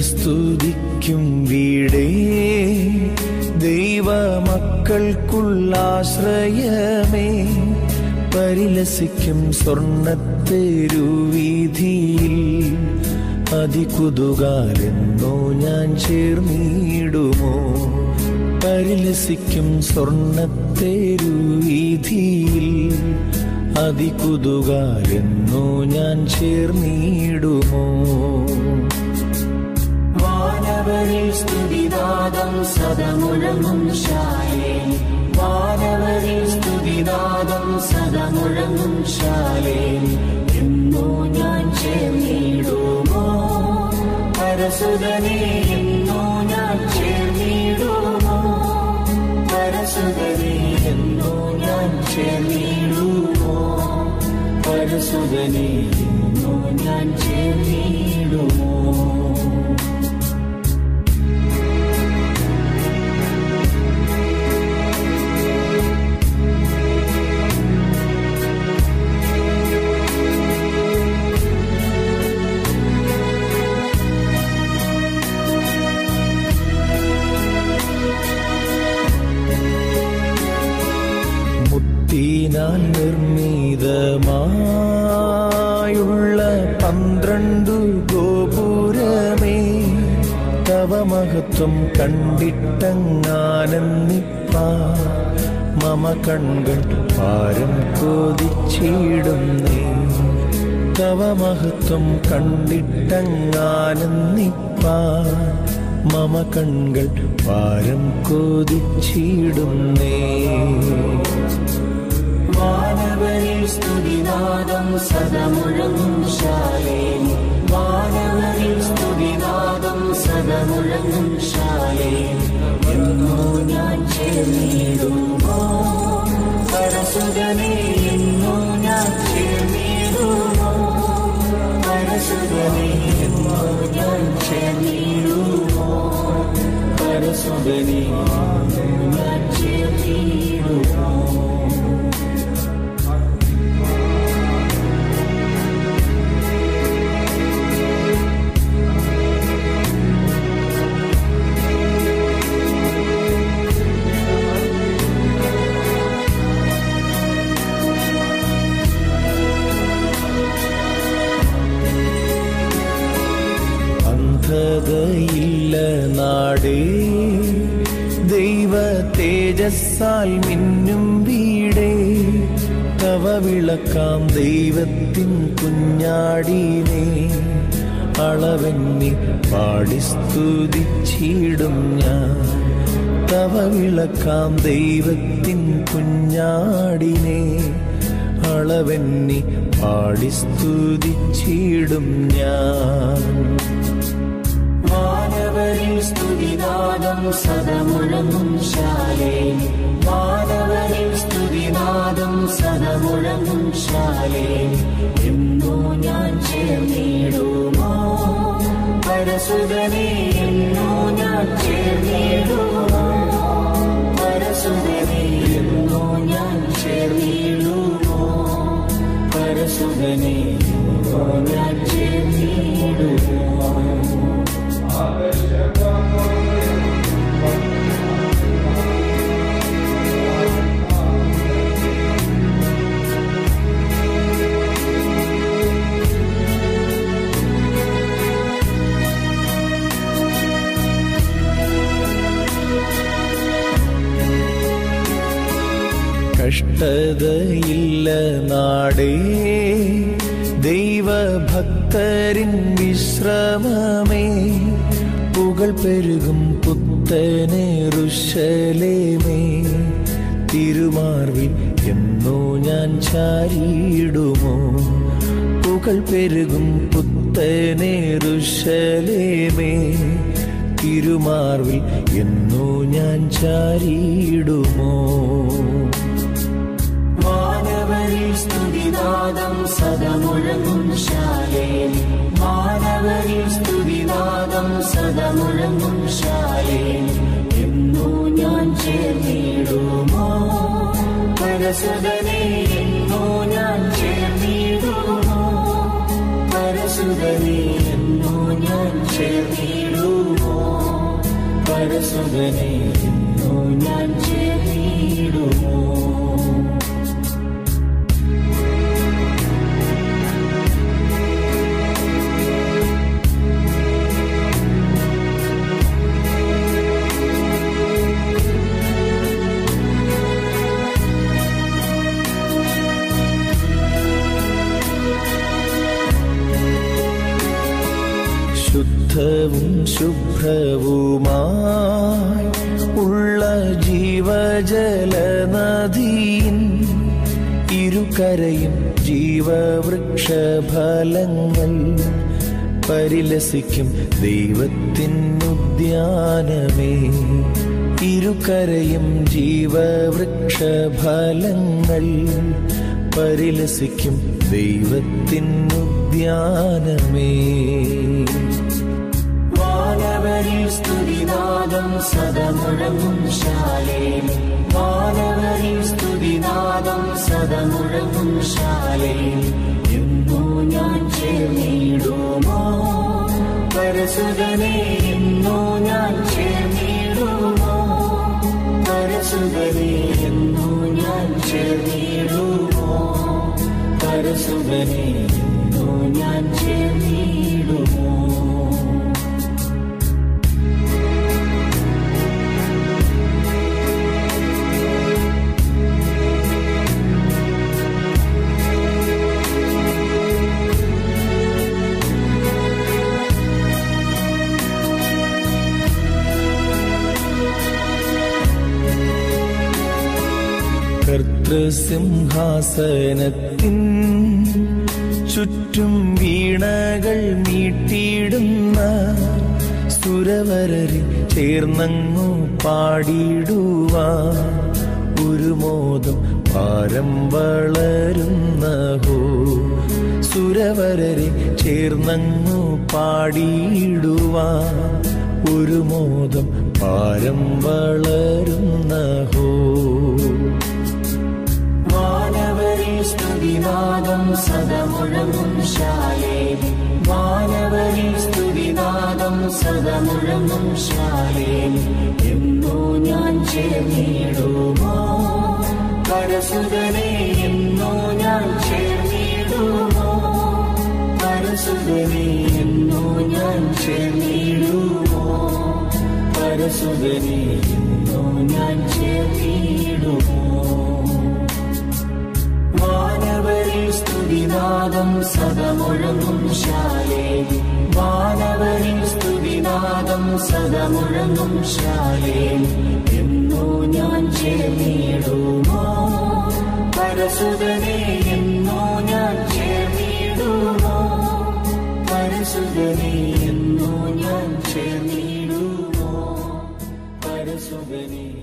സ്തുതിക്കും വീടേ. ദൈവമക്കൾക്കുള്ളാശ്രയമേ പരിലസിക്കും സ്വർണത്തെരുവീതിയിൽ അതികുതുകാലെന്നോ ഞാൻ ചേർന്നിടുമോ? പരിലസിക്കും സ്വർണത്തെരുവീതിയിൽ അതികുതുകാലെന്നോ ഞാൻ ചേർന്നിടുമോ? വാനവരിൽ സ്തുതിനാദം സദമുഴങ്ങും ശാലേ. വാനവരിൽ സ്തുതിനാദം സദമുഴങ്ങും ശാലേ. എന്നോ ഞാൻ ചേർന്നിടുമോ? പരസുതനേ എന്നോ ഞാൻ ചേർന്നിടുമോ? പരസുതനേ എന്നോ ഞാൻ ചേർന്നിടുമോ? പരസുതനേ എന്നോ ഞാൻ ചേർന്നിടുമോ? നിർമ്മിതമായുള്ള പന്ത്രണ്ടു ഗോപുരമേ തവ മഹത്വം കണ്ടിട്ടങ്ങാനന്ദിപ്പാ മമ കൺകൾ പാരം കൊതിച്ചിടുന്നേ തവ മഹത്വം കണ്ടിട്ടങ്ങാനന്ദിപ്പാ മമ കൺകൾ പാരം കൊതിച്ചിടുന്നേ. വാനവരിൽ സ്തുതിനാദം സദമുഴങ്ങും ശാലേ വാനവരിൽ സ്തുതിനാദം സദമുഴങ്ങും ശാലേ എന്നോ ഞാൻ ചേർന്നിടുമോ പരസുതനെ എന്നോ ഞാൻ ചേർന്നിടുമോ പരസുതനെ എന്നോ ഞാൻ ചേർന്നിടുമോ പരസുതനെ ഞാൻ ചേർന്നിടുമോ അന്ധതയില്ല നാടേ. ദൈവ തേജസ്സാൽ മിന്നും വീടേ. തവ വിളക്കാം ദൈവത്തിൻ കുഞ്ഞാടീനേ. അളവെന്നി പാടി സ്തുതിച്ചിടും ഞാൻ. തവ വിളക്കാം ദൈവത്തിൻ കുഞ്ഞാടിനേ. അളവെന്നി പാടി സ്തുതിച്ചിടും ഞാൻ. സ്തുതിനാദം സദമുഴങ്ങും ശാലേ. വാനവരിൽ സ്തുതിനാദം സദമുഴങ്ങും ശാലേ. എന്നോ ഞാൻ ചേർന്നിടുമോ? പരസുതനെ എന്നോ ഞാൻ ചേർന്നിടുമോ? പരസുതനെ എന്നോ ഞാൻ ചേർന്നിടുമോ? പരസുതനെ എന്നോ ഞാൻ ചേർന്നിടുമോ? കഷ്ടതയില്ല നാടേ. ദൈവഭക്തരിൻ വിശ്രമമേ. പുകൾ പെരുകും പുത്തനെ ഋഷലേമേ. തിരുമാർവിൽ എന്നോ ഞാൻ ചാരിയിടുമോ? പുകൾ പെരുകും പുത്തനെ ഋഷലേമേ. തിരുമാർവിൽ എന്നോ ഞാൻ ചാരിയിടുമോ? സ്തുതിനാദം സദമുഴങ്ങും ശാലേ മാനവരിൽ സ്തുതിനാദം സദമുഴങ്ങും ശാലേ എന്നോ ഞാൻ ചേർന്നിടുമോ? പരസുതനെ എന്നോ ഞാൻ ചേർന്നിടുമോ? പരസു പരസുതനെ എന്നോ ഞാൻ ചേർന്നിടുമോ? പരസുതനെ ഇരുകരയും ജീവവൃക്ഷഫലങ്ങൾ പരിലസിക്കും ദൈവത്തിനുദ്യാനമേ ഇരുകരയും ജീവവൃക്ഷഫലങ്ങൾ പരിലസിക്കും ദൈവത്തിനുദ്യാനമേ വാനവരിൽ സ്തുതിനാദം സദമുഴങ്ങും ശാലേ. വാനവരിൽ സ്തുതിനാദം സദമുഴങ്ങും ശാലേ. എന്നോ ഞാൻ ചേർന്നിടുമോ പരസുതനെ എന്നോ ഞാൻ ചേർന്നിടുമോ പരസുതനെ എന്നോ ഞാൻ ചേർന്നിടുമോ പരസുതനെ എന്നോ ഞാൻ ചേർന്നിടുമോ കർത്തൃസിംഹാസനത്തിൻ ചുറ്റും വീണകൾ നീട്ടിയിടുന്ന സുരവരരി ചേർന്നങ്ങു പാടിടുവാ ഒരു മോദം പാരം വളരുന്ന ഹോ സുരവരരി ചേർന്നങ്ങു പാടിയിടുവാ. ഒരു മോദം പാരം വളരുന്നഹോ. വാനവരിൽ സദമുഴങ്ങും ശാലേ മാനവരിൽ സ്തുതിനാദം സദമുഴങ്ങും ശാലേ എന്നോ ഞാൻ ചേർന്നിടുമോ? പരസുതനെ എന്നോ ഞാൻ ചേർന്നിടുമോ? പരസുതനെ എന്നോ ഞാൻ ചേർന്നിടുമോ? പരസുതനെ എന്നോ ഞാൻ ചേർന്നിടുമോ? സ്തുതിനാദം സദമുഴങ്ങും ശാലേ. വാനവരിൽ സ്തുതിനാദം സദമുഴങ്ങും ശാലേ. എന്നോ ഞാൻ ചേർന്നിടുമോ പരസുതനെ എന്നോ ഞാൻ ചേർന്നിടുമോ പരസുതനെ എന്നോ ഞാൻ ചേർന്നിടുമോ പരസുതനെ.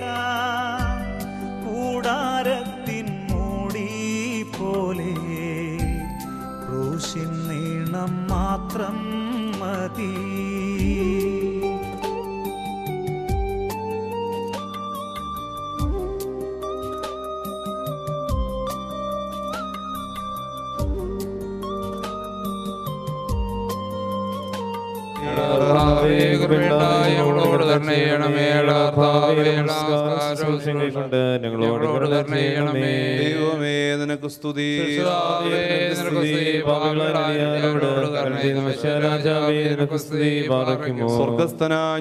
വേണ്ട കൊണ്ട് ഞങ്ങളോട് ചെയ്യണമേ. ദൈവമേ നിനക്ക് സ്തുതി.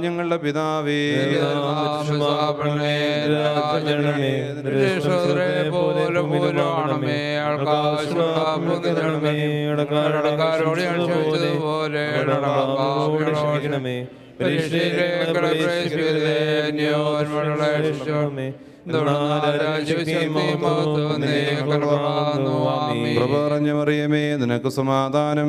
ഞങ്ങളോട് പിതാവേ. പോലെ നിറഞ്ഞ മറിയമേ നിനക്ക് സമാധാനം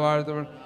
വാഴ്ത്തപ്പെട്ട-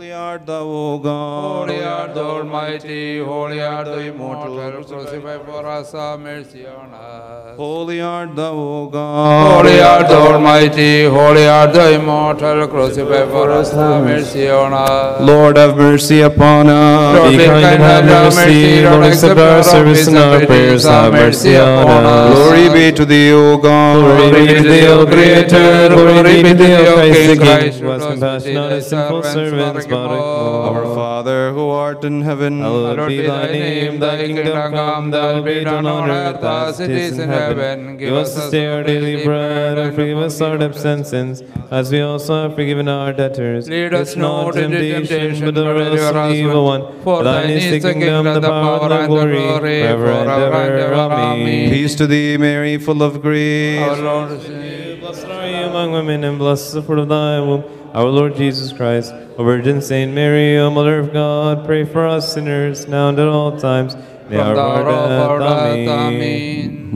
Holy art thou, O God. Holy art thou Almighty, holy art thou immortal, crucified for us, have mercy on us. Holy art thou, O God. Holy art thou Almighty, holy art thou immortal, crucified for us, have mercy on us. Lord, have mercy upon us. Lord, Be kind and have mercy. Lord, accept our service and our prayers. Have mercy upon us. Glory be to thee, O God. Glory be to thee, O Creator. Glory be to thee, O Christ the King. Who has compassion on his sinful servants. Barak oh. Our Father who art in heaven, Hallowed be thy name, thy kingdom come, thy will be done on earth as it is in heaven. Give us this day our daily bread, and forgive us our debts and sins, as we also have forgiven our debtors. Lead us not into temptation, but deliver but us from the evil one. For thine is the kingdom, the power, and the glory, forever and ever. Amen. peace to thee, Mary, full of grace. Our Lord is in Blessed are you among women, and blessed is the fruit of thy womb, our Lord Jesus Christ. O Virgin Saint Mary, O Mother of God, pray for us sinners, now and at all times.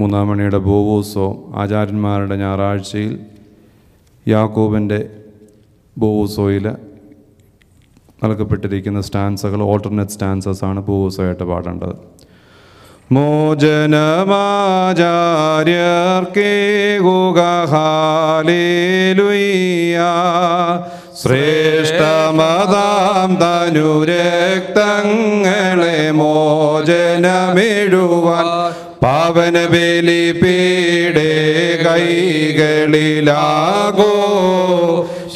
മൂന്നാം മണിയുടെ ബോവൂസോ ആചാര്യന്മാരുടെ ഞായറാഴ്ചയിൽ യാക്കോബിന്റെ ബോവൂസോയിൽ നൽകപ്പെട്ടിരിക്കുന്ന സ്റ്റാൻസകൾ alternate stances ആണ് ബോവൂസോയായിട്ട് പാടേണ്ടത് മോചനമാചാര്യർക്കേകുകഹാലേലുയ്യ. ശ്രേഷ്ഠമതാം തനുരക്തങ്ങളെ മോചനമിഴുവാൻ പാവന ബലി പീഡേ കൈകളിലാകോ.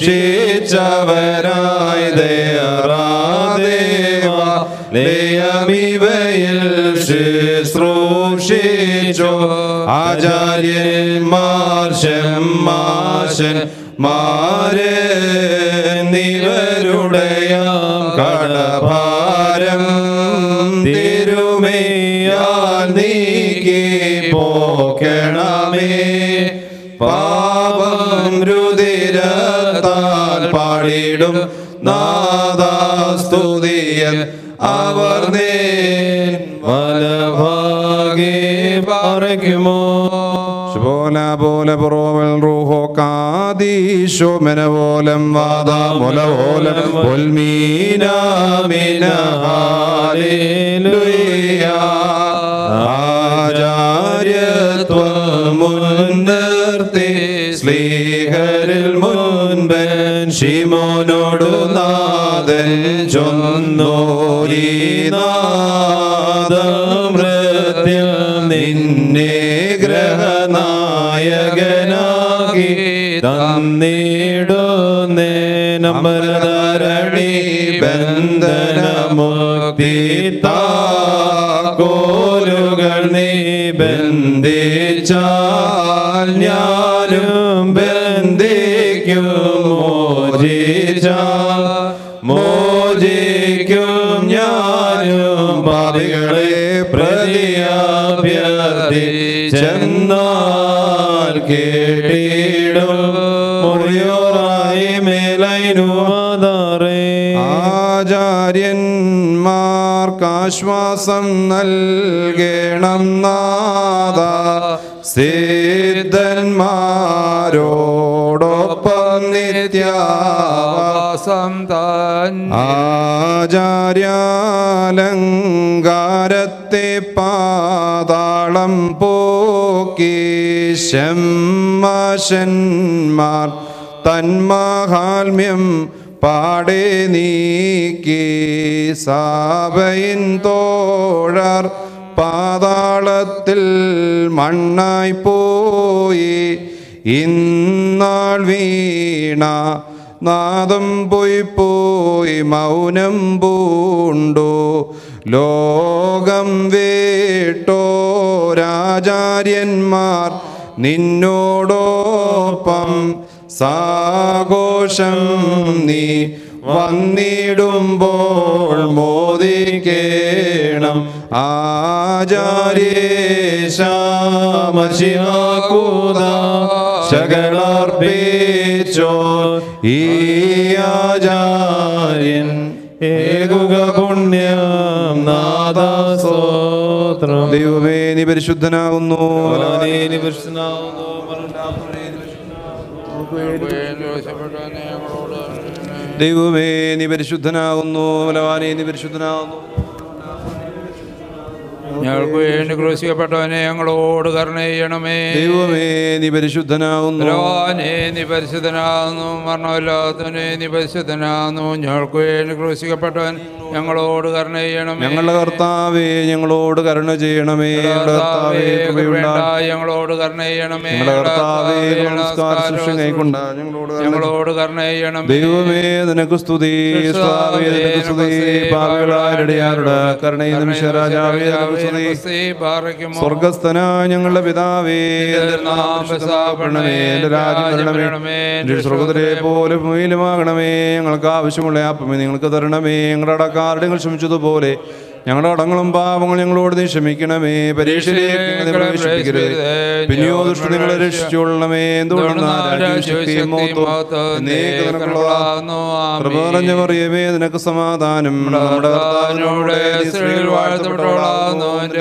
ശിച്ചവരായി ദേവ ലയമിവയിൽ ശുശ്രൂഷിച്ചോ ആചാര്യന്മാർ ഷമ്മാശൻ മാരേ നിവരുടയ കടഭാരം. തിരുമേയാൽ നീക്കി പോക്കണമേ. പാപം രുതിരത്താൽ പാടിടും നാദാസ്തുതിയൻ. അവർ നേ വലഭാഗേ പാറയ്ക്കുമോ പോലെ പുറോവൽ റൂഹോ കാദീശോ മെനവോലം വാദ സ്ലീഹരിൽ മുൻപൻ ശിമോനോടു നാദൻ ചൊന്നോരീ നിന്നെ ഗ്രഹനായകനാകി തന്നിടുന്നേ നമ്മളരണി ബന്ധനമുക്തി താക്കോലുകൾ നീ ബന്ധിച്ചാൽ ഞാനും ചെന്നാൽ കേട്ടിടും. മുറിയോറായി മേലൈനുവാദാറേ ആചാര്യന്മാർക്കാശ്വാസം നൽകണം നാദ സിദ്ധന്മാരോടൊപ്പം നിത്യാ ആചാര്യാലങ്കാരത്തെ പാതാളം പോക്കി ശമ്മശന്മാർ തന്മഹാത്മ്യം പാടെ നീക്കി സാബയിൻ തോഴർ പാതാളത്തിൽ മണ്ണായി പോയി ഇന്നാൾ വീണ നാദം പോയി പോയി മൗനം പൂണ്ടു. ലോകം വേട്ടോ രാജാര്യന്മാർ നിന്നോടോപ്പം. സാഘോഷം നീ വന്നിടുമ്പോൾ മോദിക്കേണം ആചാര്യേശാമശിഹാകൂത ശകളർപ്പിച്ചോ ഈ ആചാര്യൻ ഏകുക പുണ്യം നാദാസ്തോത്രം. ദൈവമേ നീ പരിശുദ്ധനാകുന്നു. ഭഗവാനേ, പരിശുദ്ധനാകുന്നു. ദൈവമേ നീ പരിശുദ്ധനാകുന്നു. ബലവാനേ നീ പരിശുദ്ധനാകുന്നു. ഞങ്ങൾക്ക് വേണ്ടി ക്രൂശിക്കപ്പെട്ടവനെ ഞങ്ങളോട് കരുണ ചെയ്യണമേ. ദൈവമേ നീ പരിശുദ്ധനാകുന്നു. രോഹനേ നീ പരിശുദ്ധനാകുന്നു. മരണമില്ലാത്തവനെ നീ പരിശുദ്ധനാകുന്നു. ഞങ്ങൾക്ക് വേണ്ടി ക്രൂശിക്കപ്പെട്ടവൻ ഞങ്ങളോട് കരുണ ചെയ്യണമേ. ഞങ്ങളുടെ കർത്താവേ ഞങ്ങളോട് കരുണ ചെയ്യണമേ. കർത്താവേ ഞങ്ങളോട് കരുണ ചെയ്യണമേ. കർത്താവേ നമസ്കാര കൈക്കൊണ്ട. ഞങ്ങളോട് കരുണ ഞങ്ങളോട് കരുണ ചെയ്യണമേ. ദൈവമേ നിനക്ക് സ്തുതി. സ്വാമി നിനക്ക് സ്തുതി. പാപികളാരുടെയാരുടെ നിമിഷ നിമിഷരാജാവേ നിനക്ക് സ്വർഗസ്ഥനായ ഞങ്ങളുടെ പിതാവേ നിന്റെ നാമം പരിശുദ്ധമാക്കണമേ എന്റെ രാജ്യം വരണമേ എന്റെ സ്വർഗത്തിലെ പോലെ ഭൂമിയിലുമാകണമേ ഞങ്ങൾക്ക് ആവശ്യമുള്ള ആപ്പമേ നിങ്ങൾക്ക് തരണമേ ഞങ്ങളുടെ അടക്കാരുടെ ശ്രമിച്ചതുപോലെ ക്ഷമിച്ചതുപോലെ. ഞങ്ങളുടെ അടങ്ങളും പാപങ്ങളും ഞങ്ങളോട് നീ ക്ഷമിക്കണമേ. പരീക്ഷയിലേക്ക് പ്രവേശിപ്പിക്കരുത്. പിന്നെയോ ദുഷ്ട നിങ്ങളെ രക്ഷിച്ചുകൊള്ളണമേ എന്തുകൊണ്ടാണ് മറിയമേ നിനക്ക് സമാധാനം. നമ്മുടെ കർത്താവിനോട് നീ സ്ത്രീകൾ വാഴ്ത്തപ്പെട്ടവളാകുന്നു. എന്റെ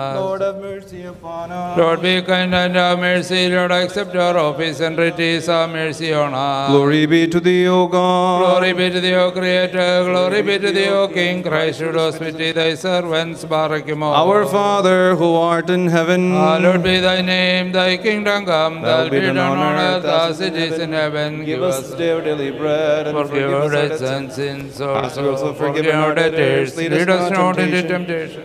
us. Lord have mercy upon us. Lord, be kind and have mercy. Lord, accept our office and reduce our mercy on us. Glory be to thee, O God. Glory be to thee, O Creator. Glory be to thee, O King. Christ, should hospitality thy servants. Barakimo. Our Father who art in heaven, ah, Hallowed be thy name, thy kingdom come, thy will be done on earth as it is in heaven. give us today our daily bread, and Forgive our us our debts and sins, As we also also forgive forgive our our debtors. debtors. Lead us not into temptation.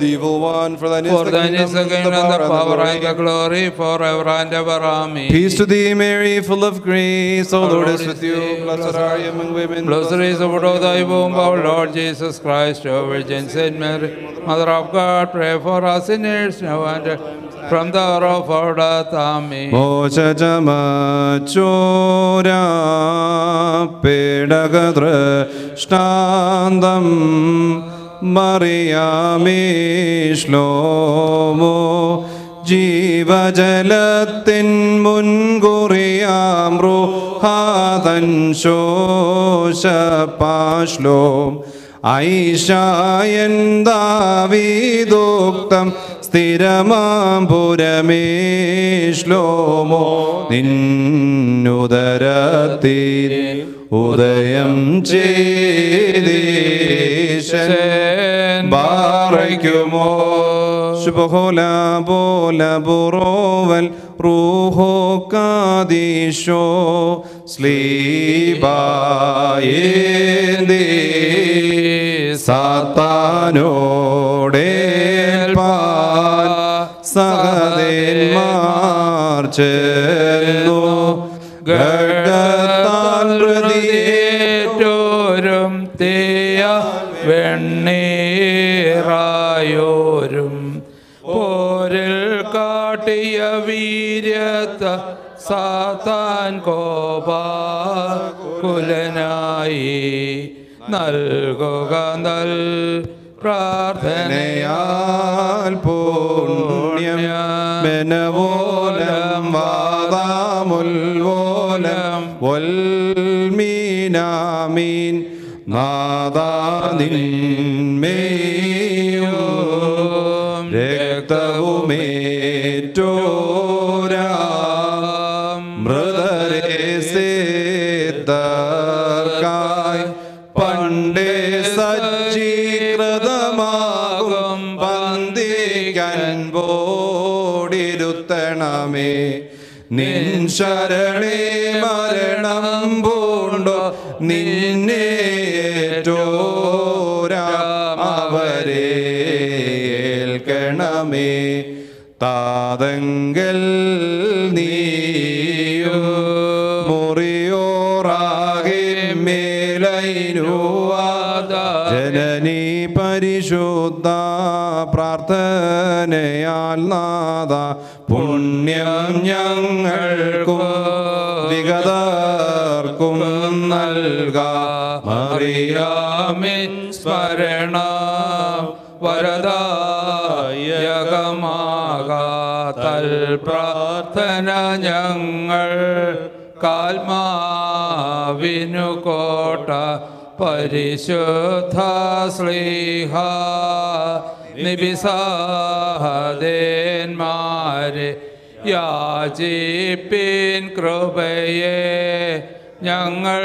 the evil one, for thine is For the thine is kingdom, the kingdom, and the power, and the glory. glory, forever and ever. Amen. Peace to thee, Mary, full of grace. O Our Lord Lord is is with you. thee, Blessed blessed are you among women. Blessed is the fruit of thy womb, our Lord Jesus Christ, O Virgin Saint Mary, Mother of God, pray for us sinners now and from the hour of our death. Amen. മോചജമച്ചോരാ പേടകദൃഷ്ടാന്തം മറിയാമീശ്ലോമോ ജീവജലത്തിൻ മുൻകുറിയാം ഹാതൻ ശോശപാശ്ലോം ഐഷായൻ ദാവീദോക്തം സ്ഥിരമാം പുരമേ ശ്ലോമോ നിന്നുദരത്തിൽ ഉദയം ചെയ്തീശൻ. ബാറയ്ക്കുമോ ശുഭഹോല പോല ബുറോവൽ റൂഹോ കാദീശോ സ്ലീബായേന്ദേ സാത്താനോടെ സഹദേന്മാർ ചെന്നു ഗഡത്താൽ കാട്ടിയ വീര്യത സാത്താൻ കോപാകുലനായി നൽകുക നൽ പ്രാർത്ഥനയാൽ യാൽ പുണ്യം മെനവോലം വാദാമുൽവോലം വൽമീനാമീൻ നാദാനിന്മേയും ശരണേ മരണം പൂണ്ടോ? നിന്നേറ്റോരാ അവരെ ഏൽക്കണമേ. താതങ്കൽ നീയും മുറിയോറാകെ മേലൈനുവാദ ജനനി പരിശുദ്ധ പ്രാർത്ഥനയാൽ നാഥ പുണ്യം ഞങ്ങൾക്കും വിഗതർക്കും നൽക. മറിയാമി സ്മരണ വരദായകമാകാത്തൽ പ്രാർത്ഥന ഞങ്ങൾ കാൽമാവിനു കോട്ട പരിശുദ്ധ ശ്ലീഹ നിബിസാദേന്മാരെ യാചിപ്പിൻ കൃപയെ ഞങ്ങൾക്കായി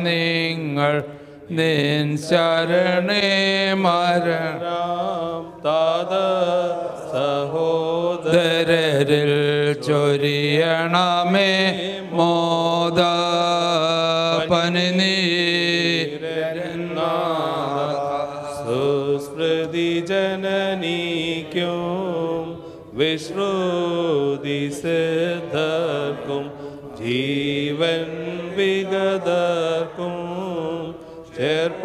നിങ്ങൾ നിൻ ശരണേ മരണം സഹോദരരിൽ ചൊരിയണമേ മോദ സുസ്മൃതി ജനനിക്കും വിശ്രുതി സിദ്ധർക്കും ജീവൻ വിഗതർക്കും. ചേർപ്പോനി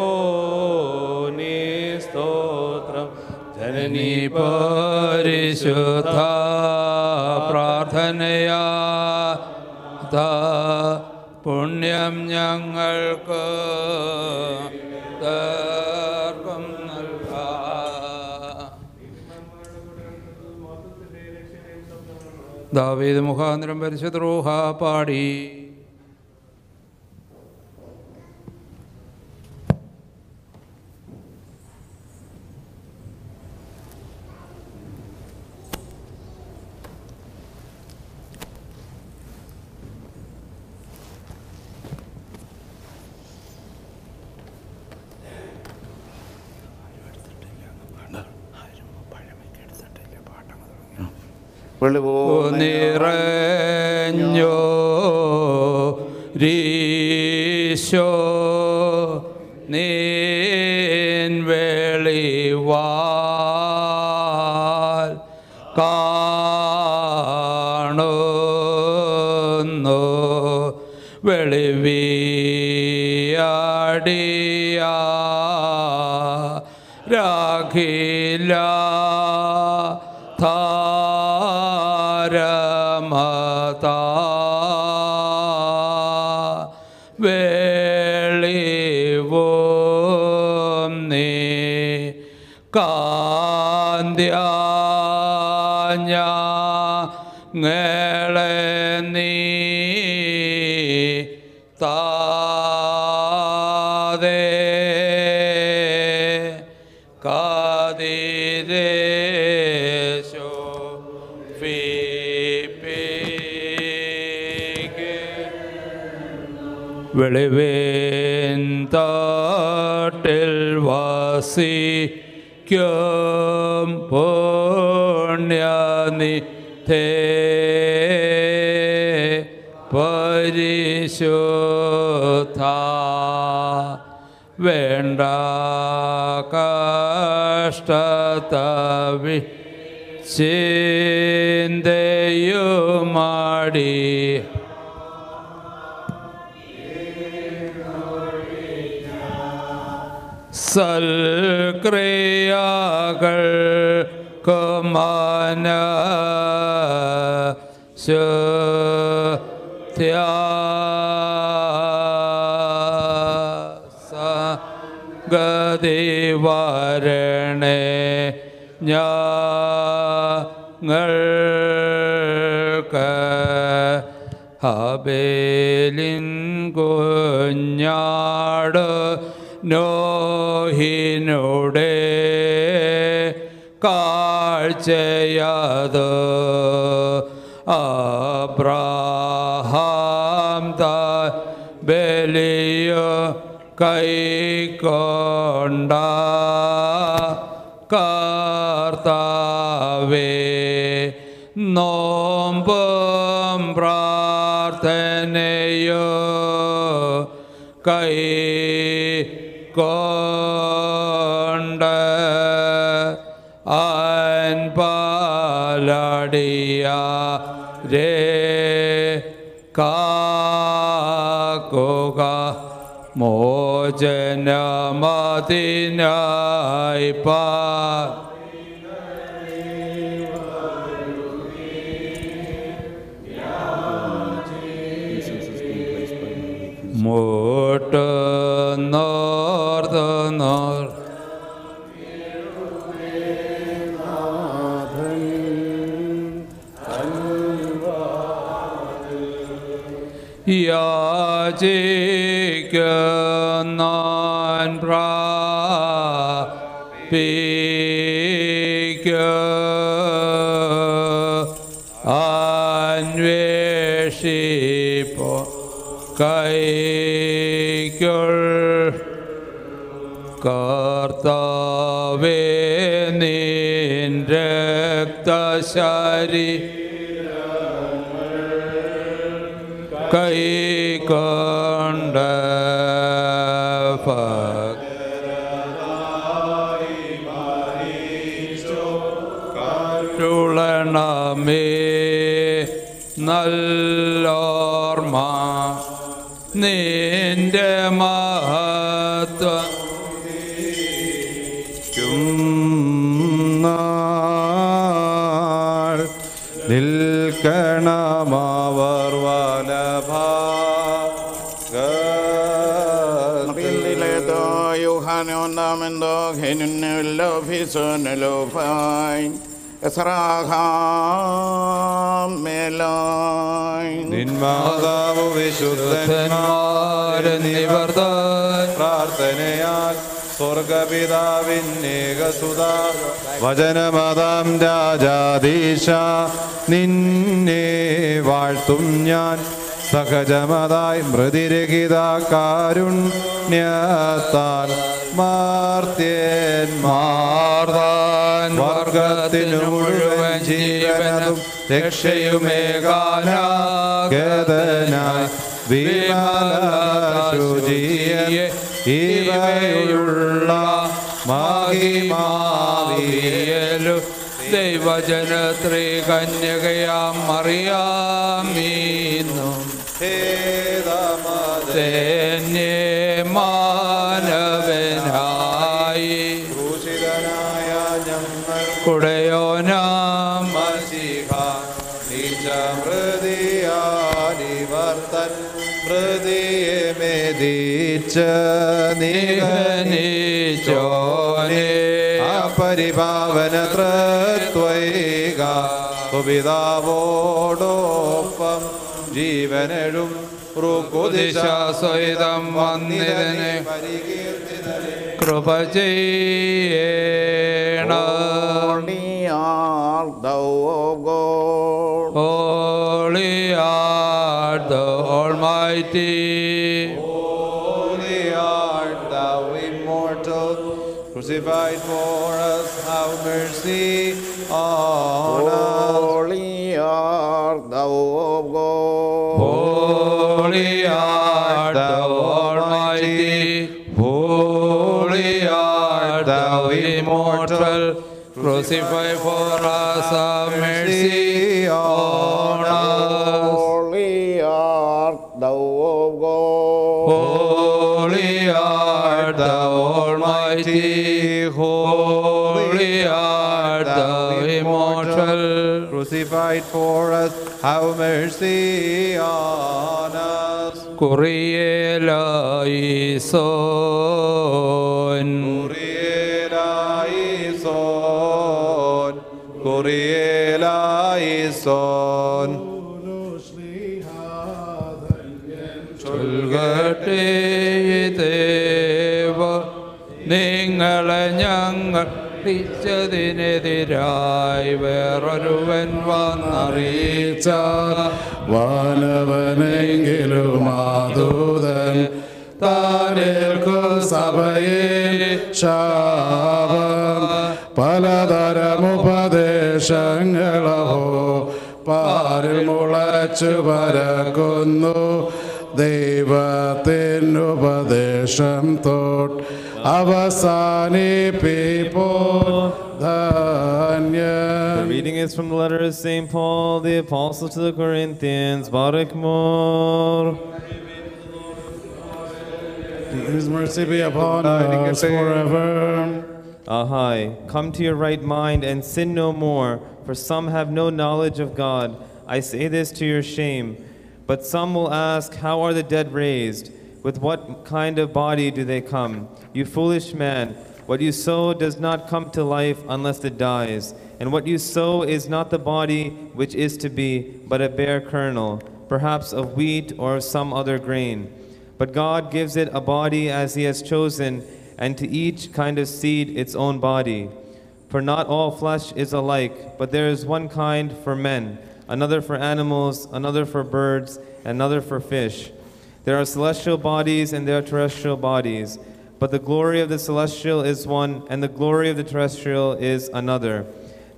സ്തോത്രം ജനനി പരിശുദ്ധ പ്രാർത്ഥനയാ പുണ്യം ഞങ്ങൾക്ക് ദാവീദ് മുഖാന്തരം പരിശുദ്ധ റൂഹ പാടി നിറഞ്ഞോ കാണുന്നു. രാഖില താരമതാ വെളിവേൻ താട്ടിൽ വാസിക്കും പുണ്യനി തേ പരിശുദ്ധ വേണ്ട കഷ്ടതവി ചിന്തയുമാടി സൽക്രിയകൾ കുമാന ഗതി വരണേ ഞങ്ങൾക്ക് ഹബേലിൻ കുഞ്ഞാട് നോഹിനുടെ കാഴ്ചയത് താൻ കൈ കൈക്കൊണ്ട കർത്താവേ നോമ്പും പ്രാർത്ഥനയോ കൈ കൊണ്ട് അൻപാലടിയ രേ കാക്കുക മോചനമതിനായി പാ. മോട്ട് Vatican non prapica anveshipo kaikyur kartavin indrekta shari കല്ലോർമ നിന്റെ മഹത്വ ഒന്നാമെന്തോ ഹെനുന്നോ ഭീസോനലോ ഫൈൻ നിന്മാതാവ് വിശുദ്ധന്മാരെ വചനമതാം രാജാദീശ നിന്നെ വാഴ്ത്തും ഞാൻ. സഹജമതായി മൃതിരഹിത കാരുണ്യത്താൽ മാർദാൻ വർഗത്തിനു മുഴുവൻ ജീവനും രക്ഷയുമേകാനാഗതനായി വിമലശുചിയെ ഇവയുള്ള മഹിമാവിയലു ദൈവജനത്രീ കന്യകയാം അറിയാമീന്നും തന്നെ നിഹനിച്ചോനെ അപരിപാവന ത്രത്വൈക പിതാവോടൊപ്പം ജീവനെഴും ദിശാസഹിതം വന്നിരനെ കൃപ ചെയ്യണം Holy art the Almighty. Crucified for us, have mercy on us. Holy art thou, O God. Holy art thou Almighty. Holy art thou immortal. Crucify for us, have mercy on us. Crucified for us, have mercy on us. കുറിയലായിസോൻ Kurielaison, Kurielaison. ചൊൽകട്ടെ ദേവ നിങ്ങളെ ഞങ്ങൾ ിച്ചതിനെതിരായി വേറൊരുവൻ വന്നറിയിച്ച വാനവനെങ്കിലും ആദൂതൻ താനേൽക്കു സഭയിൽ ശാപം. പലതരമുപദേശങ്ങളോ പാരിൽ മുളച്ചു പരക്കുന്നു. ദൈവത്തിനുപദേശം thought അവസാനിപ്പിപ്പോ The Dhanyam reading is from the letter of St. Paul, the apostle to the Corinthians. Barak Mor. His mercy be upon us forever. Ahai, come to your right mind and sin no more, for some have no knowledge of God. I say this to your shame. But some will ask, How are the dead raised? With what kind of body do they come? You foolish man, what you sow does not come to life unless it dies. And what you sow is not the body which is to be, but a bare kernel, perhaps of wheat or of some other grain. But God gives it a body as He has chosen, and to each kind of seed its own body. For not all flesh is alike, but there is one kind for men, another for animals, another for birds, another for fish. There are celestial bodies and there are terrestrial bodies, but the glory of the celestial is one, and the glory of the terrestrial is another.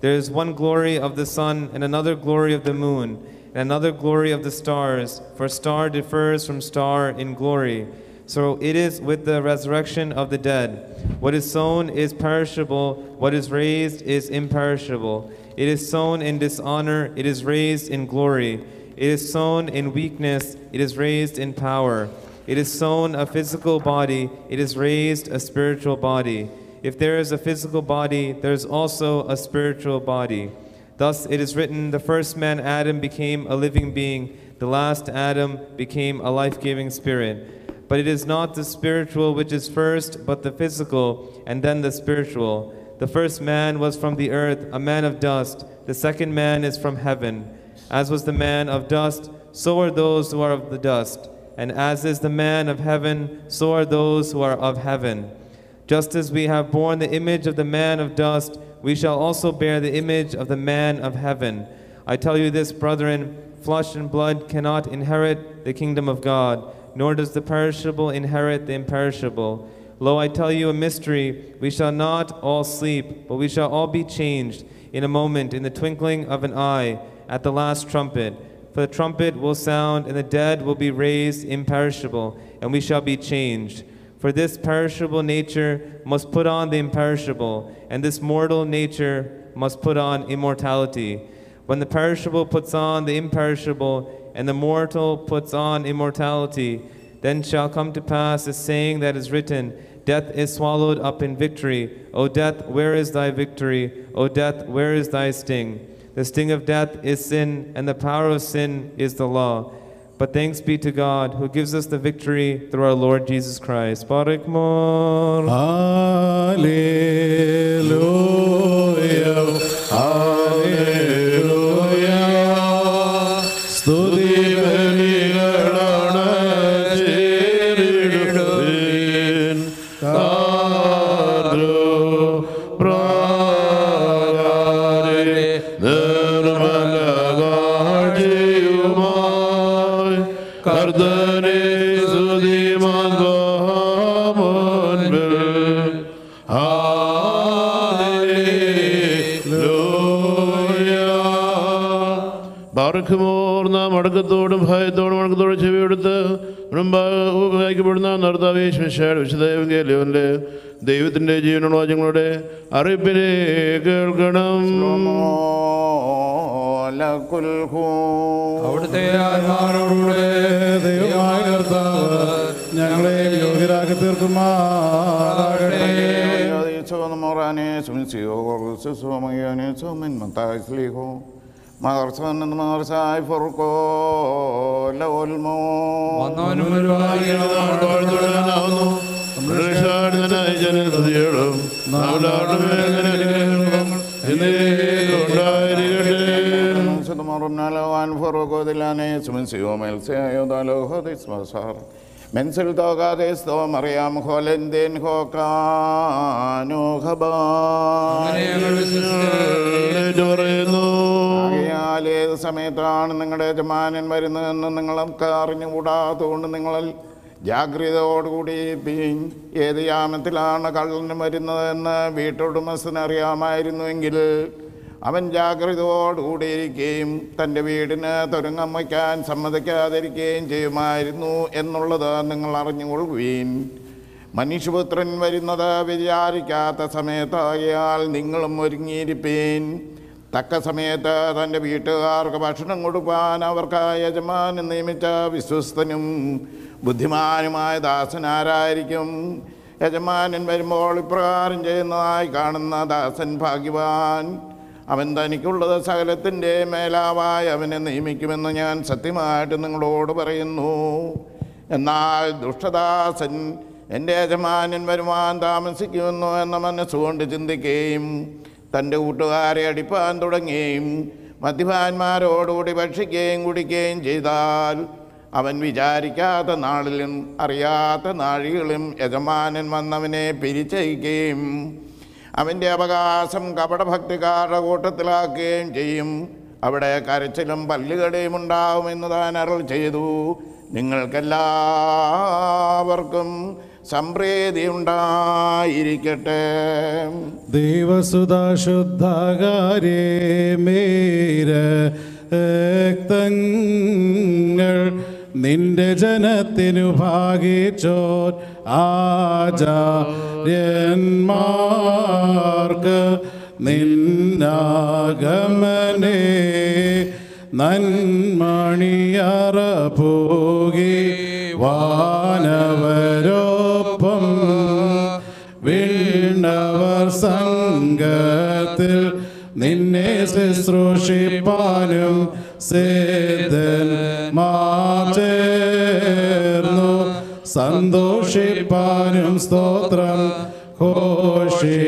There is one glory of the sun, and another glory of the moon, and another glory of the stars, for star differs from star in glory. So it is with the resurrection of the dead. What is sown is perishable, what is raised is imperishable. It is sown in dishonor, it is raised in glory. It is sown in weakness, it is raised in power. It is sown a physical body, it is raised a spiritual body. If there is a physical body, there is also a spiritual body. Thus it is written the first man, Adam, became a living being, the last Adam became a life giving spirit. But it is not the spiritual which is first, but the physical, and then the spiritual. The first man was from the earth, a man of dust. The second man is from heaven. As was the man of dust, so are those who are of the dust. And as is the man of heaven, so are those who are of heaven. Just as we have borne the image of the man of dust, we shall also bear the image of the man of heaven. I tell you this, brethren flesh and blood cannot inherit the kingdom of God, nor does the perishable inherit the imperishable. Lo, I tell you a mystery. We shall not all sleep, but we shall all be changed in a moment, in the twinkling of an eye, at the last trumpet. For the trumpet will sound, and the dead will be raised imperishable, and we shall be changed. For this perishable nature must put on the imperishable, and this mortal nature must put on immortality. When the perishable puts on the imperishable, and the mortal puts on immortality, then shall come to pass the saying that is written Death is swallowed up in victory. O death, where is thy victory? O death, where is thy sting? The sting of death is sin, and the power of sin is the law. But thanks be to God who gives us the victory through our Lord Jesus Christ. Barak. Hallelujah. ബാർക്കുമോർ നാം അടക്കത്തോടും ഭയത്തോടും അടക്കത്തോടും ചെവിയെടുത്ത് വായിക്കപ്പെടുന്ന നർത്താവേശ്വശയുടെ വിശുദ്ധ ദൈവത്തിന്റെ ജീവനുള്ള വാചങ്ങളുടെ അറിയിപ്പിനെ കേൾക്കണം അവിടുത്തെ ദൈവമായ കർത്താവ് ഞങ്ങളെ യോഗ്യരാക്കി തീർക്കുമാറാകട്ടെ. വന്നവനും ഒരുവായിരുന്നു രക്ഷാടനായ ജനതയോടും സിയോ തോകാതെ സ്തോമറിയാം ഹോലന്തേൻ ഹോക്കാനോ അങ്ങനെ തോകാതെ സ്തോമറിയാം പറയുന്നു. ആകയാൽ ഏത് സമയത്താണ് നിങ്ങളുടെ യജമാനൻ വരുന്നതെന്ന് നിങ്ങൾക്ക് അറിഞ്ഞുകൂടാത്തതുകൊണ്ട് നിങ്ങൾ ജാഗ്രതയോടുകൂടി. ഏത് യാമത്തിലാണ് കള്ളന് വരുന്നതെന്ന് വീട്ടുടമസ്ഥന് അറിയാമായിരുന്നുവെങ്കിൽ അവൻ ജാഗ്രതയോടുകൂടിയിരിക്കുകയും തന്റെ വീടിന് തുരങ്കം വയ്ക്കാൻ സമ്മതിക്കാതിരിക്കുകയും ചെയ്യുമായിരുന്നു എന്നുള്ളത് നിങ്ങൾ അറിഞ്ഞുകൊള്ളുവീൻ. മനുഷ്യപുത്രൻ വരുന്നത് വിചാരിക്കാത്ത സമയത്താകിയാൽ നിങ്ങളും ഒരുങ്ങിയിരിപ്പീൻ. തക്ക സമയത്ത് തന്റെ വീട്ടുകാർക്ക് ഭക്ഷണം കൊടുക്കാൻ അവർക്ക് യജമാനൻ നിയമിച്ച വിശ്വസ്തനും ബുദ്ധിമാനുമായ ദാസനാരായിരിക്കും. യജമാനൻ വരുമ്പോൾ ഇപ്രകാരം ചെയ്യുന്നതായി കാണുന്ന ദാസൻ ഭാഗ്യവാൻ. അവൻ തനിക്കുള്ളത് സകലത്തിന്റെ മേലാവായി അവനെ നിയമിക്കുമെന്ന് ഞാൻ സത്യമായിട്ട് നിങ്ങളോട് പറയുന്നു. എന്നാൽ ദുഷ്ടദാസൻ എന്റെ യജമാനൻ വരുവാൻ താമസിക്കുമെന്നു എന്ന മനസ്സുകൊണ്ട് ചിന്തിക്കുകയും തന്റെ കൂട്ടുകാരെ അടിപ്പാൻ തുടങ്ങുകയും മദ്യപാന്മാരോടുകൂടി ഭക്ഷിക്കുകയും കുടിക്കുകയും ചെയ്താൽ അവൻ വിചാരിക്കാത്ത നാളിലും അറിയാത്ത നാഴികളും യജമാനൻ വന്നവനെ പിരിച്ചയക്കുകയും അവന്റെ അവകാശം കപടഭക്തിക്കാരുടെ കൂട്ടത്തിലാക്കുകയും ചെയ്യും. അവിടെ കരച്ചിലും പല്ലുകടിയും ഉണ്ടാവുമെന്ന് താൻ അരൾ ചെയ്തു. നിങ്ങൾക്കെല്ലാവർക്കും സംപ്രീതി ഉണ്ടായിരിക്കട്ടെ. ദൈവസുധാശുദ്ധകാരേ മേര രക്തങ്ങൾ നിന്റെ ജനത്തിനു ഭാഗിച്ചോർ ആചാര്യന്മാർക്ക് നിന്നാഗമനേ നന്മണിയറ പോകി വാനവരോപ്പം വീണവർ സംഘത്തിൽ നിന്നെ ശുശ്രൂഷിപ്പാനും സേതൻ മാചേർന്നു. സന്തോഷിപ്പാനും സ്തോത്രം ഘോഷി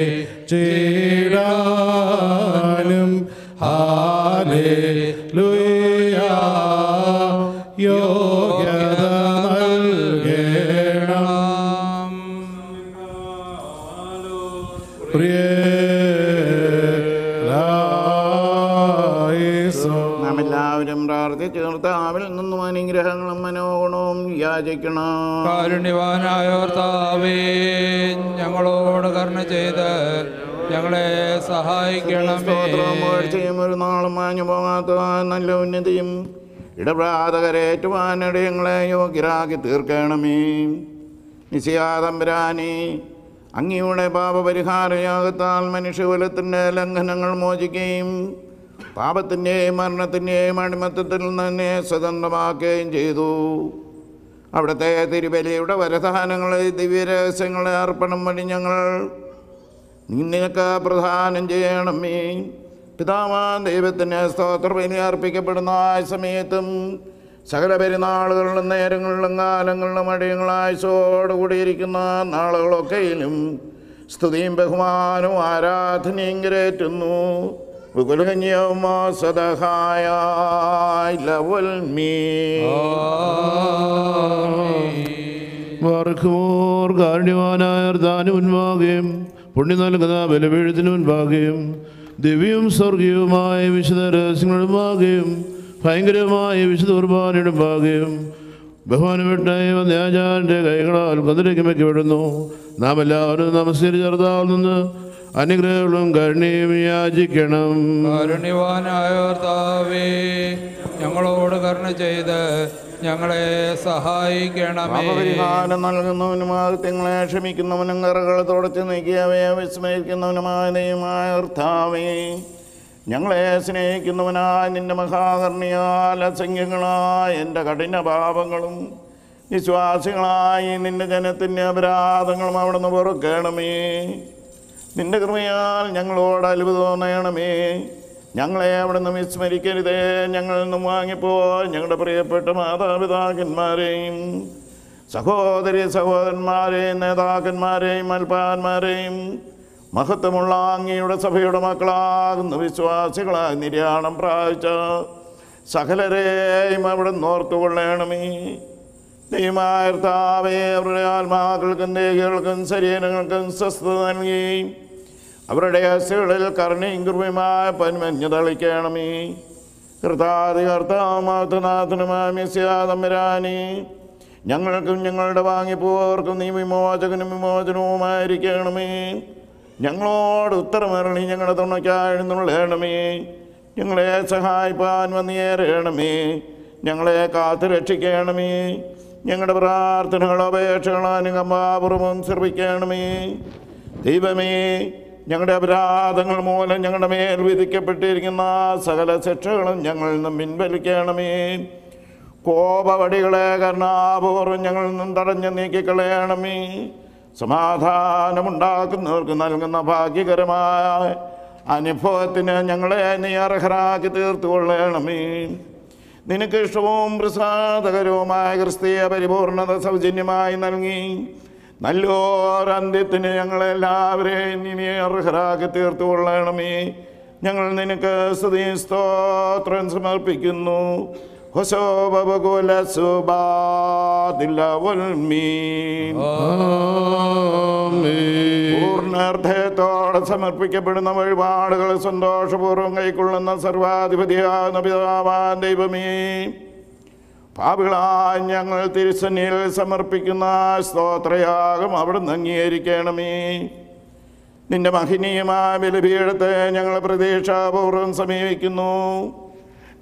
യാചിക്കണം കാരുണ്യവാനായ കർത്താവേ ഞങ്ങളോട് കരുണ ചെയ്ത് ഞങ്ങളെ സഹായിക്കണമേ. സ്തോത്രവും വാഴ്ചയും ഒരു നാളും മാഞ്ഞു പോകാത്ത നല്ല ഉന്നതിയും ഇടപെടാതകരേറ്റുവാനിട ഞങ്ങളെ യോഗ്യരാക്കി തീർക്കണമേ. നിശയാതമ്പരാനെ അങ്ങയുടെ പാപപരിഹാരയാകത്താൽ മനുഷ്യകുലത്തിന്റെ ലംഘനങ്ങൾ മോചിക്കുകയും പാപത്തിന്റെയും മരണത്തിന്റെയും അടിമത്തത്തിൽ നിന്നെ തന്നെ സ്വതന്ത്രമാക്കുകയും ചെയ്തു. അവിടുത്തെ തിരുബലിയുടെ വരദാനങ്ങൾ ദിവ്യരഹസ്യങ്ങളെ അർപ്പണം വഴി ഞങ്ങൾ. നിനക്ക് പ്രധാനം ചെയ്യണമേ പിതാമാ ദൈവത്തിന് സ്തോത്രബലി അർപ്പിക്കപ്പെടുന്ന ആ സമയത്തും സകല പെരുന്നാളുകളിലും നേരങ്ങളിലും കാലങ്ങളിലും അടിയങ്ങളായുസോടുകൂടിയിരിക്കുന്ന നാളുകളൊക്കെയിലും സ്തുതിയും ബഹുമാനവും ആരാധനയും കരേറ്റുന്നു മുൻപാകെയും പുണ്യം നൽകുന്ന ബലപീഠത്തിന് മുൻപാകെയും ദിവ്യവും സ്വർഗീയവുമായ വിശുദ്ധ രഹസ്യങ്ങളും മുമ്പാകെയും ഭയങ്കരമായ വിശുദ്ധ കുർബാനയുടെ ഭാഗ്യം ബഹുമാനപ്പെട്ട ന്യാജാന്റെ കൈകളാൽ കതിരയ്ക്ക് വെക്കപ്പെടുന്നു നാം എല്ലാവരും നമസ്കരിച്ചർത്താൽ നിന്ന് അനുഗ്രഹങ്ങളും കരുണയും യാചിക്കണം കരുണിവാനായ കർത്താവേ ഞങ്ങളോട് കരുണ ചെയ്ത് ഞങ്ങളെ സഹായിക്കണം പാപപരിഹാരം നൽകുന്നവനും ആദ്യങ്ങളെ ക്ഷമിക്കുന്നവനും കറകൾ തുടച്ച് നീക്കിയവയെ ദൈവമായ കർത്താവേ ഞങ്ങളെ സ്നേഹിക്കുന്നവനായ നിന്റെ മഹാകർണിയാൽ അസംഖ്യങ്ങളായ എന്റെ കഠിന പാപങ്ങളും വിശ്വാസികളായി നിന്റെ ജനത്തിന്റെ അപരാധങ്ങളും അവിടുന്ന് പൊറുക്കണമേ. നിന്റെ കൃപയാൽ ഞങ്ങളോട് അത്ഭുതമേ ഞങ്ങളെ ഞങ്ങളെ നിന്ന് വിസ്മരിക്കരുതേ. ഞങ്ങളിൽ നിന്നും വാങ്ങിപ്പോ ഞങ്ങളുടെ പ്രിയപ്പെട്ട മാതാപിതാക്കന്മാരെയും സഹോദരി സഹോദരന്മാരെയും നേതാക്കന്മാരെയും അൽപ്പാന്മാരെയും മഹത്വമുള്ള അങ്ങയുടെ സഭയുടെ മക്കളാകുന്ന വിശ്വാസികളായി നിര്യാണം പ്രാപിച്ച സകലരെയും അവിടെ നോർത്തുകൊള്ളണമേ ദൈവമാർത്താവേ അവരുടെ ആത്മാക്കൾക്കും ദേഹികൾക്കും ശരീരങ്ങൾക്കും സ്വസ്ഥത നൽകുകയും അവരുടെ അസ്ഥികളിൽ കരുണയും കൃപയുമായ പന്മഞ്ഞ് തളിക്കണമേ. കർത്താതി കർത്താമാതനാഥനുമായ മിസ്യാതമ്പരാനി ഞങ്ങൾക്കും ഞങ്ങളുടെ വാങ്ങിപ്പോർക്കും നീ വിമോചകനും വിമോചനവുമായിരിക്കണമേ. ഞങ്ങളോട് ഉത്തരമരളി ഞങ്ങളുടെ തുണയ്ക്കാഴ്ന്നുള്ളണമേ ഞങ്ങളെ സഹായിപ്പാൻ വന്നേറണമേ ഞങ്ങളെ കാത്തു രക്ഷിക്കണമേ ഞങ്ങളുടെ പ്രാർത്ഥനകളോ അപേക്ഷകളോ അനുകമ്പാപൂർവം ശ്രമിക്കണമേ ദൈവമേ ഞങ്ങളുടെ അപരാധങ്ങൾ മൂലം ഞങ്ങളുടെ മേൽ വിധിക്കപ്പെട്ടിരിക്കുന്ന സകല ശിക്ഷകളും ഞങ്ങളിൽ നിന്നും പിൻവലിക്കണമേ. കോപവടികളെ കരുണാപൂർവം ഞങ്ങളിൽ നിന്നും തടഞ്ഞു നീക്കിക്കളയണമേ. സമാധാനമുണ്ടാക്കുന്നവർക്ക് നൽകുന്ന ഭാഗ്യകരമായ അനുഭവത്തിന് ഞങ്ങളെ നീ അർഹരാക്കി തീർത്തുകൊള്ളണമേ. നിനക്ക് ഇഷ്ടവും പ്രസാദകരവുമായ ക്രിസ്തീയ പരിപൂർണത സൗജന്യമായി നൽകി. നല്ലോരന്ത്യത്തിന് ഞങ്ങളെല്ലാവരെയും ഇനി അർഹരാക്കി തീർത്തുകൊള്ളണമേ. ഞങ്ങൾ നിനക്ക് സ്തുതി സ്തോത്രം സമർപ്പിക്കുന്നു. പൂർണാർത്ഥത്തോടെ സമർപ്പിക്കപ്പെടുന്ന വഴിപാടുകൾ സന്തോഷപൂർവം കൈക്കൊള്ളുന്ന സർവാധിപതിയാകുന്ന പിതാവാൻ ദൈവമേ. പാപികളായ ഞങ്ങൾ തിരുസന്നിയിൽ സമർപ്പിക്കുന്ന സ്തോത്രയാഗം അവിടുന്ന് അംഗീകരിക്കണമേ. നിന്റെ മഹനീയമായ ബലിപീഠത്തെ ഞങ്ങൾ പ്രതീക്ഷാപൂർവം സമീപിക്കുന്നു.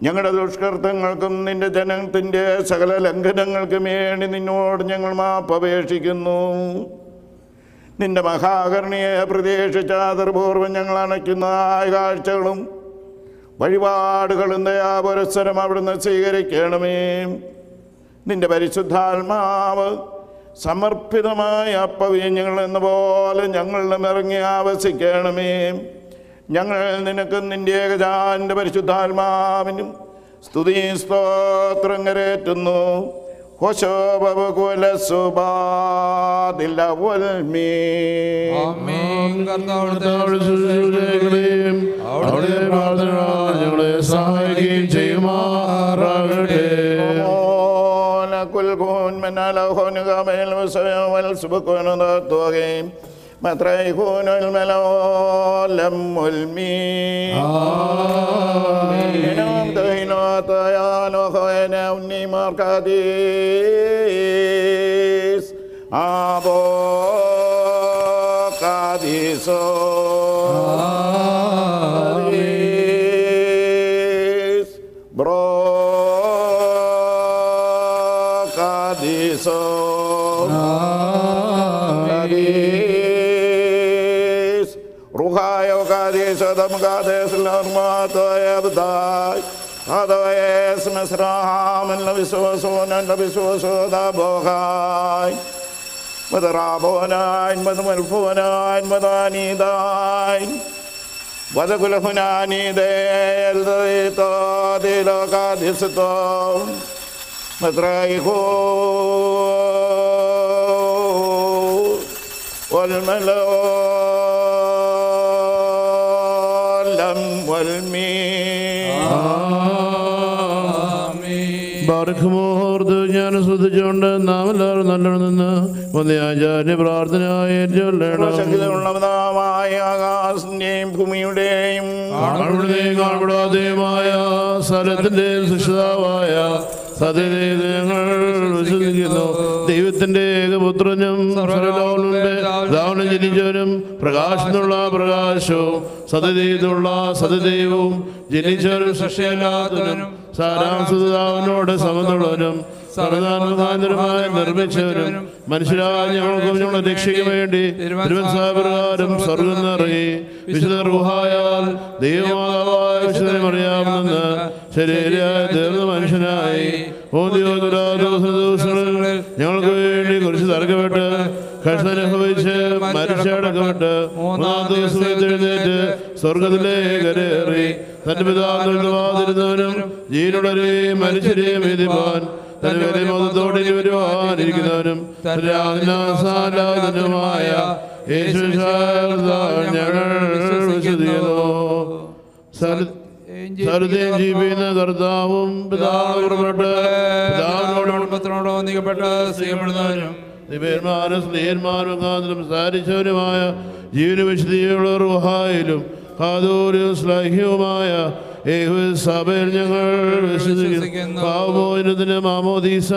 ഞങ്ങളുടെ ദുഷ്കർത്തങ്ങൾക്കും നിന്റെ ജനത്തിന്റെ സകല ലംഘനങ്ങൾക്കും വേണ്ടി നിന്നോട് ഞങ്ങൾ മാപ്പപേക്ഷിക്കുന്നു നിന്റെ മഹാകരണിയെ പ്രതീക്ഷിച്ച അതിർപൂർവം ഞങ്ങൾ അണയ്ക്കുന്ന കാഴ്ചകളും വഴിപാടുകളും ദയാപുരസ്സരം അവിടുന്ന് സ്വീകരിക്കണമേ. നിന്റെ പരിശുദ്ധാത്മാവ് സമർപ്പിതമായ അപ്പവ്യഞ്ഞങ്ങൾ എന്ന പോലെ ഞങ്ങളിലും ഇറങ്ങി ആവസിക്കണമേ. ഞങ്ങൾ നിനക്ക് നിന്റെ ഏകജാന്റെ പരിശുദ്ധാത്മാവിനും സ്തുതി സ്തോത്രം കരേറ്റുന്നു ആമേൻ. കർത്താവിടുത്തെ ശുശ്രൂഷകളെയും അവിടെ പ്രാർത്ഥനകളാൽ ഞങ്ങളെ متى يكون الملو لم المين آمين. دينا طيان وخينا وني مركديس أبو قديسو وقديس دم قديس الأرمات ويبداي هذا اسم اسرام النبسوسون النبسوسو ബാർഖമോർത്ത് ഞാൻ ശ്രദ്ധിച്ചുകൊണ്ട് നാം എല്ലാവരും നല്ലോണം നിന്ന് ഒന്ന് ആചാര്യ പ്രാർത്ഥന ആകാശത്തിന്റെയും ഭൂമിയുടെയും കാണപ്പെടാതെയുമായ സ്ഥലത്തിന്റെയും സൃഷ്ടാവായ സത്യതയിൽ ഞങ്ങൾ വിശ്വസിക്കുന്നു. ദൈവത്തിന്റെ ഏകപുത്രനും സർവലോകനുണ്ട് ദാവനം ജനിച്ചവനും പ്രകാശത്തിനുള്ള പ്രകാശവും സത്യതയിലുള്ള സത്യദൈവവും ജനിച്ചവരും സൃഷ്ടിയല്ലാത്തവനും സാരാംശതാവിനോട് സമതുള്ളവനും സർവനാമകാന്തരമായി നിർമ്മിച്ചവരും മനുഷ്യരായ ഞങ്ങൾക്ക് ഞങ്ങളുടെ രക്ഷയ്ക്ക് വേണ്ടി തിരുവനന്തപുരം സ്വർഗം നിറങ്ങി വിശുദ്ധ റുഹായാൽ ദൈവമാതാവായ വിശുദ്ധനെ അറിയാമെന്ന് ശരീരയായ തീർന്ന മനുഷ്യനായി ഓ ദിവസങ്ങളിൽ ഞങ്ങൾക്ക് വേണ്ടി കുറിച്ച് തറക്കപ്പെട്ട് കഷ്ടനുഭവിച്ച് മരിച്ചടക്കപ്പെട്ട് മൂന്നാം ദിവസം എഴുന്നേറ്റ് തന്റെ പിതാവിരുന്നവനും ജീനുടരെയും മനുഷ്യരെയും വിധിപ്പാൻ തന്റെ വലിയ മതത്തോടെ വരുവാനിരിക്കുന്നവനും തന്റെ ഞങ്ങൾ സരുതയും ജീവിക്കുന്ന കർത്താവും പിതാവിനോട് കുടുംബത്തിനോടോ നീക്കപ്പെട്ട് ദിവ്യന്മാരും സ്നേഹന്മാരും കാതിലും സാരിച്ചവരുമായ ജീവന വിശുദ്ധിയുള്ള റുഹായിലും ഹാദൂരും ശ്ലാഹ്യവുമായ സഭയിൽ ഞങ്ങൾ പാവമോചനത്തിന് മാമോദീസ.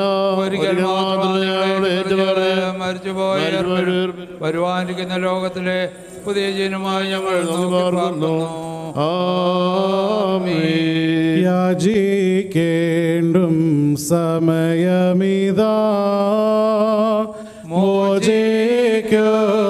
വരുവാനിരിക്കുന്ന ലോകത്തിലെ പുതിയ ജീവനുമായി ഞങ്ങൾ പാർക്കുന്നു ആമീൻ. യാചിക്കേണ്ടും സമയമിതാ. Mojik. Mojik.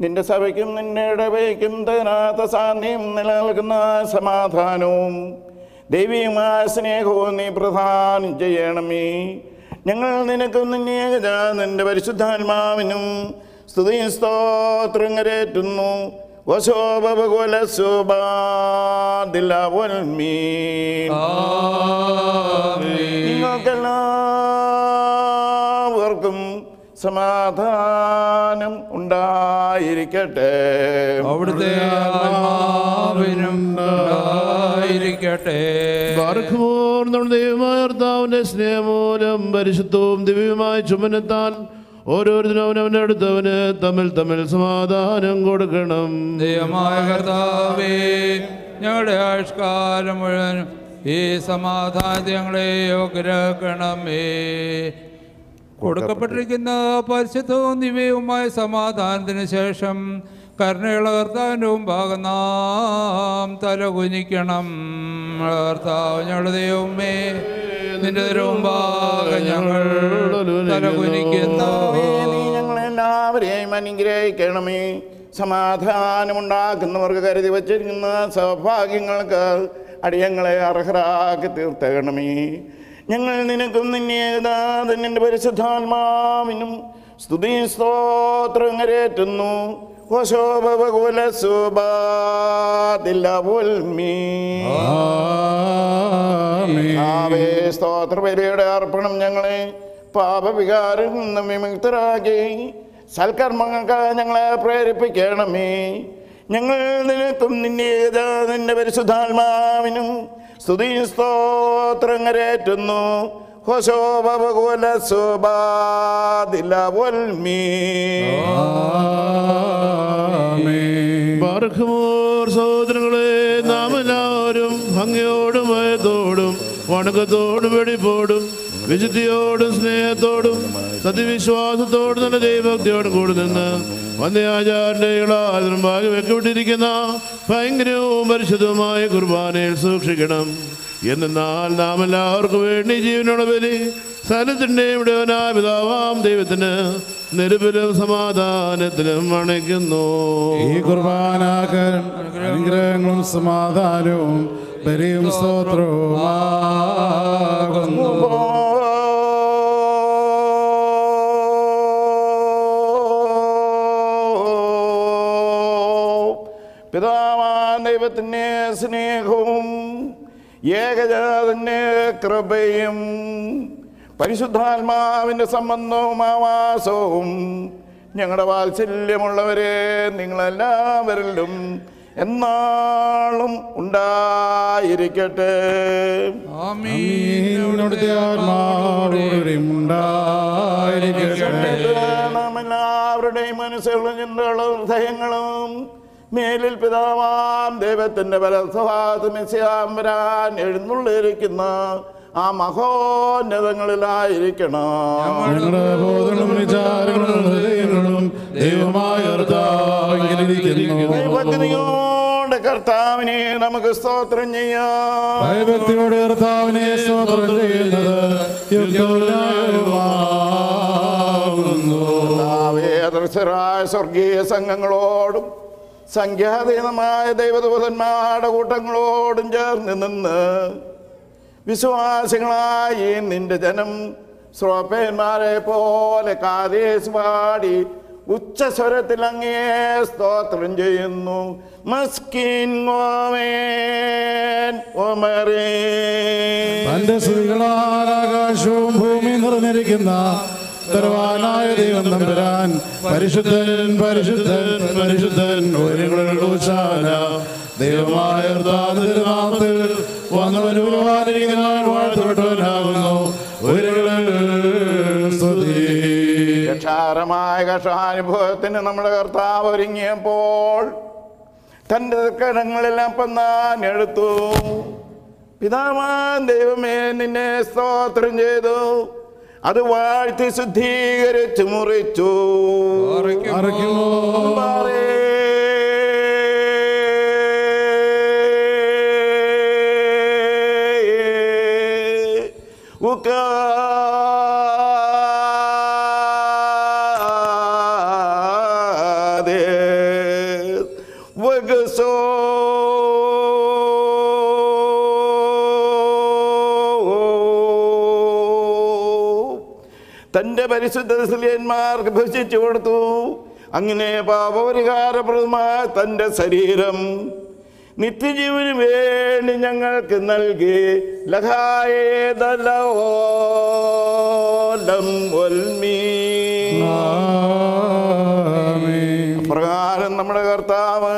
നിന്റെ സഭയ്ക്കും നിന്റെ ഇടവയ്ക്കും തനാത്ത സാന്നിധ്യം നിലനിൽക്കുന്ന സമാധാനവും ദൈവികമായ സ്നേഹവും നീ പ്രധാനം ചെയ്യണമേ. ഞങ്ങൾ നിനക്കും നിന്നെ നിന്റെ പരിശുദ്ധാത്മാവിനും സ്തുതിയും സ്തോത്രങ്ങരേറ്റുന്നു വശോഭഗോല വശോപകുല ശോഭാദിലവൽമീ സമാധാനം ഉണ്ടായിരിക്കട്ടെ. അവിടുത്തെ ആത്മാവിനും ഉണ്ടായിരിക്കട്ടെ. ബാർഖുമോർ ഇപ്പോൾ ദൈവമായ കർത്താവിന്റെ സ്നേഹമൂലം പരിശുദ്ധവും ദിവ്യവുമായ ചുമനത്താൽ ഓരോരുത്തരും അവനവന്റെ അടുത്തവന് തമ്മിൽ തമ്മിൽ സമാധാനം കൊടുക്കണം. ദൈവമായ കർത്താവേ ഞങ്ങളുടെ ആവിഷ്കാരം മുഴുവനും ഈ സമാധാനത്തെ ഞങ്ങളെ യോഗ്യരാക്കണമേ. കൊടുക്കപ്പെട്ടിരിക്കുന്ന പരിശുദ്ധവും ദിവ്യവുമായ സമാധാനത്തിന് ശേഷം കരുണയുള്ള കർത്താവിന്റെ മുമ്പാകെ നാം തലകുനിക്കണം. കർത്താവ് ഞങ്ങളുടെ ദൈവമേ നിന്റെ മുമ്പാകെ ഞങ്ങൾ തലകുനിക്കുന്നു. നീ ഞങ്ങളെല്ലാവരെയും അനുഗ്രഹിക്കണമേ. സമാധാനമുണ്ടാക്കുന്നവർക്ക് കരുതി വച്ചിരിക്കുന്ന സൗഭാഗ്യങ്ങൾക്ക് അടിയങ്ങളെ അർഹരാക്കി തീർത്തകണമേ. ഞങ്ങൾ നിനക്കും നിന്നെ പരിശുദ്ധാത്മാവിനും സ്തുതി സ്തോത്രങ്ങരേറ്റുന്നു സ്തോത്രബലിയുടെ അർപ്പണം ഞങ്ങളെ പാപവികാരം നിന്ന് വിമുക്തരാക്കി. സൽക്കർമ്മങ്ങൾക്ക് ഞങ്ങളെ പ്രേരിപ്പിക്കണമേ. ഞങ്ങൾ നിനക്കും നിന്നേതാ നിന്റെ പരിശുദ്ധാത്മാവിനും സ്തുതി സ്തോത്രങ്ങരേറ്റുന്നു ഹോശോപകുല സുബാദില ബാർഖമോർ സഹോദരങ്ങളെ നാം എല്ലാവരും ഭംഗിയോടും ഭയത്തോടും വണക്കത്തോടും വെടിപ്പോടും വിശുദ്ധിയോടും സ്നേഹത്തോടും സത്യവിശ്വാസത്തോടും തന്നെ ദൈവഭക്തിയോടും കൂടി നിന്ന് വന്ധ്യാചാരന്റെ ഇളാതിനും ഭാഗ്യം വെക്കപ്പെട്ടിരിക്കുന്ന ഭയങ്കരവും പരിശുദ്ധവുമായ കുർബാനയിൽ സൂക്ഷിക്കണം. എന്നാൽ നാം എല്ലാവർക്കും വേണ്ടി ജീവനുള്ള ബലി സ്ഥലത്തിന്റെയും ഇടവനായ പിതാവാം ദൈവത്തിന് നിരുപിലും സമാധാനത്തിലും അണയ്ക്കുന്നു. ഈ കുർബാനാക്കൻ അനുഗ്രഹങ്ങളും സമാധാനവും ബലിയും സ്തോത്രവുമാകുന്നു. പിതാവാൻ ദൈവത്തിന്റെ സ്നേഹവും ഏകജാതന്റെ കൃപയും പരിശുദ്ധാത്മാവിന്റെ സംബന്ധവും ആവാസവും ഞങ്ങളുടെ വാത്സല്യമുള്ളവരെ നിങ്ങളെല്ലാവരിലും എന്നാളും ഉണ്ടായിരിക്കട്ടെ. നാം എല്ലാവരുടെയും മനസ്സുകളും ചിന്തകളും ഹൃദയങ്ങളും മേലിൽ പിതാവാം ദൈവത്തിന്റെ പരസ്വാതമിസ്യാം വരാൻ എഴുന്നള്ളിരിക്കുന്ന ആ മഹോന്നതങ്ങളിലായിരിക്കണം. കർത്താവിനെ നമുക്ക് സ്തോത്രം ചെയ്യാം. കർത്താവിനെ സ്തോത്രം ചെയ്യുന്നത് സ്വർഗീയ സംഘങ്ങളോടും സംഖ്യാതീതമായ ദൈവദൂതന്മാരുടെ കൂട്ടങ്ങളോടും ചേർന്ന് നിന്ന് വിശ്വാസികളായി നിന്റെ ജനം ശ്രോപ്പന്മാരെ പോലെ കാതേസ് പാടി ഉച്ചസ്വരത്തിൽ അങ്ങേ സ്തോത്രം ചെയ്യുന്നു. മസ്കിൻ സ്ത്രീകളാൽ ആകാശവും ഭൂമിയും നിറഞ്ഞിരിക്കുന്ന ഉത്തരവാനായ ദൈവം നമ്പരാൻ. പരിശുദ്ധൻ പരിശുദ്ധൻ പരിശുദ്ധൻ. ദൈവമായ സ്തുതി. രക്ഷാകരമായ കർഷാനുഭവത്തിന് നമ്മുടെ കർത്താവ് ഒരുങ്ങിയപ്പോൾ തന്റെ കരങ്ങളെല്ലാം പന്നാൻ എടുത്തു. പിതാമാൻ ദൈവമേ നിന്നെ സ്തോത്രം ചെയ്തു. അത് വാഴ്ത്തി ശുദ്ധീകരിച്ചു മുറിച്ചു. പരിശുദ്ധ സ്ത്രീയന്മാർക്ക് ഭക്ഷിച്ചു കൊടുത്തു. അങ്ങനെ പാപപരിഹാരപ്രദമായ തന്റെ ശരീരം നിത്യജീവന് വേണ്ടി ഞങ്ങൾക്ക് നൽകി. ലഹായേതലോലം പ്രകാരം നമ്മുടെ കർത്താവ്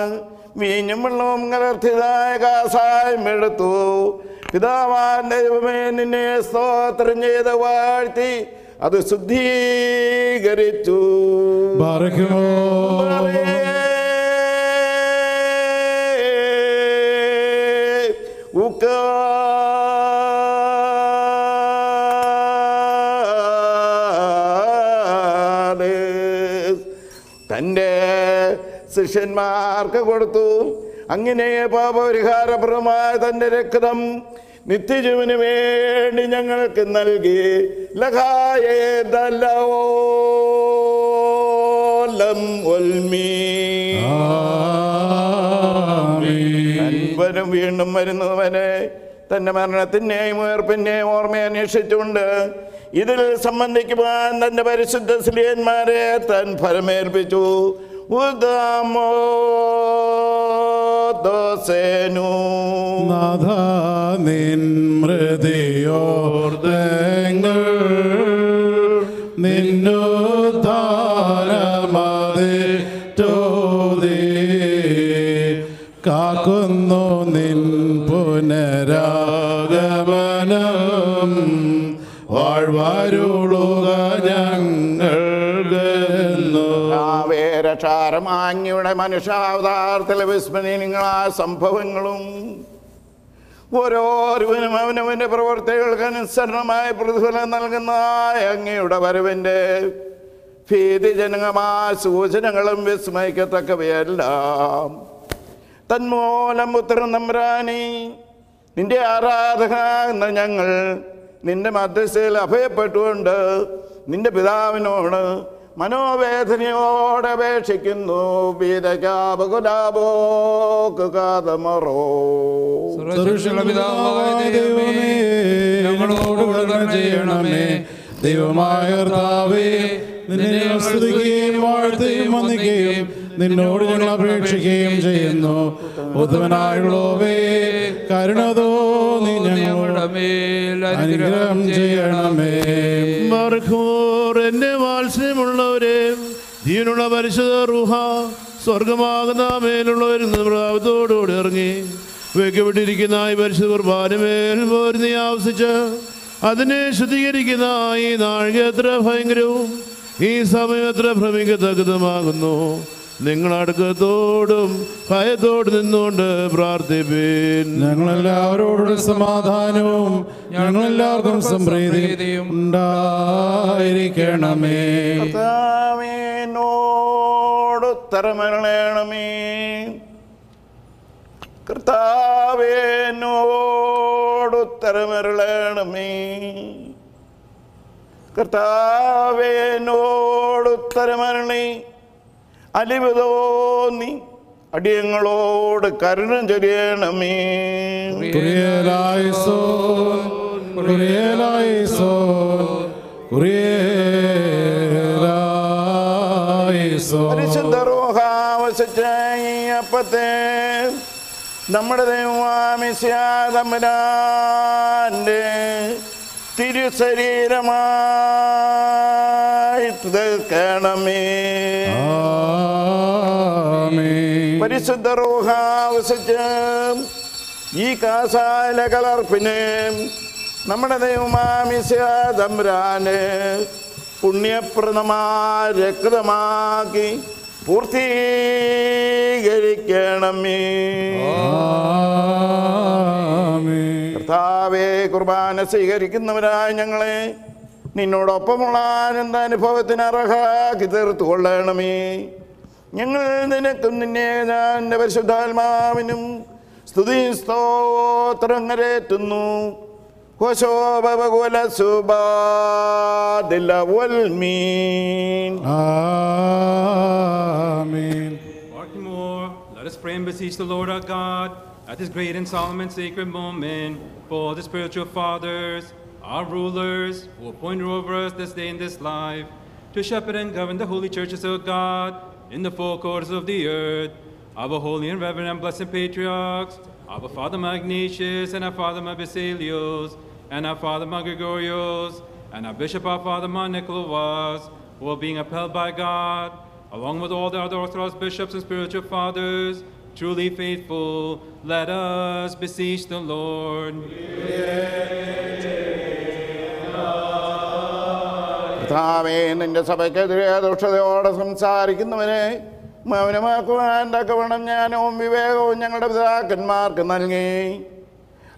വീഞ്ഞും വെള്ളവും കലർത്തിയതായ കാസായം എടുത്തു. പിതാവാൻ ദൈവമേ നിന്നെ സ്തോത്രം ചെയ്ത് വാഴ്ത്തി. അത് ശുദ്ധീകരിച്ചു. തന്റെ ശിഷ്യന്മാർക്ക് കൊടുത്തു. അങ്ങനെ പാപപരിഹാരപ്രദമായ തന്റെ രക്തം നിത്യജീവന് വേണ്ടി ഞങ്ങൾക്ക് നൽകി. ലഹായേതലോലം വീണ്ടും അൻപനും വീണ്ടും വരുന്നവനെ തന്റെ മരണത്തിന്റെയും ഉയർപ്പിന്റെയും ഓർമ്മയെ അന്വേഷിച്ചുകൊണ്ട് ഇതിൽ സംബന്ധിക്കുവാൻ തന്റെ പരിശുദ്ധ സ്ത്രീയന്മാരെ തൻ ഫലമേൽപ്പിച്ചു. ഉദാമോ ദോസേനു. നാഥ നിൻ കാക്കുന്നു നിൻ പുനരാഗമനം. വാഴ്വാരുളുക രക്ഷാരമാങ്ങിയുടെ മനുഷ്യാവതാരത്തിലെ വിസ്മരണീയങ്ങളായ സംഭവങ്ങളും ഓരോരുവനും അവനവന്റെ പ്രവർത്തികൾക്ക് അനുസരണമായ പ്രതിഫലം നൽകുന്ന അങ്ങയുടെ വരവിന്റെ ഭീതിജനകമായ സൂചനകളും വിസ്മയിക്കത്തക്കവയെല്ലാം. തന്മൂലം പുത്രൻ നമ്പ്രാനി നിന്റെ ആരാധക എന്ന ഞങ്ങൾ നിന്റെ മധ്യസ്ഥയിൽ അഭയപ്പെട്ടുകൊണ്ട് നിന്റെ പിതാവിനോട് മനോവേദനയോടെ അപേക്ഷിക്കുന്നു. ബീരകാബകുലാബോക്കുകാതമറോ സർവശക്തിയുള്ള പിതാവായ ദൈവമേ, ഞങ്ങളോട് കരുണ ചെയ്യണമേ. ദൈവമായ കർത്താവേ നിന്നെ സ്തുതിക്കുകയും വാഴ്ത്തുകയും വന്ദിക്കുകയും നിന്നോട് ഞങ്ങൾ അപേക്ഷിക്കുകയും ചെയ്യുന്നു. ഉദ്ധവനായുള്ളവേ കരുണതോ നീ ഞങ്ങളുടെ മേൽ അനുഗ്രഹം ചെയ്യണമേ. എന്റെ വാത്സ്യമുള്ളവരെ ജീവനുള്ള പരിശുദ്ധ റുഹ സ്വർഗമാകുന്ന മേലുള്ളവരിൽ നിന്ന് പ്രഭാവത്തോടുകൂടി ഇറങ്ങി വെക്കപ്പെട്ടിരിക്കുന്ന ഈ പരിശുദ്ധ കുർബാനമേൽ പോരുന്നി ആവശ്യിച്ച് അതിനെ ശുദ്ധീകരിക്കുന്ന ഈ നാഴിക എത്ര ഭയങ്കരവും ഈ സമയം എത്ര ഭ്രമിക്കത്തക്കതുമാകുന്നു. നിങ്ങൾ അടുക്കത്തോടും ഭയത്തോട് നിന്നുകൊണ്ട് പ്രാർത്ഥിപ്പീൻ. ഞങ്ങളെല്ലാവരോടും സമാധാനവും ഞങ്ങളെല്ലാവർക്കും സംപ്രീതിയും ഉണ്ടായിരിക്കണമേ. കർത്താവേനോടുത്തരമരണമേ കർത്താവേനോടുത്തരമരണമേ കർത്താവേനോടുത്തരമരണേ അലിവ് തോന്നി അടിയങ്ങളോട് കരുണ ചൊരിയണമേ. കുറിയലായിസോ കുറിയലായിസോ കുറിയലായിസോ പരിശുദ്ധ റോഹാവശിച്ച ഈ അപ്പത്തെ നമ്മുടെ ദൈവമാമിശാതമ്പരാന്റെ തിരുശരീരമായി പരിശുദ്ധ റോഹാവശിച്ച് ഈ കാസാല കലർപ്പിന് നമ്മുടെ ദൈവമാമിശാതമ്പരാന് പുണ്യപ്രദമായ രക്തമാക്കി പൂർത്തീകരിക്കണമേ. കർത്താവേ കുർബാന സ്വീകരിക്കുന്നവരായ ഞങ്ങളെ നിന്നോടൊപ്പമുള്ള ആനന്ദ അനുഭവത്തിന് അർഹാക്കി തീർത്തുകൊള്ളണമേ. ഞങ്ങൾ നിനക്കും നിന്നെ ഞാൻ പരിശുദ്ധാത്മാവിനും സ്തുതി وشوب بقول سباد الأول مين آمين More, let us pray and beseech the Lord our God at this great and solemn and sacred moment for the spiritual fathers, our rulers, who appointed over us this day in this life, to shepherd and govern the holy churches of God in the four quarters of the earth, our holy and reverend and blessed patriarchs, our Father Magnatius and our Father Mabesalios, and our Father Magregorios, and our Bishop, our Father Monicolaus, who are being upheld by God, along with all the other Orthodox bishops and spiritual fathers, truly faithful, let us beseech the Lord. കർത്താവേ നിന്റെ സഭയ്ക്കെതിരെ ദുഷ്ടതയോടെ സംസാരിക്കുന്നവനെ മൗനമാക്കുവാൻ തക്കവണ്ണം ജ്ഞാനവും വിവേകവും ഞങ്ങളുടെ പിതാക്കന്മാർക്ക് നൽകി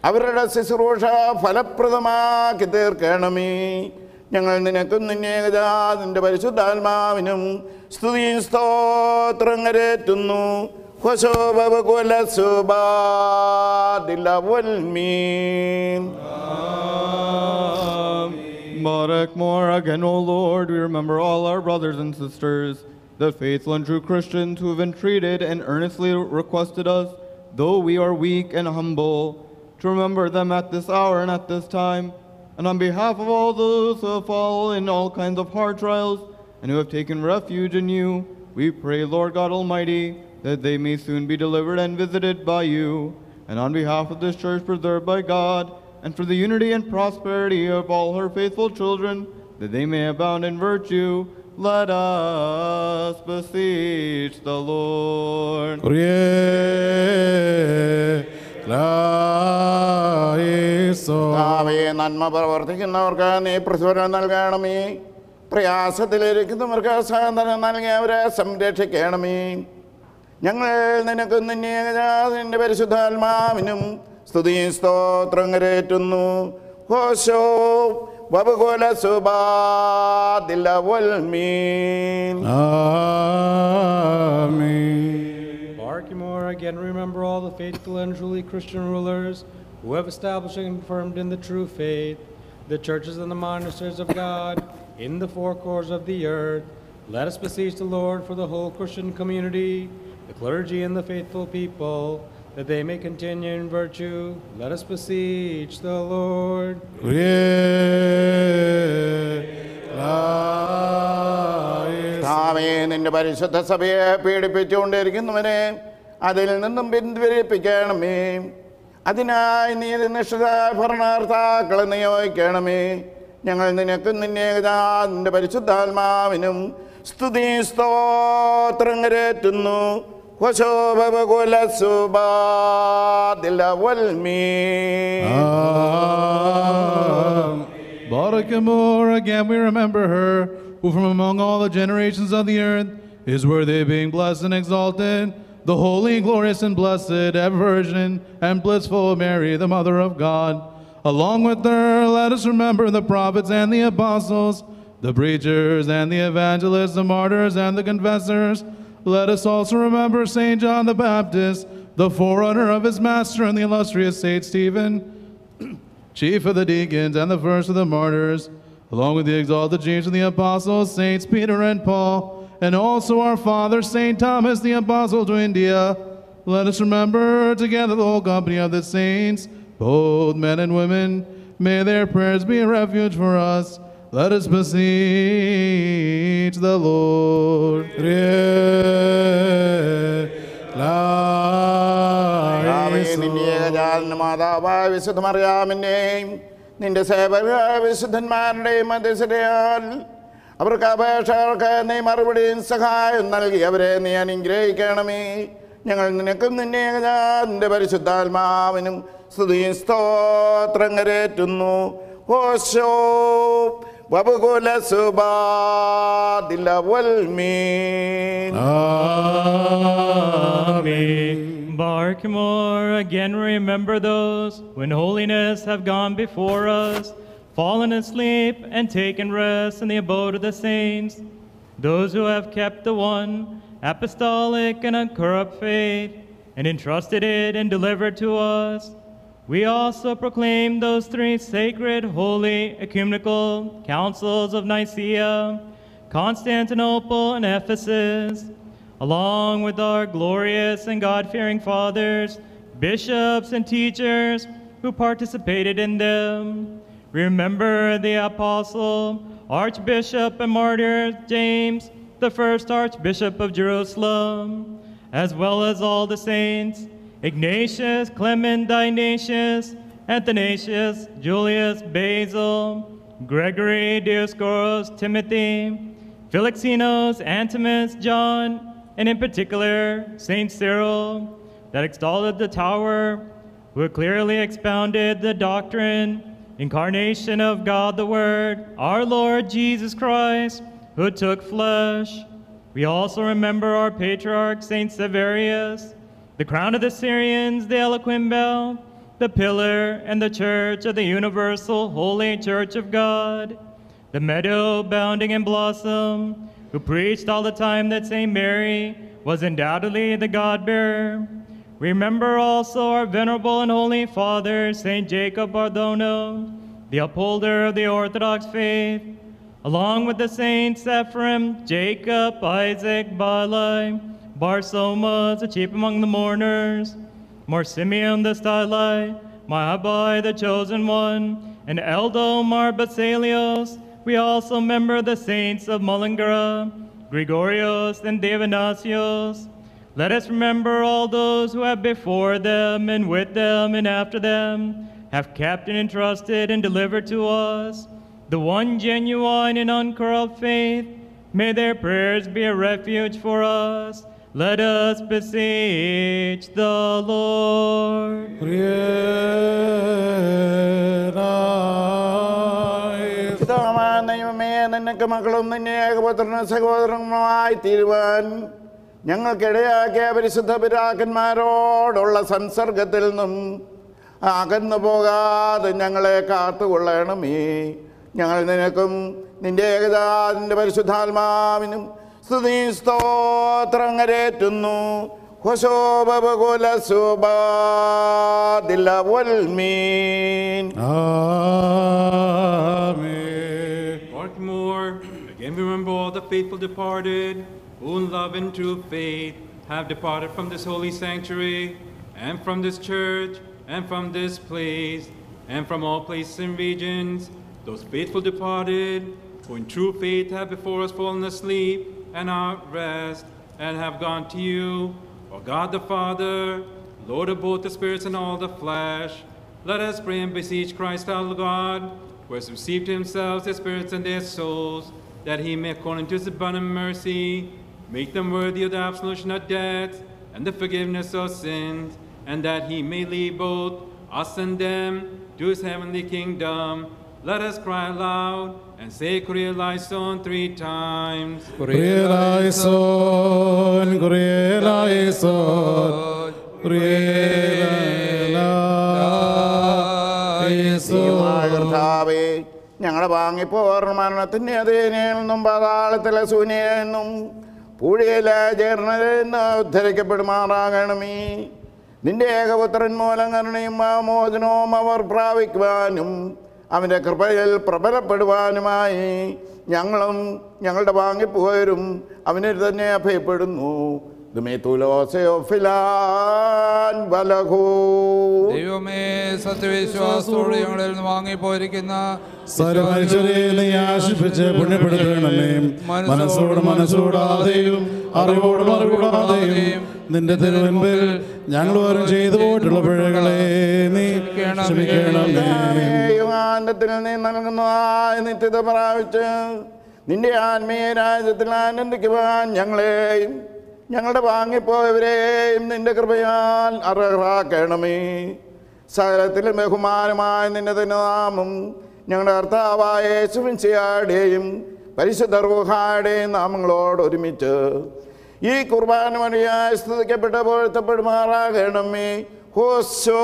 അവരുടെ ശുശ്രൂഷ ഫലപ്രദമാക്കി തീർക്കണമേ ഞങ്ങൾ നിനക്കും നിന്നേകജാ നിന്റെ പരിശുദ്ധാത്മാവിനും സ്തുതിയും സ്തോത്രം കരേറ്റുന്നു Barak more again, O Lord, we remember all our brothers and sisters, the faithful and true Christians who have entreated and earnestly requested us, though we are weak and humble, to remember them at this hour and at this time, and on behalf of all those who have fallen in all kinds of hard trials, and who have taken refuge in you, we pray, Lord God Almighty, that they may soon be delivered and visited by you, and on behalf of this church preserved by God, and for the unity and prosperity of all her faithful children, that they may abound in virtue, let us beseech the Lord. Yeah. നന്മ പ്രവർത്തിക്കുന്നവർക്ക് നീ പ്രചോദനം നൽകണമേ. പ്രയാസത്തിലിരിക്കുന്നവർക്ക് സാന്ത്വനം നൽകി അവരെ സംരക്ഷിക്കണമേ. ഞങ്ങൾ നിനക്ക് നിന്നെ നിന്റെ പരിശുദ്ധാത്മാവിനും സ്തുതി സ്തോത്രം കരേറ്റുന്നു. ഹോശോ വബുകുല സുബാദില വൽമീൻ Mark you more again, remember all the faithful and truly Christian rulers who have established and confirmed in the true faith the churches and the monasteries of God in the four corners of the earth. Let us beseech the Lord for the whole Christian community, the clergy and the faithful people, that they may continue in virtue. Let us beseech the Lord. കർത്താവേ, നിന്റെ പരിശുദ്ധ സഭയെ പീഡിപ്പിച്ചുകൊണ്ടിരിക്കുന്നവനെ അതിൽ നിന്നും പിന്തിരിപ്പിക്കണമേ അതിനായി നീ നിഷ്ഠിത ഭരണാർത്ഥാക്കളെ നിയോഗിക്കണമേ ഞങ്ങൾ നിനക്കും നിന്നെ നിന്റെ പരിശുദ്ധാത്മാവിനും സ്തുതി സ്തോത്രം കരേറ്റുന്നു വശോഭകുല സുബാദില വൽമീ Barakimur, again we remember her, who from among all the generations of the earth is worthy of being blessed and exalted, the holy, glorious, and blessed ever Virgin and blissful Mary, the Mother of God. Along with her, let us remember the prophets and the apostles, the preachers and the evangelists, the martyrs and the confessors. Let us also remember St. John the Baptist, the forerunner of his master, and the illustrious St. Stephen chief of the deacons and the first of the martyrs, along with the exalted James and the apostles, Saints Peter and Paul, and also our father, Saint Thomas the apostle to India. Let us remember together the whole company of the saints, both men and women. May their prayers be a refuge for us. Let us beseech the Lord. കർത്താവേ, നിന്റെ ഏകജാതന മാതാവായ വിശുദ്ധമറിയാമിൻ്റെയും നിന്റെ സേവകരായ വിശുദ്ധന്മാരുടെയും മധ്യസ്ഥതയാൽ അവർക്ക് അപേക്ഷകർക്ക് നീ മറുപടിയും സഹായം നൽകി അവരെ നീ അനുഗ്രഹിക്കണമേ. ഞങ്ങൾ നിനക്കും നിന്നെ നിന്റെ പരിശുദ്ധാത്മാവിനും സ്തുതി സ്തോത്രങ്ങരേറ്റുന്നു ഓശോ വപുകുല Barkmore, again remember those when holiness have gone before us, fallen asleep and taken rest in the abode of the saints, those who have kept the one apostolic and uncorrupt faith and entrusted it and delivered to us. We also proclaim those three sacred, holy, ecumenical councils of Nicaea, Constantinople, and Ephesus along with our glorious and God fearing fathers, bishops, and teachers who participated in them. Remember the apostle, archbishop, and martyr James, the first archbishop of Jerusalem, as well as all the saints Ignatius, Clement, Dionysius, Athanasius, Julius, Basil, Gregory, Dioscoros, Timothy, Philoxenos, Antimus, John, and in particular, Saint Cyril, that exalted the tower, who clearly expounded the doctrine, incarnation of God the Word, our Lord Jesus Christ, who took flesh. We also remember our patriarch, Saint Severius, the crown of the Syrians, the eloquent bell, the pillar and the church of the universal holy church of God, the meadow bounding in blossom, who preached all the time that St. Mary was undoubtedly the God bearer. We remember also our venerable and holy father, St. Jacob Bardono, the upholder of the Orthodox faith, along with the saints Ephraim, Jacob, Isaac, Balai, Barsoma, the chief among the mourners, Mar Simeon the Stylite, Mahabai the chosen one, and Eldo Mar Basilios. We also remember the saints of Mulangra, Gregorios and Divinasios. Let us remember all those who have before them and with them and after them have kept and entrusted and delivered to us the one genuine and uncorrupt faith. May their prayers be a refuge for us. Let us beseech the Lord. പിതാവായ ദൈവമേ നിനക്ക് മക്കളും നിന്നെ ഏകപുത്രനും സഹോദരങ്ങളുമായി തീരുവാൻ ഞങ്ങൾക്കിടയാക്കിയ പരിശുദ്ധ പിതാക്കന്മാരോടുള്ള സംസർഗത്തിൽ നിന്നും അകന്നു പോകാതെ ഞങ്ങളെ കാത്തുകൊള്ളണമേ. ഞങ്ങൾ നിനക്കും നിന്റെ ഏകദാതിന്റെ പരിശുദ്ധാത്മാവിനും സ്തുതി സ്തോത്രങ്ങരേറ്റുന്നു. Again, remember all the faithful departed, who in love and true faith have departed from this holy sanctuary, and from this church, and from this place, and from all places and regions. Those faithful departed, who in true faith have before us fallen asleep and are at rest, and have gone to you, O God the Father, Lord of both the spirits and all the flesh. Let us pray and beseech Christ our God, who has received to himself their spirits and their souls, that he may, according to his abundant mercy, make them worthy of the absolution of debts and the forgiveness of sins, and that he may lead both us and them to his heavenly kingdom. Let us cry aloud and say Kyrie eleison three times. Kurielaison, Kurielaison, ദൈവമായ കർത്താവേ ഞങ്ങളുടെ വാങ്ങിപ്പോർ മരണത്തിൻ്റെ അധീനയിൽ നിന്നും പാതാളത്തിലെ ശൂന്യയിൽ നിന്നും പൂഴിയിലെ ഉദ്ധരിക്കപ്പെടുമാറാകണമേ. നിന്റെ ഏകപുത്രൻ മൂലം കരുണയും മോചനവും അവർ പ്രാപിക്കുവാനും അവന്റെ കൃപയിൽ പ്രബലപ്പെടുവാനുമായി ഞങ്ങളും ഞങ്ങളുടെ വാങ്ങിപ്പോയരും അവനിൽ തന്നെ അഭയപ്പെടുന്നു. ദൈവമേ സത്യവിശ്വാസത്തോടെ ഞങ്ങളിൽ നിന്ന് വാങ്ങിപ്പോയിരിക്കുന്ന സർവമനുഷ്യരെ നീ ആശിപ്പിച്ച് പുണ്യപ്പെടുത്തണമേ. മനസ്സോട് മനസ്സോടാതെയും അറിവോടും അറിവൂടാതെയും നിന്റെ തിരുവൻപിൽ ഞങ്ങൾ വരും ചെയ്തു പോയിട്ടുള്ള പിഴകളെ നീ ക്ഷമിക്കണമേ. നീ നൽകുന്നതായ നിത്യത പ്രാപിച്ച് നിന്റെ ആത്മീയ രാജ്യത്തിൽ ആനന്ദിക്കുവാൻ ഞങ്ങളെയും ഞങ്ങളുടെ വാങ്ങിപ്പോയവരെയും നിന്റെ കൃപയാൽ അർഹരാക്കണമേ. സകലത്തിൽ ബഹുമാനമായ നിന്റെ തന്നെ നാമം ഞങ്ങളുടെ കർത്താവായ യേശുവിൻസിയാടെയും പരിശുദ്ധ റൂഹായുടെയും നാമങ്ങളോട് ഒരുമിച്ച് ഈ കുർബാന വഴിയായി സ്തുതിക്കപ്പെട്ട പോഴ്ത്തപ്പെടുമാറാകണമേ ഹോസോ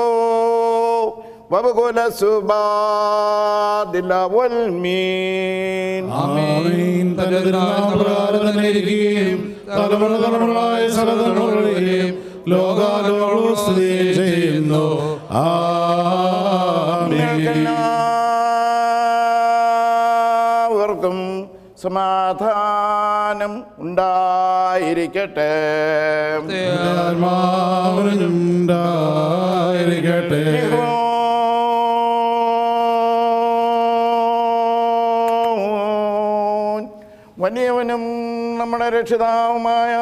വബകുല സുബാദിലവൽമീൻ ആമീൻ. തന്റെ തിരുനാമപ്രകാരം തന്നെ ഇരിക്കുകയും തലമുറ തലമുറയായ സകലതലമുറകളെയും ലോകാലോകവും സ്തുതി ചെയ്യുന്നു. ആമീൻ എല്ലാവർക്കും സമാധാനം ഉണ്ടായിരിക്കട്ടെ. ഉണ്ടായിരിക്കട്ടെ വലിയവനും നമ്മുടെ രക്ഷിതാവുമായ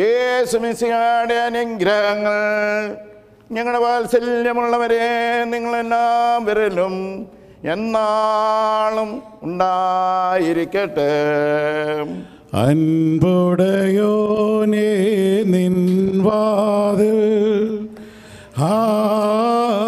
യേശുമിസിയാടെ അനുഗ്രഹങ്ങൾ ഞങ്ങളുടെ വാത്സല്യമുള്ളവരെ നിങ്ങളെല്ലാവരിലും എന്നാളും ഉണ്ടായിരിക്കട്ടെ. അൻപുടയോനേ നിൻ വാതിൽ. ഹാലേലൂയ.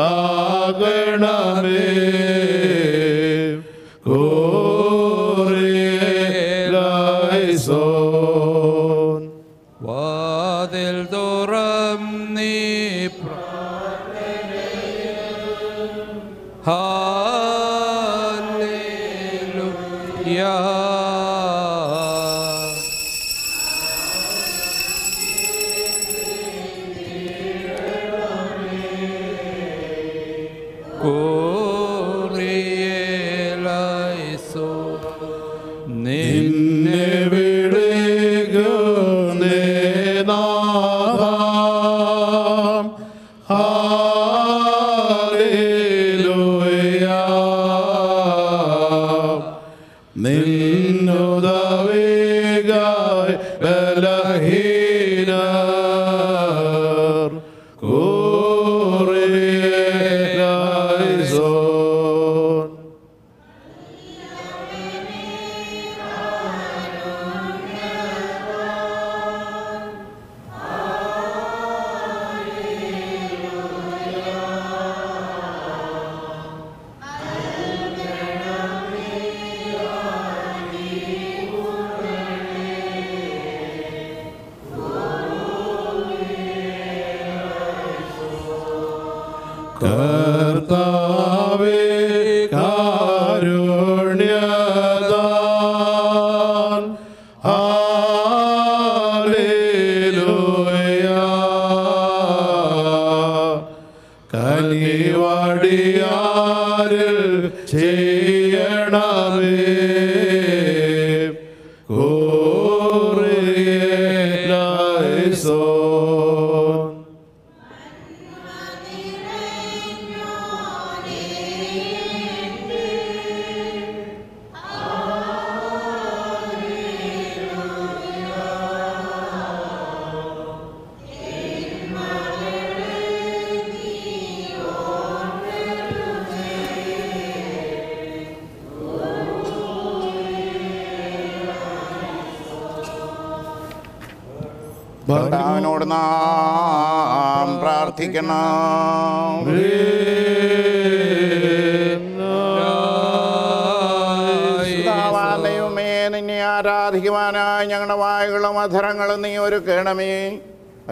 കാകണമേ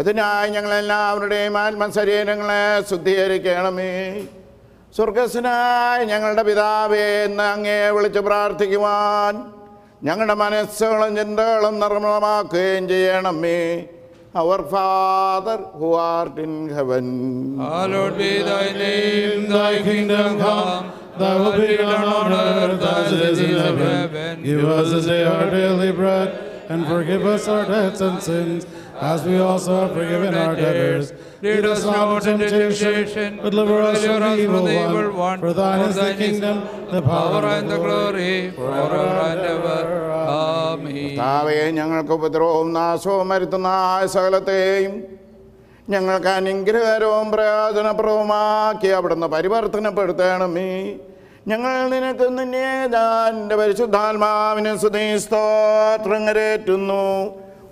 ഇതിനായി ഞങ്ങളെല്ലാവരുടെയും ആത്മസരീരങ്ങളെ ശുദ്ധീകരിക്കണമേ. സ്വർഗസ്സനായ ഞങ്ങളുടെ പിതാവേ എന്ന് അങ്ങേ വിളിച്ച് പ്രാർത്ഥിക്കുവാൻ ഞങ്ങളുടെ മനസ്സുകളും ചിന്തകളും നിർമ്മലമാക്കുകയും ചെയ്യണമേ. Our father who art in heaven Thy will be done on earth as it is in and forgive us our debts and sins, as we also have forgiven our debtors. Lead us not into temptation, but deliver us from the evil one. one. For thine is the kingdom, the power, and the glory, forever and ever. Amen. കർത്താവേ ഞങ്ങൾക്ക് ഉപദ്രവവും നാശവും വരുത്തുന്ന സകലത്തെയും ഞങ്ങൾക്ക് അനുഗ്രഹകരവും പ്രയോജനപ്രദവുമാക്കി അവിടുന്ന് പരിവർത്തനപ്പെടുത്തണമേ ഞങ്ങൾ നിനക്ക് നിന്നെ എന്റെ പരിശുദ്ധാത്മാവിനെ സ്തുതി സ്തോത്രം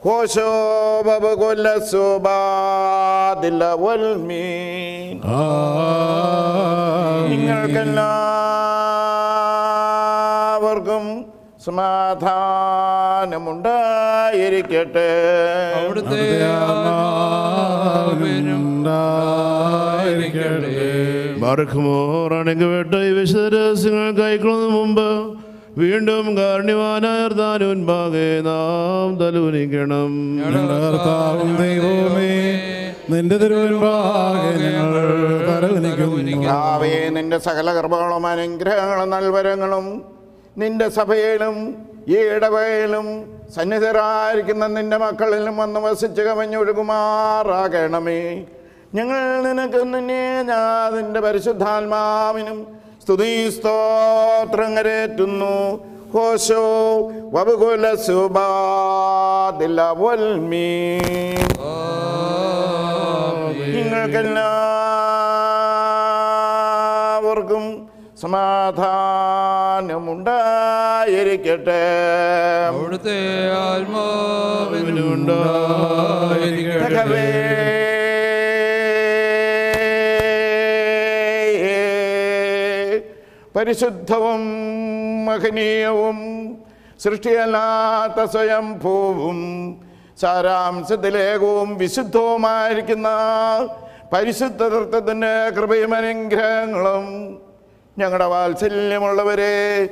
ഹോശോ ബബ കൊല്ല സുബാദില്ല വൽമീൻ നിങ്ങൾക്കെല്ലാവർക്കും സമാധാനമുണ്ടായിരിക്കട്ടെ അവിടുത്തെ മറക്കുമോറാണെങ്കിൽ വേട്ട ഈ വിശുദ്ധ രഹസ്യങ്ങൾ കൈക്കൊള്ളുന്ന മുമ്പ് വീണ്ടും കാരുണ്യവാനായ താനും നാം തലൂനിക്കണം കർത്താവും ദൈവമേ നിന്റെ തിരുവൻപാകെ ഞങ്ങൾ നിന്റെ സകല കർമ്മങ്ങളും അനുഗ്രഹങ്ങളും നൽവരങ്ങളും നിന്റെ സഭയിലും ഈ ഇടവയിലും സന്നിധരായിരിക്കുന്ന നിന്റെ മക്കളിലും വന്ന് വസിച്ച് കവഞ്ഞൊഴുകുമാറാകണമേ ഞങ്ങൾ നിനക്ക് നിന്നെ ഞാൻ നിന്റെ പരിശുദ്ധാത്മാവിനും സ്തുതി സ്തോത്രങ്ങരേറ്റുന്നു ഹോശോ വബുകുല നിങ്ങൾക്കെല്ലാവർക്കും സമാധാനമുണ്ടായിരിക്കട്ടെ. അവിടുത്തെ ആത്മാവിനുണ്ടായിരിക്കട്ടെ പരിശുദ്ധവും മഹനീയവും സൃഷ്ടിയല്ലാത്ത സ്വയം ഭൂവും സാരാംശത്തിലേകവും വിശുദ്ധവുമായിരിക്കുന്ന പരിശുദ്ധ തൃത്വത്തിന്റെ കൃപയും അനുഗ്രഹങ്ങളും ഞങ്ങളുടെ വാത്സല്യമുള്ളവരെ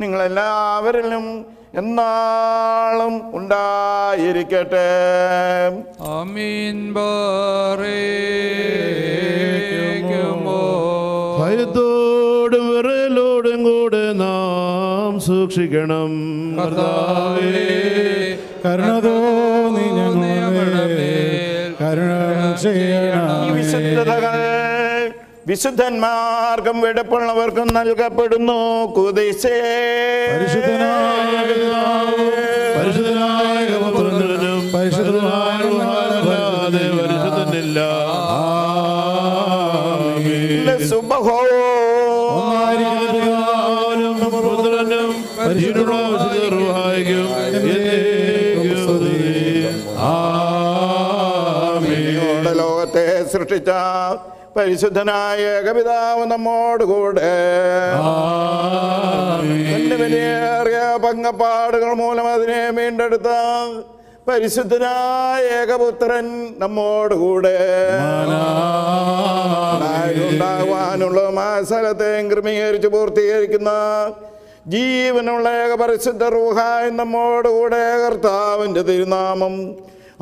നിങ്ങളെല്ലാവരിലും എന്നാളും ഉണ്ടായിരിക്കട്ടെ. ആമീൻ. ബാറേക്കുമോ സൂക്ഷിക്കണം. കർത്താവേ കരുണ തോന്നി ഞങ്ങളെ കരുണ ചെയ്യണമേ. വിശുദ്ധതകൾ വിശുദ്ധന്മാർക്കും വെടുപ്പുള്ളവർക്കും നൽകപ്പെടുന്നു കുതിശേ പരിശുദ്ധനായ സുബഹോ സൃഷ്ടിച്ച പരിശുദ്ധനായ കവിതാവ് നമ്മോടുകൂടെ കൂടെ. വിലയേറിയ പങ്കപ്പാടുകൾ മൂലം അതിനെ വീണ്ടെടുത്ത പരിശുദ്ധനായ ഏകപുത്രൻ നമ്മോടുകൂടെ ഉണ്ടാകുവാനുള്ള സ്ഥലത്തെയും ക്രമീകരിച്ച് പൂർത്തീകരിക്കുന്ന ജീവനുള്ള ഏക പരിശുദ്ധ റൂഹായി നമ്മോടുകൂടെ കർത്താവിന്റെ തിരുനാമം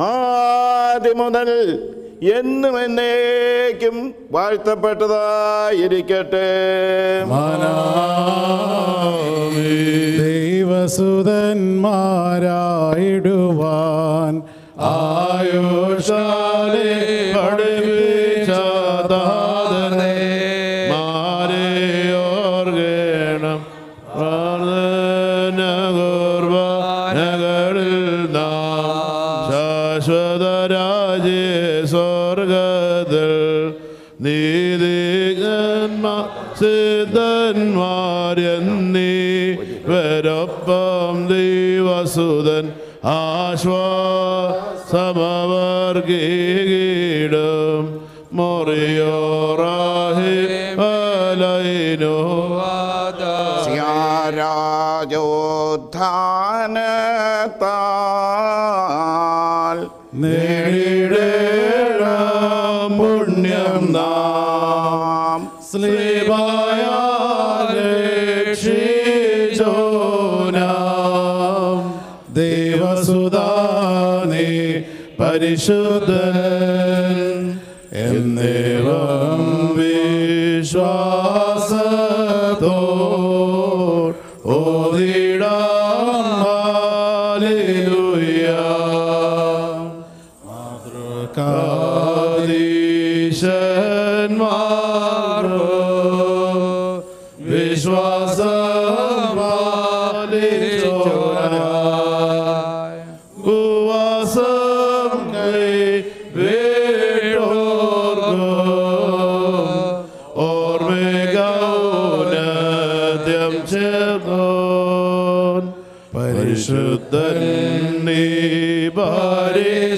ആദ്യം മുതൽ എന്നും എന്നേക്കും വാഴ്ത്തപ്പെട്ടതായിരിക്കട്ടെ. ദൈവസുതന്മാരായിടുവാൻ ആയുഷാലെ ദൈവസുതൻ ആശ്വാസമവർഗീടും മൊറിയോറാഹി അലൈനോ രാജോത്ഥാനത്താൽ പരിശുദ്ധൻ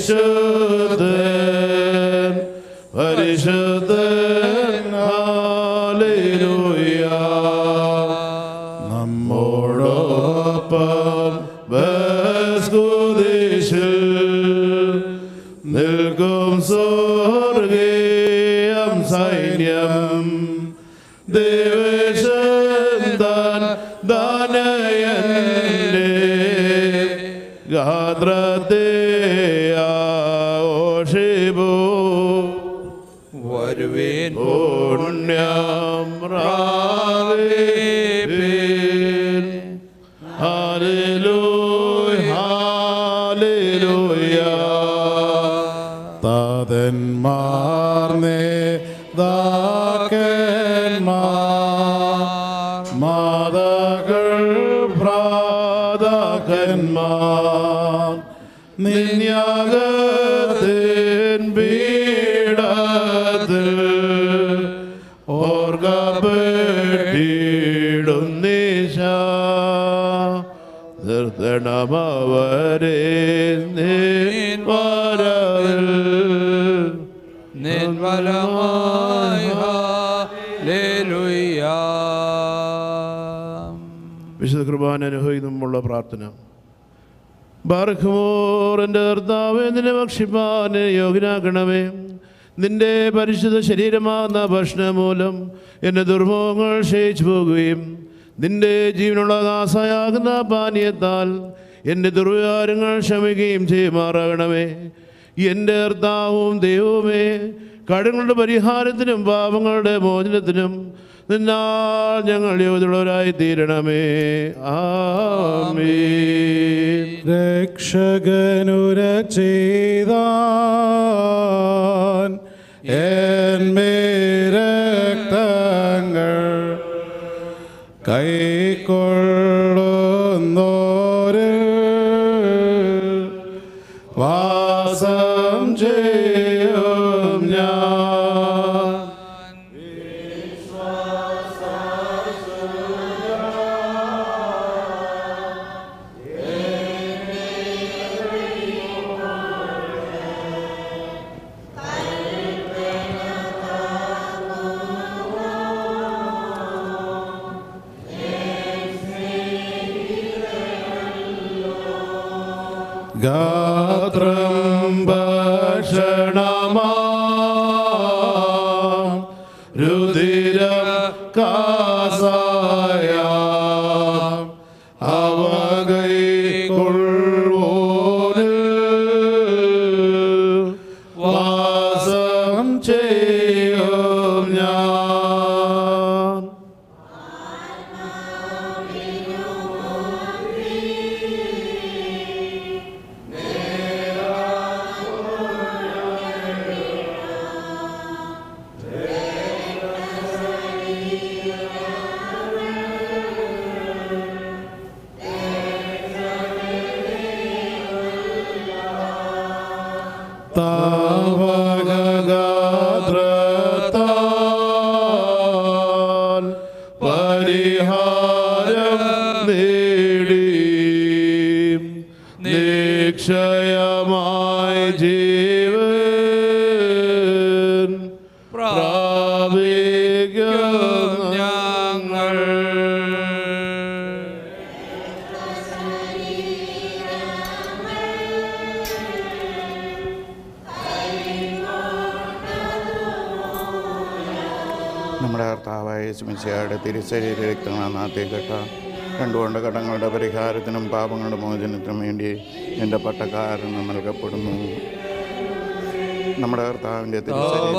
പരിശുദ്ധൻ കുർബാന അനുഭവിക്കുമുള്ള പ്രാർത്ഥന. ബാർഖമോർ എന്റെ കർത്താവെ നിന്നെ ഭക്ഷിപ്പാൻ യോഗ്യനാക്കണമേ. നിന്റെ പരിശുദ്ധ ശരീരമാകുന്ന ഭക്ഷണം മൂലം എന്റെ ദുർഭോഗങ്ങൾ ക്ഷയിച്ചു പോകുകയും നിന്റെ ജീവനുള്ള ദാസയാകുന്ന പാനീയത്താൽ എന്റെ ദുർവികാരങ്ങൾ ക്ഷമിക്കുകയും ചെയ്യുമാറാകണമേ. എന്റെ കർത്താവും ദൈവവുമേ കടങ്ങളുടെ പരിഹാരത്തിനും പാപങ്ങളുടെ മോചനത്തിനും നിന്നാൽ ഞങ്ങൾ യോഗ്യതയുള്ളവരായി തീരണമേ ആമേ രക്ഷകനുര ചെയ്ത രക്തങ്ങൾ കൈക്കൊള്ളുന്നോര് Sata സ്മിശയുടെ ആദ്യഘട്ട കണ്ടുകൊണ്ട കടങ്ങളുടെ പരിഹാരത്തിനും പാപങ്ങളുടെ മോചനത്തിനും വേണ്ടി എന്റെ പട്ടക്കാരന് നൽകപ്പെടുന്നു. നമ്മുടെ കർത്താവിന്റെ വിധിയും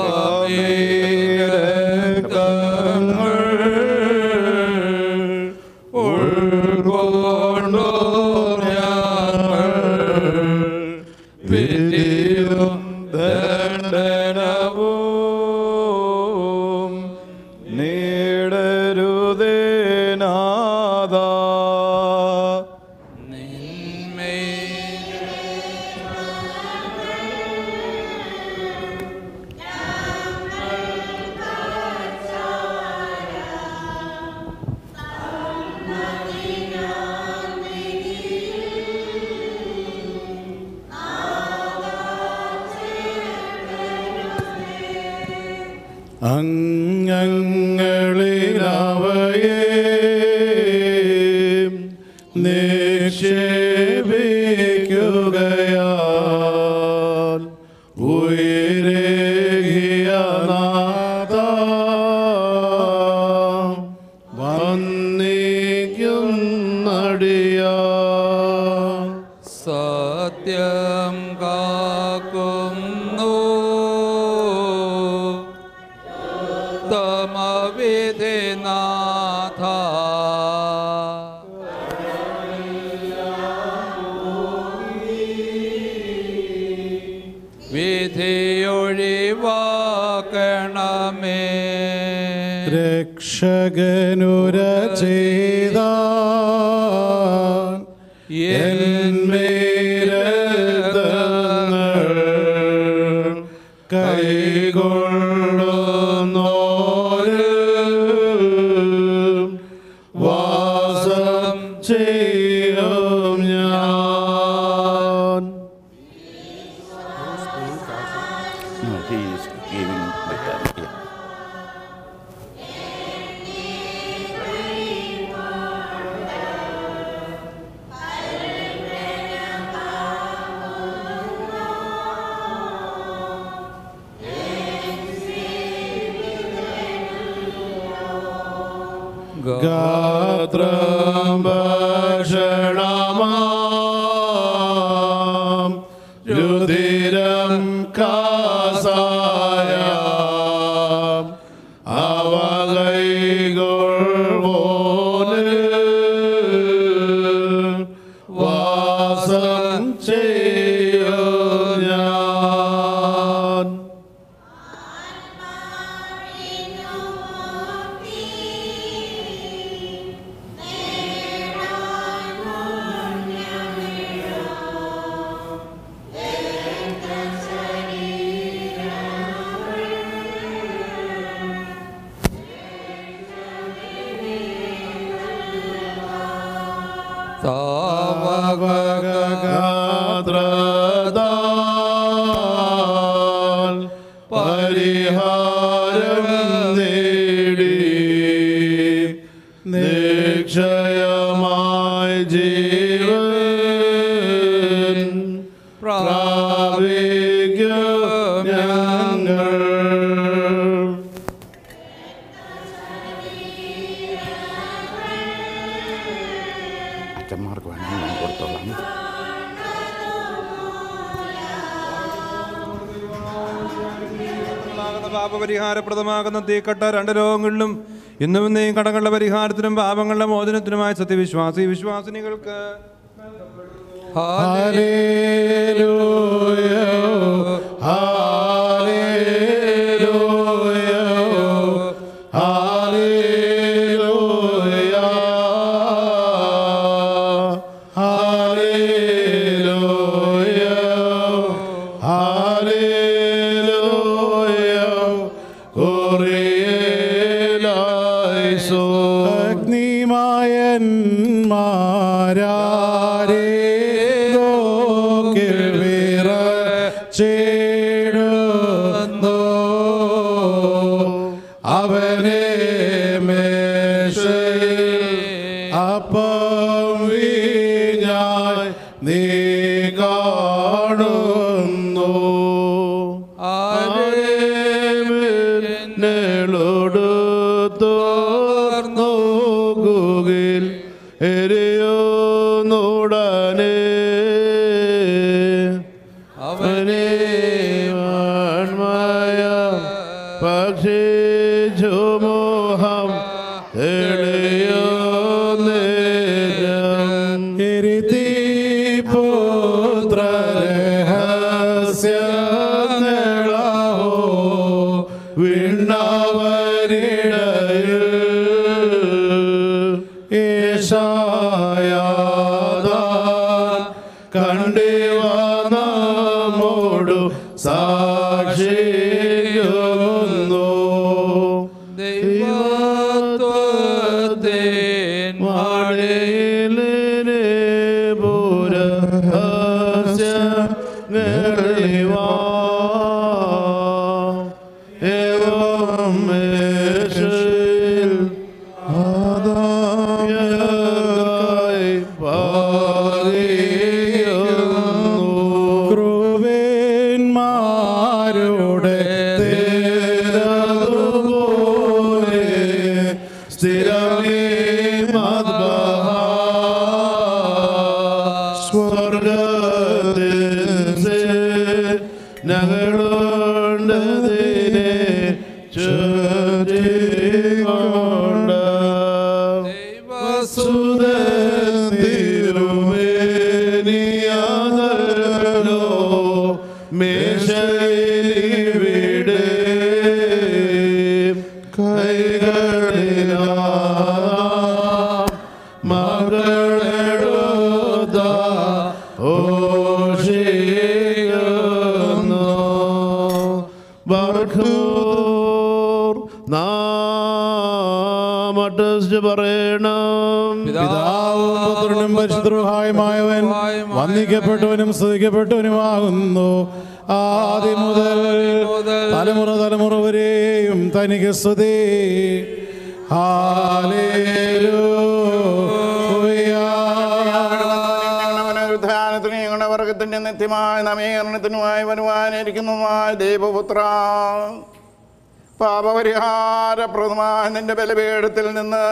ഉണ്ടാകുന്ന തീക്കട്ട രണ്ട് രോഗങ്ങളിലും ഇന്നും ഇന്നെയും കടങ്ങളുടെ പരിഹാരത്തിനും പാപങ്ങളുടെ മോചനത്തിനുമായ സത്യവിശ്വാസി വിശ്വാസിനികൾക്ക് ഹാലേലൂയ വന്ദിക്കപ്പെട്ടവനും സ്തുതിക്കപ്പെട്ടവനുമാകുന്നു. ആദ്യം മുതൽ തലമുറ തലമുറ വരെയും തനിക്ക് സ്തുതി. വർഗത്തിന്റെ നിത്യമായ നമീകരണത്തിനുമായി വരുവാനിരിക്കുന്നതുമായ ദൈവപുത്ര പാപപരിഹാരപ്രദമായ നിന്റെ ബലപീഠത്തിൽ നിന്ന്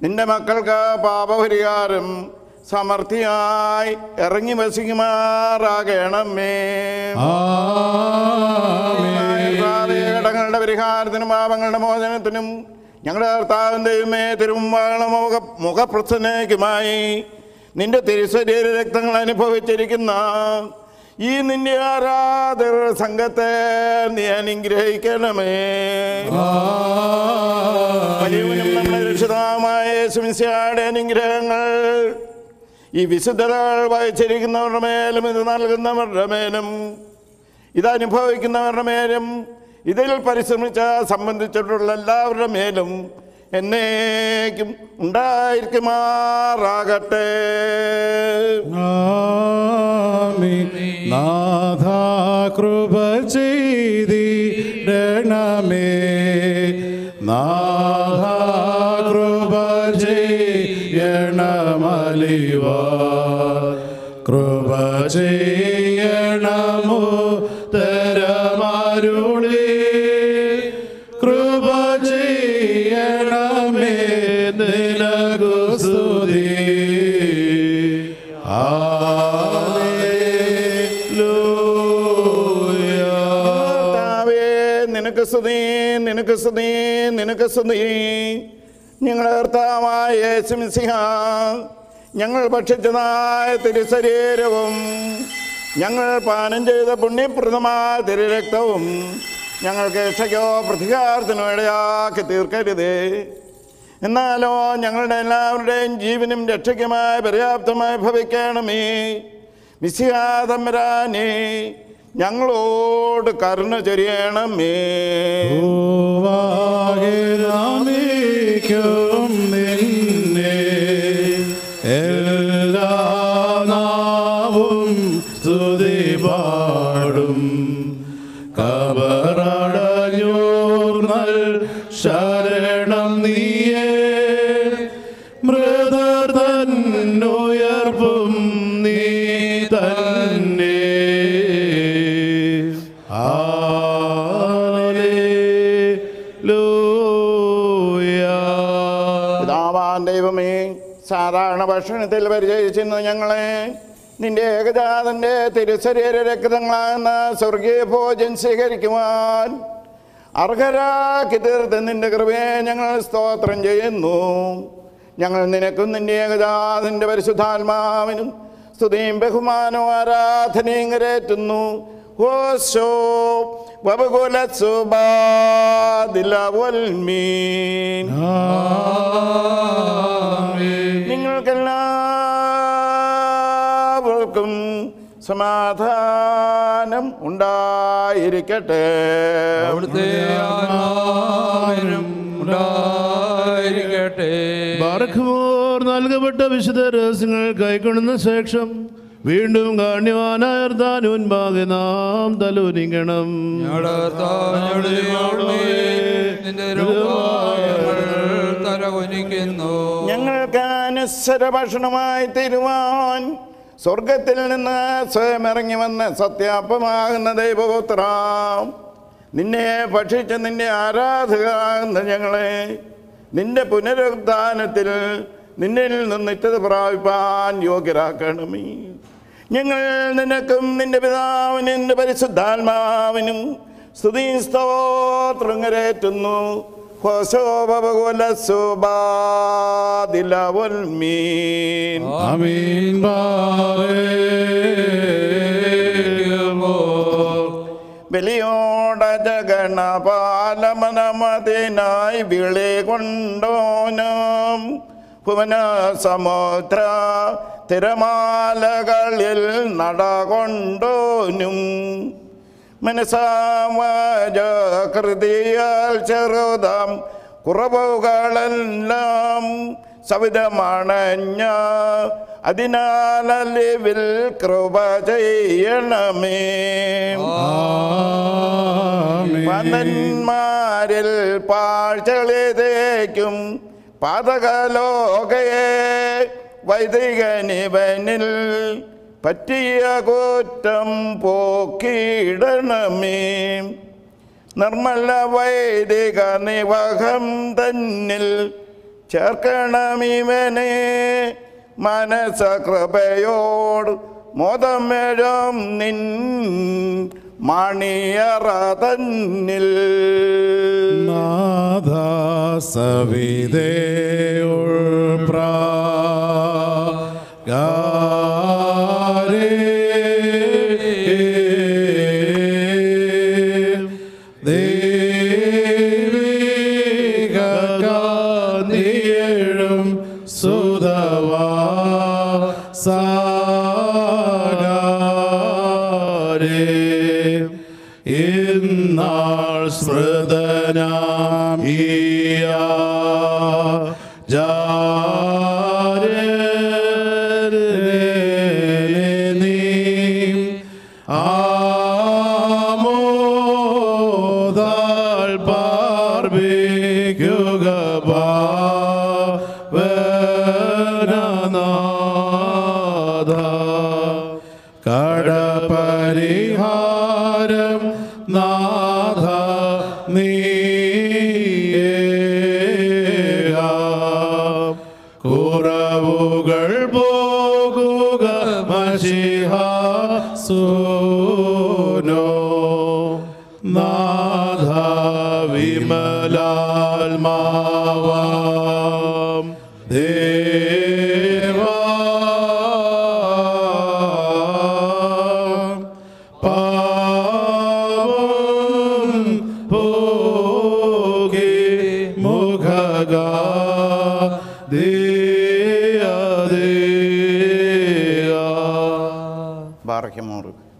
നിന്റെ മക്കൾക്ക് പാപപരിഹാരം സമൃദ്ധിയായി ഇറങ്ങി വസിക്കുമാറാകണമേ. ഇടങ്ങളുടെ പരിഹാരത്തിനും പാപങ്ങളുടെ മോചനത്തിനും ഞങ്ങളുടെ കർത്താവിൻ ദൈവമേ തിരുമുമ്പാളം മുഖ മുഖപ്രസന്നയ്ക്കുമായി നിന്റെ തിരുശരീര രക്തങ്ങൾ അനുഭവിച്ചിരിക്കുന്ന ഈ നിന്റെ ആരാധക സംഘത്തെ നീ അനുഗ്രഹിക്കണമേ. വലിയവനും നമ്മുടെ രക്ഷിതാവുമായ യേശുമിശിഹായുടെ അനുഗ്രഹങ്ങൾ ഈ വിശുദ്ധതകൾ വായിച്ചിരിക്കുന്നവരുടെ മേലും ഇത് നൽകുന്നവരുടെ മേലും ഇതനുഭവിക്കുന്നവരുടെ മേലും ഇതിൽ പരിശ്രമിച്ച സംബന്ധിച്ചിട്ടുള്ള എല്ലാവരുടെ മേലും എന്നേക്കും ഉണ്ടായിരിക്കുമാറാകട്ടെ. നാഥ കൃപ ചെയ്തിടണമേ. നാഥ ചെയ്യണമലിവ കൃപ ചെയ്യണമോ തരമാരുളി കൃപ ചെയ്യണമേ നിനകു സ്തുതി. കർത്താവേ, നിനക്ക് സ്തുതി നിനക്ക് സ്തുതി നിനക്ക് സ്തുതി. ഞങ്ങളുടെ കർത്താവായ യേശുമിശിഹ ഞങ്ങൾ ഭക്ഷിച്ചതായ തിരുശരീരവും ഞങ്ങൾ പാനം ചെയ്ത പുണ്യപ്രദമായ തിരുരക്തവും ഞങ്ങൾക്ക് രക്ഷയ്ക്കോ പ്രതികാരത്തിനോ ഇടയാക്കി തീർക്കരുതേ. എന്നാലോ ഞങ്ങളുടെ എല്ലാവരുടെയും ജീവനും രക്ഷയ്ക്കുമായി പര്യാപ്തമായി ഭവിക്കണമേ. വിശിയാതമ്പരാനെ ഞങ്ങളോട് കരുണ ചൊരിയണമേ. സാധാരണ ഭക്ഷണത്തിൽ പരിചയിച്ചിരുന്നു ഞങ്ങളെ. നിന്റെ ഏകജാതന്റെ തിരുശരീര രക്തങ്ങളാകുന്ന സ്വർഗീയ ഭോജൻ സ്വീകരിക്കുവാൻ അർഹരാക്കി തീർത്ത് നിന്റെ കൃപയെ ഞങ്ങൾ സ്തോത്രം ചെയ്യുന്നു. ഞങ്ങൾ നിനക്കും നിന്റെ ഏകജാതന്റെ പരിശുദ്ധാത്മാവിനും സ്തുതിയും ബഹുമാനവും ആരാധനയും കരേറ്റുന്നു. ഹോശോ വബകുല സുബാദിലവൽമീൻ നിങ്ങൾക്കെല്ലാവർക്കും സമാധാനം ഉണ്ടായിരിക്കട്ടെ. അവിടുത്തെ ഉണ്ടായിരിക്കട്ടെ. ബാറഖ്മോർ നൽകപ്പെട്ട വിശുദ്ധ രഹസ്യങ്ങൾ കൈക്കൊള്ളുന്ന ശേഷം വീണ്ടും കാണ്യവാനായർത്താൻ മുൻപാകെ നാം തലൊരുങ്ങണം ഞങ്ങൾക്ക് അനുസര ഭക്ഷണമായി തീരുവാൻ സ്വർഗത്തിൽ നിന്ന് സ്വയം ഇറങ്ങി വന്ന് സത്യാപ്പമാകുന്ന ദൈവപുത്ര നിന്നെ ഭക്ഷിച്ച് നിന്റെ ആരാധകാകുന്ന ഞങ്ങളെ നിന്റെ പുനരുദ്ധാനത്തിൽ നിന്നിൽ നിന്ന് നിത്യത പ്രാപിപ്പാൻ യോഗ്യരാക്കണമേ. ഞങ്ങൾ നിനക്കും നിന്റെ പിതാവിനും നിന്റെ പരിശുദ്ധാത്മാവിനും സ്തുതി സ്തോത്രങ്ങരേറ്റുന്നു ബലിയോട ജഗണപാലമനമതിനായി വിളി കൊണ്ടോനും. ഭുവന സമുദ്ര തിരമാലകളിൽ നടകൊണ്ടോനും. മനസാമജകൃതിയാൽ ചെറുതാം കുറവുകളെല്ലാം സവിധമണഞ്ഞ അതിനാലിവിൽ കൃപ ചെയ്യണമേ. പന്നന്മാരിൽ പാഴ്ചളിതേക്കും പാതകലോകയെ വൈദികനിവനിൽ പറ്റിയ കൂറ്റം പോക്കിയിടണമേ നിർമ്മല വൈദിക നിവഹം തന്നിൽ ചേർക്കണമിവനെ മനസ കൃപയോട് മോദമേഴം നിൻ മണിയറ തന്നിൽ പ്രാ ഗാരേ No.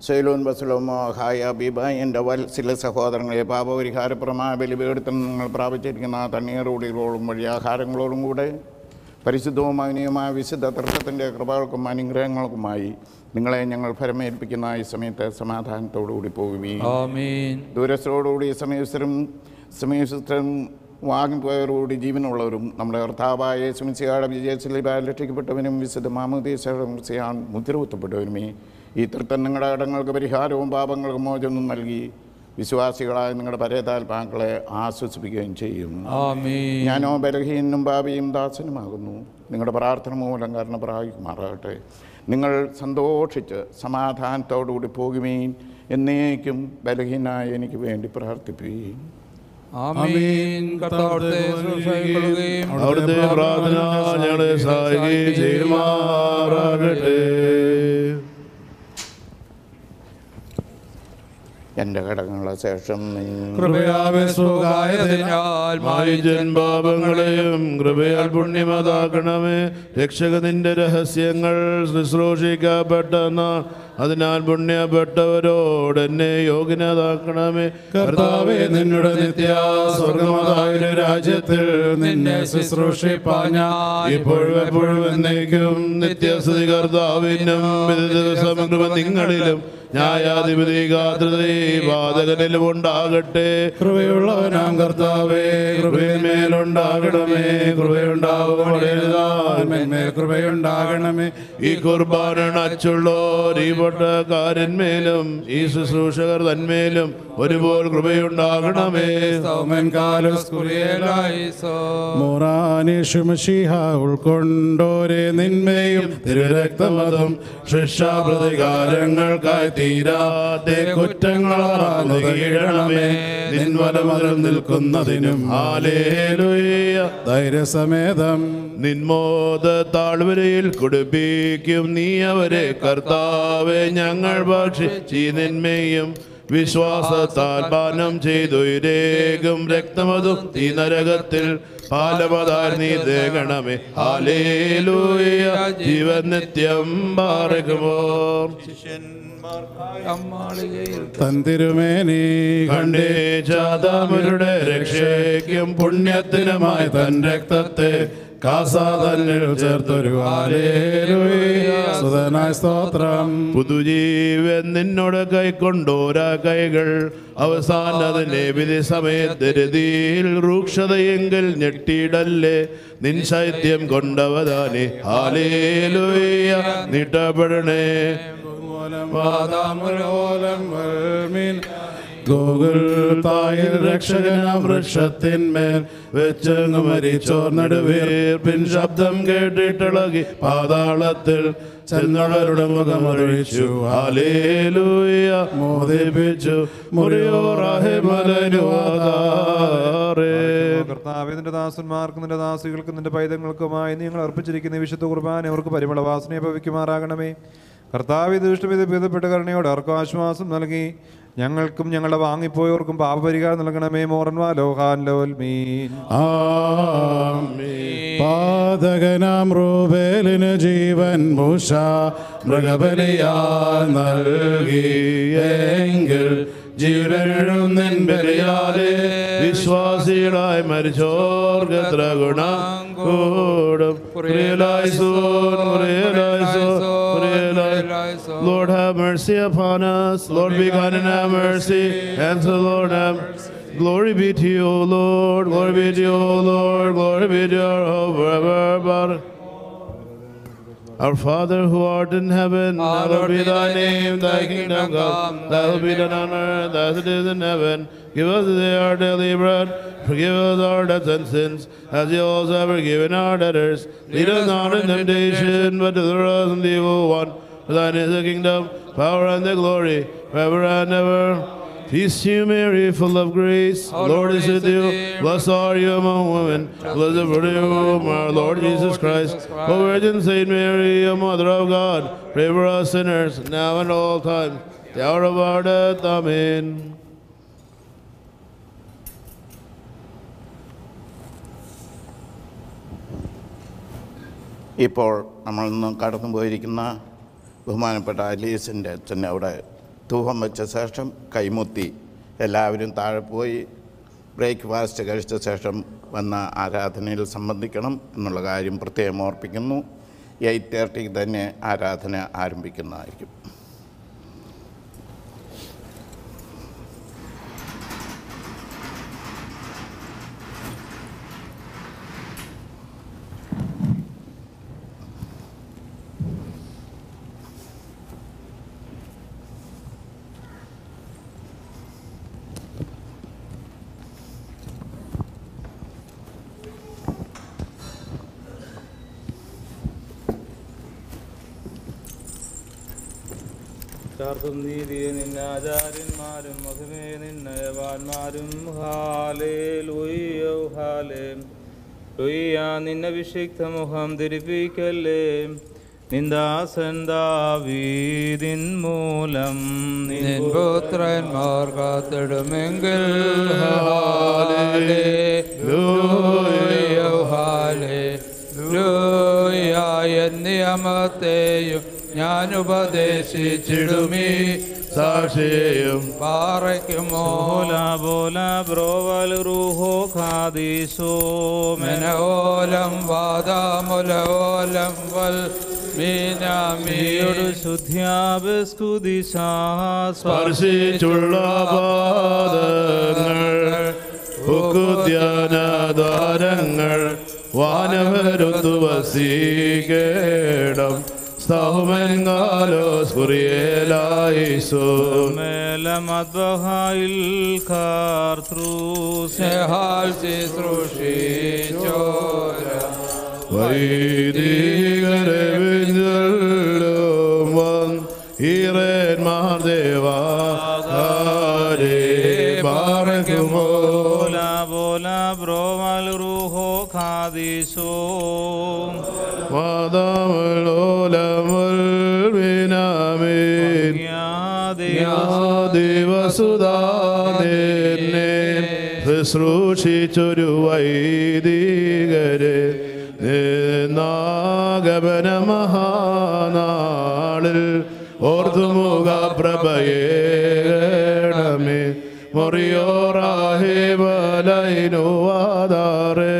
സെയിലോൻ ബസ്ലോമോ ഹായ ബീബ എന്റെ വത്സില സഹോദരങ്ങളെ പാപപരിഹാരപ്രമായ ബലിപീഠത്തിൽ നിങ്ങൾ പ്രാപിച്ചിരിക്കുന്ന തണ്ണീറോടികളോടും വഴി ആഹാരങ്ങളോടും കൂടെ പരിശുദ്ധവും മകനീയമായ വിശുദ്ധ തർക്കത്തിന്റെ കൃപകൾക്കും അനുഗ്രഹങ്ങൾക്കുമായി നിങ്ങളെ ഞങ്ങൾ ഫലമേൽപ്പിക്കുന്ന ഈ സമയത്ത് സമാധാനത്തോടുകൂടി പോകുകയും ദൂരസ്ഥരോടുകൂടി സമയസ്ഥരും സമയസ്ഥരും വാങ്ങിപ്പോയവരോടുകൂടി ജീവനുള്ളവരും നമ്മുടെ കർത്താവായ സുമിസിയാടെ വിജയശിലിബാൽ രക്ഷിക്കപ്പെട്ടവനും വിശുദ്ധ മാമുദ്ദേശിയാൻ മുദ്രകുത്തപ്പെട്ടവരുമേ ഈ തൃത്തൻ നിങ്ങളുടെ ഇടങ്ങൾക്ക് പരിഹാരവും പാപങ്ങൾക്ക് മോചനവും നൽകി വിശ്വാസികളായ നിങ്ങളുടെ പരേതാൽപാക്കളെ ആശ്വസിപ്പിക്കുകയും ചെയ്യും. ഞാനോ ബലഹീനും ഭാവിയും ദാസനുമാകുന്നു. നിങ്ങളുടെ പ്രാർത്ഥന മൂലം കാരണം പ്രാപിക്കുമാറാകട്ടെ. നിങ്ങൾ സന്തോഷിച്ച് സമാധാനത്തോടുകൂടി പോകുകയും എന്നേക്കും ബലഹീനായ എനിക്ക് വേണ്ടി ശുശ്രൂഷകൾക്കുകയും അവിടുത്തെ പ്രാർത്ഥന ഞങ്ങളെ സഹായിക്കുകയും ചെയ്യുമാറാകട്ടെ. എന്റെ ഘടകങ്ങളെ ശേഷം പാപങ്ങളെയും കൃപയാൽ പുണ്യമതാക്കണമേ. രക്ഷക നിന്റെ രഹസ്യങ്ങൾ ശുശ്രൂഷിക്കപ്പെട്ടെന്ന അതിനാൽ പുണ്യപ്പെട്ടവരോട് എന്നെ യോഗ്യനതാക്കണമേ. കർത്താവെ നിന്നുടെ നിത്യ സ്വർഗമതായ രാജ്യത്തിൽ നിന്നെ ശുശ്രൂഷിപ്പാഞ്ഞ ഇപ്പോഴും എപ്പോഴും എന്നേക്കും നിത്യസ്തുതി കർത്താവിനും ദിവസം നിങ്ങളിലും ന്യായാധിപതി ഗാതൃതേ ബാധകനിലും ഉണ്ടാകട്ടെ കൃപയുള്ളവനാം കർത്താവേ കൃപയിന്മേലുണ്ടാകണമേ കൃപയുണ്ടാവുമേൽ കൃപയുണ്ടാകണമേ. ഈ കുർബാന അച്ചുള്ളോർ ഈ പൊട്ടക്കാരന്മേലും ഈ ശുശ്രൂഷകർ തന്മേലും ഒരുപോൽ കൃപയുണ്ടാകണമേ. ഉൾക്കൊണ്ടോരെ നിന്മയും തിരുരക്തമതും. ശിക്ഷാപ്രതികാരങ്ങൾക്കായി തീരാതെ കുറ്റങ്ങളാണ് കീഴണമേ. നിൻവലമതിൽ നിൽക്കുന്നതിനും ഹാലേലുയ്യ ധൈര്യസമേതം. നിന്മോദ താഴ്വരയിൽ കുടിപ്പിക്കും നീ അവരെ. കർത്താവെ ഞങ്ങൾ ഭക്ഷിച്ചി നിന്മയും വിശ്വാസത്താൽ പാനം ചെയ്തു. രേഖം രക്തമതും ഈ നരകത്തിൽ പാലപതാൽ നീ ദേഗണമേ ഹാലേലൂയ ജീവൻ നിത്യം പാറകുമോ തന്തിരുമേനി കണ്ടേ ചാതാമരുടെ രക്ഷയ്ക്കും പുണ്യത്തിനുമായി തൻ രക്തത്തെ കാസാതന്നിൽ ചേർത്തൊരു സുതനായ സ്തോത്രം. പുതുജീവൻ നിന്നോട് കൈക്കൊണ്ടോരാ കൈകൾ അവസാനതിന്റെ വിധി സമയത്തെരുതിയിൽ രൂക്ഷതയെങ്കിൽ ഞെട്ടിയിടല്ലേ. നിൻ ശൈത്യം കൊണ്ടവതാനെ. ഹാലേലുയ നീട്ടപ്പെടണേ. ഗോകുൽ തായിൽ രക്ഷകനാം വൃക്ഷത്തിന്മേൽ വെച്ചങ്ങ് മരിച്ചോർ നടുവേർപ്പിൻ ശബ്ദം കേട്ടിട്ടിളകി പാതാളത്തിൽ ചെന്നവരുടെ മുഖമറിയിച്ചു ഹാലേലൂയ മോദിപ്പിച്ചു. കർത്താവേ നിന്റെ ദാസന്മാർക്കും നിന്റെ ദാസികൾക്കും നിന്റെ പൈതങ്ങൾക്കുമായി നിങ്ങൾ അർപ്പിച്ചിരിക്കുന്ന വിശുദ്ധ കുർബാന അവർക്ക് പരിമള വാസനയെ ഭവിക്കുമാറാകണമേ. കർത്താവ് ദുഷ്ടവിധ ഭേദപ്പെട്ട കരുണയോട് ആർക്കും ആശ്വാസം നൽകി. ഞങ്ങൾക്കും ഞങ്ങളുടെ വാങ്ങിപ്പോയവർക്കും പാപപരിഹാരം നൽകണമേ മോറൻവാ ലോഹാൻ ലോൽമീൻ. പാതകനാം റൂബേലിന് ജീവൻ മൂഷ മൃഗബലിയാ നൽകിയെങ്കിൽ ജീവനും നിൻബലിയാലെ വിശ്വാസികളായി മരിച്ചോർഗത്ര ഗുണം കൂടും. So Lord have mercy upon us. Lord be kind and have mercy. And so Lord have Glory be to you, O Lord. Glory be to you, O Lord. Glory be to your hope forever. But our Father who art in heaven, hallowed be thy name, thy kingdom come, thy will be done on earth as it is in heaven. Give us today our daily bread. Forgive us our debts and sins, as you also have forgiven our debtors. Lead us not into temptation, but deliver us from the evil one For thine is the kingdom, power, and the glory, forever and ever. Peace to you, Mary, full of grace. The Lord is with you. Blessed are you among women. Blessed the fruit of your womb, our Lord Jesus Christ. O Virgin Saint Mary, O Mother of God, pray for us sinners, now and all times. The hour of our death. Amen. ഇപ്പോൾ നമ്മൾ ഇന്ന് കടന്നു പോയിരിക്കുന്ന ബഹുമാനപ്പെട്ട അലീസിന്റെ അച്ഛൻ അവിടെ തൂഹം വെച്ച ശേഷം കൈമുത്തി. എല്ലാവരും താഴെ പോയി ബ്രേക്ക്ഫാസ്റ്റ് കഴിച്ച ശേഷം വന്ന ആരാധനയിൽ സംബന്ധിക്കണം എന്നുള്ള കാര്യം പ്രത്യേകം ഓർപ്പിക്കുന്നു. എയ്റ്റ് തേർട്ടിക്ക് തന്നെ ആരാധന ആരംഭിക്കുന്നതായിരിക്കും. ചാർത്തും നീതിയെ നിന്നാചാര്യന്മാരും മഹിമേ നിന്നയവാന്മാരും. ഹാലേ. ലുയ്യോ ഹാലേ ലുയ്യ നിന്നഭിഷിക്ത മുഖം ധരിപ്പിക്കല്ലേ. നിന്ദാസൻ ദാവീദിൻ മൂലം നിൻ പുത്രന്മാർ കാത്തിടുമെങ്കിൽ. ഹാലേ. ലൂയ ഹാലേ. ലൂയ നിയമത്തെയും ഞാൻ ഉപദേശിച്ചിടുമീ സാക്ഷിയും പാറയ്ക്കുമോ ബോല പോല ബ്രോവൽ റൂഹോ ഖാദീസോ മെനോലം വാദാമുലോലം വൽ മീനാമിയോട് ശുദ്ധ്യാപസ്കുദിശാ സ്പർശിച്ചുള്ള പാദങ്ങൾ ദ്വാരങ്ങൾ വാനവരുത്തു വസീകേടം ദേവാകാരേ പാറക്കുമോ ബോല ബ്രോവൽ റൂഹോ ഖാദിസോ. ശുശ്രൂഷിച്ചൊരു വൈദികരെ. നാഗപന മഹാനാളിൽ ഓർത്തുമുഖ പ്രഭയേണമേ മൊറിയോറാഹിബലൈനുവാദാറേ.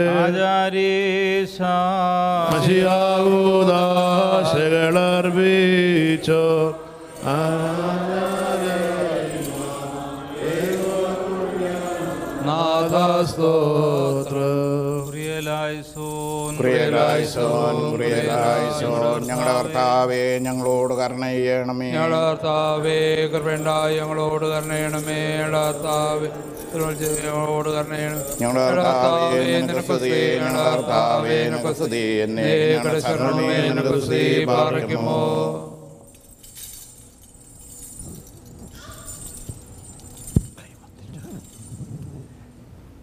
മഷിയാകൂദാശകളർപ്പിച്ചോ നാഥസ്തോത്ര ഞങ്ങളുടെ കർത്താവേ ഞങ്ങളോട് കരുണ ചെയ്യണമേ. ഞങ്ങളുടെ കർത്താവേ കൃപയുണ്ടായി ഞങ്ങളോട് കരുണയണമേ ഞങ്ങളുടെ കർത്താവേ ഞങ്ങളോട് കരുണയണം ഞങ്ങളുടെ കർത്താവേ കർത്താവേ നിനക്ക് സ്തുതി എന്നെ ഞങ്ങളുടെ ശരണമേ നിനക്ക് സ്തുതി പാർക്കുമോ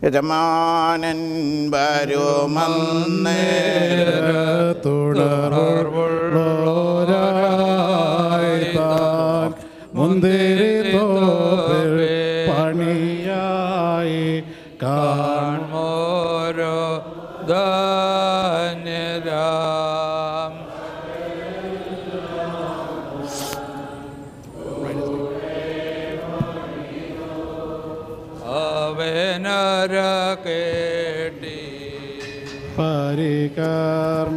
യജമാനൻ വരുമന്നേ തുടർവുള്ളോരായി താൻ മുന്തിരി പരികർമ്മിച്ചിടും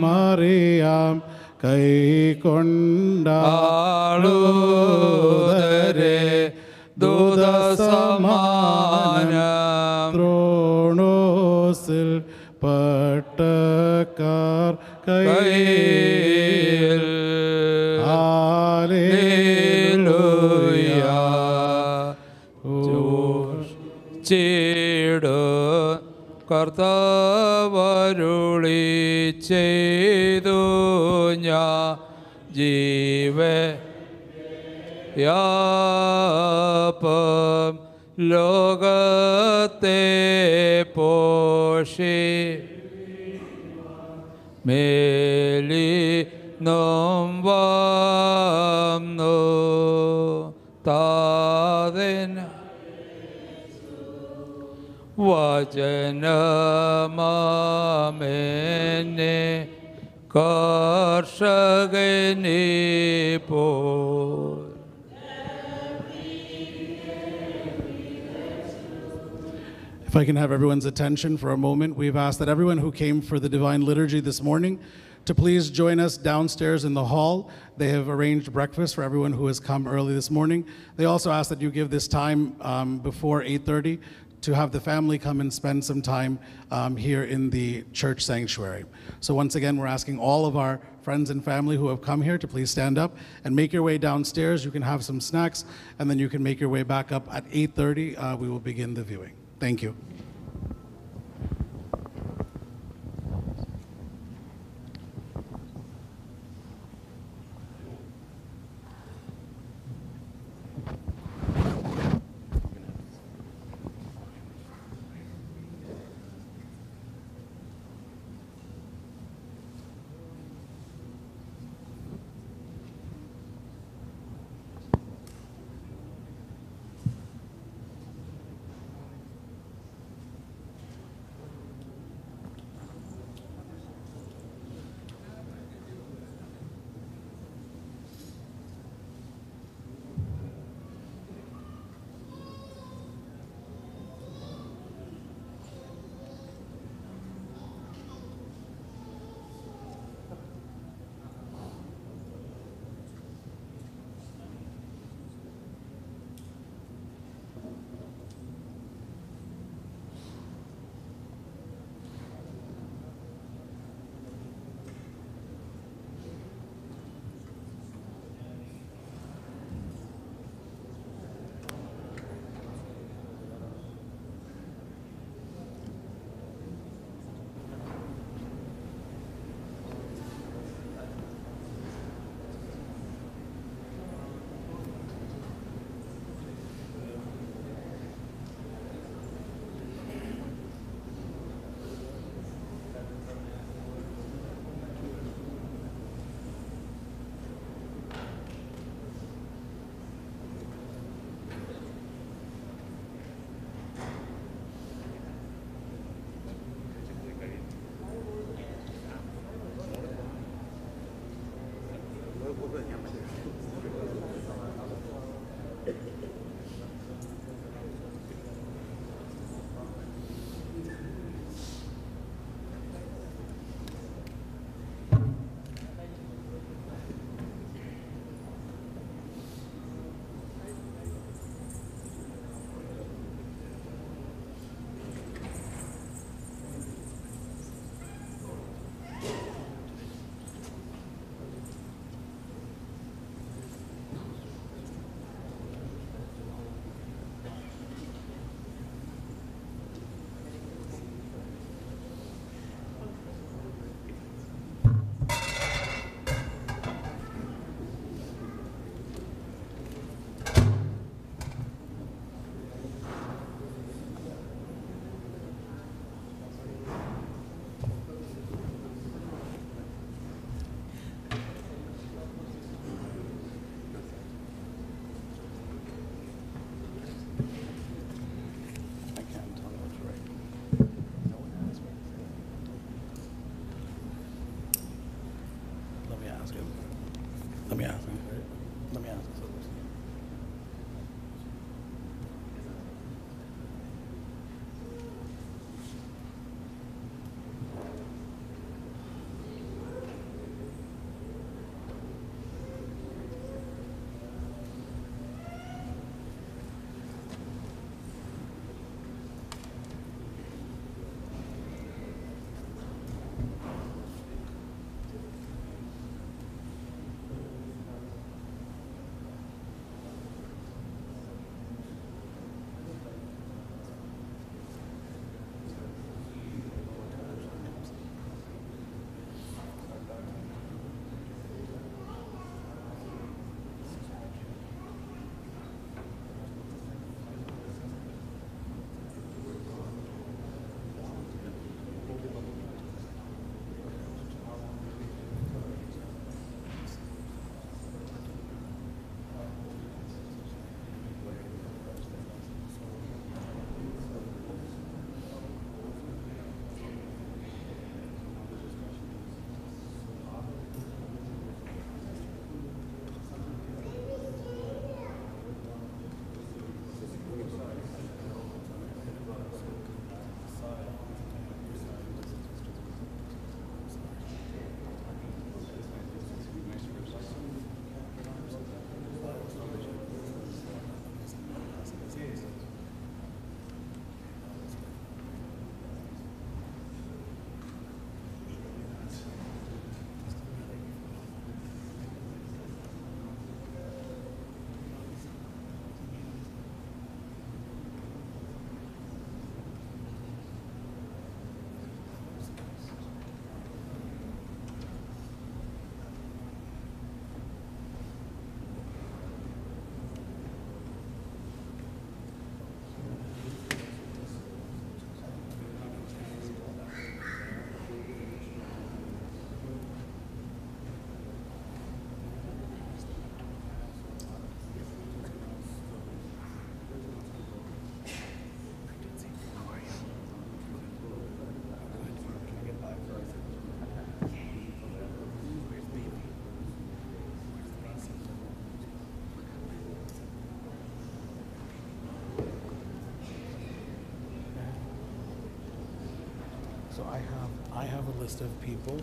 മറിയാം കൈ കൊണ്ടാളൂതരെ ദൂതസമാന ത്രോണോസിൽ പട്ടക്കാർ കൈയിൽ കർത്താവരുളി ചെയ്തു ഞാൻ ജീവ യാപം ലോകത്തെ പോഷി മേലി पो If I can have everyone's attention for a moment, we've asked that everyone who came for the Divine Liturgy this morning to please join us downstairs in the hall. They have arranged breakfast for everyone who has come early this morning. They also ask that you give this time um, before 8.30 to have the family come and spend some time um, here in the church sanctuary. So once again, we're asking all of our friends and family who have come here to please stand up and make your way downstairs. You can have some snacks, and then you can make your way back up at 8:30. Uh, we will begin the viewing. Thank you. So I have, I have a list of people.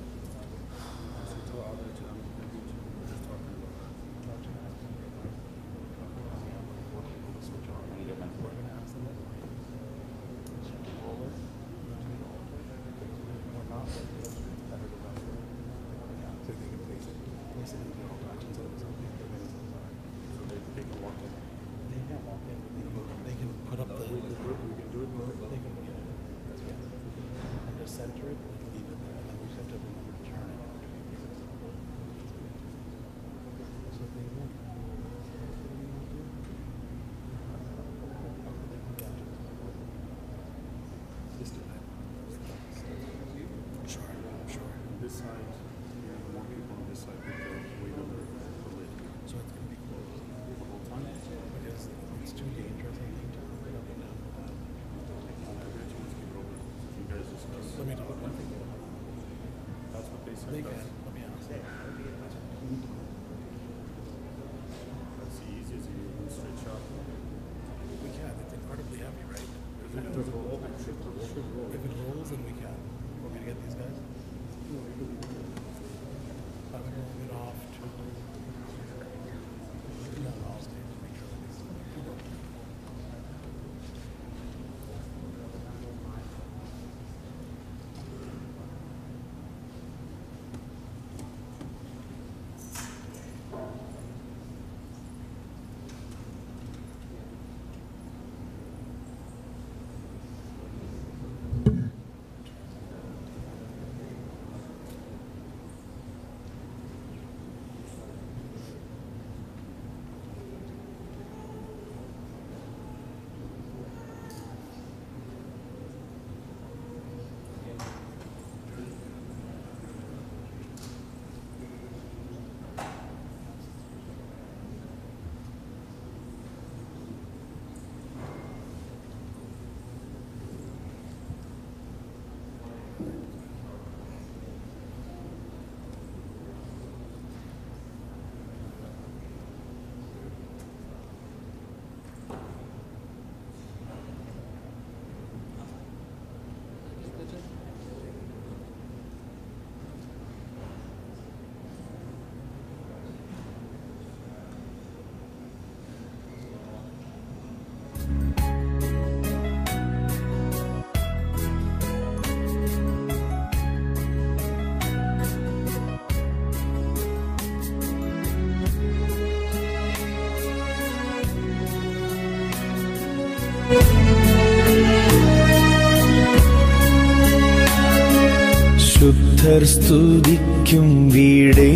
ശുദ്ധർ സ്തുതിക്കും വീടേ.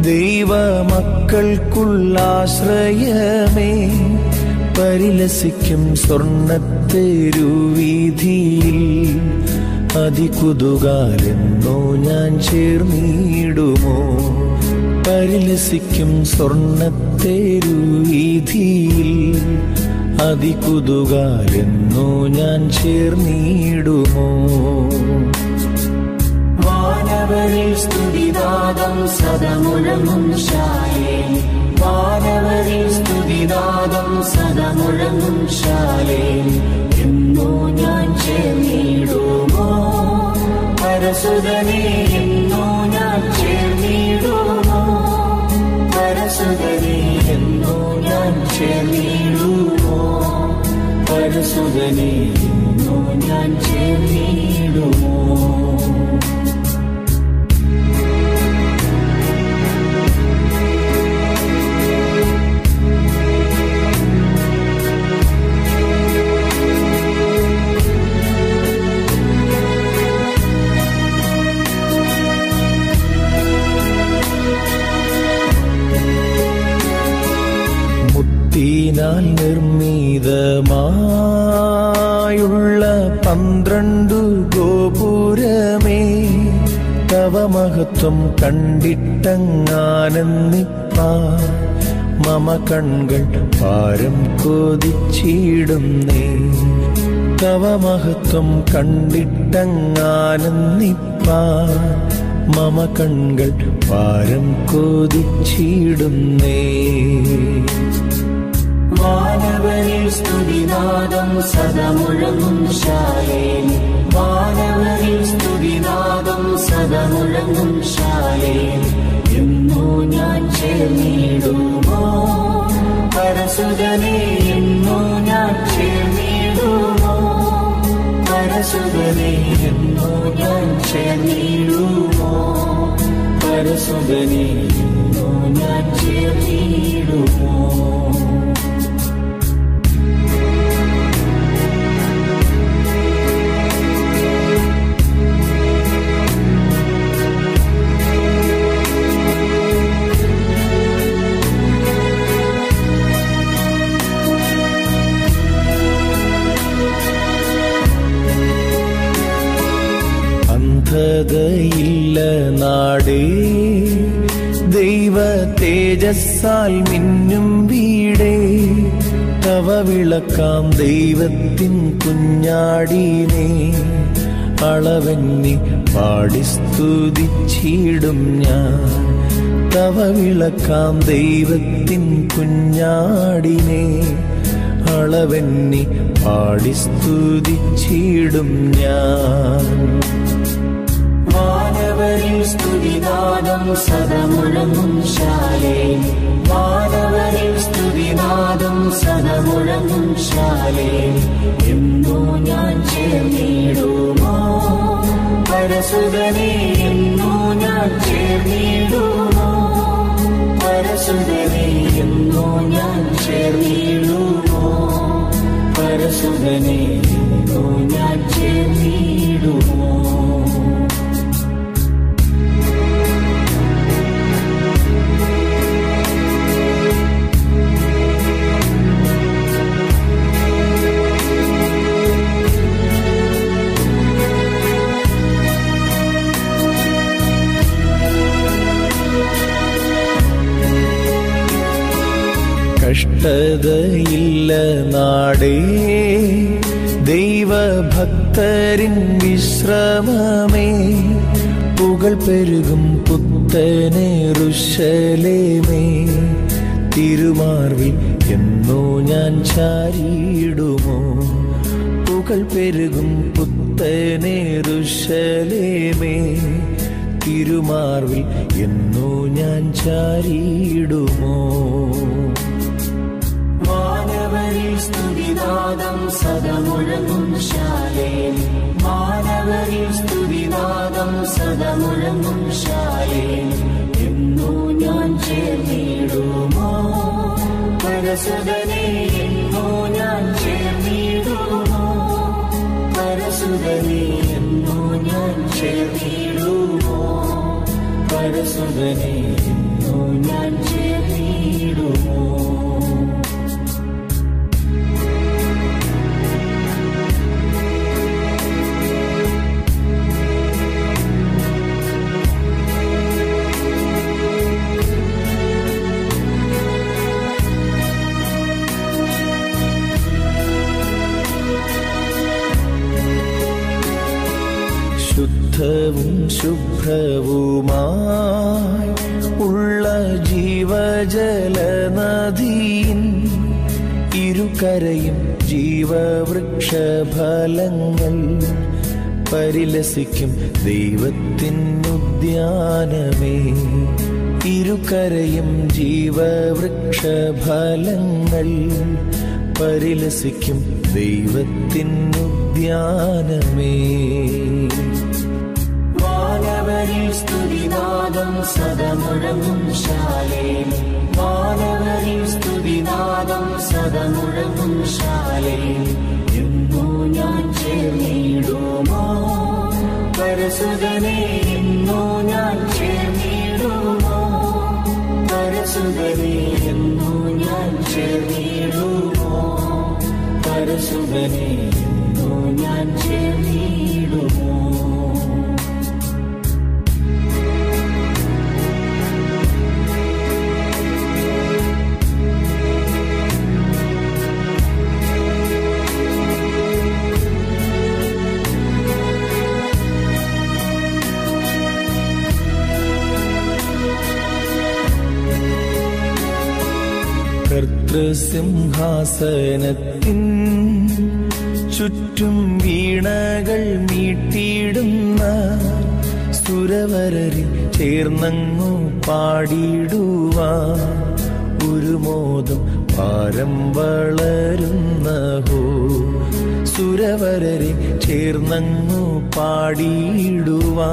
ദൈവമക്കൾക്കുള്ളാശ്രയമേ. പരിലസിക്കും സ്വർണത്തെരുവീതിയിൽ അതികുതുകാലെന്നോ ഞാൻ ചേർന്നിടുമോ? പരിലസിക്കും സ്വർണത്തെരുവീതിയിൽ അതികുതുകാലെന്നോ ഞാൻ ചേർന്നിടുമോ? വാനവരിൽ സ്തുതിനാദം സദമുഴങ്ങും ശാലേ വാനവരിൽ സ്തുതിനാദം സദമുഴങ്ങും ശാലേ എന്നോ ഞാൻ ചേർന്നിടുമോ? പരസുതനെ എന്നോ ഞാൻ ചേർന്നിടുമോ? പരസുതനെ എന്നോ ഞാൻ ചേർന്നിടുമോ? പരസുതനെ എന്നോ ഞാൻ ചേർന്നിടുമോ? മുത്തിനാൽ നിർമ്മിതമായുള്ള പന്ത്രണ്ടു ഗോപുരമേ തവ മഹത്വം കണ്ടിട്ടങ്ങാനന്ദിപ്പാ മമ കൺകൾ പാരം കൊതിച്ചിടുന്നേ തവ മഹത്വം കണ്ടിട്ടങ്ങാനന്ദിപ്പാ മമ കൺകൾ പാരം കൊതിച്ചിടുന്നേ. സ്തുതിനാദം സദമുഴങ്ങും ശാലേ വാനവരിൽ സദമുഴങ്ങും ശാലയിൽ എന്നോ ഞാൻ ചേർന്നിടുമോ പരസുതനെ എന്നോ ഞാൻ ചേർന്നിടുമോ പരസുതനെ എന്നോ ഞാൻ ചേർന്നിടുമോ പരസുതനെ എന്നോ ഞാൻ ചേർന്നിടുമോ അന്ധതയില്ല നാടേ. ദൈവ തേജസ്സാൽ മിന്നും വീടേ. തവ വിളക്കാം ദൈവത്തിൻ കുഞ്ഞാടീനെ. അളവെന്നി പാടി സ്തുതിച്ചിടും ഞാൻ. തവ വിളക്കാം ദൈവത്തിൻ കുഞ്ഞാടിനെ. അളവെന്നി പാടി സ്തുതിച്ചിടും ഞാൻ. സ്തുതിനാദം സദമുഴങ്ങും ശാലേ. മാനവരിൽ സ്തുതിനാദം സദമുഴങ്ങും ശാലേ. എന്നോ ഞാൻ ചേർന്നിടുമോ? പരസുതനെ എന്നോ ഞാൻ ചേർന്നിടുമോ? പരസുതനെ എന്നോ ഞാൻ ചേർന്നിടുമോ? പരസുതനെ എന്നോ ഞാൻ ചേർന്നിടുമോ? കഷ്ടതയില്ല നാടേ. ദൈവഭക്തരിൻ വിശ്രമമേ. പുകൾ പെരുകും പുത്തനെ ഋഷലേമേ. തിരുമാർവിൽ എന്നോ ഞാൻ ചാരിയിടുമോ? പുകൾ പെരുകും പുത്തനെ ഋഷലേമേ. തിരുമാർവിൽ എന്നോ ഞാൻ ചാരിയിടുമോ? സ്തുതിനാദം സദമുഴങ്ങും ശാലേ മാനവരിൽ സ്തുതിനാദം സദമുഴങ്ങും ശാലേ എന്നോ ഞാൻ ചേർന്നിടുമോ? പരസുതനെ എന്നോ ഞാൻ ചേർന്നിടുമോ? പരസുതനെ എന്നോ ഞാൻ ചേർന്നിടുമോ? പരസുതനെ എന്നോ ഞാൻ ചേർന്നിടുമോ? ശുഭ്രവുമായി ഉള്ള ജീവജല നദിയിൻ ഇരുകരയും ജീവവൃക്ഷഫലങ്ങൾ പരിലസിക്കും ദൈവത്തിനുദ്യാനമേ. ഇരുകരയും ജീവവൃക്ഷഫലങ്ങൾ പരിലസിക്കും ദൈവത്തിനുദ്യാനമേ. സ്തുതിനാദം സദമുഴങ്ങും ശാലേ. മാനവരിൽ സ്തുതിനാദം സദമുഴങ്ങും ശാലേ. എന്നോ ഞാൻ ചേർന്നിടുമോ? പരസുതനെ എന്നോ ഞാൻ ചേർന്നിടുമോ? പരസുതനെ എന്നോ ഞാൻ ചേർന്നിടുമോ? പരസുതനെ എന്നോ ഞാൻ ചേർന്നിടുമോ? കർത്തൃസിംഹാസനത്തിൻ ചുറ്റും വീണകൾ നീട്ടിയിടുന്ന സുരവരരി ചേർന്നങ്ങു പാടിയിടുവാ. ഒരു മോദം പാരം വളരുന്നഹോ സുരവരരി ചേർന്നങ്ങു പാടിയിടുവാ.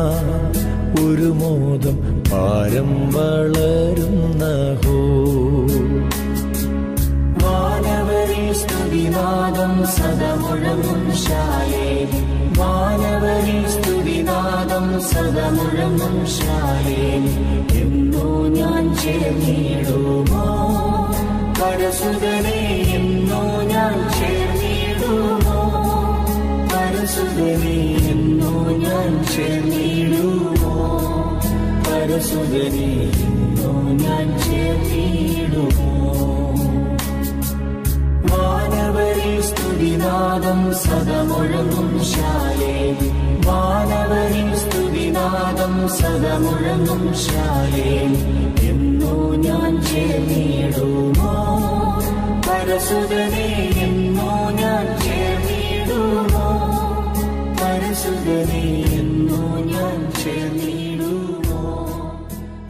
ഒരു മോദം പാരം വളരുന്നഹോ വാനവരിൽ സ്തുതിനാദം സദമുഴങ്ങും ശാലേ. വാനവരിൽ സ്തുതിനാദം സദമുഴങ്ങും ശാലേ. എന്നോ ഞാൻ ചേർന്നിടുമോ? പരസുതനെ എന്നോ ഞാൻ ചേർന്നിടുമോ? പരസുതനെ എന്നോ ഞാൻ ചേർന്നിടുമോ? പരസുതനെ എന്നോ ഞാൻ ചേർന്നിടുമോ? സ്തുതിനാദം സദമുഴങ്ങും ശാലേ. വാനവരിൽ സ്തുതിനാദം സദമുഴങ്ങും ശാലേ. എന്നോ ഞാൻ ചേർന്നിടുമോ? പരസുതനെ എന്നോ ഞാൻ ചേർന്നിടുമോ? പരസുതനെ എന്നോ ഞാൻ ചേർന്നിടുമോ?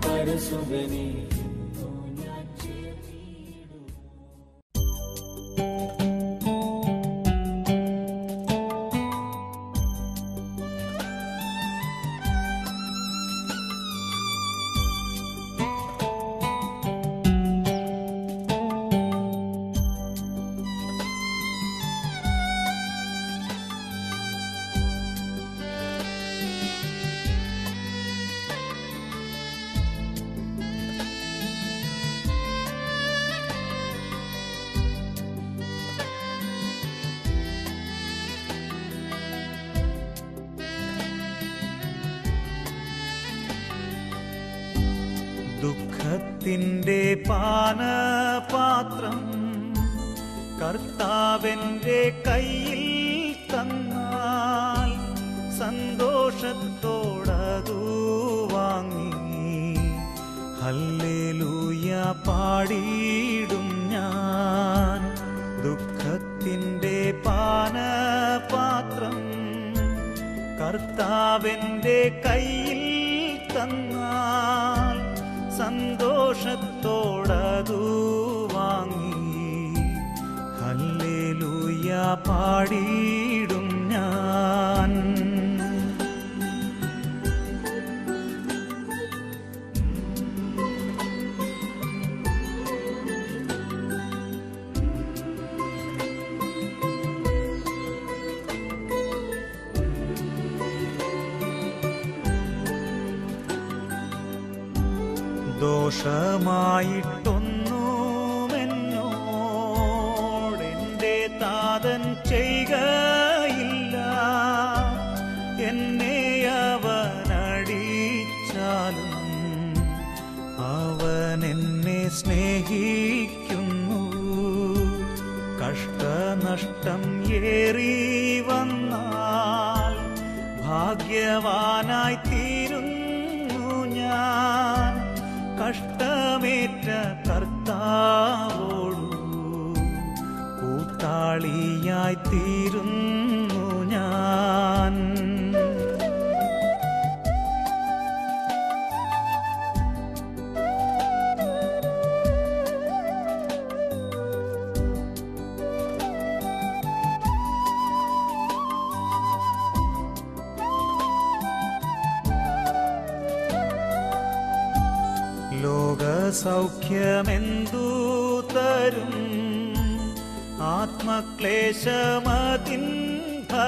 പരസുതനെ.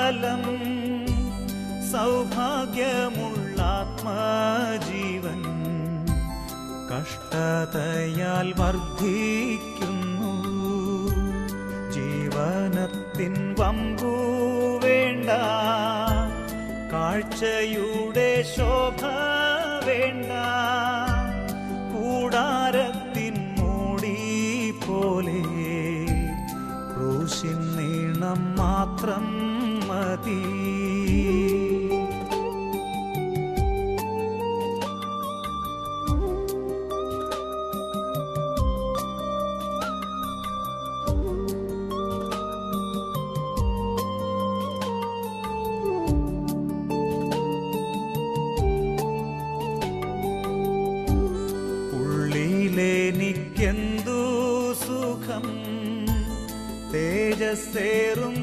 ഫലം സൗഭാഗ്യമുള്ള ആത്മജീവൻ കഷ്ടതയാൽ വർദ്ധിക്കുന്നു. ജീവനത്തിൻ വമ്പു വേണ്ട കാഴ്ചയുടെ ശോഭ വേണ്ട കൂടാരത്തിൻ മൂടി പോലെ ക്രൂശിൻ നീണം മാത്രം ശക്തി എനിക്കെന്തു സുഖം തേജസ്സേറും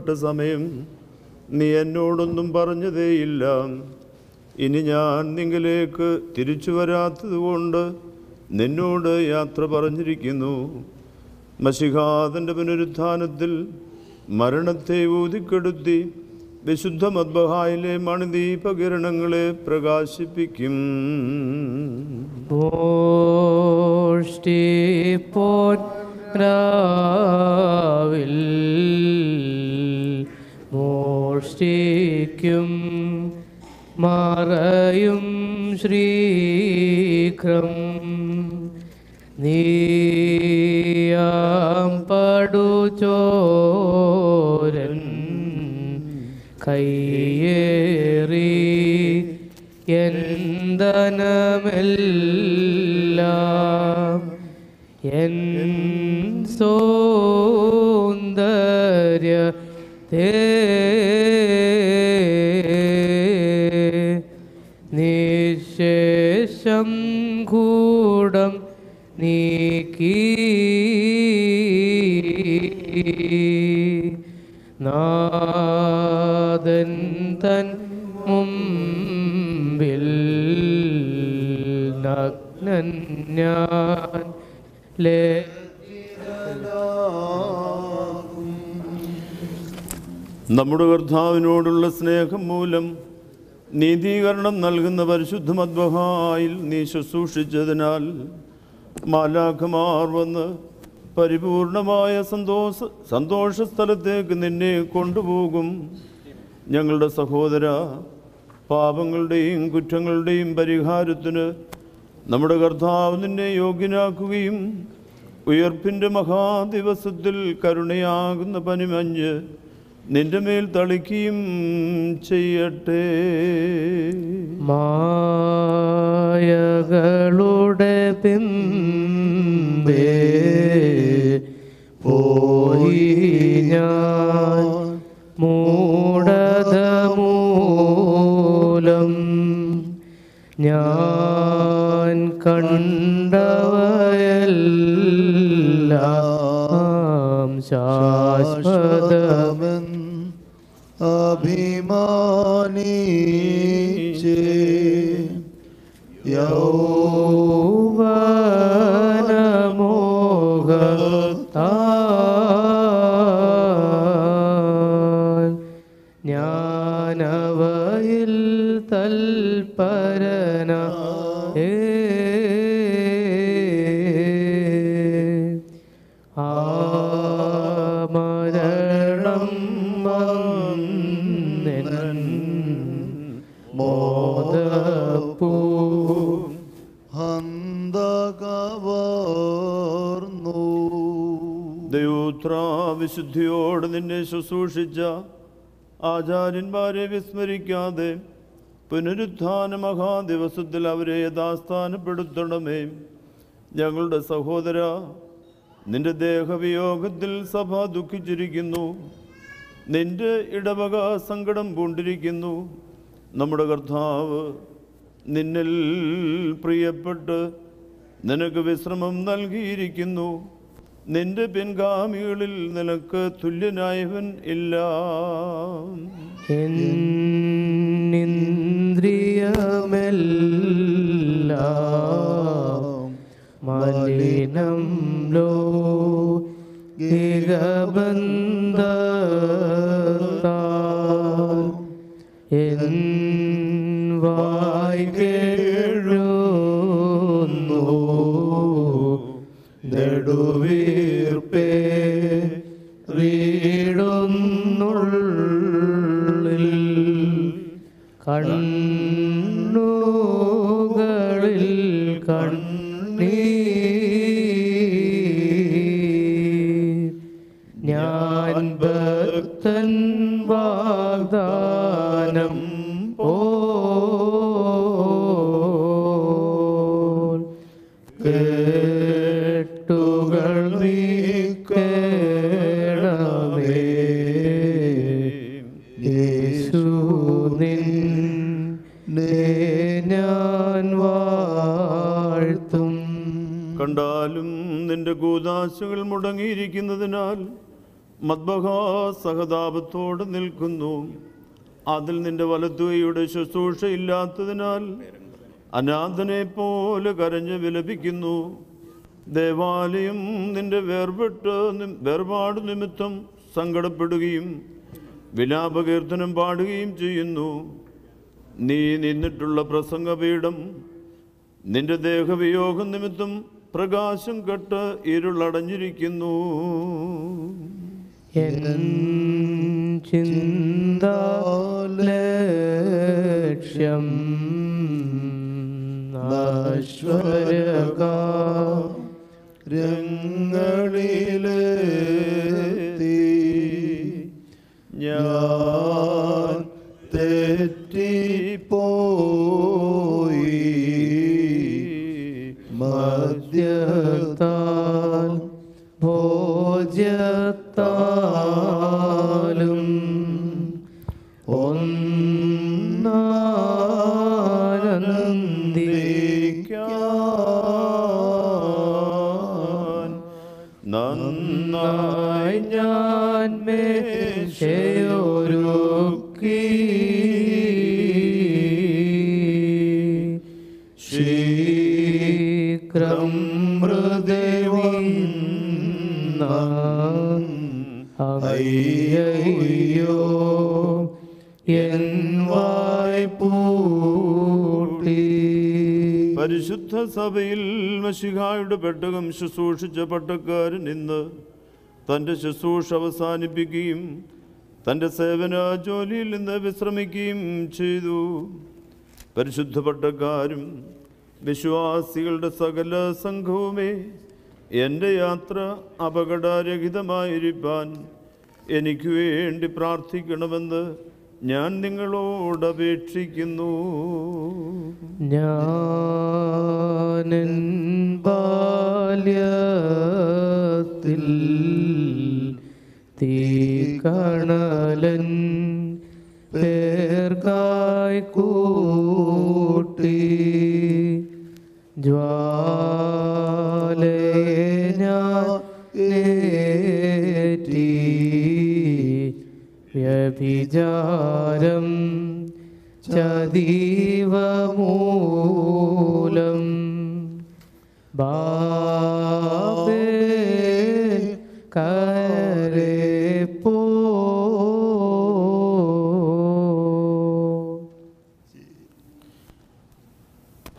പുറപ്പെട്ട സമയം നീ എന്നോടൊന്നും പറഞ്ഞതേയില്ല. ഇനി ഞാൻ നിങ്ങളിലേക്ക് തിരിച്ചു വരാത്തതുകൊണ്ട് നിന്നോട് യാത്ര പറഞ്ഞിരിക്കുന്നു. മഷിഹാദന്റെ പുനരുത്ഥാനത്തിൽ മരണത്തെ ഊതിക്കെടുത്തി വിശുദ്ധ മദ്ബഹായിലെ മണിദീപകിരണങ്ങളെ പ്രകാശിപ്പിക്കും. മോഷ്ടിപ്പോൻ രാവിൽ മോഷ്ടിക്കും മറയും ശ്രീക്രം നീയാം പടുചോരൻ കയ്യേറി എന്തനമെല്ലാം എൻ സൗന്ദര്യ നിശേഷം കൂടം നീക്കി. നാദൻ തൻ മുമ്പിൽ നഗ്നൻ ഞാൻ ലേ നമ്മുടെ കർത്താവിനോടുള്ള സ്നേഹം മൂലം നീതീകരണം നൽകുന്ന പരിശുദ്ധ മദ്വഹായിൽ നീ ശുശ്രൂഷിച്ചതിനാൽ മാലാഖമാർ വന്ന് പരിപൂർണമായ സന്തോഷ സന്തോഷ സ്ഥലത്തേക്ക് നിന്നെ കൊണ്ടുപോകും. ഞങ്ങളുടെ സഹോദര പാപങ്ങളുടെയും കുറ്റങ്ങളുടെയും പരിഹാരത്തിന് നമ്മുടെ കർത്താവ് നിന്നെ യോഗ്യനാക്കുകയും ഉയർപ്പിന്റെ മഹാദിവസത്തിൽ കരുണയാകുന്ന പനിമഞ്ഞ് നിന്റെ മേൽ തളിക്കുകയും ചെയ്യട്ടെ. മായകളുടെ പിന്തേ പോയി ഞാൻ മൂടത ഞാൻ കണ്ടവയെല്ലാം अभिमानी चे। यो വിശുദ്ധിയോട് നിന്നെ ശുശ്രൂഷിച്ച ആചാര്യന്മാരെ വിസ്മരിക്കാതെ പുനരുത്ഥാന മഹാദിവസത്തിൽ അവരെ യഥാസ്ഥാനപ്പെടുത്തണമേ. ഞങ്ങളുടെ സഹോദര നിന്റെ ദേഹവിയോഗത്തിൽ സഭ ദുഃഖിച്ചിരിക്കുന്നു. നിന്റെ ഇടവക സങ്കടം പൂണ്ടിരിക്കുന്നു. നമ്മുടെ കർത്താവ് നിന്നിൽ പ്രിയപ്പെട്ട് നിനക്ക് വിശ്രമം നൽകിയിരിക്കുന്നു. നിന്റെ പിൻഗാമികളിൽ നിനക്ക് തുല്യനായവൻ ഇല്ല. എന്നിന്ദ്രിയമെല്ലാം മലിനം ലോ എൻ വായ് കേഴുന്നു. നെടുവീർപ്പേ Kali കൂതാശകൾ മുടങ്ങിയിരിക്കുന്നതിനാൽ മദ്ബഹ സഹതാപത്തോടെ നിൽക്കുന്നു. അതിൽ നിന്റെ വലത്തുകയുടെ ശുശ്രൂഷ ഇല്ലാത്തതിനാൽ അനാഥനെ പോലെ കരഞ്ഞ് വിലപിക്കുന്നു. ദേവാലയം നിന്റെ വേർപെട്ട് വേർപാട് നിമിത്തം സങ്കടപ്പെടുകയും വിലാപകീർത്തനം പാടുകയും ചെയ്യുന്നു. നീ നിന്നിട്ടുള്ള പ്രസംഗപീഠം നിന്റെ ദേഹവിയോഗം നിമിത്തം പ്രകാശം കെട്ട് ഇരുളടഞ്ഞിരിക്കുന്നു. ചിന്താലക്ഷ്യം രങ്ങളിലെത്തി ഞാൻ തെറ്റിപ്പോയി മദ്യത്താൽ ഭോജ്യത്താലും പരിശുദ്ധ സഭയിൽ മഷിഹായുടെ പെട്ടകം ശുശ്രൂഷിച്ച പട്ടക്കാരൻ ഇന്ന് തന്റെ ശുശ്രൂഷ അവസാനിപ്പിക്കുകയും തന്റെ സേവന ജോലിയിൽ നിന്ന് വിശ്രമിക്കുകയും ചെയ്തു. പരിശുദ്ധ പട്ടക്കാരും വിശ്വാസികളുടെ സകല സംഘവുമേ എന്റെ യാത്ര അപകടരഹിതമായിരിക്കാൻ എനിക്ക് വേണ്ടി പ്രാർത്ഥിക്കണമെന്ന് ഞാൻ നിങ്ങളോട് അപേക്ഷിക്കുന്നു. ഞാൻ ബാല്യത്തിൽ തീ കണലൻ പേർക്കായി കൂട്ടി. ജ്വാലയെ ഞാൻ വ്യഭിചാരം ചതീവമൂലം. ബാബ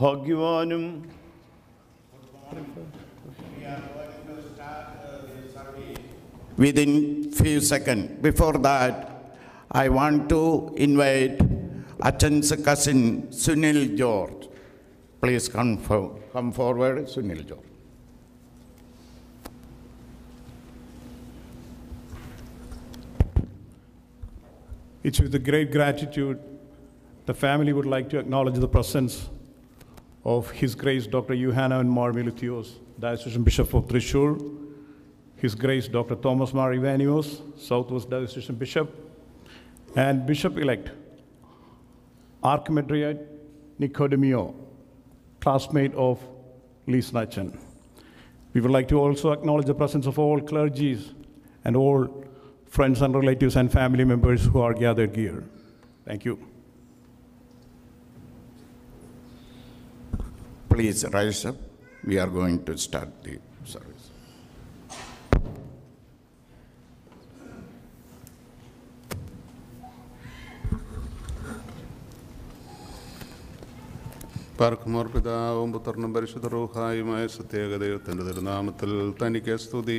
ഭാഗ്യവാനും within few second before that I want to invite Achan's cousin Sunil George. Please come, for, come forward, Sunil George. It's with great gratitude the family would like to acknowledge the presence of His Grace Dr. Johanna and Mar Milutios, Diocesan Bishop of Trishur, His Grace Dr. Thomas Mar Ivanios, Southwest Diocesan Bishop, and Bishop-elect Archimandrite Nicodemio, classmate of Lee Snatchen. We would like to also acknowledge the presence of all clergies and all friends and relatives and family members who are gathered here. Thank you. Please rise up. We are going to start the പാർക്കുമോർ പിതാവും പുത്രനും പരിശുദ്ധ റൂഹായുമായ സത്യേക ദൈവത്തിന്റെ തിരുനാമത്തിൽ തനിക്ക് സ്തുതി.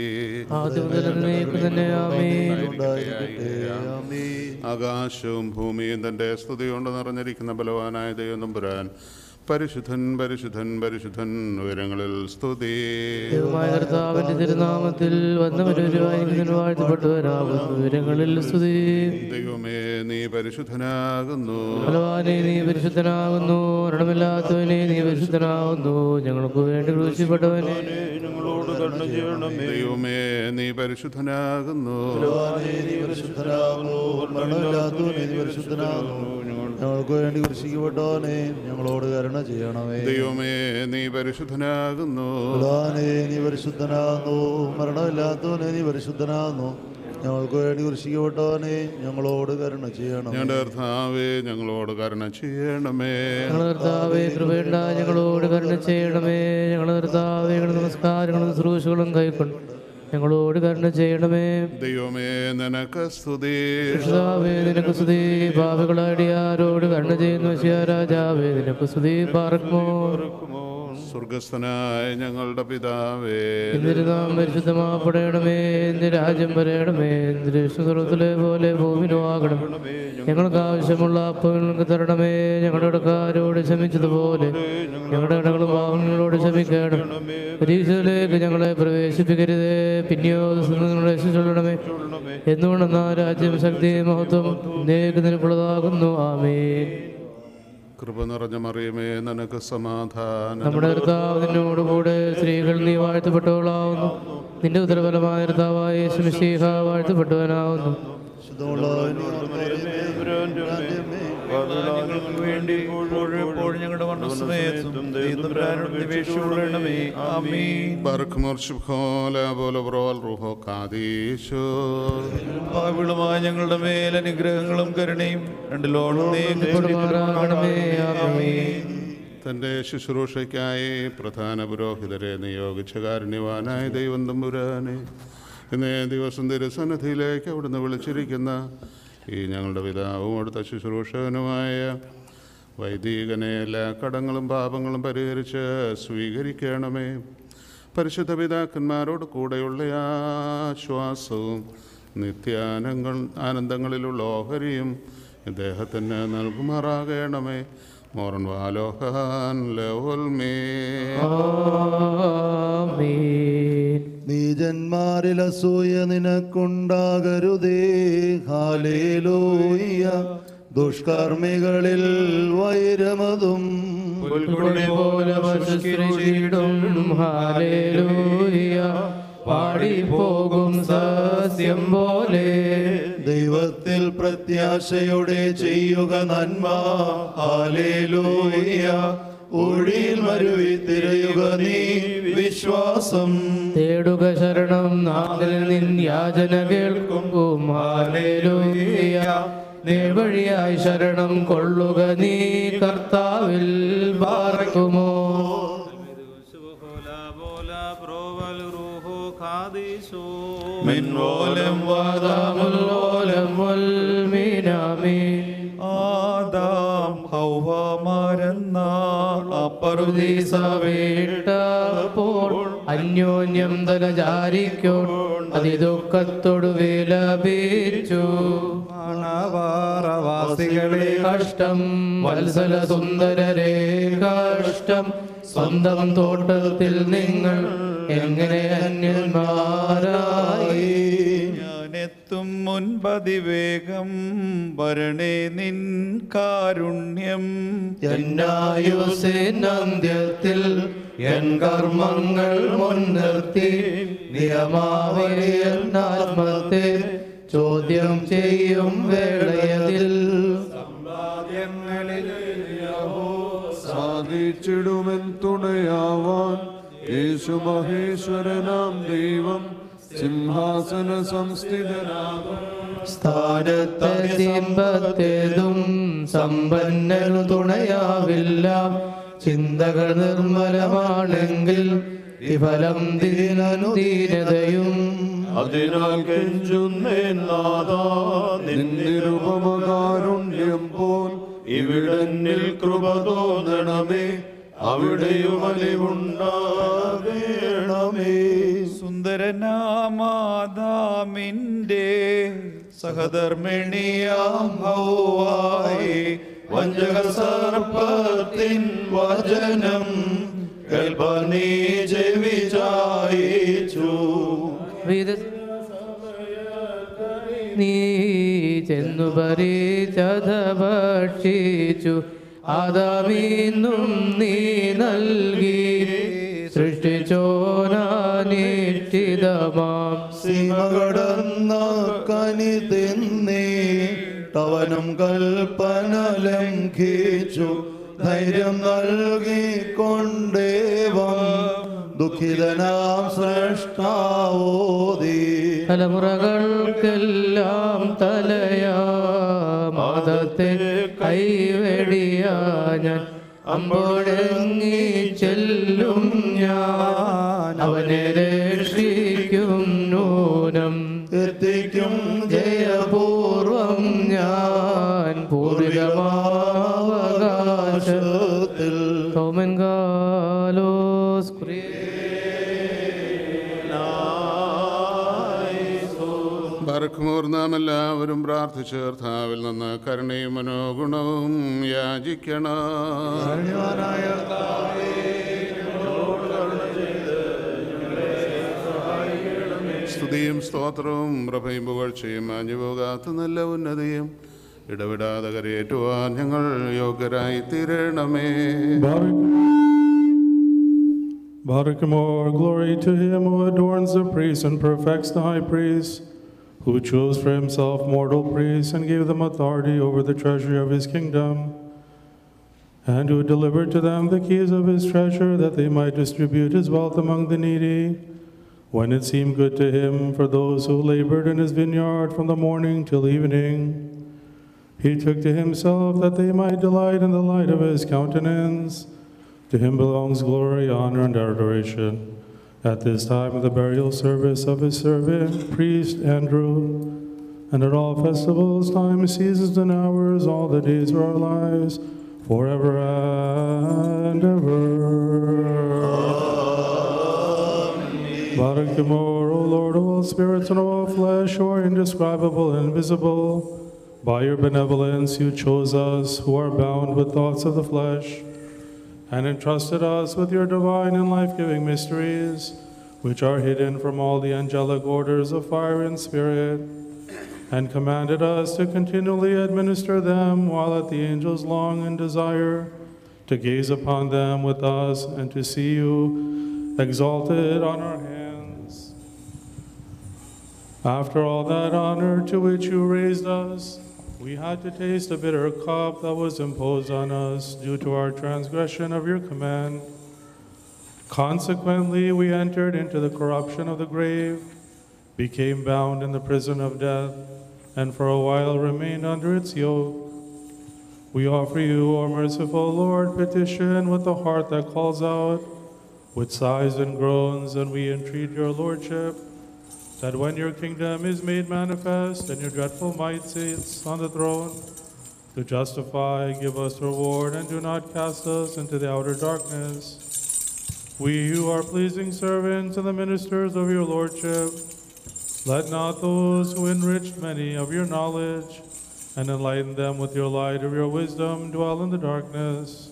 ആകാശവും ഭൂമിയും തന്റെ സ്തുതി കൊണ്ട് നിറഞ്ഞിരിക്കുന്ന ബലവാനായ ദൈവം നമ്പുരാൻ പരിശുദ്ധൻ പരിശുദ്ധൻ പരിശുദ്ധൻ ഉയരങ്ങളിൽ സ്തുതി. ദൈവമായ കർത്താവിന്റെ തിരുനാമത്തിൽ വിവരങ്ങളിൽ സ്തുതി. ദൈവമേ നീ പരിശുദ്ധനാകുന്നു. ഭഗവാനെ നീ പരിശുദ്ധനാകുന്നു. മരണമില്ലാത്തവനെ നീ പരിശുദ്ധനാകുന്നു. ഞങ്ങൾക്ക് വേണ്ടി ക്രൂശിപ്പെട്ടവനെ ഞങ്ങളോട് ചെയ്യണമേ. ദൈവമേ നീ പരിശുദ്ധനാകുന്നു. നീ പരിശുദ്ധനാകുന്നു. മരണമില്ലാത്തവനെ നീ പരിശുദ്ധനാകുന്നു. ഞങ്ങൾക്ക് വേണ്ടി കുരിശിക്കപ്പെട്ടവനെ ഞങ്ങളോട് കരുണ ചെയ്യണമേ. ദൈവമേ നീ പരിശുദ്ധനാകുന്നു. നീ പരിശുദ്ധനാകുന്നു. മരണമില്ലാത്തവനെ നീ പരിശുദ്ധനാകുന്നു. ഞങ്ങൾക്ക് വേണ്ടി കുരിശിക്കപ്പെട്ടവനെ ഞങ്ങളോട് കരുണ ചെയ്യണം ഞങ്ങളുടെ കർത്താവേ ഞങ്ങളോട് കരുണ ചെയ്യണമേ. ഞങ്ങളുടെ കർത്താവേ കൃപയുണ്ട ഞങ്ങളോട് കരുണ ചെയ്യണമേ. ഞങ്ങളുടെ കർത്താവേ നമസ്കാരങ്ങളും ശുശ്രൂഷകളും കൈക്കൊണ്ട് ഞങ്ങളോട് കരുണ ചെയ്യണമേ. ദൈവമേ നിനക്ക് സ്തുതി. കൃഷ്ണാവേ നിനക്ക് സ്തുതി. പാപികളടിയാരോട് കരുണ ചെയ്യുന്നു. ശിയ രാജാവേ നിനക്ക് സ്തുതി. പാർക്കുമോ? സ്വർഗസ്ഥനായ ഞങ്ങളുടെ പിതാവേ. പരിശുദ്ധമാപ്പെടണമേ രാജ്യം വരയണമേ പോലെ ഭൂമിനും ആകണം. ഞങ്ങൾക്ക് ആവശ്യമുള്ള അപ്പങ്ങൾക്ക് തരണമേ ഞങ്ങളുടെ ഇടക്കാരോട് ക്ഷമിച്ചതുപോലെ. ഞങ്ങളുടെ ഇടകളും പാവങ്ങളോട് ക്ഷമിക്കണം. പരീക്ഷയിലേക്ക് ഞങ്ങളെ പ്രവേശിപ്പിക്കരുതേ പിന്നെയോ നിങ്ങളെ രക്ഷിച്ചൊള്ളണമേ എന്തുകൊണ്ടെന്നാ രാജ്യം ശക്തി മഹത്വം നേരിടുന്നതിനുള്ളതാകുന്നു. ആമേ കൃപ നിറഞ്ഞ മറിയമേ നിനക്ക് സമാധാനം. നമ്മുടെ കർത്താവിനോടുകൂടെ സ്ത്രീകൾ നീ വാഴ്ത്തപ്പെട്ടവളാവുന്നു. നിന്റെ ഉത്തരഫലമായ കർത്താവായ യേശുമിശീഹ വാഴ്ത്തപ്പെട്ടവനാവുന്നു. വേണ്ടി എപ്പോഴും ഞങ്ങളുടെ നിവേശിച്ചുകൊള്ളണമേ ആമീൻ. ബ്രോൽ റുഹോ കാദീശോ ഞങ്ങളുടെ മേൽ അനുഗ്രഹങ്ങളും കരുണയും തന്റെ ആമേൻ. തന്റെ ശുശ്രൂഷയ്ക്കായി പ്രധാന പുരോഹിതരെ നിയോഗിച്ച കാരുണ്യവാനായ ദൈവം തമ്പുരാനെ ഇന്നേ ദിവസം തിരുസന്നിധിയിലേക്ക് അവിടുന്ന് വിളിച്ചിരിക്കുന്ന ഈ ഞങ്ങളുടെ പിതാവും അടുത്ത ശുശ്രൂഷകനുമായ വൈദികനെ എല്ലാ കടങ്ങളും പാപങ്ങളും പരിഹരിച്ച് സ്വീകരിക്കണമേ. പരിശുദ്ധ പിതാക്കന്മാരോട് കൂടെയുള്ള ആശ്വാസവും നിത്യാനങ്ങൾ ആനന്ദങ്ങളിലുള്ള ഓഹരിയും ഇദ്ദേഹത്തിന് നൽകുമാറാകണമേ. മോറൻ വാലോഹാൻ ലവൽമേ നീജന്മാരിൽ അസൂയ നിനക്കുണ്ടാകരുതേ. ഹാലേലൂയ ദുഷ്കർമ്മികളിൽ വൈരമതും. പാടി പോലെ പാടിപ്പോകും സസ്യം പോലെ. ദൈവത്തിൽ പ്രത്യാശയോടെ ചെയ്യുക നന്മ. ഹാലേലൂയ ഒഴിയിൽ മരുവി തിരയുക നീ വിശ്വാസം. തേടുക ശരണം നാളിൽ നിൻ യാചന കേൾക്കും നേവഴിയായി ശരണം കൊള്ളുക നീ കർത്താവിൽ ആദാം വീട്ടപ്പോൾ അന്യോന്യം തലചാരിക്കോൺ അതിദുഃഖത്തോട് വിലപിച്ചു. മണവാറവാസികളെ കഷ്ടം. വത്സല സുന്ദരരെ കഷ്ടം. സ്വന്തം തോട്ടത്തിൽ നിങ്ങൾ എങ്ങനെ അന്യന്മാരായി? ഞാനെത്തും മുൻപതിവേഗം. വരണേ നിൻ കാരുണ്യം. എന്നായുസിനന്ത്യത്തിൽ എൻ കർമ്മങ്ങൾ മുൻനിർത്തി. നിയമാവലിയാത്മത്തെ ചോദ്യം ചെയ്യും വേളയതിൽ. സാധിച്ചിടുമെൻ തുണയാവാൻ യേശു മഹേശ്വരനാം ദൈവം സിംഹാസന സംസ്ഥിതനാകും. സമ്പന്നനു തുണയാവില്ല. ചിന്തകൾ നിർമ്മലമാണെങ്കിൽ വിഫലം ദീനനു ദീനതയും അതിനാൽ കെഞ്ചുന്നേൻ നാഥാ നിന്നിരുപമകാരുണ്യം പോൽ ഇവിടന്നിൽ കൃപ തോന്നണമേ അവിടെയും സുന്ദരനാമാതാമിന്റെ സഹധർമ്മിണിയാം ഹൗവായി വഞ്ചക സർപ്പത്തിൻ വചനം കൽപ്പനീ ചെവിചായിച്ചു നീ ചെന്നു പരീചത ഭക്ഷിച്ചു ആദാമീന്നും നീ നൽകി. സൃഷ്ടിച്ചോനാനിഷ്ഠിതമാം സീമകടന്ന കനി തിന്നേ. തവനം കൽപ്പന ലംഘിച്ചു. ധൈര്യം നൽകിക്കൊണ്ടേവം. ദുഃഖിതനാം സൃഷ്ടാവോതി തലമുറകൾക്കെല്ലാം തലയാ മാതത്തെ കൈവെടിയാ ഞാൻ. അമ്പോഴങ്ങി ചെല്ലും ഞാൻ. അവനെ രക്ഷിക്കും നൂനം. എത്തിക്കും ബർഖ്മൂർ നാം എല്ലാവരും പ്രാർത്ഥിച്ച് കർത്താവിൽ നിന്ന് കരുണയും മനോഗുണവും യാചിക്കണം. സ്തുതിയും സ്തോത്രവും പ്രഭയും പുകഴ്ചയും മാഞ്ഞുപോകാത്ത നല്ല ഉന്നതിയും ഇടവിടാതെ കരയേറ്റുവാൻ ഞങ്ങൾ യോഗ്യരായി തീരണമേ More glory to him who adorns the priest and perfects the high priest, who chose for himself mortal priests and gave them authority over the treasury of his kingdom, and who delivered to them the keys of his treasure that they might distribute his wealth among the needy, when it seemed good to him for those who labored in his vineyard from the morning till evening. He took to himself that they might delight in the light of his countenance. To him belongs glory, honor, and adoration. At this time of the burial service of his servant, priest Andrew, and at all festivals, times, seasons, and hours, all the days of our lives, forever and ever. Barak Gemor, O Lord of all spirits and of all flesh, who are indescribable and invisible, by your benevolence you chose us, who are bound with thoughts of the flesh, and entrusted us with your divine and life-giving mysteries, which are hidden from all the angelic orders of fire and spirit, and commanded us to continually administer them, while at the angels long and desire to gaze upon them with us and to see you exalted on our hands. After all that honor to which you raised us, we had to taste the bitter cup that was imposed on us due to our transgression of your command. Consequently, we entered into the corruption of the grave, became bound in the prison of death, and for a while remained under its yoke. We offer you, O merciful Lord, petition with a heart that calls out, with sighs and groans, and we entreat your Lordship, that when your kingdom is made manifest and your dreadful might sits on the throne, to justify, give us reward, and do not cast us into the outer darkness. We who are pleasing servants and the ministers of your Lordship, let not those who enriched many of your knowledge and enlighten them with your light of your wisdom dwell in the darkness.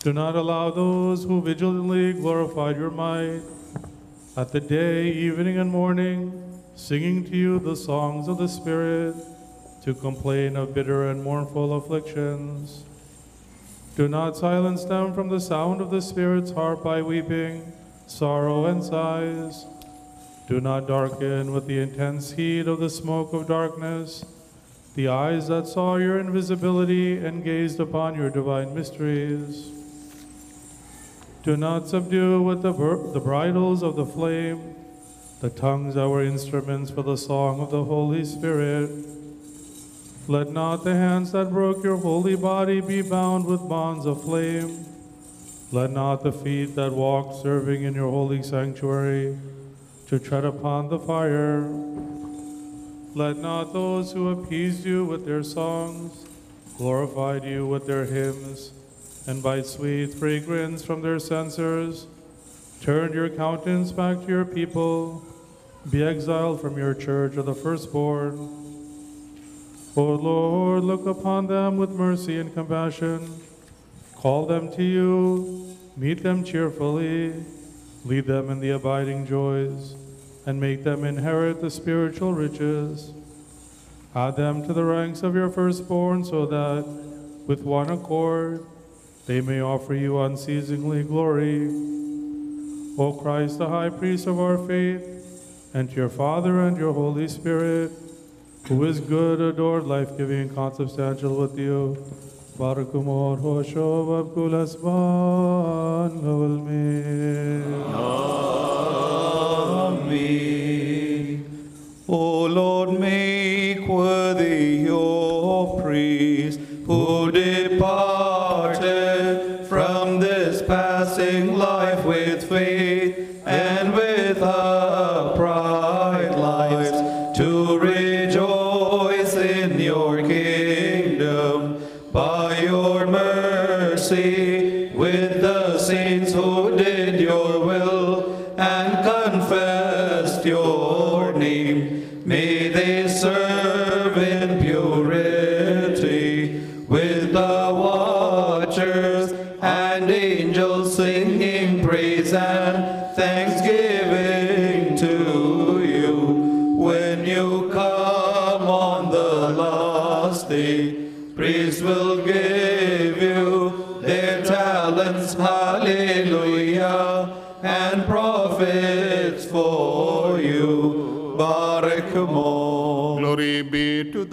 Do not allow those who vigilantly glorified your might at the day, evening, and morning, singing to you the songs of the Spirit, to complain of bitter and mournful afflictions. Do not silence them from the sound of the Spirit's harp by weeping, sorrow, and sighs. Do not darken with the intense heat of the smoke of darkness the eyes that saw your invisibility and gazed upon your divine mysteries. Do not subdue with the, the bridles of the flame the tongues were instruments for the song of the Holy Spirit. Let not the hands that broke your holy body be bound with bonds of flame. Let not the feet that walked serving in your holy sanctuary to tread upon the fire. Let not those who appeased you with their songs, glorified you with their hymns, and by sweet fragrance from their censers, turn your countenance back to your people, be exiled from your church of the firstborn. O Lord, look upon them with mercy and compassion. Call them to you, meet them cheerfully, lead them in the abiding joys, and make them inherit the spiritual riches. Add them to the ranks of your firstborn, so that, with one accord, they may offer you unceasingly glory. O Christ, the high priest of our faith, and to your Father and your Holy Spirit, who is good, adored, life-giving, and consubstantial with you, Barakumor Hosho Babkulas Ban O Lord, make worthy your priest who departed from this passing life with faith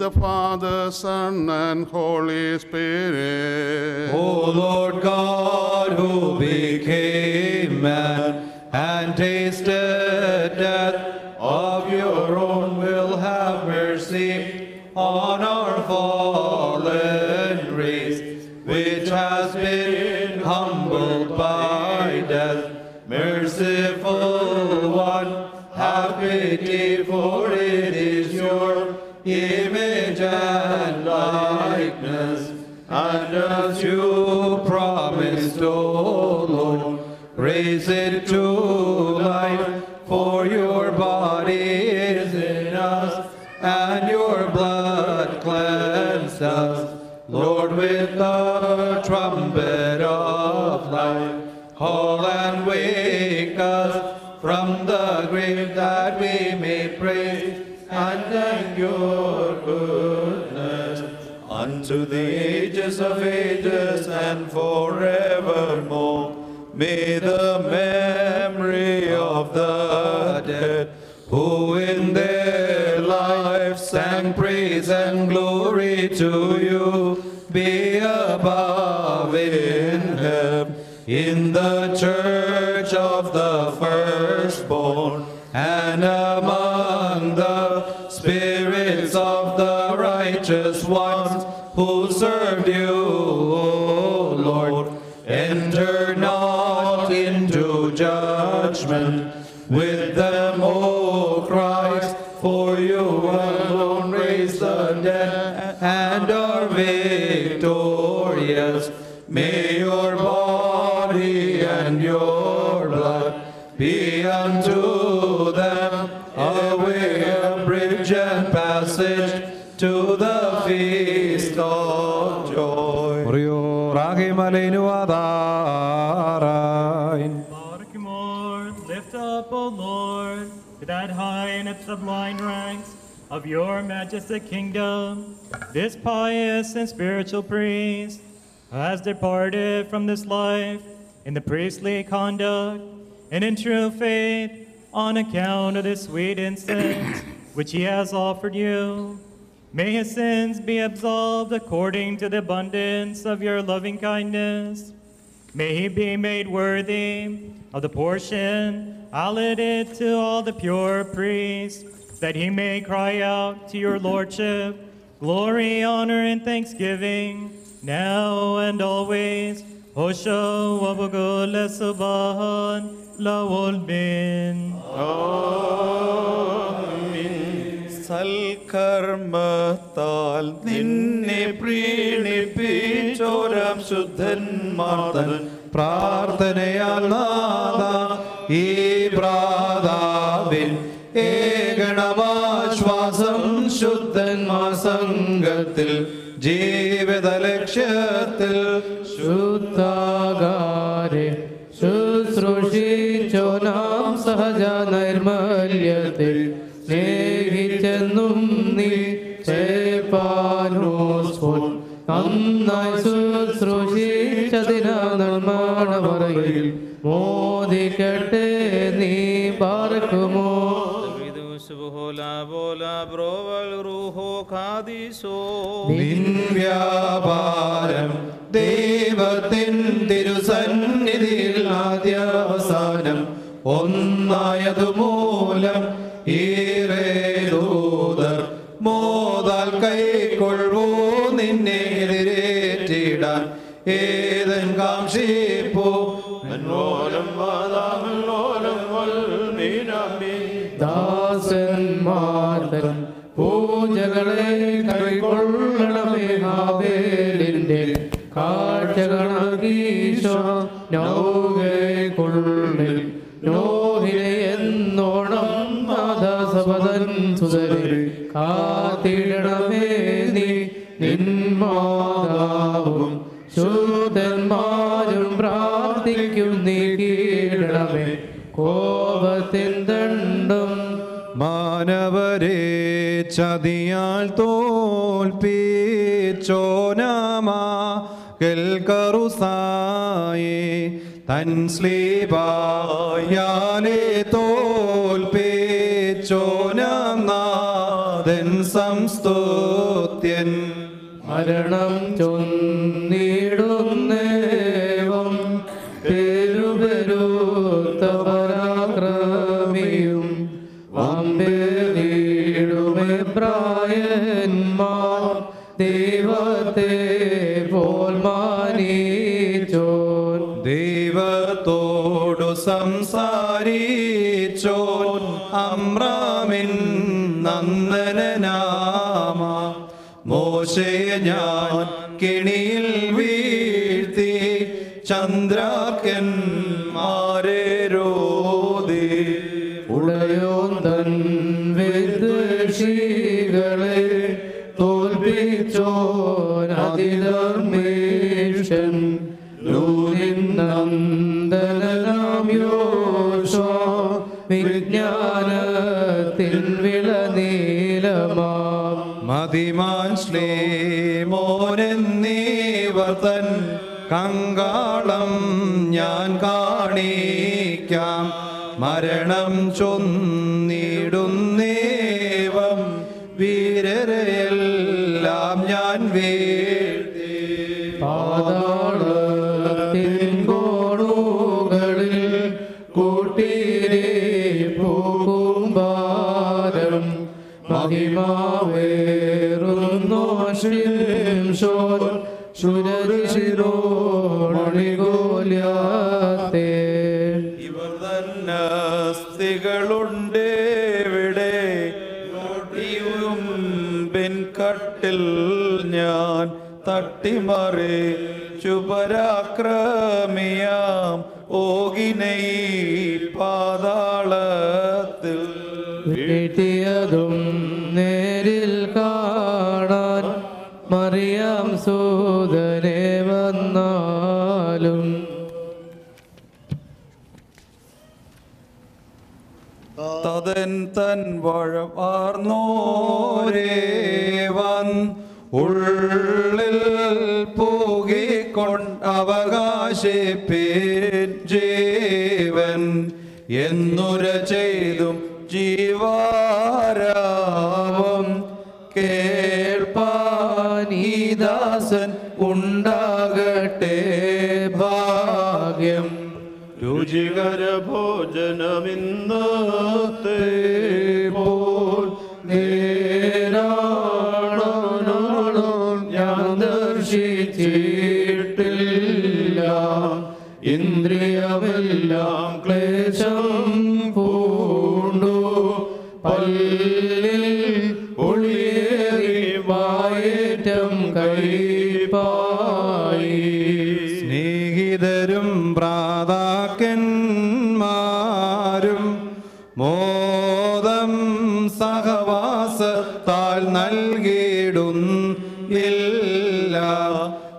the Father, Son, and Holy Spirit. O Lord God, who became man and tasted with the trumpet of life, call and wake us from the grave that we may praise and thank your goodness unto the ages of ages and forevermore. May the memory of the dead who in their life sang praise and glory to you be above in heaven in the church of the firstborn and among Lord, lift up, O Lord, to that high and sublime ranks of your majestic kingdom, this pious and spiritual priest has departed from this life in the priestly conduct and in true faith on account of the sweet incense which he has offered you. May his sins be absolved according to the abundance of your loving kindness. May he be made worthy of the portion allotted to all the pure priests, that he may cry out to your lordship, glory, honor, and thanksgiving, now and always. Hosho wabagol lesubahan lawolmin. സൽക്കർമ്മത്താൽ നിന്നെ പ്രീണിപ്പിച്ചോരം ശുദ്ധന്മാർ തൻ പ്രാർത്ഥനയാൽ ഈ പ്രാതാവിൽ ഏകണമാശ്വാസം ശുദ്ധന്മാർ സംഘത്തിൽ ജീവിത ലക്ഷ്യത്തിൽ ശുദ്ധാകാരെ ശുശ്രൂഷിച്ചോ നാം സഹജ നൈർമല്യത്തിൽ സ്നേഹിച്ചെന്നും നീ ചേപ്പാനോസ്പോൽ നന്നായി ശുശ്രൂഷിച്ചതിനാ നിർമ്മാണമറയിൽ മോദിക്കട്ടെ നീ പാർക്കുമോ? വ്യാപാരം ദൈവത്തിൻ തിരുസന്നിധിയിൽ ആദ്യാവസാനം. ഒന്നായതു മൂലം ഈറേദൂതർ മോതാൽ കൈക്കൊള്ളൂ നിന്നെ എതിരേറ്റിടാൻ. ഏതൻ കാംക്ഷിപ്പോ ദാസന്മാർത്തൻ പൂജകളെ കൈക്കൊള്ളണമേ ഹാബേലിന്റെ കാഴ്ചകളീശോ നൗകൈക്കൊള്ളിൽ നോഹിനെ എന്നോണം നാദാസപദൻ സുതരെ കാത്തിടണമേ നീ. നിന്മാതാവും ശൂതന്മാരും പ്രാർത്ഥിക്കും നീ കീഴണമേ കോപത്തിൻ ദണ്ഡം മാനവരെ ചതിയാൽ തോൽപ്പിച്ചോനാമാ. കറുസായി തൻ സ്ലീപായാലെ തോൽപ്പിച്ചോനാം നാഥൻ സംസ്തുത്യൻ. മരണം ചൊന്നിടുന്നേവം. പെരുപെരുത്ത പരാക്രമിയും വമ്പേറിയിടുമേ പ്രായന്മാർ. ദൈവത്തെ പോൽ മാനിച്ചോൻ. ദൈവത്തോടു സംസാരിച്ചോൻ മോശയെ ഞാൻ കെണിയിൽ വീഴ്ത്തി ചന്ദ്രാക്കന്മാരെ കങ്കാളം ഞാൻ കാണിക്കാം. മരണം ചൊന്നിടുന്നേവം വീരരെല്ലാം ഞാൻ വീഴ്ത്തി. പാതാളത്തിൻ കോണുകളിൽ കൂട്ടിരേ പൂകുംഭാരം മഹിമാവേറുന്നോ ശിംശോൻ ശുരരിശിരോണികോല്യാത്തേ തട്ടിമറി ചുപരാക്രമിയാം ഓകിനെ പാതാളത്തിൽ. വീട്ടിയതും നേരിൽ കാണാൻ മറിയാം സൂതനെ വന്നാലും. തതൻ തൻ വഴവാർന്നോരേവൻ ഉള്ളിൽ പോകിക്കൊണ്ട് അവകാശിപ്പേൻ ജീവൻ. എന്നുര ചെയ്തും ജീവാരാവും. കേൾപ്പാനീദാസൻ ഉണ്ടാകട്ടെ ഭാഗ്യം. രുചികര ഭോജനമിന്നത്തെ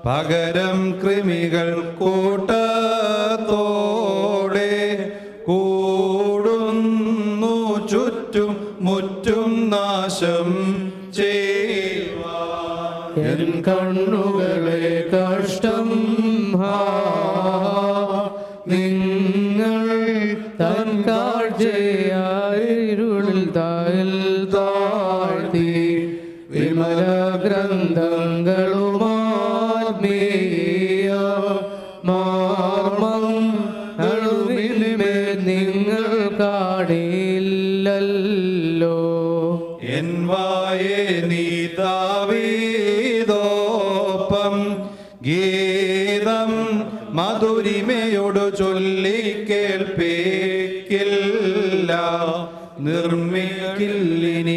പകരം കൃമികൾ കൂട്ടത്തോടെ കൂടുന്നു ചുറ്റും മുറ്റും നാശം ചെയ്യുവാൻ. കണ്ണുകളെ നിർമ്മിക്കില്ലിനി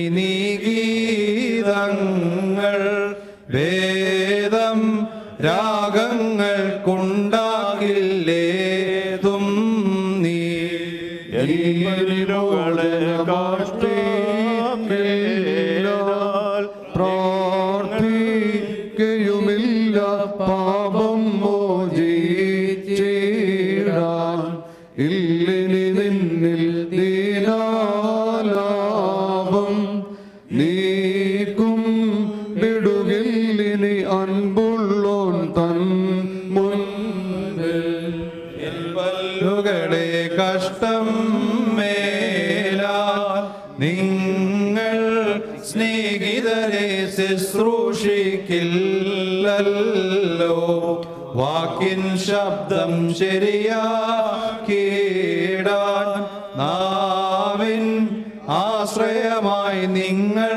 ശുശ്രൂഷിക്കില്ലല്ലോ വാക്കിൻ ശബ്ദം ശരിയാക്കിയിടാൻ നാവിൻ ആശ്രയമായി നിങ്ങൾ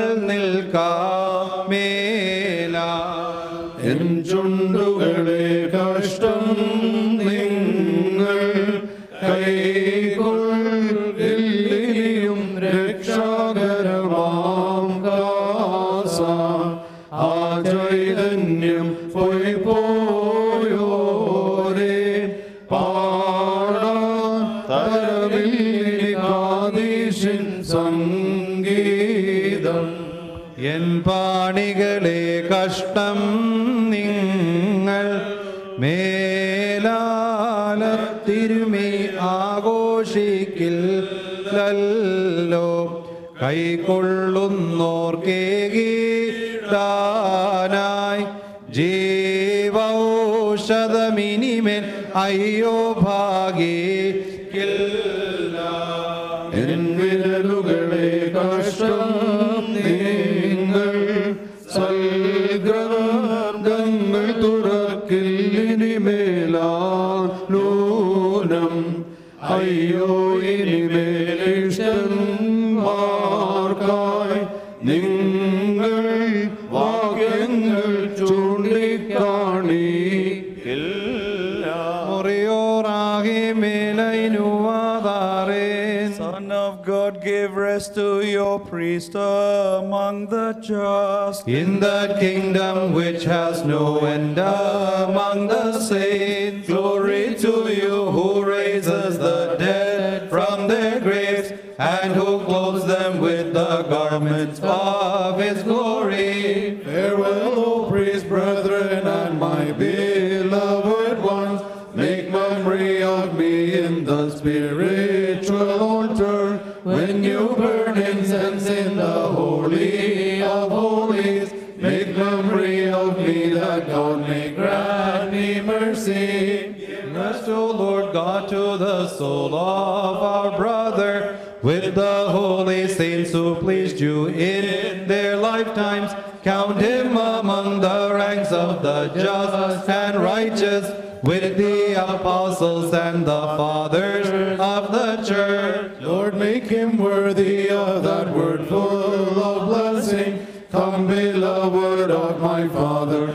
Aí In that kingdom which has no end among the saints, glory to you who raises the dead from their graves and who clothes them with the garments of who pleased you in their lifetimes. Count him among the ranks of the just and righteous, with the apostles and the fathers of the church. Lord, make him worthy of that word full of blessing. Come, beloved of my Father,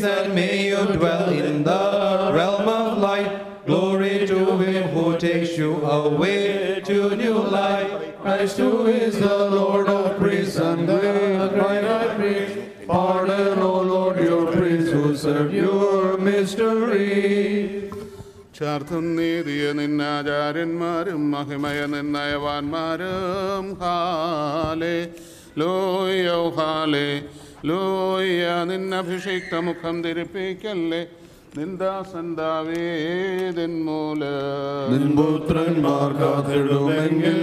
in peace and may you dwell in the realm of light. Glory to him who takes you away to new life. Christ who is the Lord of priests and the great high priest. Pardon, O Lord, your priests who serve your mystery. ചാർത്തും നീതിയ നിന്നാചാര്യന്മാരും മഹിമയ നിന്നയവാന്മാരും ഹാലേ ലോയോ ഹാലേ ലോയ നിന്നഭിഷിക്ത മുഖം തിരിപ്പിക്കല്ലേ നിന്ദാസന്താവേദൻ മൂല നിൻപുത്രന്മാർ കാത്തിടുമെങ്കിൽ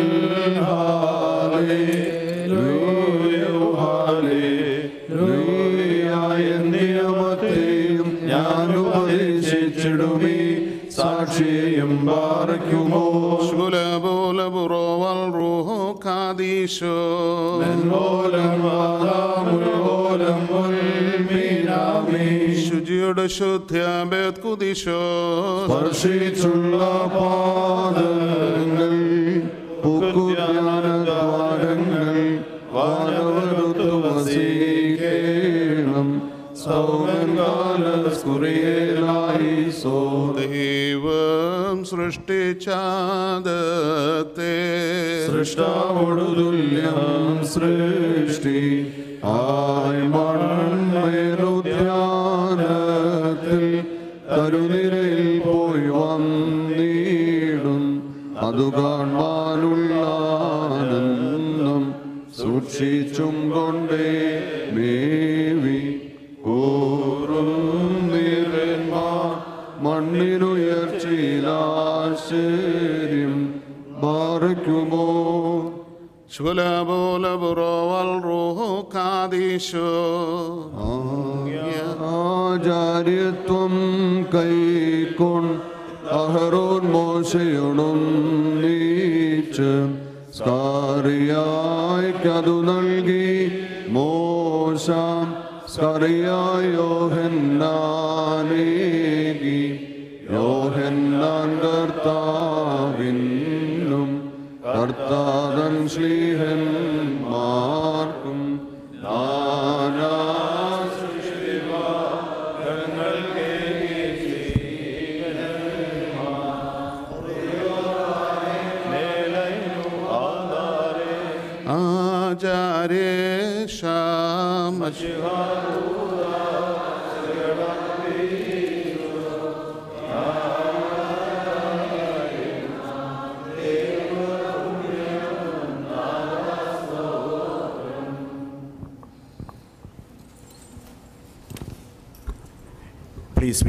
നിയമത്തെയും ഞാൻ ഉപദേശിച്ചിടുമേ. സാക്ഷിയും പാറയ്ക്കുമോ ശുലബോലബുറോവൽ റൂഹോ കാദീശോ ശുചിയുടെ ശുദ്ധ്യാബേത് കുദിശോ സ്പർശിച്ചുള്ള പാദങ്ങൾ പൂക്കുദ്യാനദ്വാരങ്ങൾ വാനവരുത്തു വസീകേണം. സൗമൻകാലസ്കുറിയേലായി so ദൈവം സൃഷ്ടിച്ചാദത്തെ സൃഷ്ടാവോടു തുല്യം സൃഷ്ടി. ആയി മൺമേലുദ്യാനത്തിൽ തരുനിരയിൽ പോയി വന്നിടും. അതു കാണാനുള്ള സൂക്ഷിച്ചും കൊണ്ടേ ശുലബോലബുറോവൽ റൂഹോ കാദീശോ ആചാര്യത്വം കൈക്കൊൺ അഹറോൻ മോശയോടും നീച്ച് സ്കാറിയായിക്കതു നൽകി മോശാം സ്കറിയായോഹന്നാനേകി യോഹന്നാൻ കർത്താവിനും uns lehen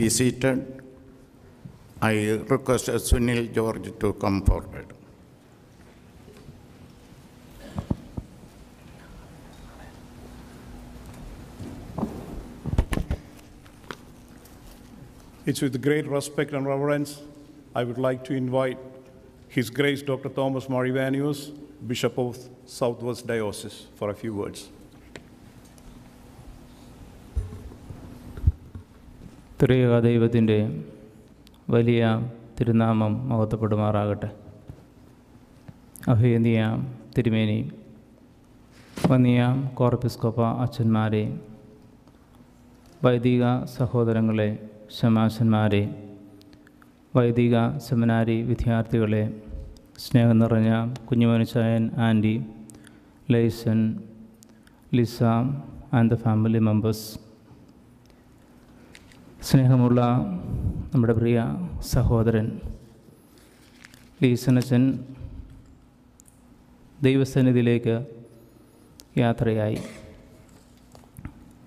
seated. I request Sunil George to come forward. It's with great respect and reverence I would like to invite His Grace Dr. Thomas Marivanius, Bishop of Southwest Diocese, for a few words. ത്രിയേക ദൈവത്തിന്റെ വലിയ തിരുനാമം മഹത്വപ്പെടുമാറാകട്ടെ. അഭേന്തിയ തിരുമേനി വന്നിയ കോർപ്പിസ്കോപ്പ അച്ഛന്മാരെ വൈദിക സഹോദരങ്ങളെ ശമാശന്മാരെ വൈദിക സെമിനാരി വിദ്യാർത്ഥികളെ സ്നേഹം നിറഞ്ഞ കുഞ്ഞുമനുച്ചായൻ aunty liaison Lisa and the family members സ്നേഹമുള്ള നമ്മുടെ പ്രിയ സഹോദരൻ ലീസനച്ചൻ ദൈവസന്നിധിയിലേക്ക് യാത്രയായി.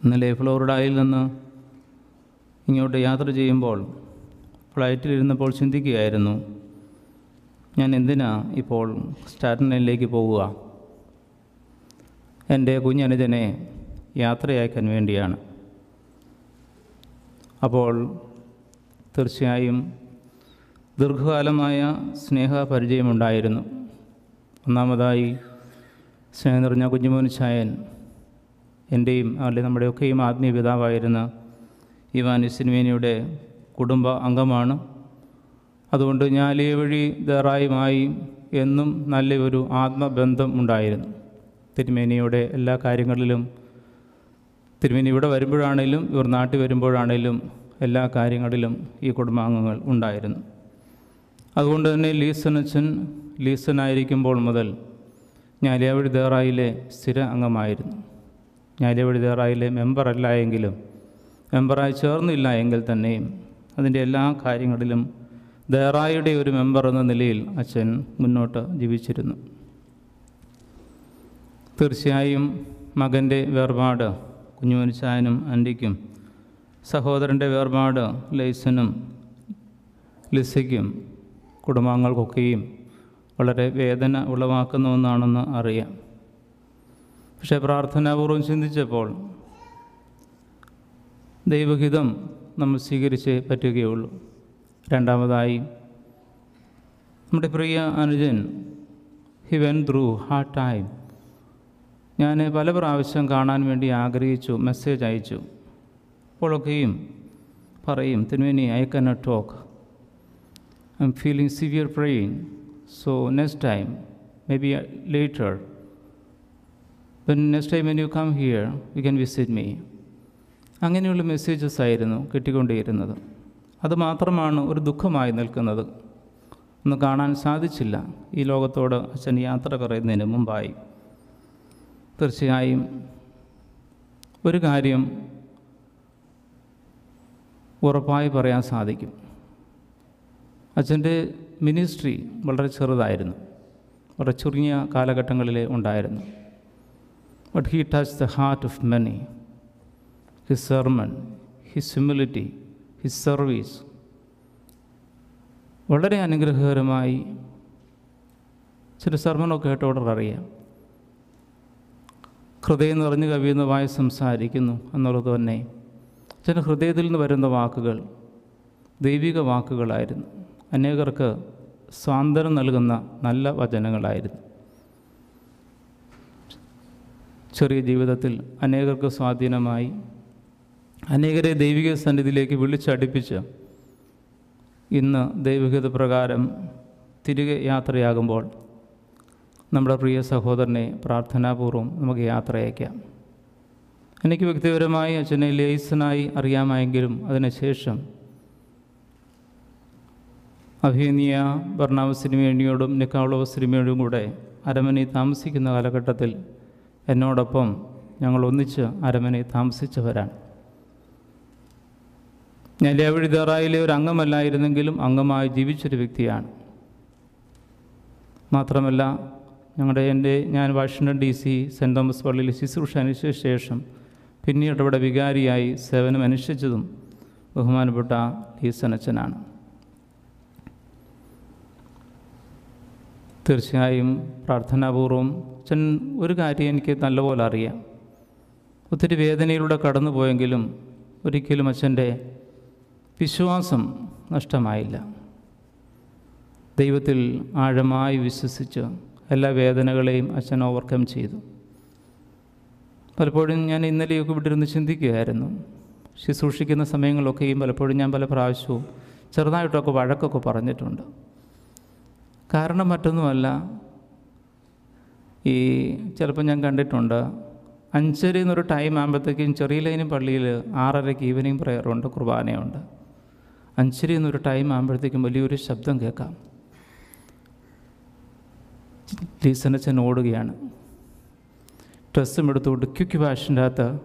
ഇന്നലെ ഫ്ലോറിഡയിൽ നിന്ന് ഇങ്ങോട്ട് യാത്ര ചെയ്യുമ്പോൾ ഫ്ലൈറ്റിലിരുന്നപ്പോൾ ചിന്തിക്കുകയായിരുന്നു ഞാൻ എന്തിനാ ഇപ്പോൾ സ്റ്റാറ്റനിലേക്ക് പോവുക? എന്റെ കുഞ്ഞനുജനെ യാത്രയാക്കാൻ വേണ്ടിയാണ്. അപ്പോൾ തീർച്ചയായും ദീർഘകാലമായ സ്നേഹപരിചയമുണ്ടായിരുന്നു. ഒന്നാമതായി സ്നേഹം നിറഞ്ഞ കുഞ്ഞുമോൻ ചായൻ എന്റെയും അല്ലെങ്കിൽ നമ്മുടെയൊക്കെയും ആത്മീയ പിതാവായിരുന്ന ഇവാൻ ഇസിൻവേനിയുടെ കുടുംബ അംഗമാണ്. അതുകൊണ്ട് ഞാലിയ വഴി ദേറായുമായി എന്നും നല്ലൊരു ആത്മബന്ധം ഉണ്ടായിരുന്നു. തിരുമേനിയുടെ എല്ലാ കാര്യങ്ങളിലും തിരുമേനി ഇവിടെ വരുമ്പോഴാണേലും ഇവർ നാട്ടിൽ വരുമ്പോഴാണേലും എല്ലാ കാര്യങ്ങളിലും ഈ കുടുംബാംഗങ്ങൾ ഉണ്ടായിരുന്നു. അതുകൊണ്ട് തന്നെ ലീസനച്ചൻ ലീസനായിരിക്കുമ്പോൾ മുതൽ ഞാലിയാവഴി ദേറായിലെ സ്ഥിര അംഗമായിരുന്നു. ഞാലിയാവഴി ദേറായിലെ മെമ്പറല്ല എങ്കിലും മെമ്പറായി ചേർന്നില്ല എങ്കിൽ തന്നെയും അതിന്റെ എല്ലാ കാര്യങ്ങളിലും ദേറായിയുടെ ഒരു മെമ്പർ എന്ന നിലയിൽ അച്ഛൻ മുന്നോട്ട് ജീവിച്ചിരുന്നു. തീർച്ചയായും മകന്റെ വേർപാട് കുഞ്ഞുമനുച്ചായനും ആന്റിക്കും സഹോദരന്റെ വേർപാട് ലൈസനും ലിസയ്ക്കും കുടുംബാംഗങ്ങൾക്കൊക്കെയും വളരെ വേദന ഉളവാക്കുന്ന ഒന്നാണെന്ന് അറിയാം. പക്ഷേ പ്രാർത്ഥനാപൂർവം ചിന്തിച്ചപ്പോൾ ദൈവഹിതം നമ്മൾ സ്വീകരിച്ചേ പറ്റുകയുള്ളൂ. രണ്ടാമതായി നമ്മുടെ പ്രിയ അനുജൻ he went through hard time ഞാൻ പല പ്രാവശ്യം കാണാൻ വേണ്ടി ആഗ്രഹിച്ചു മെസ്സേജ് അയച്ചു. അപ്പോഴൊക്കെയും പറയും തിരുവേനി I cannot talk I am feeling severe praying so next time may be later when next time when you come here you can visit me അങ്ങനെയുള്ള മെസ്സേജസ് ആയിരുന്നു കിട്ടിക്കൊണ്ടേയിരുന്നത്. അത് മാത്രമാണ് ഒരു ദുഃഖമായി നിൽക്കുന്നത്. ഒന്ന് കാണാൻ സാധിച്ചില്ല. ഈ ലോകത്തോട് അച്ഛൻ യാത്ര പറയുന്നതിന് മുമ്പായി. തീർച്ചയായും ഒരു കാര്യം ഉറപ്പായി പറയാൻ സാധിക്കും. അച്ഛന്റെ മിനിസ്ട്രി വളരെ ചെറുതായിരുന്നു. വളരെ ചുരുങ്ങിയ കാലഘട്ടങ്ങളിലേ ഉണ്ടായിരുന്നു. But he touch the heart of many his sermon his humility his service വളരെ അനുഗ്രഹകരമായി ചില സർമണമൊക്കെ കേട്ടോടർ അറിയാം ഹൃദയം നിറഞ്ഞു കവിയുന്ന വായ സംസാരിക്കുന്നു എന്നുള്ളത് തന്നെ. ചില ഹൃദയത്തിൽ നിന്ന് വരുന്ന വാക്കുകൾ ദൈവിക വാക്കുകളായിരുന്നു. അനേകർക്ക് സ്വാതന്ത്ര്യം നൽകുന്ന നല്ല വചനങ്ങളായിരുന്നു. ചെറിയ ജീവിതത്തിൽ അനേകർക്ക് സ്വാധീനമായി അനേകരെ ദൈവിക സന്നിധിയിലേക്ക് വിളിച്ചടിപ്പിച്ച് ഇന്ന് ദൈവികത പ്രകാരം തിരികെ യാത്രയാകുമ്പോൾ നമ്മുടെ പ്രിയ സഹോദരനെ പ്രാർത്ഥനാപൂർവം നമുക്ക് യാത്ര അയക്കാം. എനിക്ക് വ്യക്തിപരമായി അച്ഛനെ ലേസനായി അറിയാമായെങ്കിലും അതിനുശേഷം അഭിനിയ ബർണാവ് വേണ്ടിയോടും നിക്കാവളവ് സിനിമയോടും കൂടെ അരമനയിൽ താമസിക്കുന്ന കാലഘട്ടത്തിൽ എന്നോടൊപ്പം ഞങ്ങൾ ഒന്നിച്ച് അരമനയിൽ താമസിച്ചവരാണ്. ഞാൻ ലേവഴിദാറായിലെ ഒരു അംഗമല്ലായിരുന്നെങ്കിലും അംഗമായി ജീവിച്ചൊരു വ്യക്തിയാണ്. മാത്രമല്ല ഞങ്ങളുടെ എന്റെ ഞാൻ Washington D C Saint Thomas പള്ളിയിൽ ശുശ്രൂഷ അനുഷ്ഠിച്ച ശേഷം പിന്നീട് അവിടെ വികാരിയായി സേവനം അനുഷ്ഠിച്ചതും ബഹുമാനപ്പെട്ട സനച്ചനാണ്. തീർച്ചയായും പ്രാർത്ഥനാപൂർവം അച്ഛൻ ഒരു കാര്യം എനിക്ക് നല്ലപോലെ അറിയാം ഒത്തിരി വേദനയിലൂടെ കടന്നു പോയെങ്കിലും ഒരിക്കലും അച്ഛന്റെ വിശ്വാസം നഷ്ടമായില്ല ദൈവത്തിൽ ആഴമായി വിശ്വസിച്ച് എല്ലാ വേദനകളെയും അച്ഛൻ ഓവർകം ചെയ്തു. പലപ്പോഴും ഞാൻ ഇന്നലെയൊക്കെ വിട്ടിരുന്ന് ചിന്തിക്കുകയായിരുന്നു. ശുശ്രൂഷിക്കുന്ന സമയങ്ങളൊക്കെയും പലപ്പോഴും ഞാൻ പല പ്രാവശ്യവും ചെറുതായിട്ടൊക്കെ വഴക്കൊക്കെ പറഞ്ഞിട്ടുണ്ട്. കാരണം മറ്റൊന്നുമല്ല ഈ ചിലപ്പോൾ ഞാൻ കണ്ടിട്ടുണ്ട് അഞ്ചര എന്നൊരു ടൈം ആകുമ്പോഴത്തേക്കും ചെറിയ ലൈനും പള്ളിയിൽ ആറരയ്ക്ക് ഈവനിങ് പ്രെയറുണ്ട് കുർബാനയുണ്ട്. അഞ്ചര എന്നൊരു ടൈം ആകുമ്പോഴത്തേക്കും വലിയൊരു ശബ്ദം കേൾക്കാം. ലീസനച്ചൻ ഓടുകയാണ് ഡ്രസ്സും എടുത്തുകൊണ്ട് ക്യുക്ക് ഫാഷന്റെ അകത്ത്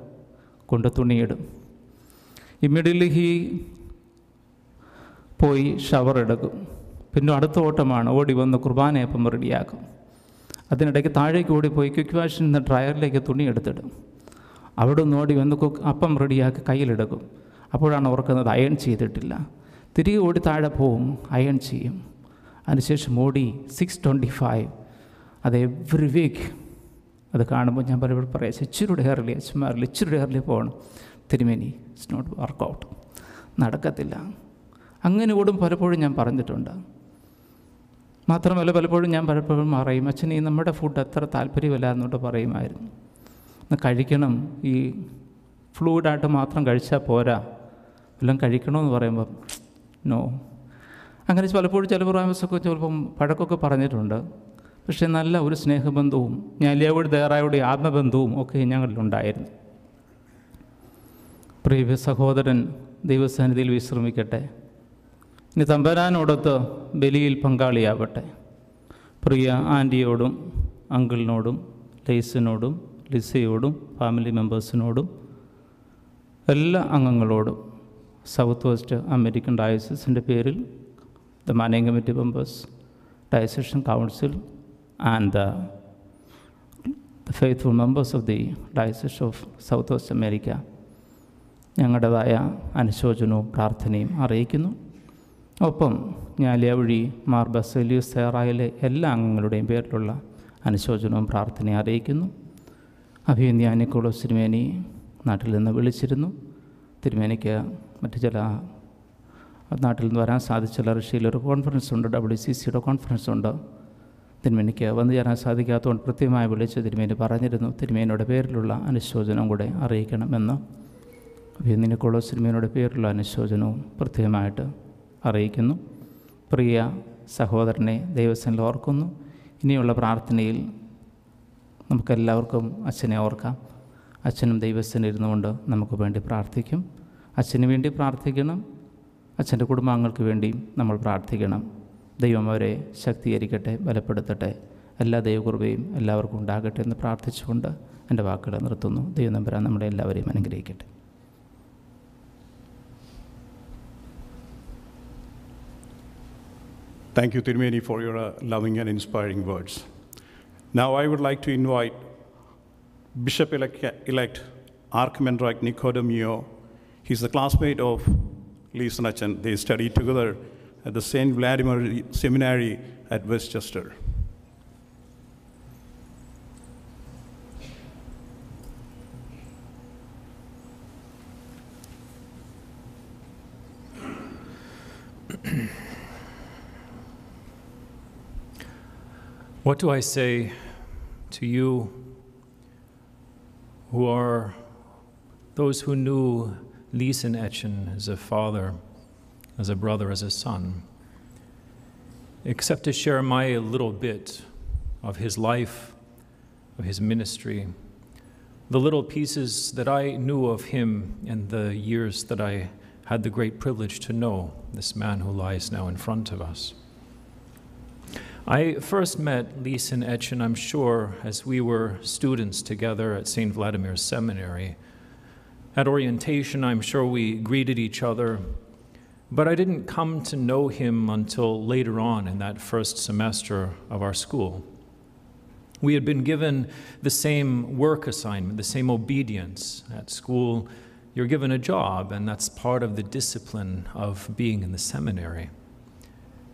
കൊണ്ട് തുണിയിടും. ഇമ്മീഡിയറ്റ്ലി ഹീ പോയി ഷവർ എടുക്കും. പിന്നെ അടുത്ത ഓട്ടമാണ് ഓടി വന്ന് കുർബാനയപ്പം റെഡിയാക്കും. അതിനിടയ്ക്ക് താഴേക്ക് ഓടിപ്പോയി ക്യുക്ക് വാഷിൽ നിന്ന് ഡ്രയറിലേക്ക് തുണി എടുത്തിടും. അവിടെ നിന്ന് ഓടി വന്ന് കുക്ക് അപ്പം റെഡിയാക്കി കയ്യിലെടുക്കും. അപ്പോഴാണ് ഓർക്കുന്നത് അയൺ ചെയ്തിട്ടില്ല. തിരികെ ഓടി താഴെ പോവും അയൺ ചെയ്യും. അതിനുശേഷം ഓടി സിക്സ് ട്വന്റി ഫൈവ് അത് എവറി വീക്ക് അത് കാണുമ്പോൾ ഞാൻ പലപ്പോഴും പറയാം ചെച്ചിരുടെ ഹെയർലി അച്ഛന്മാരിൽ ഇച്ചിരുടെ ഹെയർലി പോകണം. തിരുമേനി ഇറ്റ്സ് നോട്ട് വർക്കൗട്ട് നടക്കത്തില്ല. അങ്ങനെ ഓടും പലപ്പോഴും ഞാൻ പറഞ്ഞിട്ടുണ്ട്. മാത്രമല്ല പലപ്പോഴും ഞാൻ പലപ്പോഴും പറയും അച്ഛൻ ഈ നമ്മുടെ ഫുഡ് അത്ര താല്പര്യമില്ല എന്നോട്ട് പറയുമായിരുന്നു. ഒന്ന് കഴിക്കണം ഈ ഫ്ലൂയിഡായിട്ട് മാത്രം കഴിച്ചാൽ പോരാ. എല്ലാം കഴിക്കണമെന്ന് പറയുമ്പോൾ നോ അങ്ങനെ പലപ്പോഴും ചില പ്രാവശ്യമൊക്കെ ചിലപ്പം പഴക്കമൊക്കെ പറഞ്ഞിട്ടുണ്ട്. പക്ഷേ നല്ല ഒരു സ്നേഹബന്ധവും ഞാൻ ലേവോട് ദേറായുടെ ആത്മബന്ധവും ഒക്കെ ഞങ്ങളിലുണ്ടായിരുന്നു. പ്രിയ സഹോദരൻ ദൈവസന്നിധിയിൽ വിശ്രമിക്കട്ടെ. ഇനി തമ്പരാനോടൊത്ത് ബലിയിൽ പങ്കാളിയാവട്ടെ. പ്രിയ ആന്റിയോടും അങ്കിളിനോടും ലൈസിനോടും ലിസയോടും ഫാമിലി മെമ്പേഴ്സിനോടും എല്ലാ അംഗങ്ങളോടും സൗത്ത് വെസ്റ്റ് അമേരിക്കൻ ഡയസിസിന്റെ പേരിൽ the manage committee members diocesan council and uh, the faithful members of the Diocese of South West America ഞങ്ങളുടേതായ അനുശോചനവും പ്രാർത്ഥനയും അറിയിക്കുന്നു. ഒപ്പം ഞാലിയ വഴി മാർ ബസേലിയസ് തയ്യാറായിലെ എല്ലാ അംഗങ്ങളുടെയും പേരിലുള്ള അനുശോചനവും പ്രാർത്ഥനയും അറിയിക്കുന്നു. അഭിനന്ദ നിക്കോളോസ് തിരുമേനി നാട്ടിൽ നിന്ന് വിളിച്ചിരുന്നു. തിരുമേനിക്ക് മറ്റു ചില നാട്ടിൽ നിന്ന് വരാൻ സാധിച്ചില്ല റഷ്യയിൽ ഒരു കോൺഫറൻസ് ഉണ്ട് ഡബ്ല്യു സി സിയുടെ കോൺഫറൻസ് ഉണ്ട്. തിരുമേനിക്ക് വന്നു ചേരാൻ സാധിക്കാത്തതുകൊണ്ട് കൃത്യമായി വിളിച്ച് തിരുമേനി പറഞ്ഞിരുന്നു. തിരുമേനിയുടെ പേരിലുള്ള അനുശോചനം കൂടെ അറിയിക്കണമെന്ന്. അഭിനന്ദ സിനിമയുടെ തിരുമേനിയുടെ പേരിലുള്ള അനുശോചനവും പ്രത്യേകമായിട്ട് അറിയിക്കുന്നു. പ്രിയ സഹോദരനെ ദൈവസനിൽ ഓർക്കുന്നു. ഇനിയുള്ള പ്രാർത്ഥനയിൽ നമുക്കെല്ലാവർക്കും അച്ഛനെ ഓർക്കാം. അച്ഛനും ദൈവസ്ഥനിൽ ഇരുന്നുകൊണ്ട് നമുക്ക് വേണ്ടി പ്രാർത്ഥിക്കും. അച്ഛന് വേണ്ടി പ്രാർത്ഥിക്കണം. അച്ഛന്റെ കുടുംബാംഗങ്ങൾക്ക് വേണ്ടിയും നമ്മൾ പ്രാർത്ഥിക്കണം. ദൈവം അവരെ ശക്തീകരിക്കട്ടെ ബലപ്പെടുത്തട്ടെ. എല്ലാ ദൈവകൃപയും എല്ലാവർക്കും ഉണ്ടാകട്ടെ എന്ന് പ്രാർത്ഥിച്ചുകൊണ്ട് എന്റെ വാക്കുകൾ നിർത്തുന്നു. ദൈവം നമ്പരാൻ നമ്മുടെ എല്ലാവരെയും അനുഗ്രഹിക്കട്ടെ. Thank you Thirumeni for your loving and inspiring words now I would like to invite bishop ഇലക്ക elect ആർക്ക് മെൻറോയ്ക് Nicodemos he's a classmate of lease അച്ഛൻ they study together at the St. Vladimir Seminary at Westchester. What do I say to you who are those who knew Lisen Etchen as a father, as a brother, as a son, except to share my little bit of his life, of his ministry, the little pieces that I knew of him in the years that I had the great privilege to know this man who lies now in front of us. I first met Lisa Etchen, I'm sure, as we were students together at St. Vladimir's Seminary. At orientation, I'm sure we greeted each other, but I didn't come to know him until later on in that first semester of our school. We had been given the same work assignment, the same obedience. At school, you're given a job, and that's part of the discipline of being in the seminary.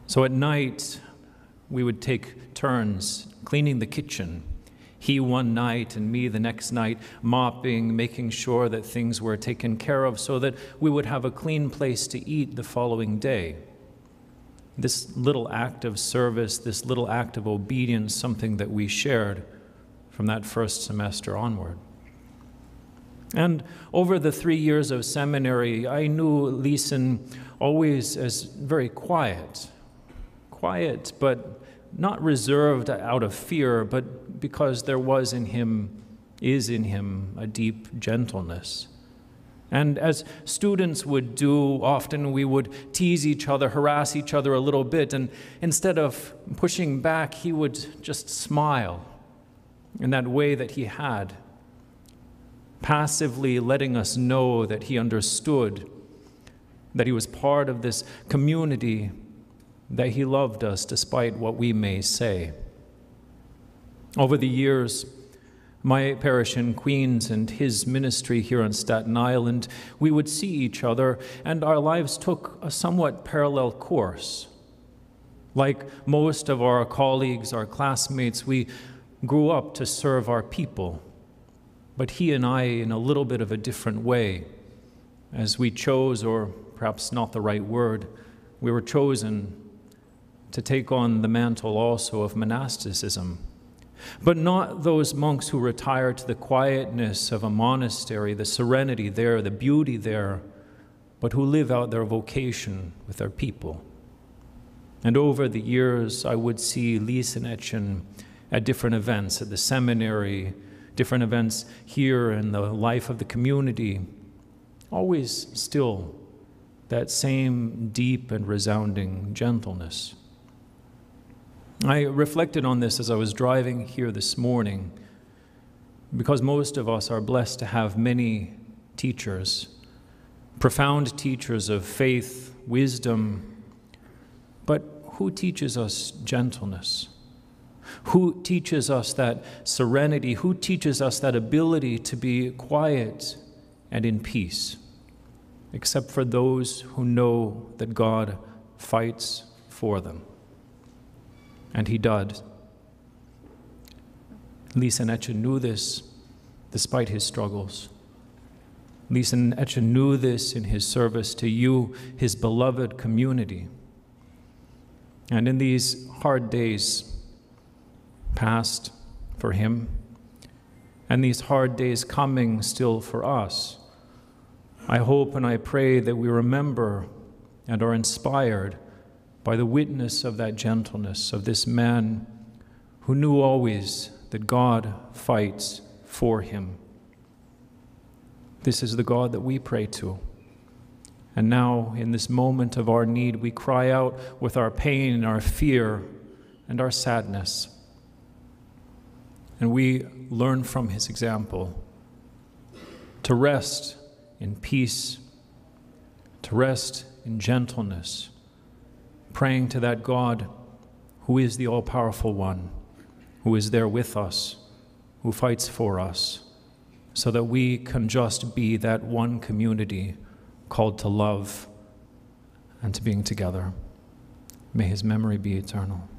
So at night, we would take turns cleaning the kitchen. He one night and me the next night, mopping, making sure that things were taken care of so that we would have a clean place to eat the following day. This little act of service, this little act of obedience, something that we shared from that first semester onward. And over the three years of seminary, I knew Leeson always as very quiet. Quiet, but not reserved out of fear, but because there was in him, is in him, a deep gentleness. And as students would do, often we would tease each other, harass each other a little bit, and instead of pushing back, he would just smile in that way that he had, passively letting us know that he understood, that he was part of this community, that he loved us despite what we may say. Over the years, my parish in Queens and his ministry here on Staten Island, we would see each other, and our lives took a somewhat parallel course. Like most of our colleagues, our classmates, we grew up to serve our people. But he and I, in a little bit of a different way, as we chose, or perhaps not the right word, we were chosen to take on the mantle also of monasticism but not those monks who retire to the quietness of a monastery, the serenity there, the beauty there, but who live out their vocation with their people. And over the years, I would see Liesenetchen at different events, at the seminary, different events here in the life of the community, always still that same deep and resounding gentleness. I reflected on this as I was driving here this morning because most of us are blessed to have many teachers, profound teachers of faith, wisdom, but who teaches us gentleness? Who teaches us that serenity? Who teaches us that ability to be quiet and in peace? Except for those who know that God fights for them. And he died. Lisa Etchen knew this despite his struggles. Lisa Etchen knew this in his service to you, his beloved community. And in these hard days past for him, and these hard days coming still for us, I hope and I pray that we remember and are inspired by the witness of that gentleness of this man who knew always that God fights for him. This is the God that we pray to. And now, in this moment of our need, we cry out with our pain and our fear and our sadness. And we learn from his example to rest in peace, to rest in gentleness praying to that God who is the all powerful one, who is there with us, who fights for us, so that we can just be that one community called to love and to being together. May his memory be eternal.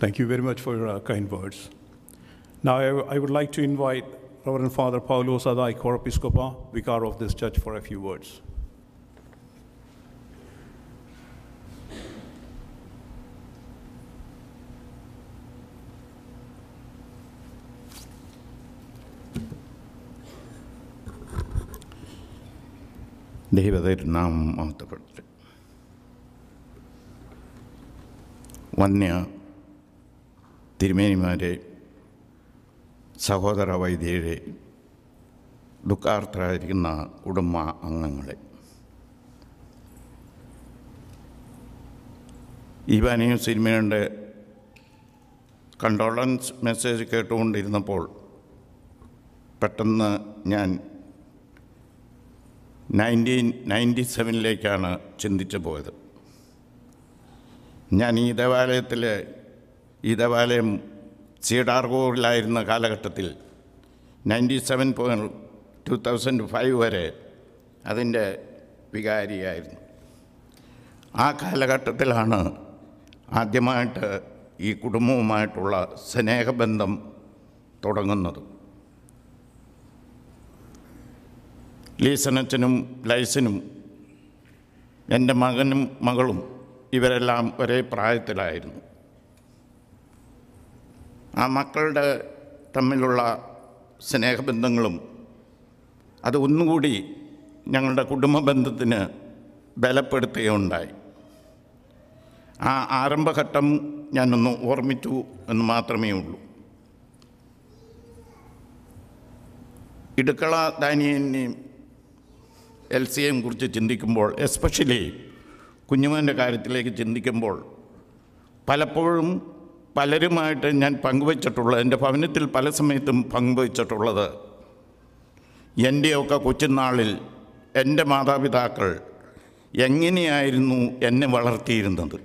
Thank you very much for your uh, kind words. Now, I, I would like to invite Reverend Father Paulo Sadai, Episcopa, vicar of this church, for a few words. ദൈവതിരുനാമം മഹത്വപ്പെടുത്തി വന്യ തിരുമേനിമാരെ സഹോദര വൈദ്യരെ ദുഃഖാർത്ഥരായിരിക്കുന്ന കുടുംബ അംഗങ്ങളെ. ഈവാനിയും സിനിമയുടെ condolence message കേട്ടുകൊണ്ടിരുന്നപ്പോൾ പെട്ടെന്ന് ഞാൻ nineteen ninety സെവനിലേക്കാണ് ചിന്തിച്ചു പോയത്. ഞാൻ ഈ ദേവാലയത്തിൽ ഈ ദേവാലയം സീഡാർഗോറിലായിരുന്ന കാലഘട്ടത്തിൽ ninety seven point two thousand five വരെ അതിന്റെ വികാരിയായിരുന്നു. ആ കാലഘട്ടത്തിലാണ് ആദ്യമായിട്ട് ഈ കുടുംബവുമായിട്ടുള്ള സ്നേഹബന്ധം തുടങ്ങുന്നത്. ലീസനച്ചനും ലൈസനും എന്റെ മകനും മകളും ഇവരെല്ലാം ഒരേ പ്രായത്തിലായിരുന്നു. ആ മക്കളുടെ തമ്മിലുള്ള സ്നേഹബന്ധങ്ങളും അത് ഒന്നുകൂടി ഞങ്ങളുടെ കുടുംബ ബന്ധത്തിന് ബലപ്പെടുത്തുകയുണ്ടായി. ആ ആരംഭഘട്ടം ഞാനൊന്ന് ഓർമ്മിച്ചു എന്ന് മാത്രമേ ഉള്ളൂ. ഇടുക്കള ദാനിയനെയും എൽ സിയെയും കുറിച്ച് ചിന്തിക്കുമ്പോൾ എസ്പെഷ്യലി കുഞ്ഞുമോന്റെ കാര്യത്തിലേക്ക് ചിന്തിക്കുമ്പോൾ പലപ്പോഴും പലരുമായിട്ട് ഞാൻ പങ്കുവച്ചിട്ടുള്ളത് എന്റെ ഭവനത്തിൽ പല സമയത്തും പങ്കുവച്ചിട്ടുള്ളത് എന്റെയൊക്കെ കൊച്ചുനാളിൽ എന്റെ മാതാപിതാക്കൾ എങ്ങനെയായിരുന്നു എന്നെ വളർത്തിയിരുന്നത്?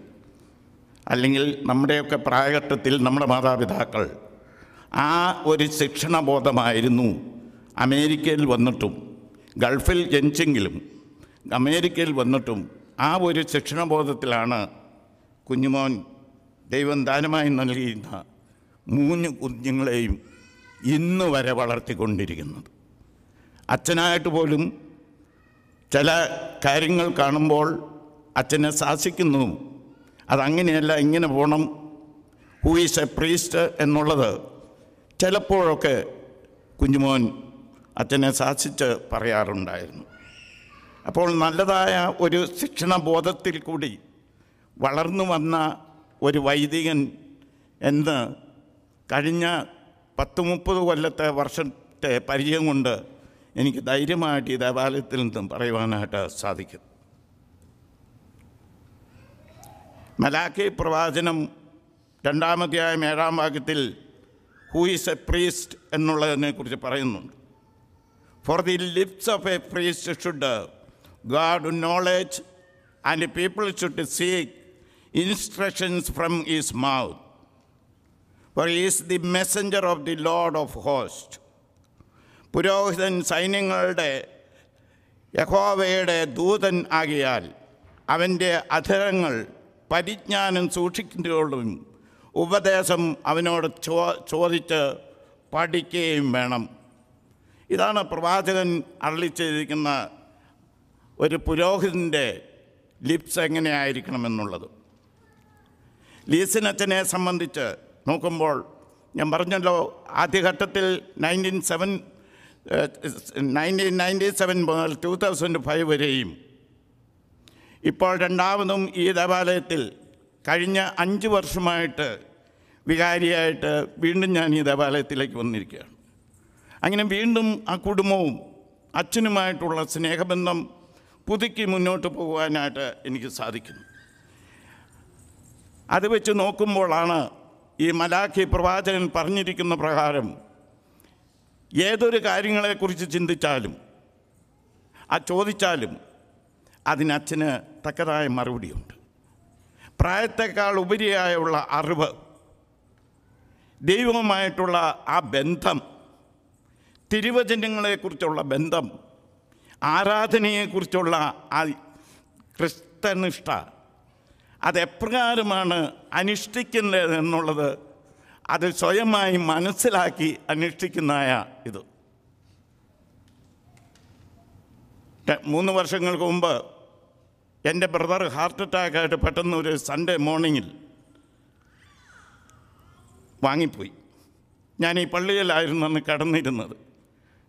അല്ലെങ്കിൽ നമ്മുടെയൊക്കെ പ്രായഘട്ടത്തിൽ നമ്മുടെ മാതാപിതാക്കൾ ആ ഒരു ശിക്ഷണബോധമായിരുന്നു അമേരിക്കയിൽ വന്നിട്ടും ഗൾഫിൽ ജനിച്ചെങ്കിലും അമേരിക്കയിൽ വന്നിട്ടും ആ ഒരു ശിക്ഷണബോധത്തിലാണ് കുഞ്ഞുമോൻ ദൈവം ദാനമായി നൽകിയിരുന്ന മൂന്ന് കുഞ്ഞുങ്ങളെയും ഇന്ന് വരെ വളർത്തിക്കൊണ്ടിരിക്കുന്നത്. അച്ഛനായിട്ട് പോലും ചില കാര്യങ്ങൾ കാണുമ്പോൾ അച്ഛനെ ശാസിക്കുന്നു. അതങ്ങനെയല്ല ഇങ്ങനെ പോകണം ഹൂ ഈസ് എ പ്രീസ്റ്റ് എന്നുള്ളത് ചിലപ്പോഴൊക്കെ കുഞ്ഞുമോൻ അച്ഛനെ ശാസിച്ച് പറയാറുണ്ടായിരുന്നു. അപ്പോൾ നല്ലതായ ഒരു ശിക്ഷണബോധത്തിൽ കൂടി വളർന്നു വന്ന ഒരു വൈദികൻ എന്ന് കഴിഞ്ഞ പത്ത് മുപ്പത് കൊല്ലത്തെ വർഷത്തെ പരിചയം കൊണ്ട് എനിക്ക് ധൈര്യമായിട്ട് ഈ ദേവാലയത്തിൽ നിന്നും പറയുവാനായിട്ട് സാധിക്കും. മലാഖി പ്രവാചനം രണ്ടാമധ്യായം ഏഴാം വാക്യത്തിൽ ഹൂ ഈസ് എ പ്രീസ്റ്റ് എന്നുള്ളതിനെക്കുറിച്ച് പറയുന്നുണ്ട്. For the lips of a priest should guard knowledge and people should seek instructions his mouth. For he is the messenger of the Lord of hosts. പുരോഹിതൻ സൈന്യങ്ങളുടെ യഹോവയുടെ ദൂതൻ ആകിയാൽ അവന്റെ അധരങ്ങൾ പരിജ്ഞാനം സൂക്ഷിക്കുന്നതോടും ഉപദേശം അവനോട് ചോ ചോദിച്ച് പഠിക്കുകയും വേണം ഇതാണ് പ്രവാചകൻ അരളി ചെയ്തിരിക്കുന്ന ഒരു പുരോഹിതന്റെ ലിപ്സ് എങ്ങനെയായിരിക്കണമെന്നുള്ളത് ലീസിനച്ഛനെ സംബന്ധിച്ച് നോക്കുമ്പോൾ ഞാൻ പറഞ്ഞല്ലോ ആദ്യഘട്ടത്തിൽ nineteen seven nineteen ninety seven മുതൽ ടു തൗസൻഡ് ഫൈവ് വരെയും. ഇപ്പോൾ രണ്ടാമതും ഈ ദേവാലയത്തിൽ കഴിഞ്ഞ അഞ്ച് വർഷമായിട്ട് വികാരിയായിട്ട് വീണ്ടും ഞാൻ ഈ ദേവാലയത്തിലേക്ക് വന്നിരിക്കുകയാണ്. അങ്ങനെ വീണ്ടും ആ കുടുംബവും അച്ഛനുമായിട്ടുള്ള സ്നേഹബന്ധം പുതുക്കി മുന്നോട്ട് പോകുവാനായിട്ട് എനിക്ക് സാധിക്കുന്നു. അത് വെച്ച് നോക്കുമ്പോഴാണ് ഈ മലാഖി പ്രവാചകൻ പറഞ്ഞിരിക്കുന്ന പ്രകാരം ഏതൊരു കാര്യങ്ങളെക്കുറിച്ച് ചിന്തിച്ചാലും ആ ചോദിച്ചാലും അതിന് അച്ഛന് തക്കതായ മറുപടിയുണ്ട്. പ്രായത്തെക്കാൾ ഉപരിയായുള്ള അറിവ് ദൈവവുമായിട്ടുള്ള ആ ബന്ധം തിരുവചനങ്ങളെക്കുറിച്ചുള്ള ബന്ധം ആരാധനയെക്കുറിച്ചുള്ള ആ ക്രിസ്തനിഷ്ഠ അതെപ്രകാരമാണ് അനുഷ്ഠിക്കുന്നത് എന്നുള്ളത് അത് സ്വയമായി മനസ്സിലാക്കി അനുഷ്ഠിക്കുന്നതായ ഇത്. മൂന്ന് വർഷങ്ങൾക്ക് മുമ്പ് എന്റെ ബ്രദർ ഹാർട്ട് അറ്റാക്കായിട്ട് പെട്ടെന്ന് ഒരു സൺഡേ മോർണിംഗിൽ വാങ്ങിപ്പോയി. ഞാൻ ഈ പള്ളിയിലായിരുന്നു അന്ന് കടന്നിരുന്നത്.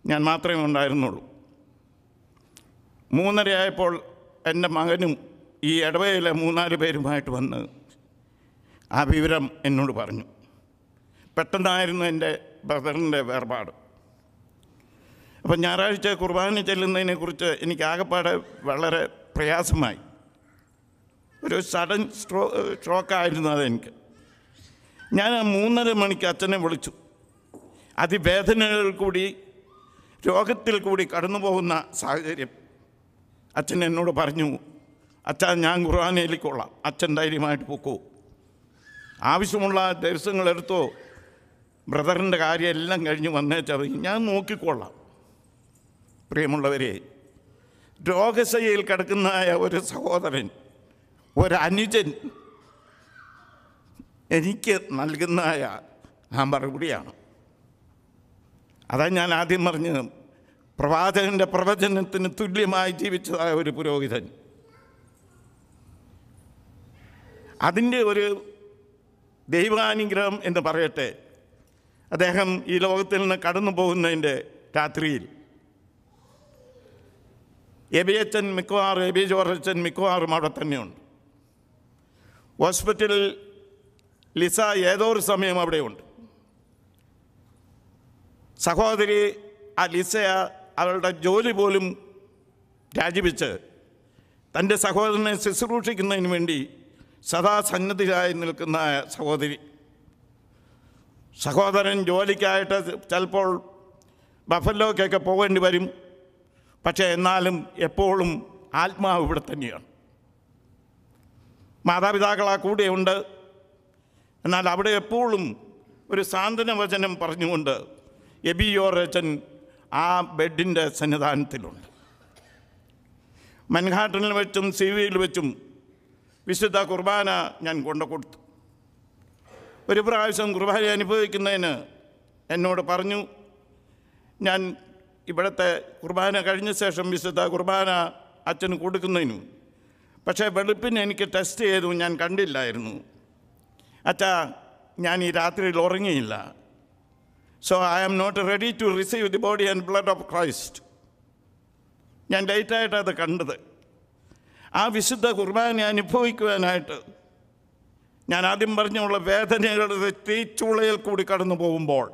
ഞാൻ മാത്രമേ ഉണ്ടായിരുന്നുള്ളൂ. മൂന്നരയായപ്പോൾ എന്റെ മകനും ഈ ഇടവയിലെ മൂന്നാൽ പേരുമായിട്ട് വന്ന് ആ വിവരം എന്നോട് പറഞ്ഞു. പെട്ടെന്നായിരുന്നു എന്റെ ബ്രദറിന്റെ വേർപാട്. അപ്പം ഞായറാഴ്ച കുർബാന ചെല്ലുന്നതിനെക്കുറിച്ച് എനിക്ക് ആകെപ്പാടെ വളരെ പ്രയാസമായി. ഒരു സഡൻ സ്ട്രോ സ്ട്രോക്കായിരുന്നു അതെനിക്ക് ഞാൻ മൂന്നര മണിക്ക് അച്ഛനെ വിളിച്ചു. അതിവേദനകൾ കൂടി രോഗത്തിൽ കൂടി കടന്നു പോകുന്ന സാഹചര്യം അച്ഛൻ എന്നോട് പറഞ്ഞു. അച്ഛാ ഞാൻ ഖുർആാനയിലേക്ക് അച്ഛൻ ധൈര്യമായിട്ട് പൊക്കോ. ആവശ്യമുള്ള ദിവസങ്ങളെടുത്തോ ബ്രദറിന്റെ കാര്യം എല്ലാം കഴിഞ്ഞ് വന്നേച്ചത് ഞാൻ നോക്കിക്കൊള്ളാം. പ്രിയമുള്ളവരെ രോഗശയ്യയിൽ കിടക്കുന്നതായ ഒരു സഹോദരൻ ഒരനുജൻ എനിക്ക് നൽകുന്നതായ ആ മറുപടിയാണ്. അതാ ഞാൻ ആദ്യം പറഞ്ഞത്. പ്രവാചകന്റെ പ്രവചനത്തിന് തുല്യമായി ജീവിച്ചതായ ഒരു പുരോഹിതൻ. അതിന്റെ ഒരു ദൈവാനുഗ്രഹം എന്ന് പറയട്ടെ. അദ്ദേഹം ഈ ലോകത്തിൽ നിന്ന് കടന്നു പോകുന്നതിന്റെ രാത്രിയിൽ. എബിയച്ചൻ മിക്കവാറും എബി ജോർജച്ചൻ മിക്കവാറും അവിടെ തന്നെയുണ്ട്. ഹോസ്പിറ്റലിൽ ലിസ ഏതോ ഒരു സമയം അവിടെയുണ്ട്. സഹോദരി ആ ലിസ അവളുടെ ജോലി പോലും രാജിവെച്ച് തന്റെ സഹോദരനെ ശുശ്രൂഷിക്കുന്നതിന് വേണ്ടി സദാ സന്നദ്ധിയായി നിൽക്കുന്ന സഹോദരി. സഹോദരൻ ജോലിക്കായിട്ട് ചിലപ്പോൾ ബഫലോക്കൊക്കെ പോകേണ്ടി വരും. പക്ഷേ എന്നാലും എപ്പോഴും ആത്മാവ് ഇവിടെ തന്നെയാണ്. മാതാപിതാക്കൾ ആ കൂടെയുണ്ട്. എന്നാൽ അവിടെ എപ്പോഴും ഒരു സാന്ത്വന വചനം പറഞ്ഞുകൊണ്ട് എബിയോറച്ചൻ ആ ബെഡിന്റെ സന്നിധാനത്തിലുണ്ട്. മൻഹാട്ടനിൽ വെച്ചും സി വിയിൽ വെച്ചും വിശുദ്ധ കുർബാന ഞാൻ കൊണ്ടു കൊടുത്തു ഒരു പ്രാവശ്യം കുർബാന അനുഭവിക്കുന്നതിന് എന്നോട് പറഞ്ഞു ഞാൻ ഇവിടുത്തെ കുർബാന കഴിഞ്ഞ ശേഷം വിശുദ്ധ കുർബാന അച്ഛന് കൊടുക്കുന്നതിനും. പക്ഷേ വെളുപ്പിന് എനിക്ക് ടെസ്റ്റ് ചെയ്തു ഞാൻ കണ്ടില്ലായിരുന്നു. അച്ഛാ ഞാൻ ഈ രാത്രിയിൽ ഉറങ്ങിയില്ല. So I am not ready to receive the body and blood of Christ ഞാൻ ലേറ്റായിട്ടത് കണ്ടത്. ആ വിശുദ്ധ കുർബാന അനുഭവിക്കുവാനായിട്ട് ഞാൻ ആദ്യം പറഞ്ഞുള്ള വേദനകളുടെ തീച്ചുളയിൽ കൂടി കടന്നു പോകുമ്പോൾ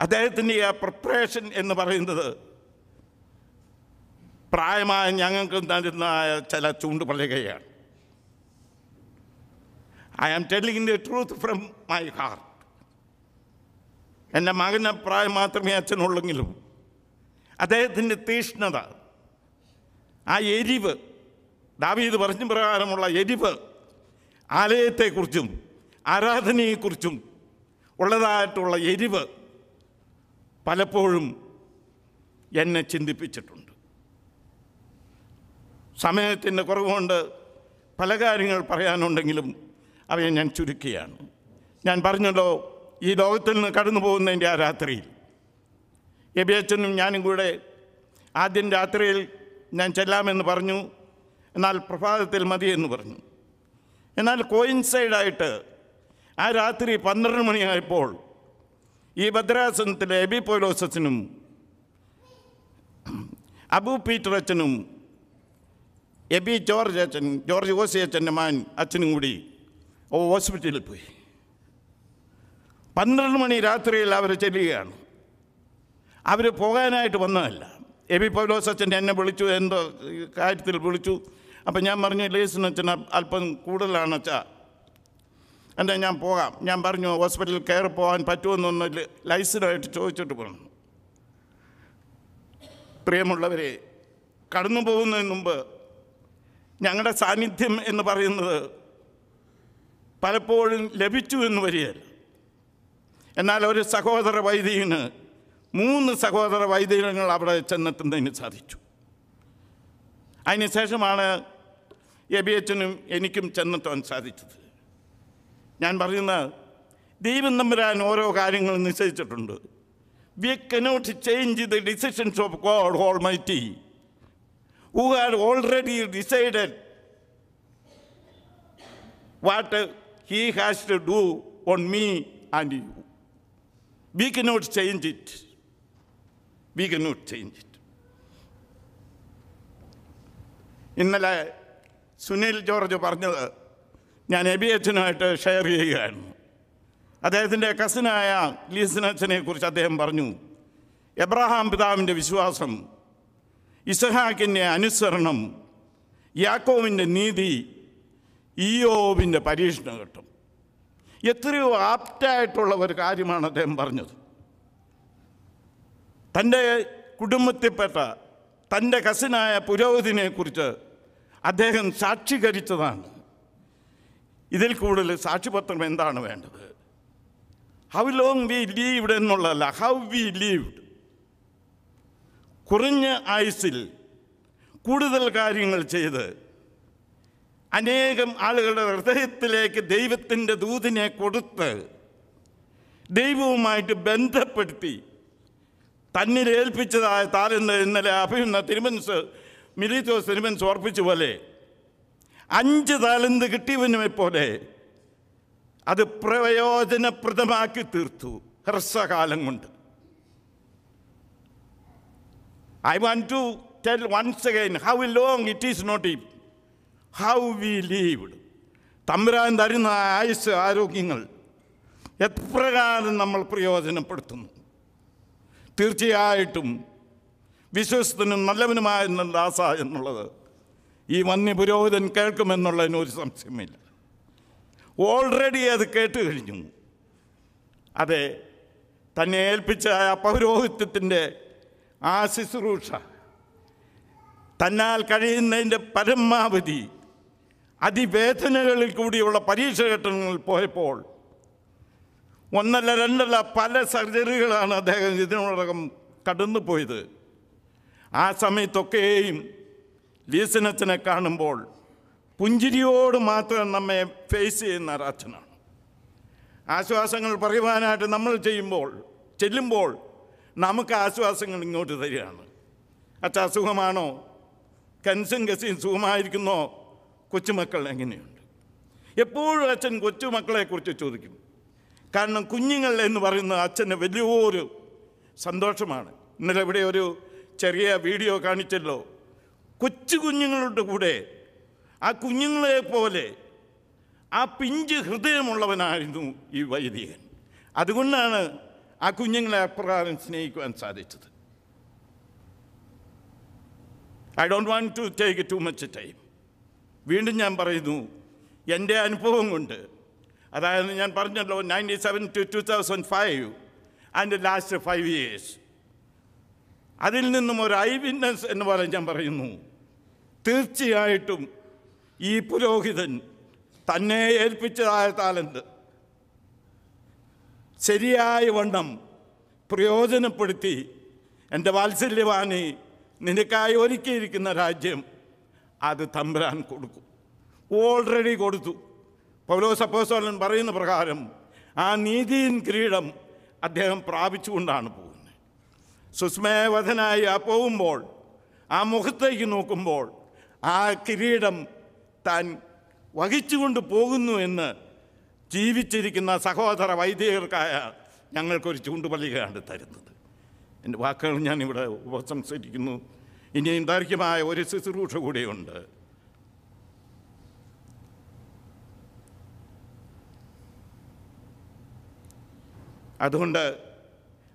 അദ്ദേഹത്തിന്റെ ആ പ്രിപ്പറേഷൻ എന്ന് പറയുന്നത് പ്രായമായ ഞങ്ങൾക്ക് തരുന്ന ചില ചൂണ്ടുപള്ളികയാണ് I am telling the truth from my heart എന്റെ മകന് പ്രായം മാത്രമേ അച്ഛനുള്ളെങ്കിലും അദ്ദേഹത്തിന്റെ തീഷ്ണത ആ എരിവ് ദാവീദ് പറഞ്ഞ പ്രകാരമുള്ള എരിവ് ആലയത്തെക്കുറിച്ചും ആരാധനയെക്കുറിച്ചും ഉള്ളതായിട്ടുള്ള എരിവ് പലപ്പോഴും എന്നെ ചിന്തിപ്പിച്ചിട്ടുണ്ട്. സമയത്തിന്റെ കുറവുകൊണ്ട് പല കാര്യങ്ങൾ പറയാനുണ്ടെങ്കിലും അവയെ ഞാൻ ചുരുക്കുകയാണ് ഞാൻ പറഞ്ഞല്ലോ ഈ ലോകത്തിൽ നിന്ന് കടന്നു പോകുന്നതിന്റെ ആ രാത്രിയിൽ. എബിയച്ചനും ഞാനും കൂടെ ആദ്യം രാത്രിയിൽ ഞാൻ ചെല്ലാമെന്ന് പറഞ്ഞു. എന്നാൽ പ്രഭാതത്തിൽ മതി എന്ന് പറഞ്ഞു. എന്നാൽ കോയിൻസൈഡായിട്ട് ആ രാത്രി പന്ത്രണ്ട് മണിയായപ്പോൾ ഈ ഭദ്രാസനത്തിലെ എബി പോലോസസിനും അബു പീറ്റർ അച്ഛനും എബി ജോർജ് അച്ഛൻ ജോർജ് ഓസി അച്ഛന്റെ മാൻ അച്ഛനും കൂടി ഹോസ്പിറ്റലിൽ പോയി. പന്ത്രണ്ട് മണി രാത്രിയിൽ അവർ ചെല്ലുകയാണ്. അവർ പോകാനായിട്ട് വന്നതല്ല. എബി പൗലോസ് അച്ഛൻ എന്നെ വിളിച്ചു എന്തോ കാര്യത്തിൽ വിളിച്ചു. അപ്പം ഞാൻ പറഞ്ഞു ലേസിന് അച്ഛൻ അല്പം കൂടുതലാണ് അച്ഛാ. എന്നാൽ ഞാൻ പോകാം. ഞാൻ പറഞ്ഞു ഹോസ്പിറ്റലിൽ കയറി പോകാൻ പറ്റുമെന്നൊന്ന് ലൈസനായിട്ട് ചോദിച്ചിട്ട് പോകണം പ്രിയമുള്ളവരെ കടന്നു പോകുന്നതിന് മുമ്പ് ഞങ്ങളുടെ സാന്നിധ്യം എന്ന് പറയുന്നത് പലപ്പോഴും ലഭിച്ചു എന്ന് വരികയല്ല. എന്നാൽ ഒരു സഹോദര വൈദികന് മൂന്ന് സഹോദര വൈദികങ്ങൾ അവിടെ ചെന്നെത്തുന്നതിന് സാധിച്ചു. അതിനുശേഷമാണ് എബി എച്ചനും എനിക്കും ചെന്നെത്താൻ സാധിച്ചത്. ഞാൻ പറയുന്ന ദൈവം തമ്പുരാൻ ഓരോ കാര്യങ്ങൾ നിശ്ചയിച്ചിട്ടുണ്ട്. We cannot change the decisions of God almighty who had already decided what he has to do on me and you we cannot change it it ഇന്നലെ സുനിൽ ജോർജ് പറഞ്ഞത് ഞാൻ എബി ഷെയർ ചെയ്യുകയായിരുന്നു. അദ്ദേഹത്തിന്റെ കസിനായ ലീസനച്ഛനെ കുറിച്ച് അദ്ദേഹം പറഞ്ഞു എബ്രഹാം പിതാവിന്റെ വിശ്വാസം ഇസഹാക്കിന്റെ അനുസരണം യാക്കോവിന്റെ നീതി ഇയോവിന്റെ പരീക്ഷണം കിട്ടും എത്രയോ ആപ്റ്റായിട്ടുള്ള ഒരു കാര്യമാണ് അദ്ദേഹം പറഞ്ഞത്. തന്റെ കുടുംബത്തിൽപ്പെട്ട തന്റെ കസിനായ പുരോഹിതിനെക്കുറിച്ച് അദ്ദേഹം സാക്ഷീകരിച്ചതാണ്. ഇതിൽ കൂടുതൽ സാക്ഷിപത്രം എന്താണ് വേണ്ടത്? ഹൗ ലോങ് വി ലീവ്ഡ് എന്നുള്ളതല്ല ഹൗ വി ലീവ്ഡ് കുറഞ്ഞ ആയുസിൽ കൂടുതൽ കാര്യങ്ങൾ ചെയ്ത് അനേകം ആളുകളുടെ ഹൃദയത്തിലേക്ക് ദൈവത്തിന്റെ ദൂതിനെ കൊടുത്ത് ദൈവവുമായിട്ട് ബന്ധപ്പെടുത്തി തന്നിൽ ഏൽപ്പിച്ചതായ താലെന്ന് ഇന്നലെ അഭിയുന്ന തിരുമൻസ് മിലിത്തോസ് തിരുമൻസ് ഓർപ്പിച്ച പോലെ അഞ്ച് താലന്ത് കിട്ടിയവനെ പോലെ അത് പ്രയോജനപ്രദമാക്കി തീർത്തു ഹ്രസ്വകാലം കൊണ്ട്. I want to tell once again how long it is not ഈ ഹൗ വി ലീവ്ഡ് തമ്പുരാൻ തരുന്ന ആയുസ് ആരോഗ്യങ്ങൾ എപ്രകാരം നമ്മൾ പ്രയോജനപ്പെടുത്തുന്നു? തീർച്ചയായിട്ടും വിശ്വസ്തനും നല്ലവനുമായ ദാസ എന്നുള്ളത് ഈ വന്യ പുരോഹിതൻ കേൾക്കുമെന്നുള്ളതിന് ഒരു സംശയമില്ല ഓൾറെഡി അത് കേട്ട് കഴിഞ്ഞു. അതെ തന്നെ ഏൽപ്പിച്ച ആ പൗരോഹിത്യത്തിന്റെ ആ ശുശ്രൂഷ തന്നാൽ കഴിയുന്നതിന്റെ പരമാവധി അതിവേദനകളിൽ കൂടിയുള്ള പരീക്ഷ ഘട്ടങ്ങളിൽ പോയപ്പോൾ ഒന്നല്ല രണ്ടല്ല പല സർജറികളാണ് അദ്ദേഹം ഇതിനോടകം കടന്നു പോയത്. ആ സമയത്തൊക്കെയും ലീസനച്ചനെ കാണുമ്പോൾ പുഞ്ചിരിയോട് മാത്രം നമ്മെ ഫേസ് ചെയ്യുന്ന ഒരച്ഛനാണ് ആശ്വാസങ്ങൾ പറയുവാനായിട്ട് നമ്മൾ ചെയ്യുമ്പോൾ ചെല്ലുമ്പോൾ നമുക്ക് ആശ്വാസങ്ങൾ ഇങ്ങോട്ട് തരികയാണ്. അച്ഛാ സുഖമാണോ? കൻസും കസിയും സുഖമായിരിക്കുന്നോ? കൊച്ചുമക്കൾ എങ്ങനെയുണ്ട്? എപ്പോഴും അച്ഛൻ കൊച്ചുമക്കളെക്കുറിച്ച് ചോദിക്കും. കാരണം കുഞ്ഞുങ്ങൾ എന്ന് പറയുന്നത് അച്ഛന് വലിയൊരു സന്തോഷമാണ്. ഇന്നലെ ഇവിടെ ഒരു ചെറിയ വീഡിയോ കാണിച്ചല്ലോ. കൊച്ചു കുഞ്ഞുങ്ങളുടെ കൂടെ ആ കുഞ്ഞുങ്ങളെ പോലെ ആ പിഞ്ച് ഹൃദയമുള്ളവനായിരുന്നു ഈ വൈദികൻ. അതുകൊണ്ടാണ് ആ കുഞ്ഞുങ്ങളെ അപ്രകാരം സ്നേഹിക്കുവാൻ സാധിച്ചത്. I don't want to take too much time വീണ്ടും ഞാൻ പറയുന്നു എന്റെ അനുഭവം കൊണ്ട് അതായത് ഞാൻ പറഞ്ഞല്ലോ ninety seven to two thousand five and last five years അതിൽ നിന്നും ഒരു ഐ വിറ്റ്നസ് എന്ന് പറയാൻ ഞാൻ പറയുന്നു. തീർച്ചയായിട്ടും ഈ പുരോഹിതൻ തന്നെ ഏൽപ്പിച്ചതായ താലന്ത് ശരിയായ വണ്ണം പ്രയോജനപ്പെടുത്തി എന്റെ വാത്സല്യവാനി നിനക്കായി ഒരുക്കിയിരിക്കുന്ന രാജ്യം അത് തമ്പുരാൻ കൊടുക്കും. ഓൾറെഡി കൊടുത്തു. പൗലോസ് അപ്പോസോലൻ പറയുന്ന പ്രകാരം ആ നീതിയിൻ കിരീടം അദ്ദേഹം പ്രാപിച്ചുകൊണ്ടാണ് പോകുന്നത്. സുസ്മയവധനായി ആ പോകുമ്പോൾ ആ മുഖത്തേക്ക് നോക്കുമ്പോൾ ആ കിരീടം താൻ വഹിച്ചുകൊണ്ട് പോകുന്നു എന്ന് ജീവിച്ചിരിക്കുന്ന സഹോദര വൈദികർക്കായ ഞങ്ങൾക്കൊരു ചൂണ്ടുപള്ളികയാണ് തരുന്നത്. എന്റെ വാക്കുകൾ ഞാനിവിടെ ഉപസംസരിക്കുന്നു ഇനിയും ദൈർഘ്യമായ ഒരു ശുശ്രൂഷ കൂടിയുണ്ട്. അതുകൊണ്ട്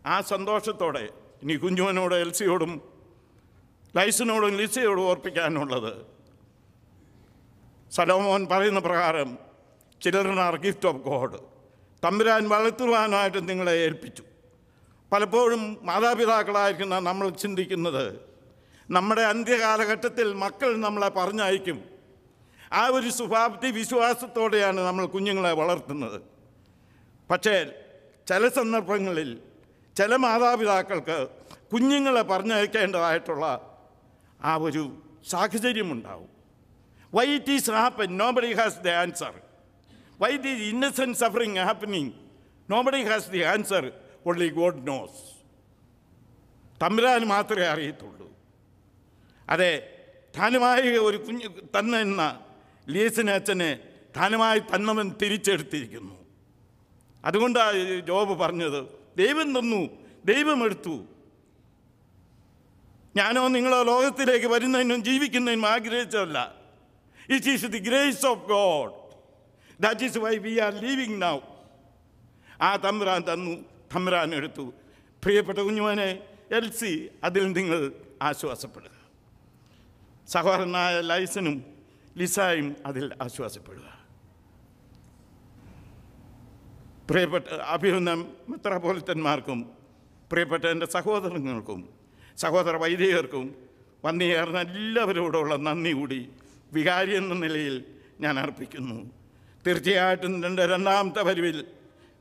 ആ സന്തോഷത്തോടെ ഇനി കുഞ്ഞുവനോട് എൽസിയോടും ലൈസിനോടും ലിസയോടും ഓർപ്പിക്കാനുള്ളത്. സലോമോൻ പറയുന്ന പ്രകാരം children are gift of God തമ്പുരാൻ വളർത്തുവാനായിട്ട് നിങ്ങളെ ഏൽപ്പിച്ചു. പലപ്പോഴും മാതാപിതാക്കളായിരിക്കുന്ന നമ്മൾ ചിന്തിക്കുന്നത് നമ്മുടെ അന്ത്യകാലഘട്ടത്തിൽ മക്കൾ നമ്മളെ പറഞ്ഞയക്കും. ആ ഒരു ശുഭാപ്തി വിശ്വാസത്തോടെയാണ് നമ്മൾ കുഞ്ഞുങ്ങളെ വളർത്തുന്നത്. പക്ഷേ ചില സന്ദർഭങ്ങളിൽ ചില മാതാപിതാക്കൾക്ക് കുഞ്ഞുങ്ങളെ പറഞ്ഞയക്കേണ്ടതായിട്ടുള്ള ആ ഒരു സാഹചര്യമുണ്ടാവും. Why it is happen nobody has the answer why the innocent suffering happening nobody has the answer only God knows തമ്പുരാൻ മാത്രമേ അറിയത്തുള്ളൂ. അതെ താനുമായി ഒരു കുഞ്ഞ് തന്നെന്ന ലീസിനച്ഛനെ താനുമായി തന്നവൻ തിരിച്ചെടുത്തിരിക്കുന്നു. അതുകൊണ്ടാണ് ജോബ് പറഞ്ഞത്. ദൈവം തന്നു ദൈവമെടുത്തു ഞാനോ നിങ്ങളോ ലോകത്തിലേക്ക് വരുന്നതിനും ജീവിക്കുന്നതിനും ആഗ്രഹിച്ചതല്ല. It is the grace of God that is why we are living now ആ തമ്പ്രാൻ തന്നു തമ്പ്രാൻ എടുത്തു. പ്രിയപ്പെട്ട കുഞ്ഞുമോനെ എൽ സി അതിൽ നിങ്ങൾ ആശ്വാസപ്പെടുക. സഹോദരനായ ലൈസനും ലിസായും അതിൽ ആശ്വാസപ്പെടുക. പ്രിയപ്പെട്ട അഭിനന്ദ മെത്രാപോലിത്തന്മാർക്കും പ്രിയപ്പെട്ട എന്റെ സഹോദരങ്ങൾക്കും സഹോദര വൈദികർക്കും വന്നുചേർന്ന എല്ലാവരോടുള്ള നന്ദി കൂടി വികാരി എന്ന നിലയിൽ ഞാൻ അർപ്പിക്കുന്നു. തീർച്ചയായിട്ടും എന്റെ രണ്ടാമത്തെ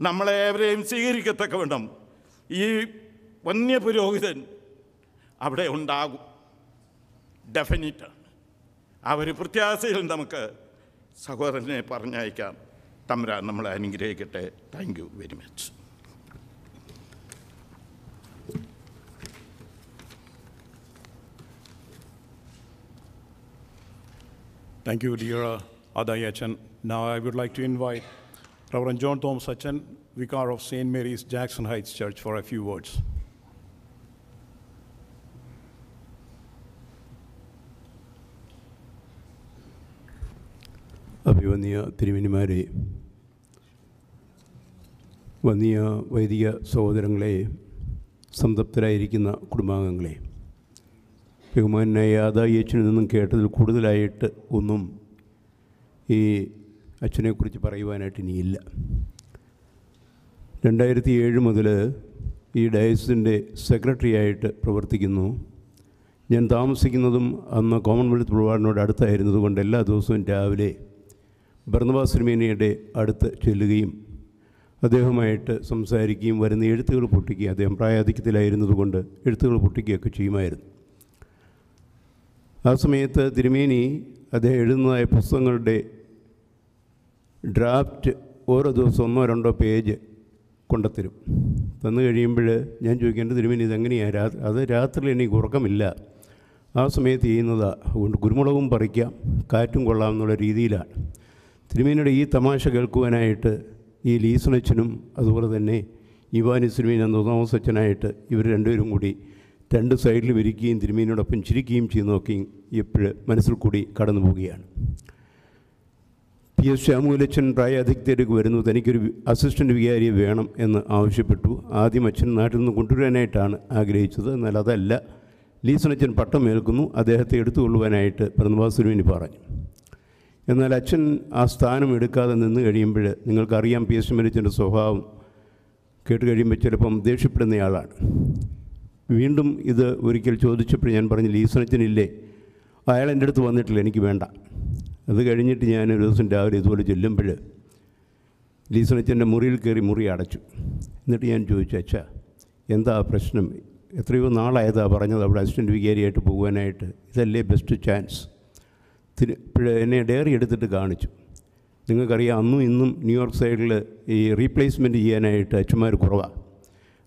നമ്മളെ എബ്രഹാം സ്വീകരിക്കത്തക്കവണ്ണം ഈ വന്യപുരോഹിതൻ അവിടെ ഉണ്ടാകും. ഡെഫിനിറ്റാണ് ആ ഒരു പ്രത്യാശയിൽ നമുക്ക് സഹോദരനെ പറഞ്ഞയക്കാം. തമ്പ്രാൻ നമ്മളെ അനുഗ്രഹിക്കട്ടെ thank you very much Thank you, dear uh, Ada Yachan. Now I would like to invite Reverend John Thomas Sachan, Vicar of St. Mary's Jackson Heights Church, for a few words. അഭിവന്യ തിരുമനിമാരെ വന്നിയ വൈദിക സഹോദരങ്ങളെ സംതൃപ്തരായിരിക്കുന്ന കുടുംബാംഗങ്ങളെ ബഹുമാനായ യാദായച്ചനിൽ നിന്നും കേട്ടതിൽ കൂടുതലായിട്ട് ഒന്നും ഈ അച്ഛനെക്കുറിച്ച് പറയുവാനായിട്ട് ഇനിയില്ല. രണ്ടായിരത്തി ഏഴ് മുതൽ ഈ ഡയസിന്റെ സെക്രട്ടറി ആയിട്ട് പ്രവർത്തിക്കുന്നു. ഞാൻ താമസിക്കുന്നതും അന്ന് കോമൺവെൽത്ത് ബുൾവാർഡിനോട് അടുത്തായിരുന്നതുകൊണ്ട് എല്ലാ ദിവസവും രാവിലെ ഭർണവാസ് തിരുമേനിയുടെ അടുത്ത് ചെല്ലുകയും അദ്ദേഹവുമായിട്ട് സംസാരിക്കുകയും വരുന്ന എഴുത്തുകൾ പൊട്ടിക്കുകയും അദ്ദേഹം പ്രായാധിക്യത്തിലായിരുന്നതുകൊണ്ട് എഴുത്തുകൾ പൊട്ടിക്കുകയൊക്കെ ചെയ്യുമായിരുന്നു. ആ സമയത്ത് തിരുമേനി അദ്ദേഹം എഴുതുന്നതായ പുസ്തകങ്ങളുടെ ഡ്രാഫ്റ്റ് ഓരോ ദിവസം ഒന്നോ രണ്ടോ പേജ് കൊണ്ടുത്തരും. തന്നു കഴിയുമ്പോൾ ഞാൻ ചോദിക്കേണ്ടത് തിരുമേനി ഇതെങ്ങനെയാണ് രാ അത് രാത്രി എനിക്ക് ഉറക്കമില്ല. ആ സമയത്ത് ചെയ്യുന്നതാണ് അതുകൊണ്ട് കുരുമുളകും പറിക്കാം കാറ്റും കൊള്ളാം എന്നുള്ള രീതിയിലാണ്. തിരുമേനിയുടെ ഈ തമാശ കേൾക്കുവാനായിട്ട് ഈ ലീസണച്ചനും അതുപോലെ തന്നെ ഇവാനി സിനിമീൻ എന്ന തോമസ് അച്ഛനായിട്ട് ഇവർ രണ്ടുപേരും കൂടി രണ്ട് സൈഡിൽ വിരിക്കുകയും തിരുമേനിയോടൊപ്പം ചിരിക്കുകയും ചെയ്യുന്നതൊക്കെയും എപ്പോഴും മനസ്സിൽ കൂടി കടന്നു പോവുകയാണ്. പി എസ് ശ്യാമൂലച്ചൻ പ്രായാധിക്യത്തിലേക്ക് വരുന്നു. തനിക്കൊരു അസിസ്റ്റന്റ് വികാരിയെ വേണം എന്ന് ആവശ്യപ്പെട്ടു. ആദ്യം അച്ഛൻ നാട്ടിൽ നിന്ന് കൊണ്ടുവരാനായിട്ടാണ് ആഗ്രഹിച്ചത്. എന്നാൽ അതല്ല ലീസണച്ചൻ പട്ടം ഏൽക്കുന്നു അദ്ദേഹത്തെ എടുത്തുകൊള്ളുവാനായിട്ട് പ്രതിഭാസുരുവിന് പറഞ്ഞു. എന്നാൽ അച്ഛൻ ആ സ്ഥാനം എടുക്കാതെ നിന്ന് കഴിയുമ്പോൾ നിങ്ങൾക്കറിയാം പി എസ് മരിച്ചന്റെ സ്വഭാവം കേട്ട് കഴിയുമ്പോൾ ചിലപ്പം ദേഷ്യപ്പെടുന്നയാളാണ്. വീണ്ടും ഇത് ഒരിക്കൽ ചോദിച്ചപ്പോൾ ഞാൻ പറഞ്ഞു ലീസണച്ചനില്ലേ അയാൾ എന്റെ അടുത്ത് വന്നിട്ടില്ല എനിക്ക് വേണ്ട. അത് കഴിഞ്ഞിട്ട് ഞാൻ ഒരു ദിവസം രാവിലെ ഇതുപോലെ ചെല്ലുമ്പോൾ ലീസണച്ചന്റെ മുറിയിൽ കയറി മുറി അടച്ചു. എന്നിട്ട് ഞാൻ ചോദിച്ചു അച്ഛാ എന്താ പ്രശ്നം? എത്രയോ നാളായതാ പറഞ്ഞത് അവിടെ അസിസ്റ്റന്റ് വികാരിയായിട്ട് പോകുവാനായിട്ട് ഇതല്ലേ ബെസ്റ്റ് ചാൻസ്? എന്നെ ഡയറി എടുത്തിട്ട് കാണിച്ചു. നിങ്ങൾക്കറിയാം അന്നും ഇന്നും ന്യൂയോർക്ക് സൈഡിൽ ഈ റീപ്ലേസ്മെന്റ് ചെയ്യാനായിട്ട് അച്ഛന്മാർ കുറവാണ്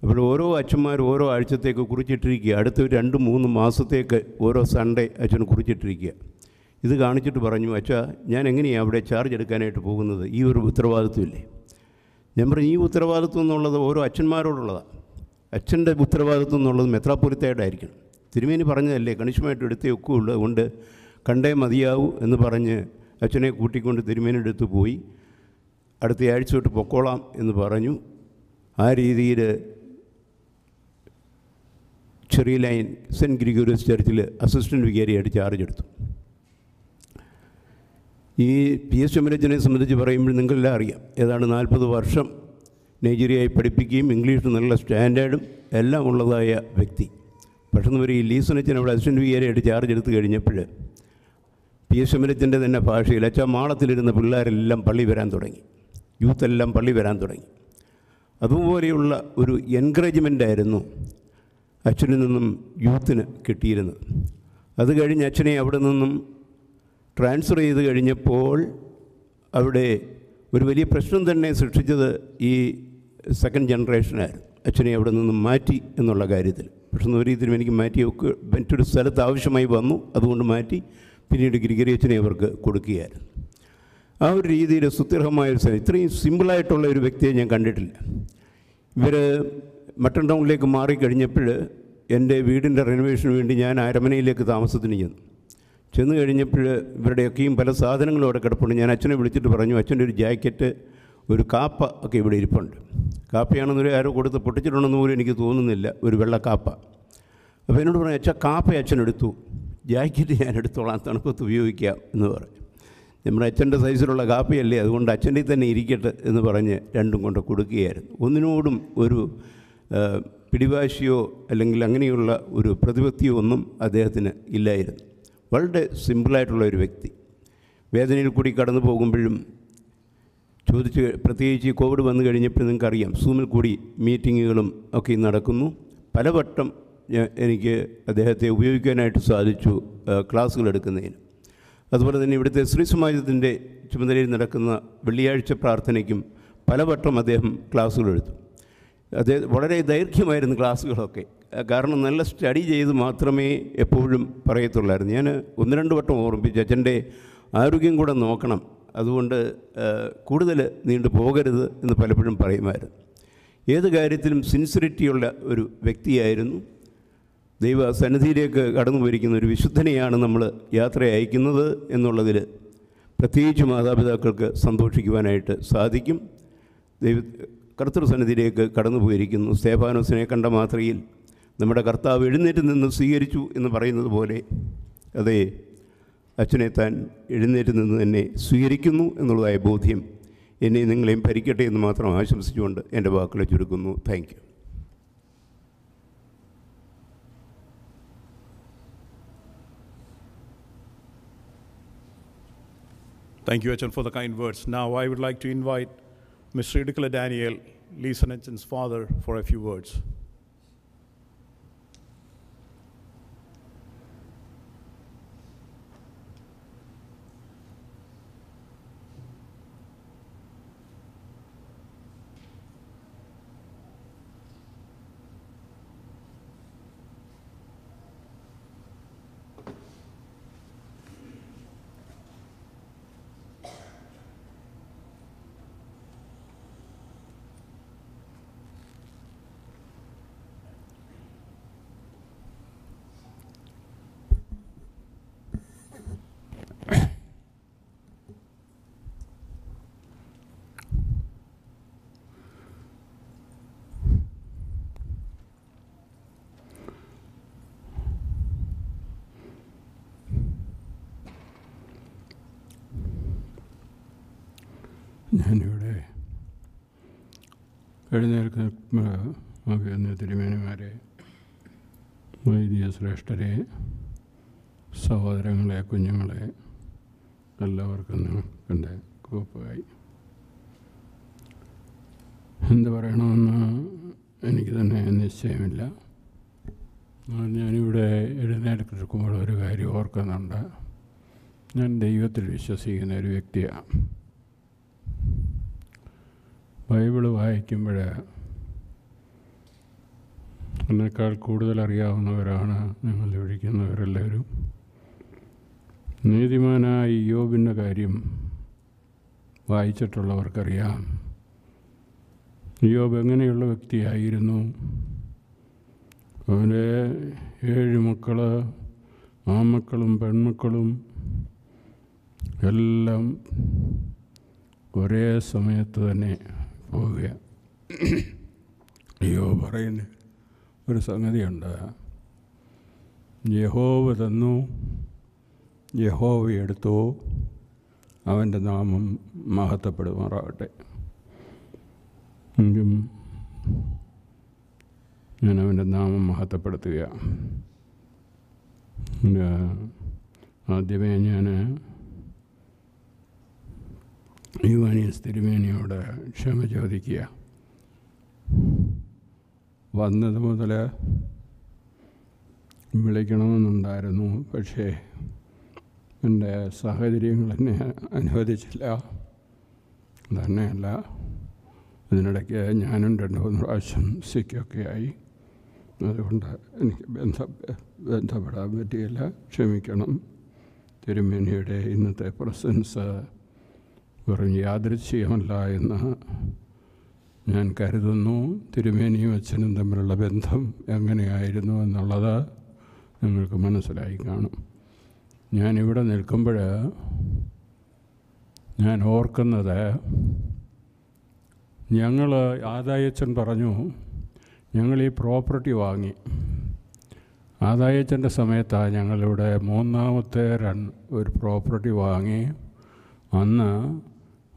അപ്പോൾ ഓരോ അച്ഛന്മാർ ഓരോ ആഴ്ചത്തേക്ക് കുറിച്ചിട്ടിരിക്കുക. അടുത്ത രണ്ട് മൂന്ന് മാസത്തേക്ക് ഓരോ സൺഡേ അച്ഛന് കുറിച്ചിട്ടിരിക്കുക. ഇത് കാണിച്ചിട്ട് പറഞ്ഞു അച്ഛാ ഞാൻ എങ്ങനെയാണ് അവിടെ ചാർജ് എടുക്കാനായിട്ട് പോകുന്നത്? ഈ ഒരു ഉത്തരവാദിത്വമില്ലേ ഞാൻ പറഞ്ഞു ഈ ഉത്തരവാദിത്വം എന്നുള്ളത് ഓരോ അച്ഛന്മാരോടുള്ളതാണ് അച്ഛന്റെ ഉത്തരവാദിത്വം എന്നുള്ളത് മെത്രാപ്പൊലിത്തയായിട്ടായിരിക്കണം തിരുമേനി പറഞ്ഞതല്ലേ കണിശമായിട്ട് എടുത്തേ ഒക്കുള്ളൂ. അതുകൊണ്ട് കണ്ടേ മതിയാവൂ എന്ന് പറഞ്ഞ് അച്ഛനെ കൂട്ടിക്കൊണ്ട് തിരുമേനെടുത്ത് പോയി. അടുത്ത ആഴ്ച തൊട്ട് പൊക്കോളാം എന്ന് പറഞ്ഞു. ആ രീതിയിൽ ചെറിയ ലൈൻ സെന്റ് ഗ്രിഗോറിയസ് ചർച്ചിൽ അസിസ്റ്റന്റ് വികാരിയായിട്ട് ചാർജ് എടുത്തു. ഈ പി എസ് ചുമരജനെ സംബന്ധിച്ച് പറയുമ്പോൾ നിങ്ങളെല്ലാം അറിയാം. ഏതാണ്ട് നാൽപ്പത് വർഷം നൈജീരിയയിൽ പഠിപ്പിക്കുകയും ഇംഗ്ലീഷ് നല്ല സ്റ്റാൻഡേർഡും എല്ലാം ഉള്ളതായ വ്യക്തി. പെട്ടെന്ന് ഒരു ഈ ലീസനച്ചൻ അവിടെ അസിസ്റ്റന്റ് വികാരിയായിട്ട് ചാർജ് എടുത്തു കഴിഞ്ഞപ്പോൾ പി എസ് ചുമരത്തിന്റെ തന്നെ ഭാഷയിൽ അച്ഛാ മാളത്തിലിരുന്ന പിള്ളേരെല്ലാം പള്ളി വരാൻ തുടങ്ങി. യൂത്തെല്ലാം പള്ളി വരാൻ തുടങ്ങി. അതുപോലെയുള്ള ഒരു എൻകറേജ്മെന്റ് ആയിരുന്നു അച്ഛനിൽ നിന്നും യൂത്തിന് കിട്ടിയിരുന്നത്. അത് കഴിഞ്ഞ് അച്ഛനെ അവിടെ നിന്നും ട്രാൻസ്ഫർ ചെയ്ത് കഴിഞ്ഞപ്പോൾ അവിടെ ഒരു വലിയ പ്രശ്നം തന്നെ സൃഷ്ടിച്ചത് ഈ സെക്കൻഡ് ജനറേഷനായിരുന്നു അച്ഛനെ അവിടെ നിന്നും മാറ്റി എന്നുള്ള കാര്യത്തിൽ. പക്ഷെ ഒരു രീതിയിലും എനിക്ക് മാറ്റി മറ്റൊരു സ്ഥലത്ത് ആവശ്യമായി വന്നു. അതുകൊണ്ട് മാറ്റി പിന്നീട് ഗ്രിഗറി അച്ഛനെ അവർക്ക് കൊടുക്കുകയായിരുന്നു. ആ ഒരു രീതിയിൽ സുത്യർഹമായ ഒരു സ്ഥലം ഇത്രയും സിമ്പിളായിട്ടുള്ള ഒരു വ്യക്തിയെ ഞാൻ കണ്ടിട്ടില്ല. ഇവർ മട്ടൺ ടൗണിലേക്ക് മാറിക്കഴിഞ്ഞപ്പോൾ എന്റെ വീടിന്റെ റെനോവേഷന് വേണ്ടി ഞാൻ അരമനയിലേക്ക് താമസത്തിന് ചെന്നു. ചെന്ന് കഴിഞ്ഞപ്പോൾ ഇവരുടെയൊക്കെയും പല സാധനങ്ങളും അവിടെ കിടപ്പുണ്ട്. ഞാൻ അച്ഛനെ വിളിച്ചിട്ട് പറഞ്ഞു അച്ഛന്റെ ഒരു ജാക്കറ്റ് ഒരു കാപ്പ ഒക്കെ ഇവിടെ ഇരിപ്പുണ്ട്. കാപ്പയാണെന്നൊരു ആരോ കൊടുത്ത് പൊട്ടിച്ചിട്ടുണ്ടെന്ന് പോലും എനിക്ക് തോന്നുന്നില്ല ഒരു വെള്ള കാപ്പ. അപ്പോൾ എന്നോട് പറഞ്ഞു അച്ഛാ കാപ്പ അച്ഛൻ എടുത്തു. ജാക്കറ്റ് ഞാൻ എടുത്തോളാം തണുപ്പത്ത് ഉപയോഗിക്കാം എന്ന് പറഞ്ഞു. നമ്മുടെ അച്ഛന്റെ സൈസിലുള്ള കാപ്പിയല്ലേ അതുകൊണ്ട് അച്ഛന്റെ തന്നെ ഇരിക്കട്ടെ എന്ന് പറഞ്ഞ് രണ്ടും കൊണ്ട് കൊടുക്കുകയായിരുന്നു. ഒന്നിനോടും ഒരു പിടിവാശിയോ അല്ലെങ്കിൽ അങ്ങനെയുള്ള ഒരു പ്രതിപത്തിയോ ഒന്നും അദ്ദേഹത്തിന് ഇല്ലായിരുന്നു. വളരെ സിമ്പിളായിട്ടുള്ള ഒരു വ്യക്തി. വേദനയിൽ കൂടി കടന്നു പോകുമ്പോഴും ചോദിച്ച് പ്രത്യേകിച്ച് കോവിഡ് വന്നു കഴിഞ്ഞപ്പോൾ നിങ്ങൾക്കറിയാം സൂമിൽ കൂടി മീറ്റിങ്ങുകളും ഒക്കെ നടക്കുന്നു. പലവട്ടം എനിക്ക് അദ്ദേഹത്തെ ഉപയോഗിക്കാനായിട്ട് സാധിച്ചു ക്ലാസ്സുകൾ എടുക്കുന്നതിന്. അതുപോലെ തന്നെ ഇവിടുത്തെ ശ്രീ സമാജത്തിന്റെ ചുമതലയിൽ നടക്കുന്ന വെള്ളിയാഴ്ച പ്രാർത്ഥനയ്ക്കും പലവട്ടം അദ്ദേഹം ക്ലാസ്സുകൾ എടുത്തു. അദ്ദേഹം വളരെ ദൈർഘ്യമായിരുന്നു ക്ലാസ്സുകളൊക്കെ. കാരണം നല്ല സ്റ്റഡി ചെയ്ത് മാത്രമേ എപ്പോഴും പറയത്തുള്ളായിരുന്നു. ഞാൻ ഒന്ന് രണ്ട് വട്ടം ഓർമ്മിപ്പിച്ചു അച്ഛന്റെ ആരോഗ്യം കൂടെ നോക്കണം അതുകൊണ്ട് കൂടുതൽ നീണ്ടു പോകരുത് എന്ന് പലപ്പോഴും പറയുമായിരുന്നു. ഏത് കാര്യത്തിലും സിൻസിറിറ്റിയുള്ള ഒരു വ്യക്തിയായിരുന്നു. ദൈവ സന്നിധിയിലേക്ക് കടന്നു പോയിരിക്കുന്ന ഒരു വിശുദ്ധനെയാണ് നമ്മൾ യാത്ര അയക്കുന്നത് എന്നുള്ളതിൽ പ്രത്യേകിച്ച് മാതാപിതാക്കൾക്ക് സന്തോഷിക്കുവാനായിട്ട് സാധിക്കും. ദൈവ കർത്തൃ സന്നിധിയിലേക്ക് കടന്നു പോയിരിക്കുന്നു സ്തേഫാനോസിനെ കണ്ട മാത്രയിൽ നമ്മുടെ കർത്താവ് എഴുന്നേറ്റ് നിന്ന് സ്വീകരിച്ചു എന്ന് പറയുന്നത് പോലെ അതെ അച്ഛനെ താൻ എഴുന്നേറ്റ് നിന്ന് തന്നെ സ്വീകരിക്കുന്നു എന്നുള്ളതായ ബോധ്യം എന്നെ നിങ്ങളെയും ഭരിക്കട്ടെ എന്ന് മാത്രം ആശംസിച്ചുകൊണ്ട് എന്റെ വാക്കുകളെ ചുരുക്കുന്നു. Thank Thank you, Achan, for the kind words. Now I would like to invite Mr. Idikala Daniel, Lisa Nenson's father, for a few words. എഴുന്നേൽക്കുന്ന തിരുമേനിമാരെ വൈദിക ശ്രേഷ്ഠരെ സഹോദരങ്ങളെ കുഞ്ഞുങ്ങളെ എല്ലാവർക്കും എന്റെ കോപ്പായി എന്ത് പറയണമെന്ന് എനിക്ക് തന്നെ നിശ്ചയമില്ല. ഞാനിവിടെ എഴുന്നേൽക്കുമ്പോൾ ഒരു കാര്യം ഓർക്കുന്നുണ്ട്. ഞാൻ ദൈവത്തിൽ വിശ്വസിക്കുന്ന ഒരു വ്യക്തിയാണ്. ബൈബിൾ വായിക്കുമ്പോൾ എന്നെക്കാൾ കൂടുതൽ അറിയാവുന്നവരാണ് നിങ്ങൾ ഒഴിക്കുന്നവരെല്ലാവരും നീതിമാനായ യോബിന്റെ കാര്യം വായിച്ചിട്ടുള്ളവർക്കറിയാം. യോബ് എങ്ങനെയുള്ള വ്യക്തിയായിരുന്നു? അവന്റെ ഏഴ് മക്കൾ ആമക്കളും പെൺമക്കളും എല്ലാം ഒരേ സമയത്ത് തന്നെ പോവുക അയ്യോ പറയുന്ന. ഒരു സംഗതിയുണ്ട് യഹോവ തന്നു യഹോവ എടുത്തു അവന്റെ നാമം മഹത്വപ്പെടുമാറാകട്ടെ. എങ്കിലും ഞാൻ അവന്റെ നാമം മഹത്വപ്പെടുത്തുക ആദ്യമേ ഞാൻ യുവാനിയസ് തിരുമേനിയോട് ക്ഷമ ചോദിക്കുക. വന്നത് മുതൽ വിളിക്കണമെന്നുണ്ടായിരുന്നു. പക്ഷേ എന്റെ സാഹചര്യങ്ങൾ എന്നെ അനുവദിച്ചില്ല. തന്നെയല്ല അതിനിടയ്ക്ക് ഞാനും രണ്ട് മൂന്ന് പ്രാവശ്യം സിക്കൊക്കെ ആയി അതുകൊണ്ട് എനിക്ക് ബന്ധ ബന്ധപ്പെടാൻ പറ്റിയില്ല. ക്ഷമിക്കണം. തിരുമേനിയുടെ ഇന്നത്തെ പ്രസൻസ് വെറും യാദൃശ്യമല്ല എന്ന് ഞാൻ കരുതുന്നു. തിരുമേനിയും അച്ഛനും തമ്മിലുള്ള ബന്ധം എങ്ങനെയായിരുന്നു എന്നുള്ളത് നിങ്ങൾക്ക് മനസ്സിലായി കാണും. ഞാനിവിടെ നിൽക്കുമ്പോൾ ഞാൻ ഓർക്കുന്നത് ഞങ്ങൾ ആദായച്ചൻ പറഞ്ഞു ഞങ്ങൾ ഈ പ്രോപ്പർട്ടി വാങ്ങി. ആദായച്ചന്റെ സമയത്താണ് ഞങ്ങളിവിടെ മൂന്നാമത്തെ രൺ ഒരു പ്രോപ്പർട്ടി വാങ്ങി. അന്ന്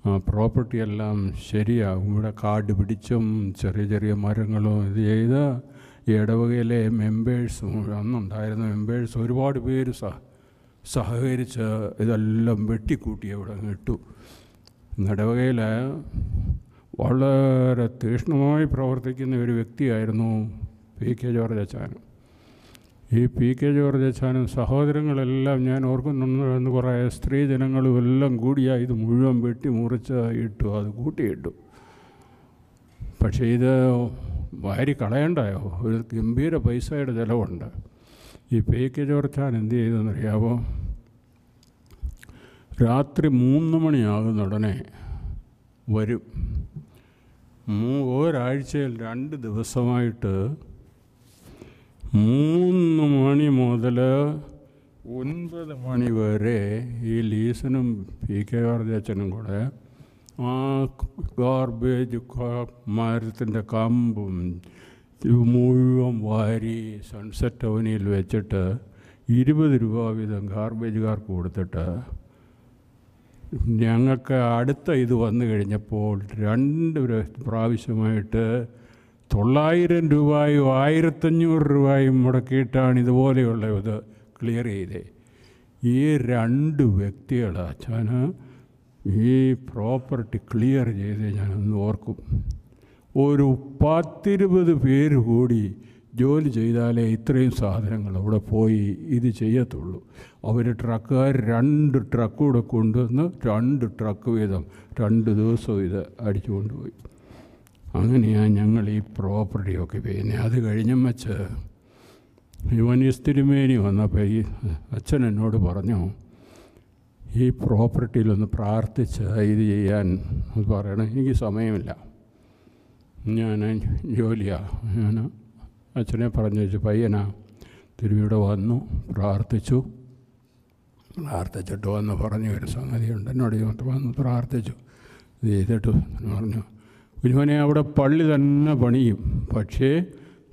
പ്രോപ്പർട്ടി എല്ലാം ശരിയാകും ഇവിടെ കാട് പിടിച്ചും ചെറിയ ചെറിയ മരങ്ങളും ഇത് ചെയ്ത് ഇടവകയിലെ മെമ്പേഴ്സും അന്നുണ്ടായിരുന്ന മെമ്പേഴ്സ് ഒരുപാട് പേര് സഹ സഹകരിച്ച് ഇതെല്ലാം വെട്ടിക്കൂട്ടി അവിടെ ഇട്ടു. ഇടവകയിൽ വളരെ തീക്ഷ്ണമായി പ്രവർത്തിക്കുന്ന ഒരു വ്യക്തിയായിരുന്നു പി കെ ജോർജ് അച്ചാനും ഈ പി കെ ജോർജ് അച്ചാനും സഹോദരങ്ങളെല്ലാം ഞാൻ ഓർക്കുന്നുണ്ട്. കുറേ സ്ത്രീജനങ്ങളും എല്ലാം കൂടിയായി ഇത് മുഴുവൻ വെട്ടി മുറിച്ച് ഇട്ടു അത് കൂട്ടിയിട്ടു. പക്ഷേ ഇത് വാരി കളയണ്ടായോ? ഒരു ഗംഭീര പൈസയുടെ ചിലവുണ്ട്. ഈ പി കെ ജോർജാൻ എന്ത് ചെയ്തെന്നറിയാമോ രാത്രി മൂന്ന് മണിയാകുന്ന ഉടനെ വരും ഒരാഴ്ചയിൽ രണ്ട് ദിവസമായിട്ട് മൂന്ന് മണി മുതൽ ഒൻപത് മണി വരെ ഈ ലീസനും പി കെ ജോർജച്ചനും കൂടെ ആ ഗാർബേജ് മരത്തിന്റെ കമ്പും മുഴുവൻ വാരി സൺസെറ്റ് അവനിയിൽ വെച്ചിട്ട് ഇരുപത് രൂപ വീതം ഗാർബേജുകാർക്ക് കൊടുത്തിട്ട് ഞങ്ങൾക്ക് അടുത്ത ഇത് വന്നു കഴിഞ്ഞപ്പോൾ രണ്ട് പ്രാവശ്യമായിട്ട് തൊള്ളായിരം രൂപയും ആയിരത്തഞ്ഞൂറ് രൂപയും മുടക്കിയിട്ടാണ് ഇതുപോലെയുള്ള ഇത് ക്ലിയർ ചെയ്തേ. ഈ രണ്ട് വ്യക്തികൾ അച്ഛൻ ഈ പ്രോപ്പർട്ടി ക്ലിയർ ചെയ്ത് ഞാനൊന്ന് ഓർക്കും. ഒരു പത്തിരുപത് പേര് കൂടി ജോലി ചെയ്താലേ ഇത്രയും സാധനങ്ങൾ അവിടെ പോയി ഇത് ചെയ്യത്തുള്ളൂ. അവർ ട്രക്കുകാർ രണ്ട് ട്രക്ക് കൂടെ കൊണ്ടുവന്ന് രണ്ട് ട്രക്ക് വീതം രണ്ട് ദിവസം ഇത് അടിച്ചു കൊണ്ടുപോയി അങ്ങനെയാണ് ഞങ്ങൾ ഈ പ്രോപ്പർട്ടിയൊക്കെ ചെയ്യുന്നത് അത് കഴിഞ്ഞും വെച്ച് യുവനീസ് തിരുമേനി വന്നപ്പോൾ ഈ അച്ഛൻ എന്നോട് പറഞ്ഞു ഈ പ്രോപ്പർട്ടിയിലൊന്ന് പ്രാർത്ഥിച്ച് ഇത് ചെയ്യാൻ പറയണം. എനിക്ക് സമയമില്ല. ഞാൻ ജോലിയാണ് ഞാൻ അച്ഛനെ പറഞ്ഞു വെച്ചു പയ്യനാ തിരുവിയുടെ വന്നു പ്രാർത്ഥിച്ചു. പ്രാർത്ഥിച്ചിട്ട് വന്ന് പറഞ്ഞു ഒരു സംഗതിയുണ്ട്. എന്നോട് വന്ന് പ്രാർത്ഥിച്ചു. ഇത് ചെയ്തിട്ട് പറഞ്ഞു. കുഞ്ഞുമനെ അവിടെ പള്ളി തന്നെ പണിയും. പക്ഷേ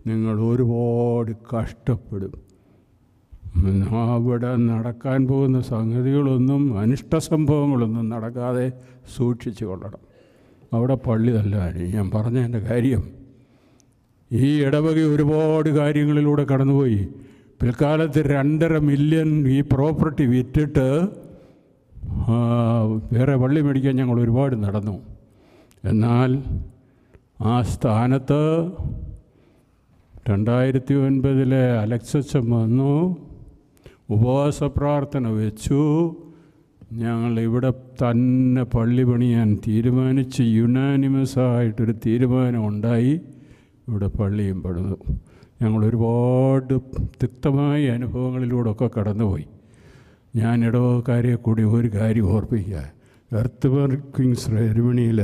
നിങ്ങൾ ഒരുപാട് കഷ്ടപ്പെടും. അവിടെ നടക്കാൻ പോകുന്ന സംഗതികളൊന്നും അനിഷ്ട സംഭവങ്ങളൊന്നും നടക്കാതെ സൂക്ഷിച്ചു കൊള്ളണം. അവിടെ പള്ളി തല്ല ഞാൻ പറഞ്ഞതിന്റെ കാര്യം ഈ ഇടവക ഒരുപാട് കാര്യങ്ങളിലൂടെ കടന്നുപോയി. പിൽക്കാലത്ത് രണ്ടര മില്യൺ ഈ പ്രോപ്പർട്ടി വിറ്റിട്ട് വേറെ പള്ളി മേടിക്കാൻ ഞങ്ങൾ ഒരുപാട് നടന്നു. എന്നാൽ ആ സ്ഥാനത്ത് രണ്ടായിരത്തി ഒൻപതിലെ അലക്സച്ചൻ വന്നു ഉപവാസ പ്രാർത്ഥന വെച്ചു. ഞങ്ങൾ ഇവിടെ തന്നെ പള്ളി പണിയാൻ തീരുമാനിച്ച് യുനാനിമസ് ആയിട്ടൊരു തീരുമാനം ഉണ്ടായി ഇവിടെ പള്ളിയും പണിതു. ഞങ്ങൾ ഒരുപാട് തിക്തമായ അനുഭവങ്ങളിലൂടെ ഒക്കെ കടന്നുപോയി. ഞാൻ ഇടവക്കാരെ കൂടി ഒരു കാര്യം ഓർപ്പിക്കുക. എർത്ത് വർക്കിംഗ് സെറിമണിയിൽ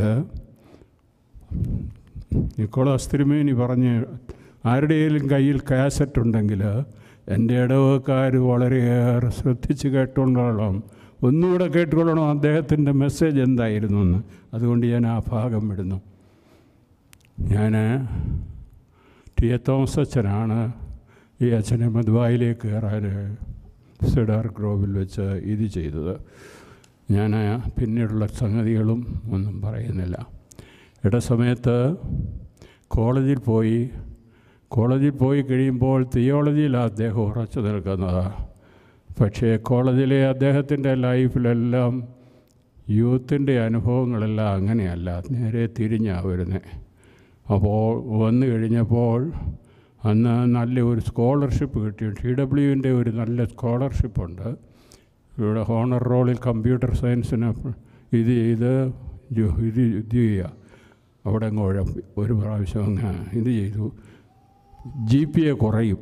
നിക്കോളാസ് തിരുമേനി പറഞ്ഞ് ആരുടെയെങ്കിലും കയ്യിൽ കാസറ്റ് ഉണ്ടെങ്കിൽ എന്റെ ഇടവക്കാർ വളരെയേറെ ശ്രദ്ധിച്ച് കേട്ടുകൊള്ളണം. ഒന്നുകൂടെ കേട്ടുകൊള്ളണം അദ്ദേഹത്തിന്റെ മെസ്സേജ് എന്തായിരുന്നു എന്ന്. അതുകൊണ്ട് ഞാൻ ആ ഭാഗം വിടുന്നു. ഞാൻ ടി എ തോമസ് അച്ഛനാണ്. ഈ അച്ഛനെ മധുവായിലേക്ക് കയറാൻ സിഡാർ ഗ്രോവിൽ വെച്ച് ഇത് ചെയ്തത്. ഞാൻ പിന്നീടുള്ള സംഗതികളും ഒന്നും പറയുന്നില്ല. ഇടസമയത്ത് കോളേജിൽ പോയി കോളേജിൽ പോയി കഴിയുമ്പോൾ തിയോളജിയിലാണ് അദ്ദേഹം ഉറച്ചു നിൽക്കുന്നത്. പക്ഷേ കോളേജിലെ അദ്ദേഹത്തിന്റെ ലൈഫിലെല്ലാം യൂത്തിന്റെ അനുഭവങ്ങളെല്ലാം അങ്ങനെയല്ല നേരെ തിരിഞ്ഞാണ് വരുന്നത് അപ്പോൾ വന്നു കഴിഞ്ഞപ്പോൾ അന്ന് നല്ല ഒരു സ്കോളർഷിപ്പ് കിട്ടി. ടി ഡബ്ല്യുവിന്റെ ഒരു നല്ല സ്കോളർഷിപ്പുണ്ട് ഇവിടെ ഹോണർ റോളിൽ കമ്പ്യൂട്ടർ സയൻസിന് ഇത് ചെയ്ത് ഇത് ഇത് ചെയ്യുക. അവിടെ അങ്ങ് ഉഴപ്പി ഒരു പ്രാവശ്യം അങ്ങ് ഇത് ചെയ്തു. ജി പി എ കുറയും.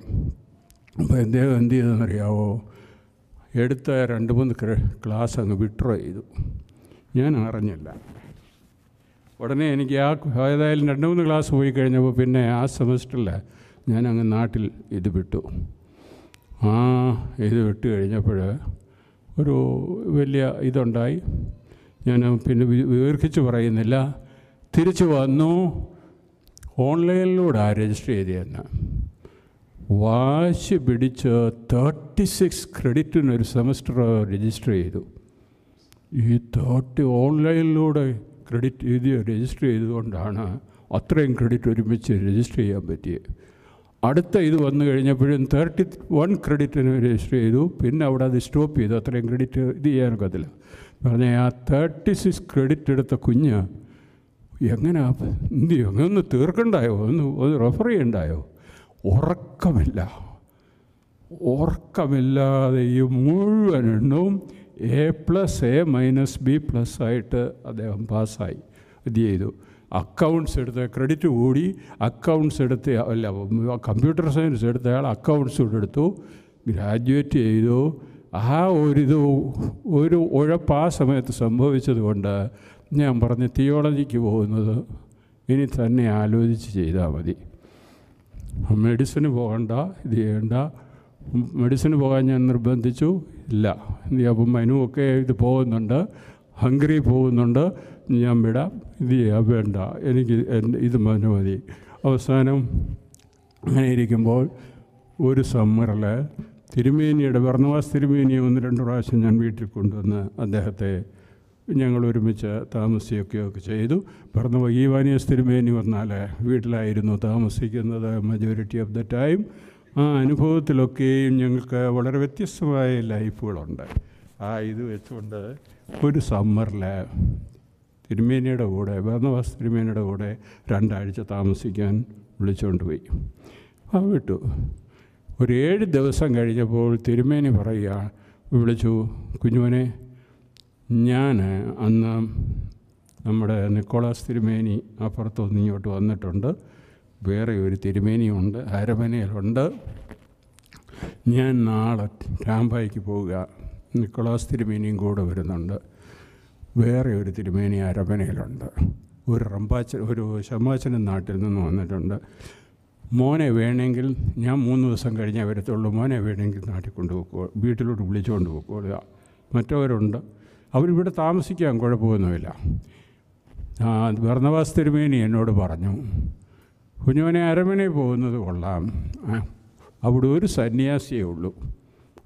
അപ്പോൾ അദ്ദേഹം എന്ത് ചെയ്തെന്നറിയാവോ? എടുത്ത രണ്ട് മൂന്ന് ക്ലാസ് അങ്ങ് വിഡ്രോ ചെയ്തു. ഞാൻ അറിഞ്ഞില്ല. ഉടനെ എനിക്ക് ആ ഏതായാലും രണ്ട് മൂന്ന് ക്ലാസ് പോയി കഴിഞ്ഞപ്പോൾ പിന്നെ ആ സെമസ്റ്ററിൽ ഞാൻ അങ്ങ് നാട്ടിൽ ഇത് വിട്ടു. ആ ഇത് വിട്ട് കഴിഞ്ഞപ്പോൾ ഒരു വലിയ ഇതുണ്ടായി. ഞാൻ പിന്നെ ദീർഘിച്ച് പറയുന്നില്ല. തിരിച്ചു വന്നു. ഓൺലൈനിലൂടെ രജിസ്റ്റർ ചെയ്തതെന്ന് വാശി പിടിച്ച് തേർട്ടി സിക്സ് ക്രെഡിറ്റിന് ഒരു സെമസ്റ്റർ രജിസ്റ്റർ ചെയ്തു. ഈ തേർട്ടി ഓൺലൈനിലൂടെ ക്രെഡിറ്റ് ഇത് രജിസ്റ്റർ ചെയ്തുകൊണ്ടാണ് അത്രയും ക്രെഡിറ്റ് ഒരുമിച്ച് രജിസ്റ്റർ ചെയ്യാൻ പറ്റിയത് അടുത്ത ഇത് വന്നു കഴിഞ്ഞപ്പോഴും തേർട്ടി വൺ ക്രെഡിറ്റിന് രജിസ്റ്റർ ചെയ്തു. പിന്നെ അവിടെ അത് സ്റ്റോപ്പ് ചെയ്തു. അത്രയും ക്രെഡിറ്റ് ഇത് ചെയ്യാനൊക്കത്തില്ല. പറഞ്ഞാൽ ആ തേർട്ടി സിക്സ് ക്രെഡിറ്റ് എടുത്ത കുഞ്ഞ് എങ്ങനെ? എന്ത് ഒന്ന് തീർക്കണ്ടായോ? ഒന്ന് ഒന്ന് റെഫർ ചെയ്യണ്ടായോ? ഉറക്കമില്ല. ഉറക്കമില്ലാതെ ഈ മുഴുവൻ എണ്ണവും A plus A minus B plus ആയിട്ട് അദ്ദേഹം പാസ്സായി ഇത് ചെയ്തു. അക്കൗണ്ട്സ് എടുത്ത ക്രെഡിറ്റ് കൂടി. അക്കൗണ്ട്സ് എടുത്ത് അല്ല കമ്പ്യൂട്ടർ സയൻസ് എടുത്ത അയാൾ അക്കൗണ്ട്സ് കൂടെ എടുത്തു. ഗ്രാജുവേറ്റ് ചെയ്തു. ആ ഒരിത് ഒരു ഉഴപ്പ് ആ സമയത്ത് സംഭവിച്ചത് കൊണ്ട് ഞാൻ പറഞ്ഞ് തിയോളജിക്ക് പോകുന്നത് ഇനി തന്നെ ആലോചിച്ച് ചെയ്താൽ മതി. മെഡിസിന് പോകണ്ട ഇത് ചെയ്യണ്ട. മെഡിസിന് പോകാൻ ഞാൻ നിർബന്ധിച്ചു. ഇല്ല. അപ്പം മനുവൊക്കെ ഇത് പോകുന്നുണ്ട്. ഹംഗറി പോകുന്നുണ്ട്. ഞാൻ വിടാം. ഇത് ചെയ്യാം വേണ്ട. എനിക്ക് ഇത് മനു മതി. അവസാനം അങ്ങനെ ഇരിക്കുമ്പോൾ ഒരു സമ്മറിൽ തിരുമേനിയുടെ ഭരണവാസ് തിരുമേനിയെ ഒന്ന് രണ്ട് പ്രാവശ്യം ഞാൻ വീട്ടിൽ കൊണ്ടുവന്ന് അദ്ദേഹത്തെ ഞങ്ങൾ ഒരുമിച്ച് താമസിക്കുകയൊക്കെ ചെയ്തു. പറഞ്ഞു ഈ വാനിയസ് തിരുമേനി വന്നാൽ വീട്ടിലായിരുന്നു താമസിക്കുന്നത് മജോറിറ്റി ഓഫ് ദ ടൈം ആ അനുഭവത്തിലൊക്കെയും ഞങ്ങൾക്ക് വളരെ വ്യത്യസ്തമായ ലൈഫുകളുണ്ട്. ആ ഇത് വെച്ചുകൊണ്ട് ഒരു സമ്മറിൽ തിരുമേനിയുടെ കൂടെ ഭരണവാസ് തിരുമേനിയുടെ കൂടെ രണ്ടാഴ്ച താമസിക്കാൻ വിളിച്ചുകൊണ്ട് പോയി. ആ വിട്ടു. ഒരു ഏഴ് ദിവസം കഴിഞ്ഞപ്പോൾ തിരുമേനി പറയുക വിളിച്ചു കുഞ്ഞുമനെ ഞാൻ അന്ന് നമ്മുടെ നിക്കോളാസ് തിരുമേനി അപ്പുറത്തൊന്ന് ഇങ്ങോട്ട് വന്നിട്ടുണ്ട്. വേറെ ഒരു തിരുമേനിയുണ്ട് അരമനയിലുണ്ട്. ഞാൻ നാളെ രാമ്പായിക്ക് പോവുക. നിക്കോളാസ് തിരുമേനിയും കൂടെ വരുന്നുണ്ട്. വേറെ ഒരു തിരുമേനി അരമനയിലുണ്ട്. ഒരു റമ്പാച്ച ഒരു ശമാച്ചനൻ നാട്ടിൽ നിന്ന് വന്നിട്ടുണ്ട്. മോനെ വേണമെങ്കിൽ ഞാൻ മൂന്ന് ദിവസം കഴിഞ്ഞേ വരത്തുള്ളൂ. മോനെ വേണമെങ്കിൽ നാട്ടിൽ കൊണ്ടുപോക്കോ വീട്ടിലോട്ട് വിളിച്ചുകൊണ്ട് പോക്കോളുക മറ്റവരുണ്ട്. അവരിവിടെ താമസിക്കാൻ കുഴപ്പമൊന്നുമില്ല. ഭർണവാസ് തിരുമേനി എന്നോട് പറഞ്ഞു കുഞ്ഞുവനെ അരമനെ പോകുന്നത് കൊള്ളാം. അവിടെ ഒരു സന്യാസിയേ ഉള്ളൂ.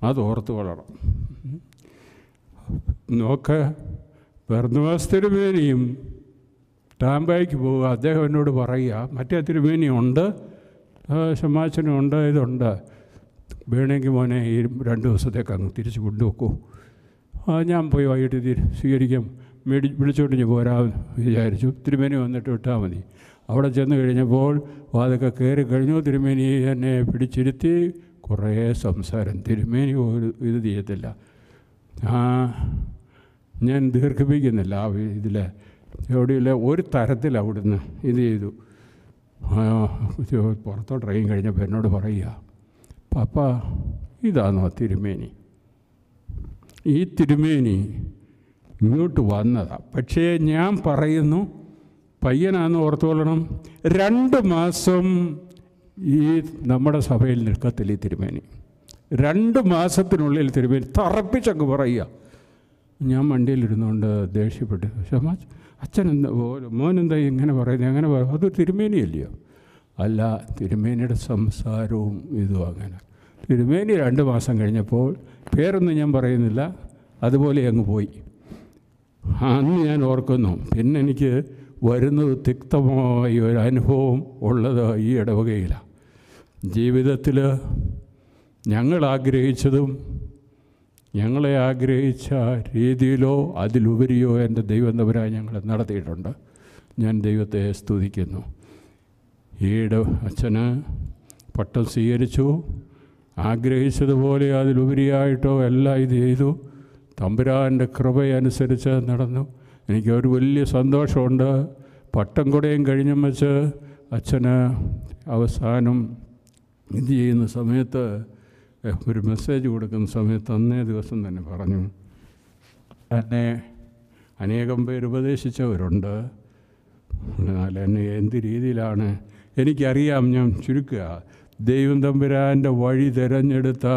അത് ഓർത്ത് വളരണം നോക്ക് ഭർണവാസ് തിരുമേനിയും ടാമ്പായ്ക്ക് പോവുക. അദ്ദേഹം എന്നോട് പറയുക മറ്റേ തിരുമേനിയുണ്ട് ഉണ്ട്. ഷമാച്ചനും ഉണ്ട് ഇതുണ്ട്. വേണമെങ്കിൽ മോനെ ഈ രണ്ട് ദിവസത്തേക്ക് അങ്ങ് തിരിച്ച് കൊണ്ടുവെക്കൂ. ഞാൻ പോയി വൈകിട്ട് സ്വീകരിക്കാം. മേടി വിളിച്ചോട്ട് ഞാൻ പോരാമെന്ന് വിചാരിച്ചു. തിരുമേനി വന്നിട്ട് വിട്ടാൽ മതി. അവിടെ ചെന്ന് കഴിഞ്ഞപ്പോൾ വാതൊക്കെ കയറി കഴിഞ്ഞു. തിരുമേനി എന്നെ പിടിച്ചിരുത്തി. കുറേ സംസാരം. തിരുമേനി ഒരു ഇത് ചെയ്യത്തില്ല. ആ ഞാൻ ദീർഘിപ്പിക്കുന്നില്ല ആ ഇതിൽ എവിടെയില്ല ഒരു തരത്തിൽ അവിടുന്ന് ഇത് ചെയ്തു. പുറത്തോട്ട് ഇറങ്ങി കഴിഞ്ഞപ്പോൾ എന്നോട് പറയുക പാപ്പ ഇതാണോ തിരുമേനി? ഈ തിരുമേനി ഇങ്ങോട്ട് വന്നതാ. പക്ഷേ ഞാൻ പറയുന്നു പയ്യനാന്ന് ഓർത്തുകൊള്ളണം രണ്ട് മാസം ഈ നമ്മുടെ സഭയിൽ നിൽക്കത്തില്ല ഈ തിരുമേനി. രണ്ട് മാസത്തിനുള്ളിൽ തിരുമേനി തറപ്പിച്ചങ്ങ് പറയുക. ഞാൻ വണ്ടിയിലിരുന്നുകൊണ്ട് ദേഷ്യപ്പെട്ടു. ക്ഷമ അച്ഛൻ എന്താ മോൻ എന്താ ഇങ്ങനെ പറയുന്നത്? അങ്ങനെ പറ അത് തിരുമേനിയല്ലയോ? അല്ല തിരുമേനിയുടെ സംസാരവും ഇതും അങ്ങനെ. തിരുമേനി രണ്ട് മാസം കഴിഞ്ഞപ്പോൾ പേരൊന്നും ഞാൻ പറയുന്നില്ല അതുപോലെ അങ്ങ് പോയി. അന്ന് ഞാൻ ഓർക്കുന്നു പിന്നെ എനിക്ക് വരുന്നത് തിക്തമായ ഒരു അനുഭവം ഉള്ളത് ഈ ഇടവകയിലാണ് ജീവിതത്തിൽ ഞങ്ങൾ ആഗ്രഹിച്ചതും ഞങ്ങളെ ആഗ്രഹിച്ച രീതിയിലോ അതിലുപരിയോ എന്റെ ദൈവം തവരായി ഞങ്ങളെ നടത്തിയിട്ടുണ്ട്. ഞാൻ ദൈവത്തെ സ്തുതിക്കുന്നു. ഈയിടെ അച്ഛന് പട്ടം സ്വീകരിച്ചു. ആഗ്രഹിച്ചതുപോലെ അതിലുപരിയായിട്ടോ എല്ലാം ഇത് ചെയ്തു. തമ്പുരാന്റെ കൃപയനുസരിച്ച് നടന്നു. എനിക്ക് ഒരു വലിയ സന്തോഷമുണ്ട്. പട്ടം കൂടെയും കഴിഞ്ഞും വെച്ച് അച്ഛന് അവസാനം ഇത് ചെയ്യുന്ന സമയത്ത് ഒരു മെസ്സേജ് കൊടുക്കുന്ന സമയത്ത് അന്നേ ദിവസം തന്നെ പറഞ്ഞു. എന്നെ അനേകം പേര് ഉപദേശിച്ചവരുണ്ട്. എന്നാൽ എന്നെ എന്ത് രീതിയിലാണ് എനിക്കറിയാം ഞാൻ ചുരുക്കുക. ദൈവം തമ്പുരാന്റെ വഴി തിരഞ്ഞെടുത്ത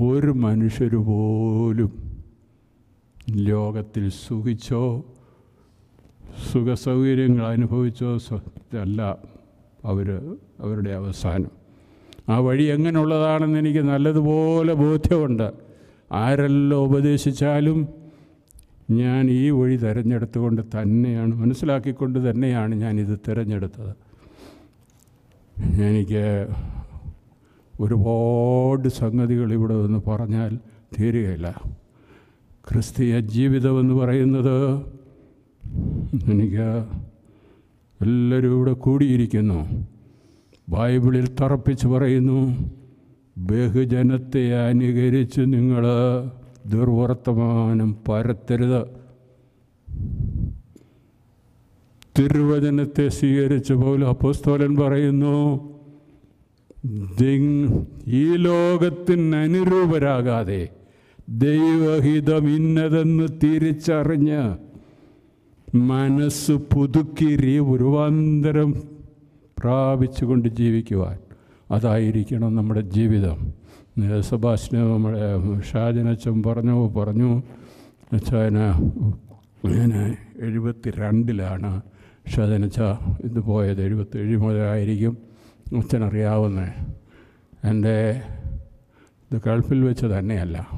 ഒരു മനുഷ്യർ പോലും ലോകത്തിൽ സുഖിച്ചോ സുഖസൗകര്യങ്ങൾ അനുഭവിച്ചോ അല്ല അവർ അവരുടെ അവസാനം. ആ വഴി എങ്ങനെയുള്ളതാണെന്ന് എനിക്ക് നല്ലതുപോലെ ബോധ്യമുണ്ട്. ആരെല്ലാം ഉപദേശിച്ചാലും ഞാൻ ഈ വഴി തിരഞ്ഞെടുത്തുകൊണ്ട് തന്നെയാണ് മനസ്സിലാക്കിക്കൊണ്ട് തന്നെയാണ് ഞാനിത് തിരഞ്ഞെടുത്തത്. എനിക്ക് ഒരുപാട് സംഗതികൾ ഇവിടെ നിന്ന് പറഞ്ഞാൽ തീരുകയില്ല. ക്രിസ്തീയ ജീവിതമെന്ന് പറയുന്നത് എനിക്ക് എല്ലാവരും ഇവിടെ കൂടിയിരിക്കുന്നു. ബൈബിളിൽ തറപ്പിച്ച് പറയുന്നു ബഹുജനത്തെ അനുകരിച്ച് നിങ്ങൾ ദുർവർത്തമാനം പരത്തരുത്. തിരുവചനത്തെ സ്വീകരിച്ച പോലും അപ്പോസ്തോലൻ പറയുന്നു ഈ ലോകത്തിന് അനുരൂപരാകാതെ ദൈവഹിതം ഇന്നതെന്ന് തിരിച്ചറിഞ്ഞ് മനസ്സ് പുതുക്കി രൂപാന്തരം പ്രാപിച്ചുകൊണ്ട് ജീവിക്കുവാൻ അതായിരിക്കണം നമ്മുടെ ജീവിതം. സുഭാഷിന് നമ്മുടെ ഷാജനച്ചൻ പറഞ്ഞു പറഞ്ഞു എന്നുവെച്ചാൽ ഞാൻ എഴുപത്തി രണ്ടിലാണ് ഷാജനച്ച ഇത് പോയത് എഴുപത്തേഴ് മുതലായിരിക്കും. അച്ഛനറിയാവുന്നത് എന്റെ ഇത് ഗൾഫിൽ വെച്ച് തന്നെയല്ല.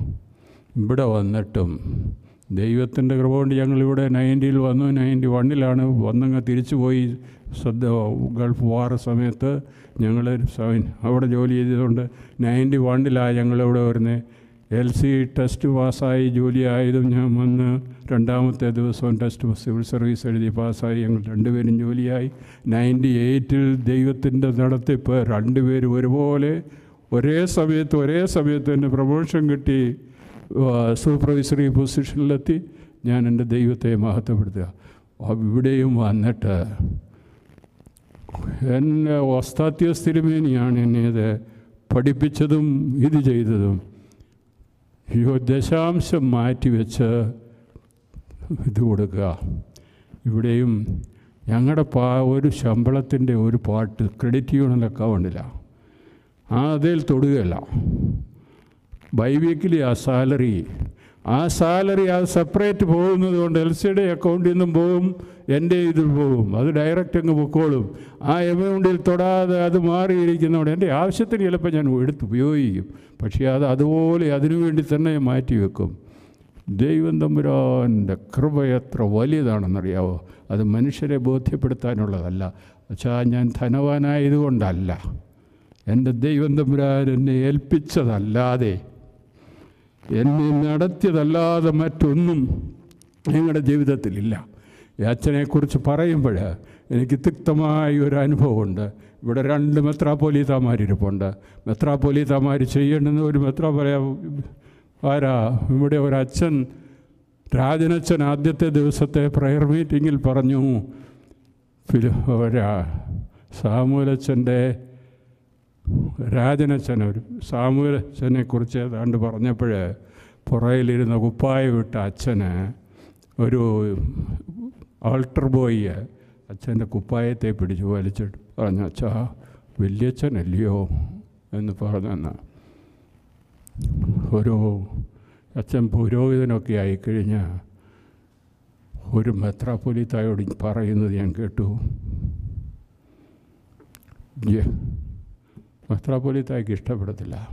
ഇവിടെ വന്നിട്ടും ദൈവത്തിന്റെ കൃപ കൊണ്ട് ഞങ്ങളിവിടെ നയന്റിയിൽ വന്നു. നയന്റി വണ്ണിലാണ് വന്നങ്ങ് തിരിച്ചു പോയി ശ്രദ്ധ ഗൾഫ് വാറ സമയത്ത് ഞങ്ങൾ അവിടെ ജോലി ചെയ്തതുകൊണ്ട് നയന്റി വണ്ണിലാണ് ഞങ്ങളിവിടെ വരുന്നത് എൽ സി ടെസ്റ്റ് പാസ്സായി ജോലി ആയതും ഞാൻ വന്ന് രണ്ടാമത്തെ ദിവസം ടെസ്റ്റ് സിവിൽ സർവീസ് എഴുതി പാസ്സായി. ഞങ്ങൾ രണ്ടുപേരും ജോലിയായി. നയന്റി എയ്റ്റിൽ ദൈവത്തിന്റെ നടത്തിപ്പ് രണ്ടുപേരും ഒരുപോലെ ഒരേ സമയത്ത് ഒരേ സമയത്ത് തന്നെ പ്രൊമോഷൻ കിട്ടി. സൂപ്പർവൈസറി പൊസിഷനിലെത്തി ഞാൻ എന്റെ ദൈവത്തെ മഹത്വപ്പെടുത്തുക. ഇവിടെയും വന്നിട്ട് എന്നെ വസ്താത്യ സ്ഥിരമേനിയാണ് എന്നെ പഠിപ്പിച്ചതും ഇത് ചെയ്തതും. അയ്യോ ദശാംശം മാറ്റിവെച്ച് ഇത് കൊടുക്കുക. ഇവിടെയും ഞങ്ങളുടെ പാ ഒരു ശമ്പളത്തിന്റെ ഒരു പാട്ട് ക്രെഡിറ്റ് യൂണിയൻ അക്കൗണ്ടില്ല ആ അതിൽ തൊടുകയല്ല. ബൈ വീക്കിലി ആ സാലറി ആ സാലറി അത് സെപ്പറേറ്റ് പോകുന്നത് കൊണ്ട് എൽ സിയുടെ അക്കൗണ്ടിൽ നിന്നും പോകും എന്റെ ഇതിൽ പോകും. അത് ഡയറക്റ്റ് അങ്ങ് പൊക്കോളും. ആ എമൗണ്ടിൽ തൊടാതെ അത് മാറിയിരിക്കുന്നതുകൊണ്ട് എന്റെ ആവശ്യത്തിന് ചിലപ്പോൾ ഞാൻ എടുത്ത് ഉപയോഗിക്കും. പക്ഷേ അത് അതുപോലെ അതിനുവേണ്ടി തന്നെ മാറ്റി വെക്കും. ദൈവം തമ്പുരാന്റെ കൃപ എത്ര വലിയതാണെന്നറിയാവോ? അത് മനുഷ്യരെ ബോധ്യപ്പെടുത്താനുള്ളതല്ല. പക്ഷേ ഞാൻ ധനവാനായതുകൊണ്ടല്ല. എന്റെ ദൈവം തമ്പുരാൻ എന്നെ ഏൽപ്പിച്ചതല്ലാതെ എന്നെ നടത്തിയതല്ലാതെ മറ്റൊന്നും ഞങ്ങളുടെ ജീവിതത്തിലില്ല. ഈ അച്ഛനെക്കുറിച്ച് പറയുമ്പോൾ എനിക്ക് തിക്തമായ ഒരു അനുഭവമുണ്ട്. ഇവിടെ രണ്ട് മെത്രാപ്പോലീതാമാരിപ്പുണ്ട് മെത്രാപ്പോലീതാമാർ ചെയ്യേണ്ടുന്ന ഒരു മെത്രാ പറയാ ആരാ? ഇവിടെ ഒരച്ഛൻ രാജനച്ഛൻ ആദ്യത്തെ ദിവസത്തെ പ്രയർ മീറ്റിങ്ങിൽ പറഞ്ഞു ഒരാ സാമൂലച്ഛന്റെ രാജനച്ഛൻ ഒരു സാമൂലച്ഛനെ കുറിച്ച് ഏതാണ്ട് പറഞ്ഞപ്പോൾ പുറയിലിരുന്ന കുപ്പായ വിട്ട അച്ഛന് ഒരു ആൾട്ടർ ബോയ് അച്ഛന്റെ കുപ്പായത്തെ പിടിച്ച് വലിച്ചിട്ട് പറഞ്ഞു അച്ഛാ വലിയച്ഛനല്ലയോ? എന്ന് പറഞ്ഞെന്ന്. ഒരു അച്ഛൻ പുരോഹിതനൊക്കെ ആയിക്കഴിഞ്ഞ് ഒരു മെത്രാപ്പൊലിത്തായോട് പറയുന്നത് ഞാൻ കേട്ടു. മെത്രാപ്പൊലിത്തായ്ക്ക് ഇഷ്ടപ്പെടത്തില്ല.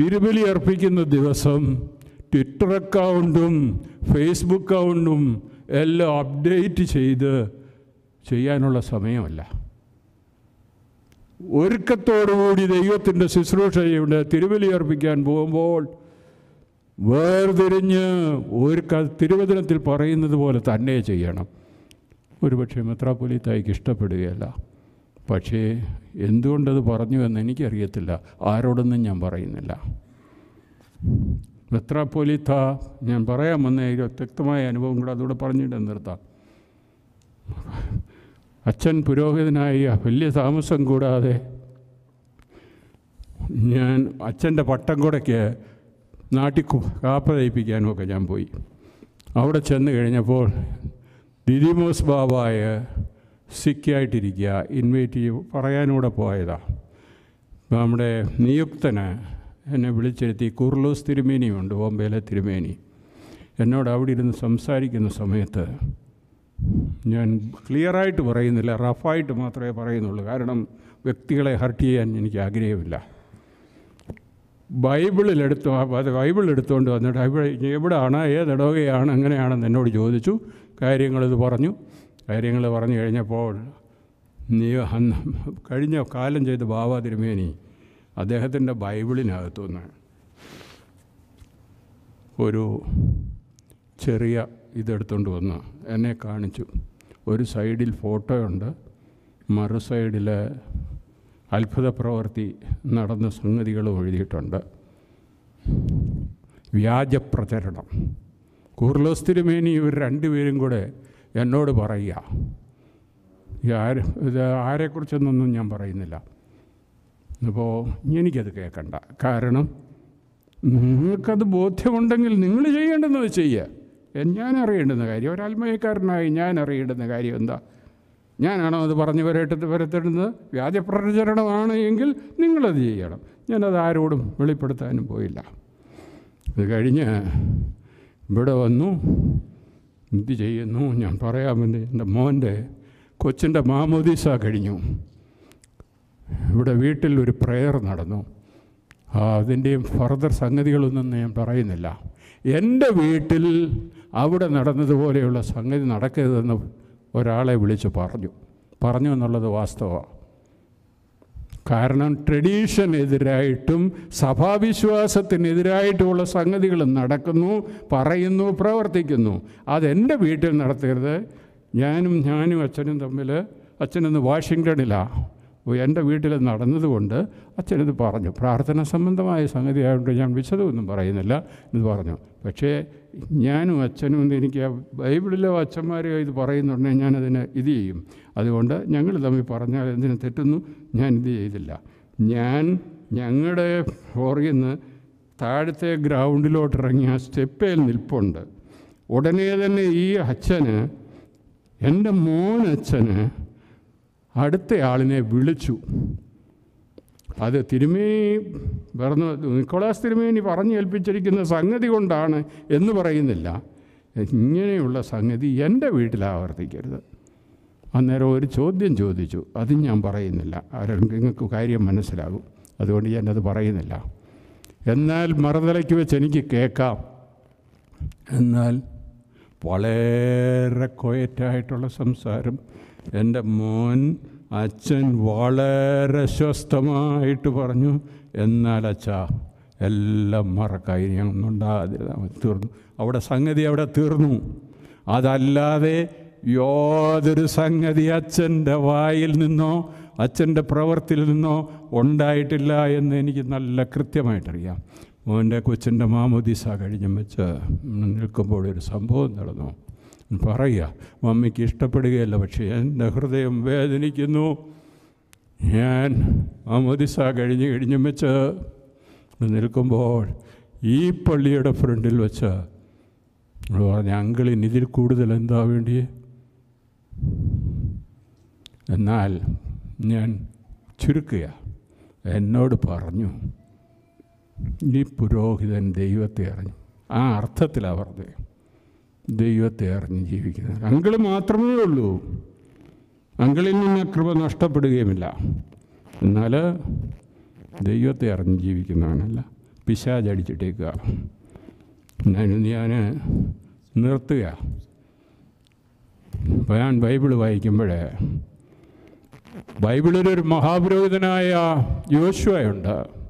തിരുബലി അർപ്പിക്കുന്ന ദിവസം ട്വിറ്റർ അക്കൗണ്ടും ഫേസ്ബുക്ക് അക്കൗണ്ടും എല്ലാം അപ്ഡേറ്റ് ചെയ്ത് ചെയ്യാനുള്ള സമയമല്ല. ഒരുക്കത്തോടുകൂടി ദൈവത്തിന്റെ ശുശ്രൂഷ തിരുവലി അർപ്പിക്കാൻ പോകുമ്പോൾ വേർതിരിഞ്ഞ് ഒരു ക തിരുവചനത്തിൽ പറയുന്നത് പോലെ തന്നെ ചെയ്യണം. ഒരുപക്ഷെ മെത്രാപ്പൊലിത്തായിക്ക് ഇഷ്ടപ്പെടുകയല്ല. പക്ഷേ എന്തുകൊണ്ടത് പറഞ്ഞു എന്ന് എനിക്കറിയത്തില്ല. ആരോടൊന്നും ഞാൻ പറയുന്നില്ല. മെത്രാപ്പൊലിത്ത ഞാൻ പറയാൻ വന്ന വ്യക്തമായ അനുഭവം കൂടെ അതുകൂടെ പറഞ്ഞിട്ട് നിർത്താം. അച്ഛൻ പുരോഹിതനായി വലിയ താമസം കൂടാതെ ഞാൻ അച്ഛന്റെ പട്ടം കൂടയ്ക്ക് നാട്ടിൽ കാപ്പ തയ്പ്പിക്കാനുമൊക്കെ ഞാൻ പോയി. അവിടെ ചെന്ന് കഴിഞ്ഞപ്പോൾ ദിദിമോസ് ബാബായ സിക്കായിട്ടിരിക്കുക ഇൻവൈറ്റ് ചെയ്യും പറയാനൂടെ പോയതാണ് നമ്മുടെ നിയുക്തന് എന്നെ വിളിച്ചിരുത്തി കുർലൂസ് തിരുമേനിയുണ്ട് ബോംബെയിലെ തിരുമേനി. എന്നോട് അവിടെ ഇരുന്ന് സംസാരിക്കുന്ന സമയത്ത് ഞാൻ ക്ലിയറായിട്ട് പറയുന്നില്ല റഫായിട്ട് മാത്രമേ പറയുന്നുള്ളൂ. കാരണം വ്യക്തികളെ ഹർട്ട് ചെയ്യാൻ എനിക്ക് ആഗ്രഹമില്ല. ബൈബിളിലെടുത്തു ബൈബിൾ എടുത്തുകൊണ്ട് വന്നിട്ട് എവിടെയാണ് ഏതിടവകയാണ് എങ്ങനെയാണെന്ന് എന്നോട് ചോദിച്ചു. കാര്യങ്ങളിത് പറഞ്ഞു. കാര്യങ്ങൾ പറഞ്ഞു കഴിഞ്ഞപ്പോൾ നീ കഴിഞ്ഞ കാലം ചെയ്ത ബാബ തിരുമേനി അദ്ദേഹത്തിന്റെ ബൈബിളിനകത്തുനിന്ന് ഒരു ചെറിയ ഇതെടുത്തുകൊണ്ട് വന്ന് എന്നെ കാണിച്ചു. ഒരു സൈഡിൽ ഫോട്ടോയുണ്ട്. മറു സൈഡിൽ അത്ഭുത പ്രവൃത്തി നടന്ന സംഗതികളും എഴുതിയിട്ടുണ്ട്. വ്യാജപ്രചരണം. കൂർലോസ് തിരുമേനി ഇവർ രണ്ടുപേരും കൂടെ എന്നോട് പറയുക. ഈ ആര് ഇത് ആരെക്കുറിച്ചൊന്നും ഞാൻ പറയുന്നില്ല. അപ്പോൾ എനിക്കത് കേൾക്കണ്ട. കാരണം നിങ്ങൾക്കത് ബോധ്യമുണ്ടെങ്കിൽ നിങ്ങൾ ചെയ്യേണ്ടുന്നത് ചെയ്യുക ഞാൻ അറിയേണ്ടുന്ന കാര്യം. ഒരാത്മീയക്കാരനായി ഞാൻ അറിയേണ്ടുന്ന കാര്യം എന്താ? ഞാനാണോ അത് പറഞ്ഞു വരട്ട് വരത്തിടുന്നത്? വ്യാജപ്രചരണമാണ് എങ്കിൽ നിങ്ങളത് ചെയ്യണം. ഞാനത് ആരോടും വെളിപ്പെടുത്താനും പോയില്ല. അത് കഴിഞ്ഞ് ഇവിടെ വന്നു. ഇത് ചെയ്യുന്നു? ഞാൻ പറയാമെന്ന് എന്റെ മോന്റെ കൊച്ചിന്റെ മാമോദീസ കഴിഞ്ഞു. ഇവിടെ വീട്ടിൽ ഒരു പ്രെയർ നടന്നു. അതിന്റെയും ഫർദർ സംഗതികളൊന്നും ഞാൻ പറയുന്നില്ല. എന്റെ വീട്ടിൽ അവിടെ നടന്നതുപോലെയുള്ള സംഗതി നടക്കരുതെന്ന് ഒരാളെ വിളിച്ച് പറഞ്ഞു. പറഞ്ഞു എന്നുള്ളത് വാസ്തവമാണ്. കാരണം ട്രഡീഷനെതിരായിട്ടും സഭാവിശ്വാസത്തിനെതിരായിട്ടുമുള്ള സംഗതികൾ നടക്കുന്നു പറയുന്നു പ്രവർത്തിക്കുന്നു. അതെന്റെ വീട്ടിൽ നടത്തരുത്. ഞാനും ഞാനും അച്ഛനും തമ്മിൽ അച്ഛനൊന്ന് വാഷിങ്ടണിലാണ് എന്റെ വീട്ടിൽ നടന്നതുകൊണ്ട് അച്ഛനത് പറഞ്ഞു. പ്രാർത്ഥന സംബന്ധമായ സംഗതിയായതുകൊണ്ട് ഞാൻ വിശദമൊന്നും പറയുന്നില്ല. എന്ന് പറഞ്ഞു. പക്ഷേ ഞാനും അച്ഛനും എനിക്ക് ആ ബൈബിളിലെ അച്ഛന്മാരെയോ ഇത് പറയുന്നുണ്ടെങ്കിൽ ഞാനതിനെ ഇത് ചെയ്യും. അതുകൊണ്ട് ഞങ്ങൾ തമ്മിൽ പറഞ്ഞാൽ എന്തിനു തെറ്റുന്നു ഞാൻ ഇത് ചെയ്തില്ല. ഞാൻ ഞങ്ങളുടെ നിന്ന് താഴത്തെ ഗ്രൗണ്ടിലോട്ട് ഇറങ്ങി ആ സ്റ്റെപ്പേൽ നിൽപ്പുണ്ട്. ഉടനെ തന്നെ ഈ അച്ഛന് എന്റെ മോനച്ഛന് അടുത്ത ആളിനെ വിളിച്ചു. അത് തിരുമേനി പറഞ്ഞു നിക്കോളാസ് തിരുമേനി പറഞ്ഞു ഏൽപ്പിച്ചിരിക്കുന്ന സംഗതി കൊണ്ടാണ് എന്ന് പറയുന്നില്ല. ഇങ്ങനെയുള്ള സംഗതി എന്റെ വീട്ടിൽ ആവർത്തിക്കരുത്. അന്നേരം ഒരു ചോദ്യം ചോദിച്ചു. അതും ഞാൻ പറയുന്നില്ല. നിങ്ങൾക്ക് കാര്യം മനസ്സിലാകും. അതുകൊണ്ട് ഞാനത് പറയുന്നില്ല. എന്നാൽ മറുതലയ്ക്ക് വെച്ച് എനിക്ക് കേൾക്കാം. എന്നാൽ വളരെ കൊയറ്റായിട്ടുള്ള സംസാരം എന്റെ മോൻ അച്ഛൻ വളരെ സ്വസ്ഥമായിട്ട് പറഞ്ഞു എന്നാൽ അച്ഛാ എല്ലാം മറക്കായി ഉണ്ടാകാതിരുന്നാൽ തീർന്നു. അവിടെ സംഗതി അവിടെ തീർന്നു. അതല്ലാതെ യാതൊരു സംഗതി അച്ഛന്റെ വായിൽ നിന്നോ അച്ഛന്റെ പ്രവൃത്തിയിൽ നിന്നോ ഉണ്ടായിട്ടില്ല എന്ന് എനിക്ക് നല്ല കൃത്യമായിട്ടറിയാം. മോന്റെ കൊച്ചിന്റെ മാമോദിസ കഴിഞ്ഞ വെച്ച് നിൽക്കുമ്പോൾ ഒരു സംഭവം നടന്നു. പറയുക മമ്മിക്ക് ഇഷ്ടപ്പെടുകയല്ല പക്ഷേ എന്റെ ഹൃദയം വേദനിക്കുന്നു. ഞാൻ മാമോദിസ കഴിഞ്ഞ് കഴിഞ്ഞ് വെച്ച് നിൽക്കുമ്പോൾ ഈ പള്ളിയുടെ ഫ്രണ്ടിൽ വെച്ച് പറഞ്ഞ അങ്കിളിൻ ഇതിൽ കൂടുതൽ എന്താ വേണ്ടി എന്നാൽ ഞാൻ ചുരുക്കുക എന്നോട് പറഞ്ഞു. ഈ പുരോഹിതൻ ദൈവത്തെ അറിഞ്ഞു. ആ അർത്ഥത്തിലാണ് പറഞ്ഞത്. ദൈവത്തെ അറിഞ്ഞ് ജീവിക്കുന്നത്. അങ്കിൾ മാത്രമേ ഉള്ളൂ. അങ്കിളിൽ നിന്ന് കൃപ നഷ്ടപ്പെടുകയുമില്ല. എന്നാൽ ദൈവത്തെ അറിഞ്ഞ് ജീവിക്കുന്നവനല്ല പിശാചടിച്ചിട്ടേക്കുക ഞാൻ ഞാൻ നിർത്തുക. ഞാൻ ബൈബിൾ വായിക്കുമ്പോഴേ ബൈബിളിലൊരു മഹാപുരോഹിതനായ യോശുവയുണ്ട്.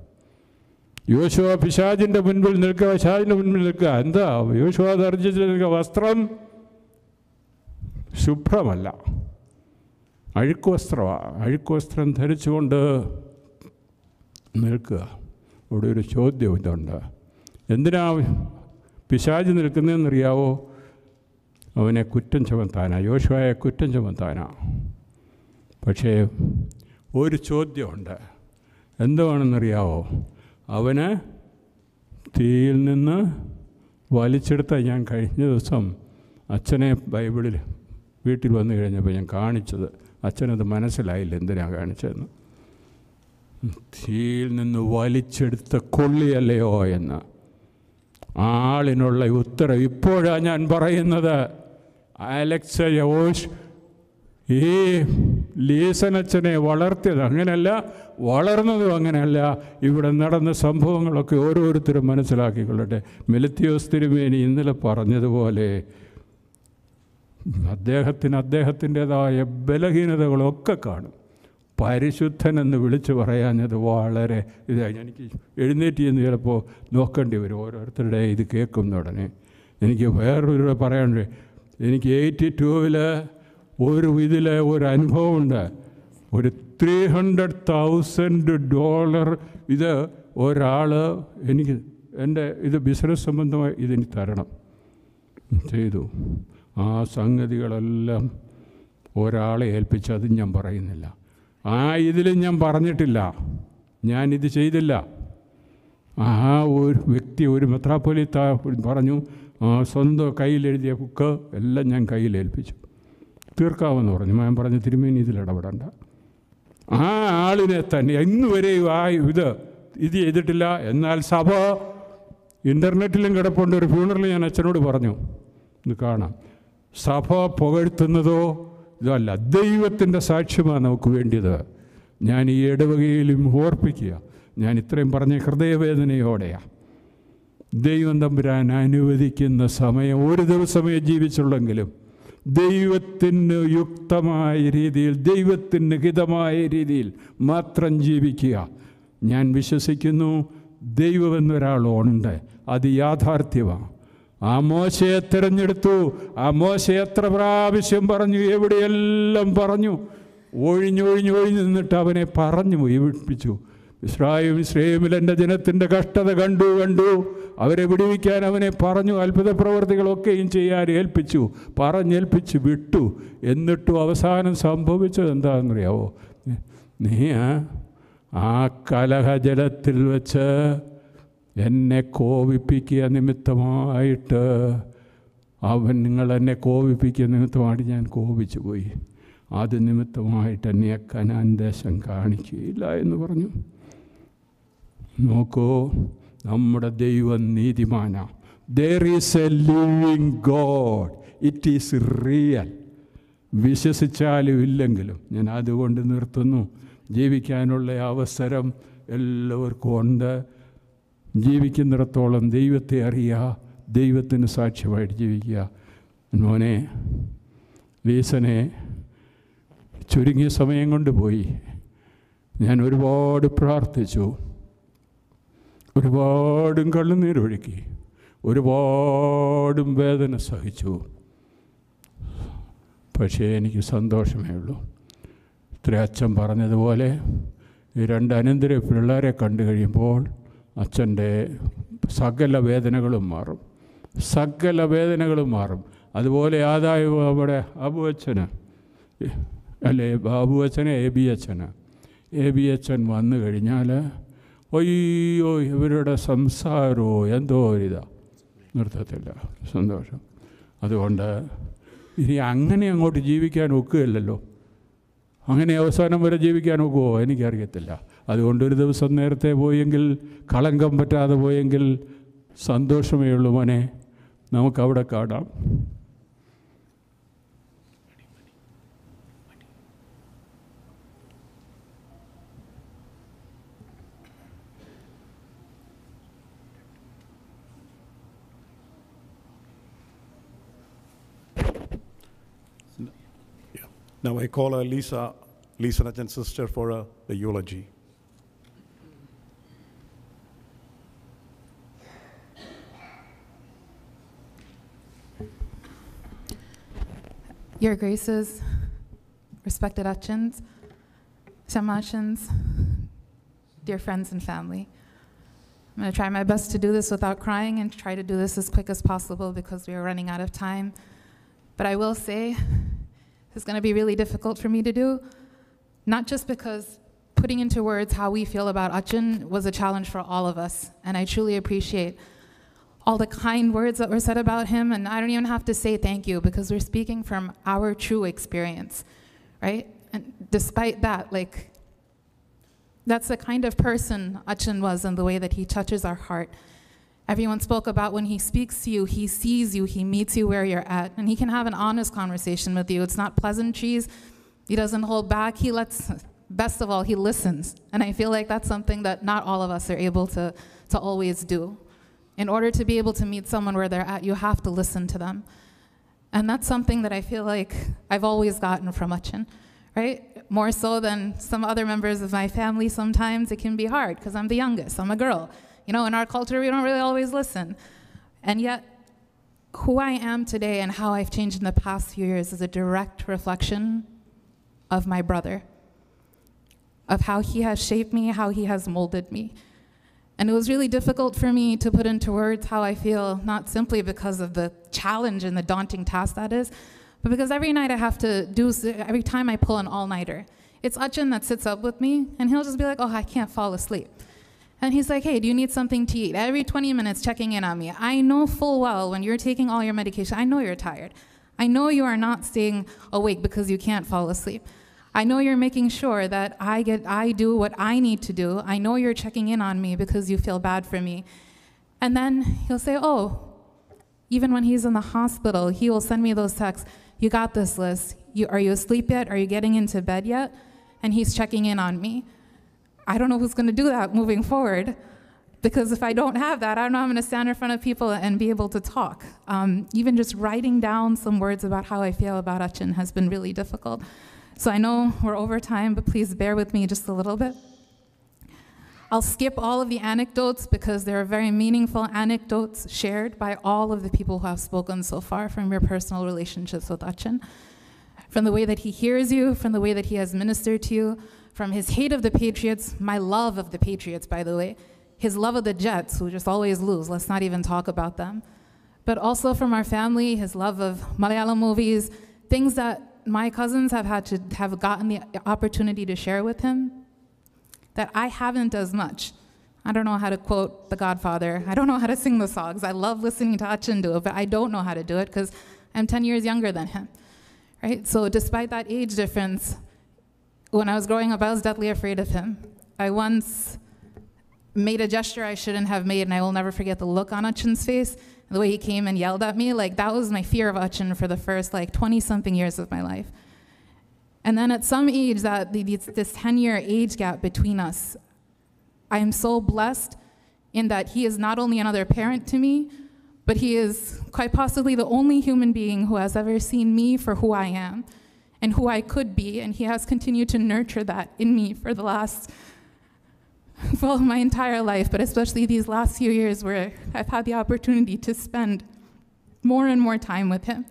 യോശുവ പിശാജിന്റെ മുൻപിൽ നിൽക്കുക പിശാജിന്റെ മുൻപിൽ നിൽക്കുക. എന്താ? യോശുവ ധരിച്ചിട്ട് നിൽക്കുക. വസ്ത്രം ശുഭ്രമല്ല. അഴുക്ക് വസ്ത്രമാണ് അഴുക്ക് വസ്ത്രം ധരിച്ചുകൊണ്ട് നിൽക്കുക. ഇവിടെ ഒരു ചോദ്യം ഇതുണ്ട്. എന്തിനാ പിശാജ് നിൽക്കുന്നതെന്നറിയാവോ? അവനെ കുറ്റം ചുമത്താനാണ് യോശുവയെ കുറ്റം ചുമത്താനാണ് പക്ഷേ ഒരു ചോദ്യമുണ്ട്. എന്തുവാണെന്നറിയാവോ? അവന് തീയിൽ നിന്ന് വലിച്ചെടുത്ത ഞാൻ കഴിഞ്ഞ ദിവസം അച്ഛനെ ബൈബിളിൽ വീട്ടിൽ വന്നു കഴിഞ്ഞപ്പോൾ ഞാൻ കാണിച്ചത്. അച്ഛനത് മനസ്സിലായില്ല എന്തിനാണ് കാണിച്ചതെന്ന്. തീയിൽ നിന്ന് വലിച്ചെടുത്ത കൊള്ളിയല്ലയോ എന്ന്. ആളിനുള്ള ഉത്തരം ഇപ്പോഴാണ് ഞാൻ പറയുന്നത്. അലക്സ യോഷ് ഈ ലീസനച്ഛനെ വളർത്തിയത് അങ്ങനെയല്ല വളർന്നതും അങ്ങനെയല്ല. ഇവിടെ നടന്ന സംഭവങ്ങളൊക്കെ ഓരോരുത്തരും മനസ്സിലാക്കിക്കൊള്ളട്ടെ. മെലത്തിയോസ് തിരുമേനി ഇന്നലെ പറഞ്ഞതുപോലെ അദ്ദേഹത്തിന് അദ്ദേഹത്തിന്റെതായ ബലഹീനതകളൊക്കെ കാണും. പരിശുദ്ധൻ എന്ന് വിളിച്ചു പറയാഞ്ഞത് വളരെ ഇതായി. എനിക്ക് എഴുന്നേറ്റ് ചെന്ന് ചിലപ്പോൾ നോക്കേണ്ടി വരും ഓരോരുത്തരുടെ ഇത് കേൾക്കുന്ന ഉടനെ. എനിക്ക് വേറൊരു പറയാനുണ്ട്. എനിക്ക് എയ്റ്റി ടൂവിൽ ഒരു ഇതിൽ ഒരു അനുഭവമുണ്ട്. ഒരു ത്രീ ഹൺഡ്രഡ് തൗസൻഡ് ഡോളർ ഇത് ഒരാൾ എനിക്ക് എന്റെ ഇത് ബിസിനസ് സംബന്ധമായി ഇതെനിക്ക് തരണം. ചെയ്തു. ആ സംഗതികളെല്ലാം ഒരാളെ ഏൽപ്പിച്ചത് ഞാൻ പറയുന്നില്ല. ആ ഇതിലും ഞാൻ പറഞ്ഞിട്ടില്ല. ഞാൻ ഇത് ചെയ്തില്ല. ആ ഒരു വ്യക്തി ഒരു മെത്രാപ്പൊലിത്ത പറഞ്ഞു സ്വന്തം കയ്യിലെഴുതിയ ബുക്ക് എല്ലാം ഞാൻ കയ്യിലേൽപ്പിച്ചു തീർക്കാമെന്ന് പറഞ്ഞു. ഞാൻ പറഞ്ഞു തിരുമേനി ഇതിൽ ഇടപെടണ്ട. ആ ആളിനെ തന്നെ ഇന്ന് വരെയും ആ ഇത് ഇത് ചെയ്തിട്ടില്ല. എന്നാൽ സഭ ഇന്റർനെറ്റിലും കിടപ്പുണ്ട്. ഒരു ഫ്യൂണറിൽ ഞാൻ അച്ഛനോട് പറഞ്ഞു. ഇത് കാണാം. സഭ പുകഴ്ത്തുന്നതോ ഇതല്ല. ദൈവത്തിന്റെ സാക്ഷ്യമാണ് നമുക്ക് വേണ്ടിയത്. ഞാൻ ഈ ഇടവകയിലും ഓർപ്പിക്കുക. ഞാൻ ഇത്രയും പറഞ്ഞ ഹൃദയവേദനയോടെയാണ് ദൈവം തമ്പുരാൻ അനുവദിക്കുന്ന സമയം ഒരു ദിവസമേ ജീവിച്ചുള്ളെങ്കിലും ദൈവത്തിന് യുക്തമായ രീതിയിൽ ദൈവത്തിന് ഹിതമായ രീതിയിൽ മാത്രം ജീവിക്കുക. ഞാൻ വിശ്വസിക്കുന്നു ദൈവമെന്നൊരാളുണ്ട്. അത് യാഥാർത്ഥ്യമാണ്. ആ മോശയെ തിരഞ്ഞെടുത്തു. ആ മോശ എത്ര പ്രാവശ്യം പറഞ്ഞു എവിടെയെല്ലാം പറഞ്ഞു? ഒഴിഞ്ഞൊഴിഞ്ഞൊഴിഞ്ഞ് നിന്നിട്ട് അവനെ പറഞ്ഞു ഏൽപ്പിച്ചു ഇസ്രായും ഇസ്രേമിൽ എന്റെ ജനത്തിന്റെ കഷ്ടത കണ്ടു കണ്ടു. അവരെ വിടുവിക്കാൻ അവനെ പറഞ്ഞു അത്ഭുത പ്രവർത്തികളൊക്കെയും ചെയ്യാൻ ഏൽപ്പിച്ചു. പറഞ്ഞേൽപ്പിച്ച് വിട്ടു. എന്നിട്ടും അവസാനം സംഭവിച്ചത് എന്താണെന്നറിയാവോ? നീ ആ കലഹജലത്തിൽ വെച്ച് എന്നെ കോപിപ്പിക്കുക നിമിത്തമായിട്ട് അവൻ നിങ്ങൾ എന്നെ കോപിപ്പിക്കുക നിമിത്തമായിട്ട് ഞാൻ കോപിച്ചു പോയി അത് നിമിത്തമായിട്ട് എന്നെ കനാൻ ദേശം കാണിക്കുകയില്ല എന്ന് പറഞ്ഞു. നോക്കൂ നമ്മുടെ ദൈവം നീതിമാന. There is a living God it is real വിശ്വസിച്ചാലും ഇല്ലെങ്കിലും ഞാൻ അതുകൊണ്ട് നിർത്തുന്നു. ജീവിക്കാനുള്ള അവസരം എല്ലാവർക്കും ഉണ്ട്. ജീവിക്കുന്നിടത്തോളം ദൈവത്തെ അറിയുക ദൈവത്തിന് സാക്ഷ്യമായിട്ട് ജീവിക്കുക. മോനെ ലീസനെ ചുരുങ്ങിയ സമയം കൊണ്ട് പോയി. ഞാൻ ഒരുപാട് പ്രാർത്ഥിച്ചു. ഒരുപാടും കള്ളുനീരൊഴുക്കി ഒരുപാടും വേദന സഹിച്ചു. പക്ഷേ എനിക്ക് സന്തോഷമേ ഉള്ളൂ. ഇത്ര അച്ഛൻ പറഞ്ഞതുപോലെ ഈ രണ്ട് അനന്തര പിള്ളേരെ കണ്ടു കഴിയുമ്പോൾ അച്ഛന്റെ സകല വേദനകളും മാറും. സകല വേദനകളും മാറും. അതുപോലെ ആദായ നമ്മുടെ അബു അച്ഛന് അല്ലേ? ബാബു അച്ഛന് എ ബി അച്ഛന്. എ ബി അച്ഛൻ വന്നു കഴിഞ്ഞാൽ അയ്യോ ഇവരുടെ സംസാരമോ എന്തോ ഒരിതാ. നിർത്തത്തില്ല. സന്തോഷം. അതുകൊണ്ട് ഇനി അങ്ങനെ അങ്ങോട്ട് ജീവിക്കാൻ ഒക്കുകയില്ലല്ലോ. അങ്ങനെ അവസാനം വരെ ജീവിക്കാൻ ഒക്കുമോ എനിക്കറിയത്തില്ല. അതുകൊണ്ട് ഒരു ദിവസം നേരത്തെ പോയെങ്കിൽ കളങ്കം പറ്റാതെ പോയെങ്കിൽ സന്തോഷമേ ഉള്ളൂ മോനെ. നമുക്കവിടെ കാണാം. Now I call her Lisa, Lisa Nathan's sister, for uh, the eulogy. Your Graces, respected Achins, Shamachins, dear friends and family. I'm going to try my best to do this without crying and try to do this as quick as possible because we are running out of time. But I will say, it's going to be really difficult for me to do, not just because putting into words how we feel about Achin was a challenge for all of us, and I truly appreciate all the kind words that were said about him. And I don't even have to say thank you because we're speaking from our true experience, right? And despite that, like, that's the kind of person Achin was and the way that he touches our heart. Everyone spoke about when he speaks to you, he sees you, he meets you where you're at, and he can have an honest conversation with you. It's not pleasantries. He doesn't hold back. He lets, best of all, he listens. And I feel like that's something that not all of us are able to, to always do. In order to be able to meet someone where they're at, you have to listen to them. And that's something that I feel like I've always gotten from Achin, right? More so than some other members of my family, sometimes it can be hard because I'm the youngest, I'm a girl. You know, in our culture, we don't really always listen. And yet, who I am today and how I've changed in the past few years is a direct reflection of my brother, of how he has shaped me, how he has molded me. And it was really difficult for me to put into words how I feel, not simply because of the challenge and the daunting task that is, but because every night I have to do, every time I pull an all nighter, it's Achin that sits up with me, and he'll just be like, oh, I can't fall asleep. And he's like, hey, do you need something to eat? Every 20 minutes checking in on me. I know full well when you're taking all your medication, I know you're tired. I know you are not staying awake because you can't fall asleep. I know you're making sure that I get I do what I need to do. I know you're checking in on me because you feel bad for me. And then he'll say, "Oh, even when he's in the hospital, he will send me those texts. You got this, Liz. You, are you asleep yet? Are you getting into bed yet?" And he's checking in on me. I don't know who's going to do that moving forward because if I don't have that, I don't know I'm going to stand in front of people and be able to talk. Um, even just writing down some words about how I feel about Achin has been really difficult. So I know we're over time, but please bear with me just a little bit. I'll skip all of the anecdotes because there are very meaningful anecdotes shared by all of the people who have spoken so far from your personal relationships with Achin. From the way that he hears you, from the way that he has ministered to you, from his hate of the Patriots, my love of the Patriots, by the way, his love of the Jets, who just always lose, let's not even talk about them, but also from our family, his love of Malayalam movies, things that my cousins have had to have gotten the opportunity to share with him that I haven't as much. I don't know how to quote The Godfather. I don't know how to sing the songs. I love listening to Achin do it, but I don't know how to do it because I'm 10 years younger than him. Right? So despite that age difference, when I was growing up, I was deathly afraid of him. I once made a gesture I shouldn't have made, and I will never forget the look on Achin's face, the way he came and yelled at me. Like, that was my fear of Achin for the first, like, 20-something years of my life. And then at some age, that this 10-year age gap between us, I am so blessed in that he is not only another parent to me, but he is quite possibly the only human being who has ever seen me for who I am and who I could be, and he has continued to nurture that in me for the last, well, my entire life, but especially these last few years where I've had the opportunity to spend more and more time with him.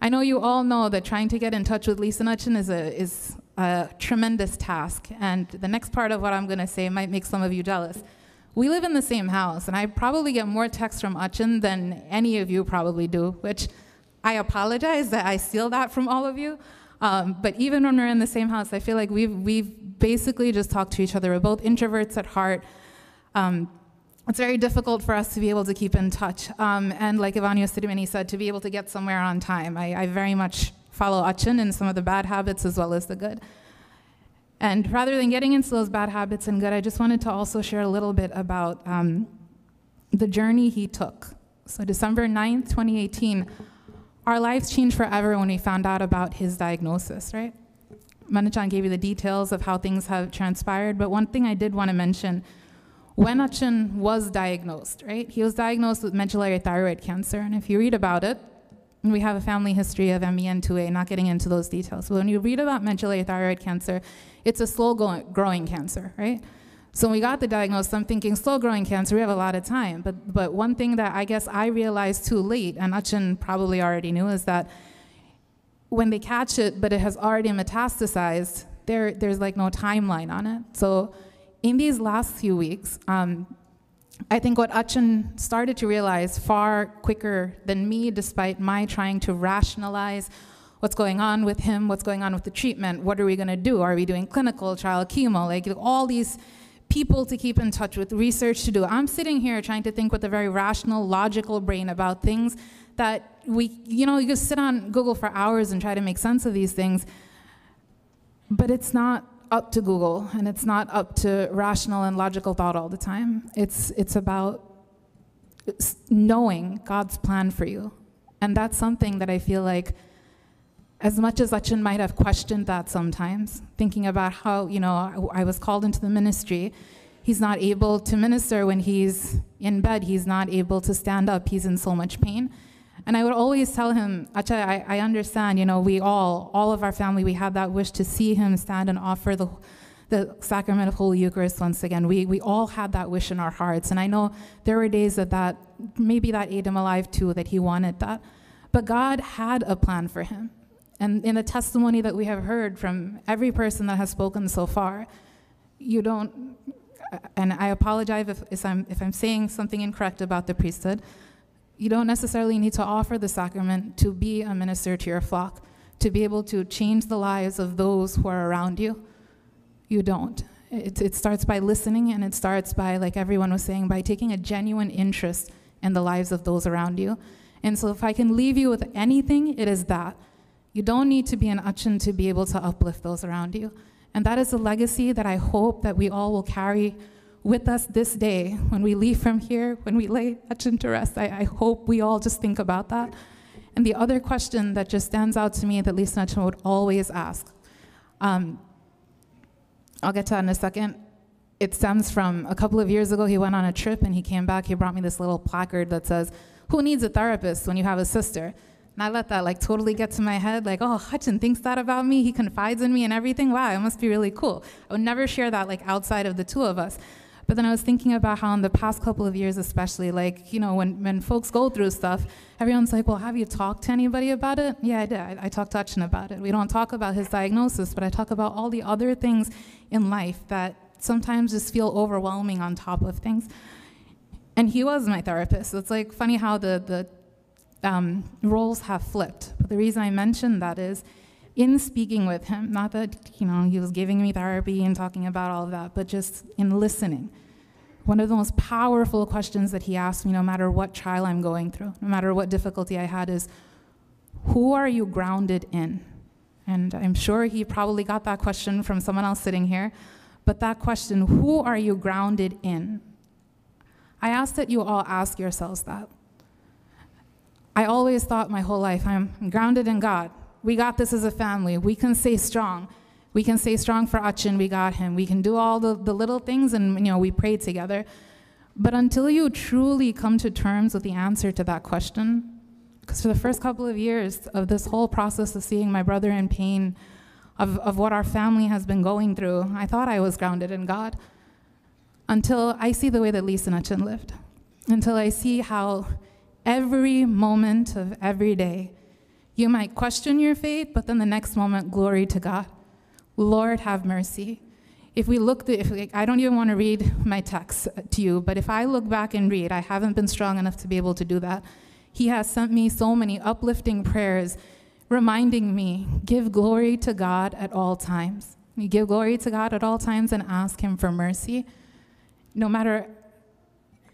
I know you all know that trying to get in touch with Lisa Nutchin is a, is a tremendous task, and the next part of what I'm gonna say might make some of you jealous. We live in the same house, and I probably get more texts from Achin than any of you probably do, which I apologize that I steal that from all of you. Um, but even when we're in the same house, I feel like we've, we've basically just talked to each other. We're both introverts at heart. Um, it's very difficult for us to be able to keep in touch. Um, and like Ivanio Sidimini said, to be able to get somewhere on time. I, I very much follow Achin in some of the bad habits as well as the good. And rather than getting into those bad habits and good, I just wanted to also share a little bit about um, the journey he took. So December 9th, 2018, our lives changed forever when we found out about his diagnosis, right? Manachan gave you the details of how things have transpired, but one thing I did want to mention, when Achin was diagnosed, right? He was diagnosed with medullary thyroid cancer, and if you read about it, we have a family history of MEN2A, not getting into those details. But when you read about medullary thyroid cancer, it's a slow growing cancer, right? So when we got the diagnosis, I'm thinking slow growing cancer, we have a lot of time. But, but one thing that I guess I realized too late, and Achin probably already knew, is that when they catch it, but it has already metastasized, there, there's like no timeline on it. So in these last few weeks, um, I think what Achin started to realize far quicker than me, despite my trying to rationalize what's going on with him, what's going on with the treatment, what are we gonna do? Are we doing clinical trial chemo? Like all these people to keep in touch with, research to do. I'm sitting here trying to think with a very rational, logical brain about things that we, you know, you just sit on Google for hours and try to make sense of these things. But it's not up to Google and it's not up to rational and logical thought all the time. It's, it's about knowing God's plan for you. And that's something that I feel like, as much as Achin might have questioned that sometimes, thinking about how, you know, I was called into the ministry, he's not able to minister when he's in bed, he's not able to stand up, he's in so much pain. And I would always tell him, Acha, I, I understand, you know, we all, all of our family, we have that wish to see him stand and offer the, the sacrament of Holy Eucharist once again. We, we all had that wish in our hearts. And I know there were days that that, maybe that ate him alive too, that he wanted that. But God had a plan for him. And in the testimony that we have heard from every person that has spoken so far, you don't, and I apologize if, if, I'm, if I'm saying something incorrect about the priesthood, you don't necessarily need to offer the sacrament to be a minister to your flock, to be able to change the lives of those who are around you. You don't. It, it starts by listening, and it starts by, like everyone was saying, by taking a genuine interest in the lives of those around you. And so, if I can leave you with anything, it is that. You don't need to be an Achin to be able to uplift those around you. And that is a legacy that I hope that we all will carry with us this day when we leave from here, when we lay Achin to rest. I, I hope we all just think about that. And the other question that just stands out to me that Lisa Achin would always ask, um, I'll get to that in a second. It stems from a couple of years ago, he went on a trip and he came back. He brought me this little placard that says, Who needs a therapist when you have a sister? And I let that like totally get to my head, like, oh, Hutchin thinks that about me. He confides in me and everything. Wow, it must be really cool. I would never share that like outside of the two of us. But then I was thinking about how in the past couple of years, especially, like, you know, when, when folks go through stuff, everyone's like, well, have you talked to anybody about it? Yeah, I did. I, I talked to Hutchin about it. We don't talk about his diagnosis, but I talk about all the other things in life that sometimes just feel overwhelming on top of things. And he was my therapist. It's like funny how the, the um, roles have flipped. But the reason I mention that is in speaking with him, not that, you know, he was giving me therapy and talking about all of that, but just in listening. One of the most powerful questions that he asked me, no matter what trial I'm going through, no matter what difficulty I had, is who are you grounded in? And I'm sure he probably got that question from someone else sitting here. But that question, who are you grounded in? I ask that you all ask yourselves that. I always thought my whole life, I'm grounded in God. We got this as a family. We can stay strong. We can stay strong for Achin. We got him. We can do all the, the little things and, you know, we pray together. But until you truly come to terms with the answer to that question, because for the first couple of years of this whole process of seeing my brother in pain, of, of what our family has been going through, I thought I was grounded in God. Until I see the way that Lisa and Achin lived. Until I see how every moment of every day, you might question your faith, but then the next moment, glory to God. Lord, have mercy. If we look, if I don't even want to read my text to you, but if I look back and read, I haven't been strong enough to be able to do that. He has sent me so many uplifting prayers, reminding me, give glory to God at all times. You give glory to God at all times and ask Him for mercy. No matter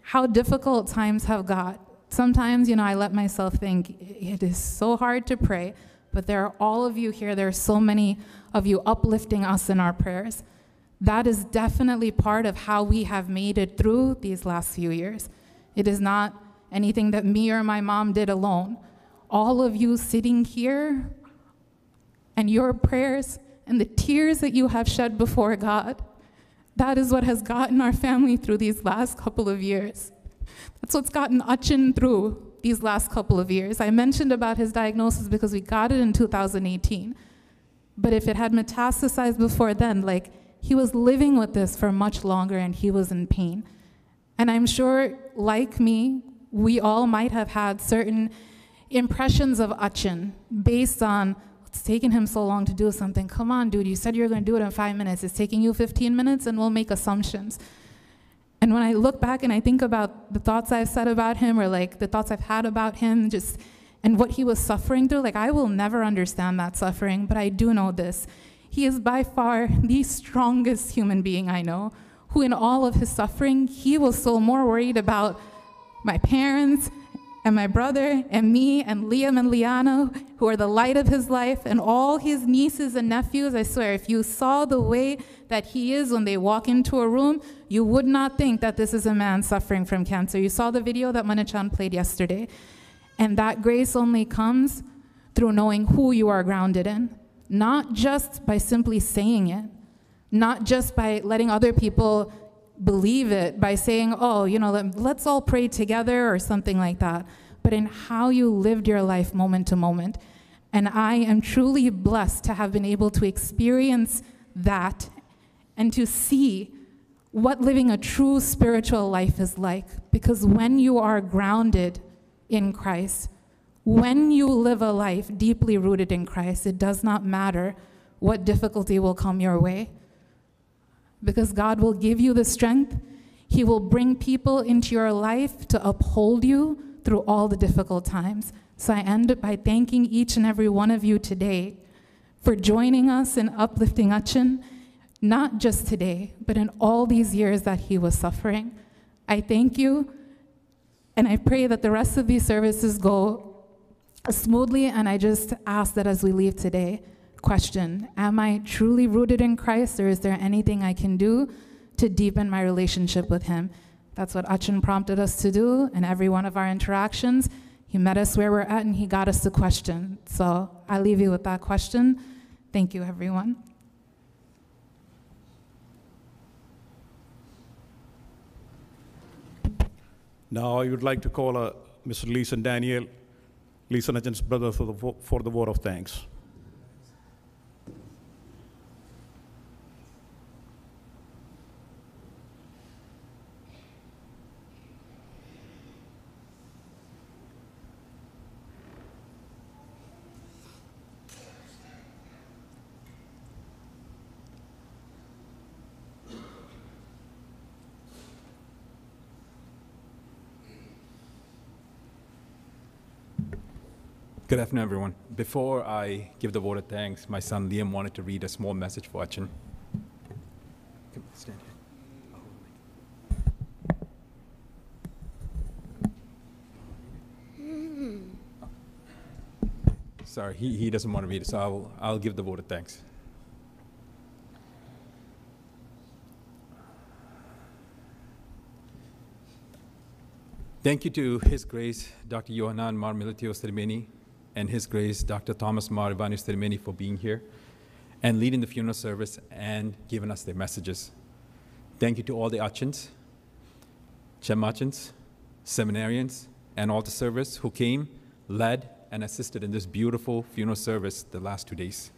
how difficult times have got, sometimes, you know, I let myself think it is so hard to pray, but there are all of you here, there are so many of you uplifting us in our prayers. That is definitely part of how we have made it through these last few years. It is not anything that me or my mom did alone. All of you sitting here and your prayers and the tears that you have shed before God, that is what has gotten our family through these last couple of years. That's what's gotten Achin through these last couple of years. I mentioned about his diagnosis because we got it in 2018. But if it had metastasized before then, like he was living with this for much longer and he was in pain. And I'm sure, like me, we all might have had certain impressions of Achin based on it's taken him so long to do something. Come on, dude, you said you were going to do it in five minutes. It's taking you 15 minutes, and we'll make assumptions. And when I look back and I think about the thoughts I've said about him or like the thoughts I've had about him, just and what he was suffering through, like I will never understand that suffering, but I do know this. He is by far the strongest human being I know who, in all of his suffering, he was still more worried about my parents and my brother and me and Liam and Liana, who are the light of his life, and all his nieces and nephews. I swear, if you saw the way that he is when they walk into a room, you would not think that this is a man suffering from cancer. You saw the video that Manachan played yesterday. And that grace only comes through knowing who you are grounded in, not just by simply saying it, not just by letting other people believe it by saying, oh, you know, let- let's all pray together or something like that, but in how you lived your life moment to moment. And I am truly blessed to have been able to experience that and to see what living a true spiritual life is like. Because when you are grounded in Christ, when you live a life deeply rooted in Christ, it does not matter what difficulty will come your way because God will give you the strength. He will bring people into your life to uphold you through all the difficult times. So I end by thanking each and every one of you today for joining us in uplifting Achin, not just today, but in all these years that he was suffering. I thank you, and I pray that the rest of these services go smoothly, and I just ask that as we leave today, question Am I truly rooted in Christ, or is there anything I can do to deepen my relationship with Him? That's what Achin prompted us to do in every one of our interactions. He met us where we're at and He got us to question. So I leave you with that question. Thank you, everyone. Now I would like to call uh, Mr. Leeson Daniel, Leeson Agent's brother, for the, for the vote of thanks. Good afternoon, everyone. Before I give the vote of thanks, my son Liam wanted to read a small message for Achin. Come, stand here. Oh. Sorry, he, he doesn't want to read it, so I'll, I'll give the vote of thanks. Thank you to His Grace, Dr. Yohanan Mar Militio Stermeni, and His Grace, Dr. Thomas Mar Ivanu Stermeni, for being here and leading the funeral service and giving us their messages. Thank you to all the Achins, Chemachins, seminarians, and altar service who came, led, and assisted in this beautiful funeral service the last two days.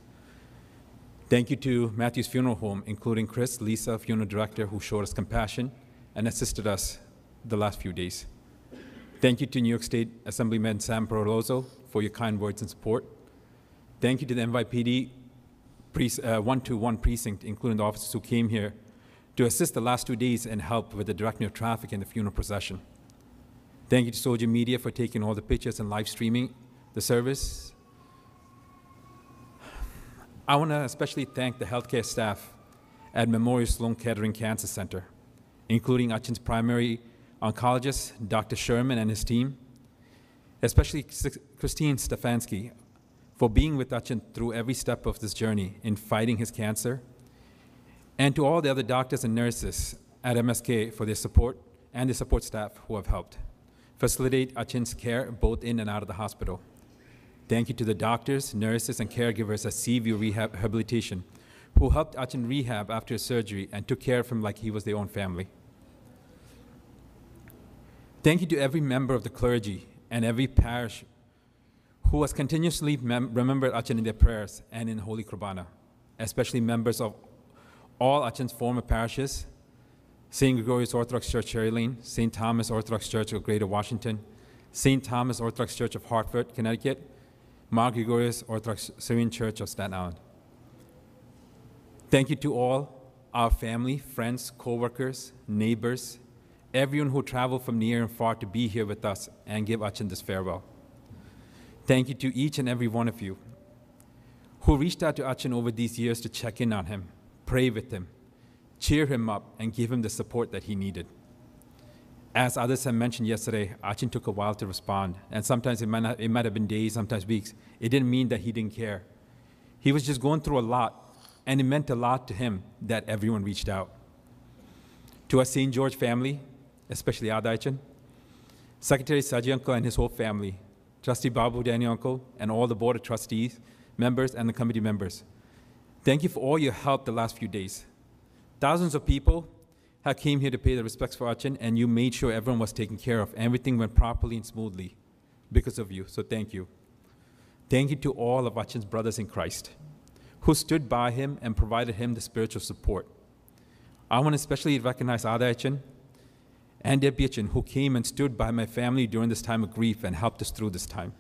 Thank you to Matthew's Funeral Home, including Chris, Lisa, funeral director, who showed us compassion and assisted us the last few days. Thank you to New York State Assemblyman Sam Perolozo for your kind words and support. Thank you to the NYPD uh, 121 precinct, including the officers who came here to assist the last two days and help with the directing of traffic and the funeral procession. Thank you to Soldier Media for taking all the pictures and live streaming the service. I want to especially thank the healthcare staff at Memorial Sloan Kettering Cancer Center, including Achin's primary oncologist, Dr. Sherman, and his team, especially Christine Stefanski, for being with Achin through every step of this journey in fighting his cancer, and to all the other doctors and nurses at MSK for their support and the support staff who have helped facilitate Achin's care both in and out of the hospital. Thank you to the doctors, nurses, and caregivers at Seaview Rehab Rehabilitation who helped Achin rehab after his surgery and took care of him like he was their own family. Thank you to every member of the clergy and every parish who has continuously mem- remembered Achin in their prayers and in Holy Kurbana, especially members of all Achin's former parishes, St. Gregorius Orthodox Church, Cherry Lane, St. Thomas Orthodox Church of Greater Washington, St. Thomas Orthodox Church of Hartford, Connecticut, Mar Gregorius Orthodox Syrian Church of Staten Island. Thank you to all our family, friends, co-workers, neighbors, everyone who traveled from near and far to be here with us and give Achin this farewell. Thank you to each and every one of you who reached out to Achin over these years to check in on him, pray with him, cheer him up, and give him the support that he needed. As others have mentioned yesterday, Achin took a while to respond, and sometimes it might, not, it might have been days, sometimes weeks. It didn't mean that he didn't care. He was just going through a lot, and it meant a lot to him that everyone reached out. To our St. George family, especially Adachin, Secretary Saji Uncle and his whole family, Trustee Babu Danny and all the Board of Trustees, members, and the committee members. Thank you for all your help the last few days. Thousands of people have came here to pay their respects for Achin, and you made sure everyone was taken care of. Everything went properly and smoothly because of you, so thank you. Thank you to all of Achin's brothers in Christ who stood by him and provided him the spiritual support. I want to especially recognize Ada Achin and Deb who came and stood by my family during this time of grief and helped us through this time.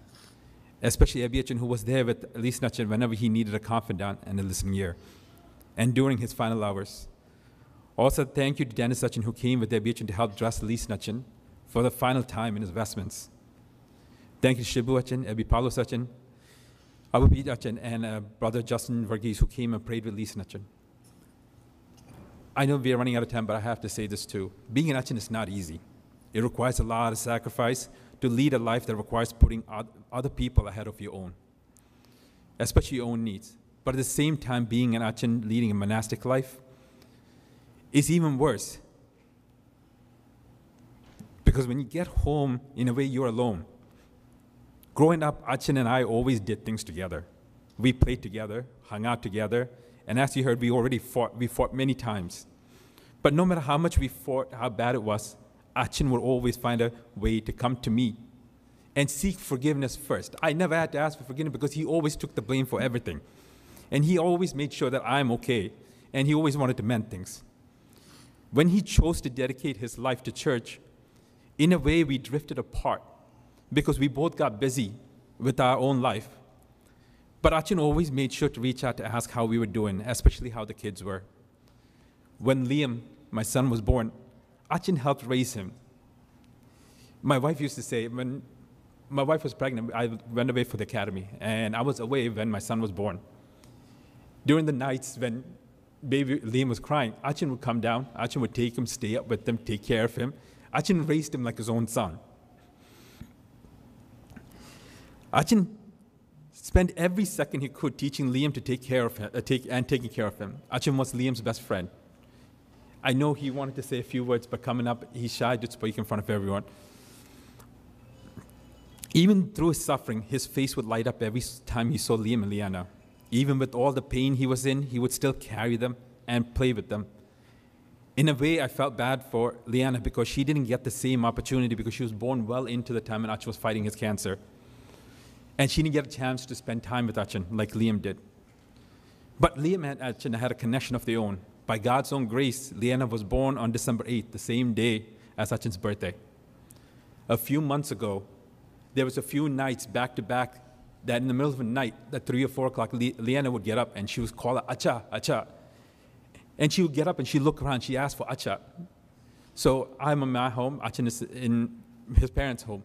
Especially Abby who was there with Elise Nachin whenever he needed a confidant and a listening ear, and during his final hours. Also, thank you to Dennis Sachin, who came with Abby to help dress Elise Nachin for the final time in his vestments. Thank you to Shibu Achin, Abby Paulo Sachin, Achin, and uh, Brother Justin Verghese, who came and prayed with Elise Nachin. I know we are running out of time, but I have to say this too. Being an Achin is not easy. It requires a lot of sacrifice to lead a life that requires putting other people ahead of your own, especially your own needs. But at the same time, being an Achin leading a monastic life is even worse. Because when you get home, in a way, you're alone. Growing up, Achin and I always did things together. We played together, hung out together, and as you heard, we already fought. We fought many times. But no matter how much we fought, how bad it was, Achin would always find a way to come to me and seek forgiveness first. I never had to ask for forgiveness because he always took the blame for everything. And he always made sure that I'm okay, and he always wanted to mend things. When he chose to dedicate his life to church, in a way we drifted apart because we both got busy with our own life. But Achin always made sure to reach out to ask how we were doing, especially how the kids were. When Liam, my son, was born, Achin helped raise him. My wife used to say, when my wife was pregnant, I went away for the academy, and I was away when my son was born. During the nights when baby Liam was crying, Achin would come down, Achin would take him, stay up with him, take care of him. Achin raised him like his own son. Achin spent every second he could teaching Liam to take care of him, uh, take, and taking care of him. Achim was Liam's best friend. I know he wanted to say a few words, but coming up, he's shy to speak in front of everyone. Even through his suffering, his face would light up every time he saw Liam and Liana. Even with all the pain he was in, he would still carry them and play with them. In a way, I felt bad for Liana because she didn't get the same opportunity because she was born well into the time when Achin was fighting his cancer. And she didn't get a chance to spend time with Achin like Liam did. But Liam and Achin had a connection of their own. By God's own grace, Liana was born on December 8th, the same day as Achin's birthday. A few months ago, there was a few nights back to back that in the middle of the night, at 3 or 4 o'clock, Le- Liana would get up and she would call out Acha, Acha. And she would get up and she'd look around, she asked for Acha. So I'm in my home, Achin is in his parents' home,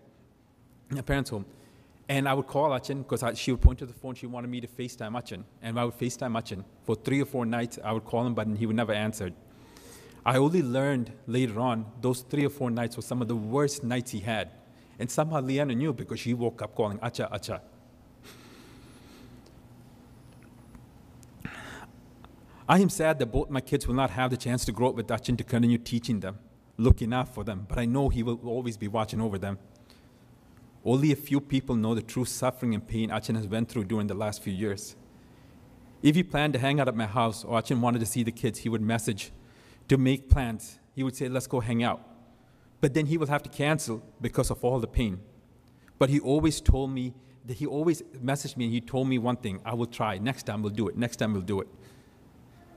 my parents' home. And I would call Achin because she would point to the phone. She wanted me to FaceTime Achin. And I would FaceTime Achin. For three or four nights, I would call him, but he would never answer. I only learned later on those three or four nights were some of the worst nights he had. And somehow Leanna knew because she woke up calling Acha, Acha. I am sad that both my kids will not have the chance to grow up with Achin to continue teaching them, looking out for them, but I know he will always be watching over them. Only a few people know the true suffering and pain Achin has went through during the last few years. If he planned to hang out at my house or Achin wanted to see the kids, he would message to make plans. He would say, let's go hang out. But then he will have to cancel because of all the pain. But he always told me that he always messaged me and he told me one thing I will try. Next time we'll do it. Next time we'll do it.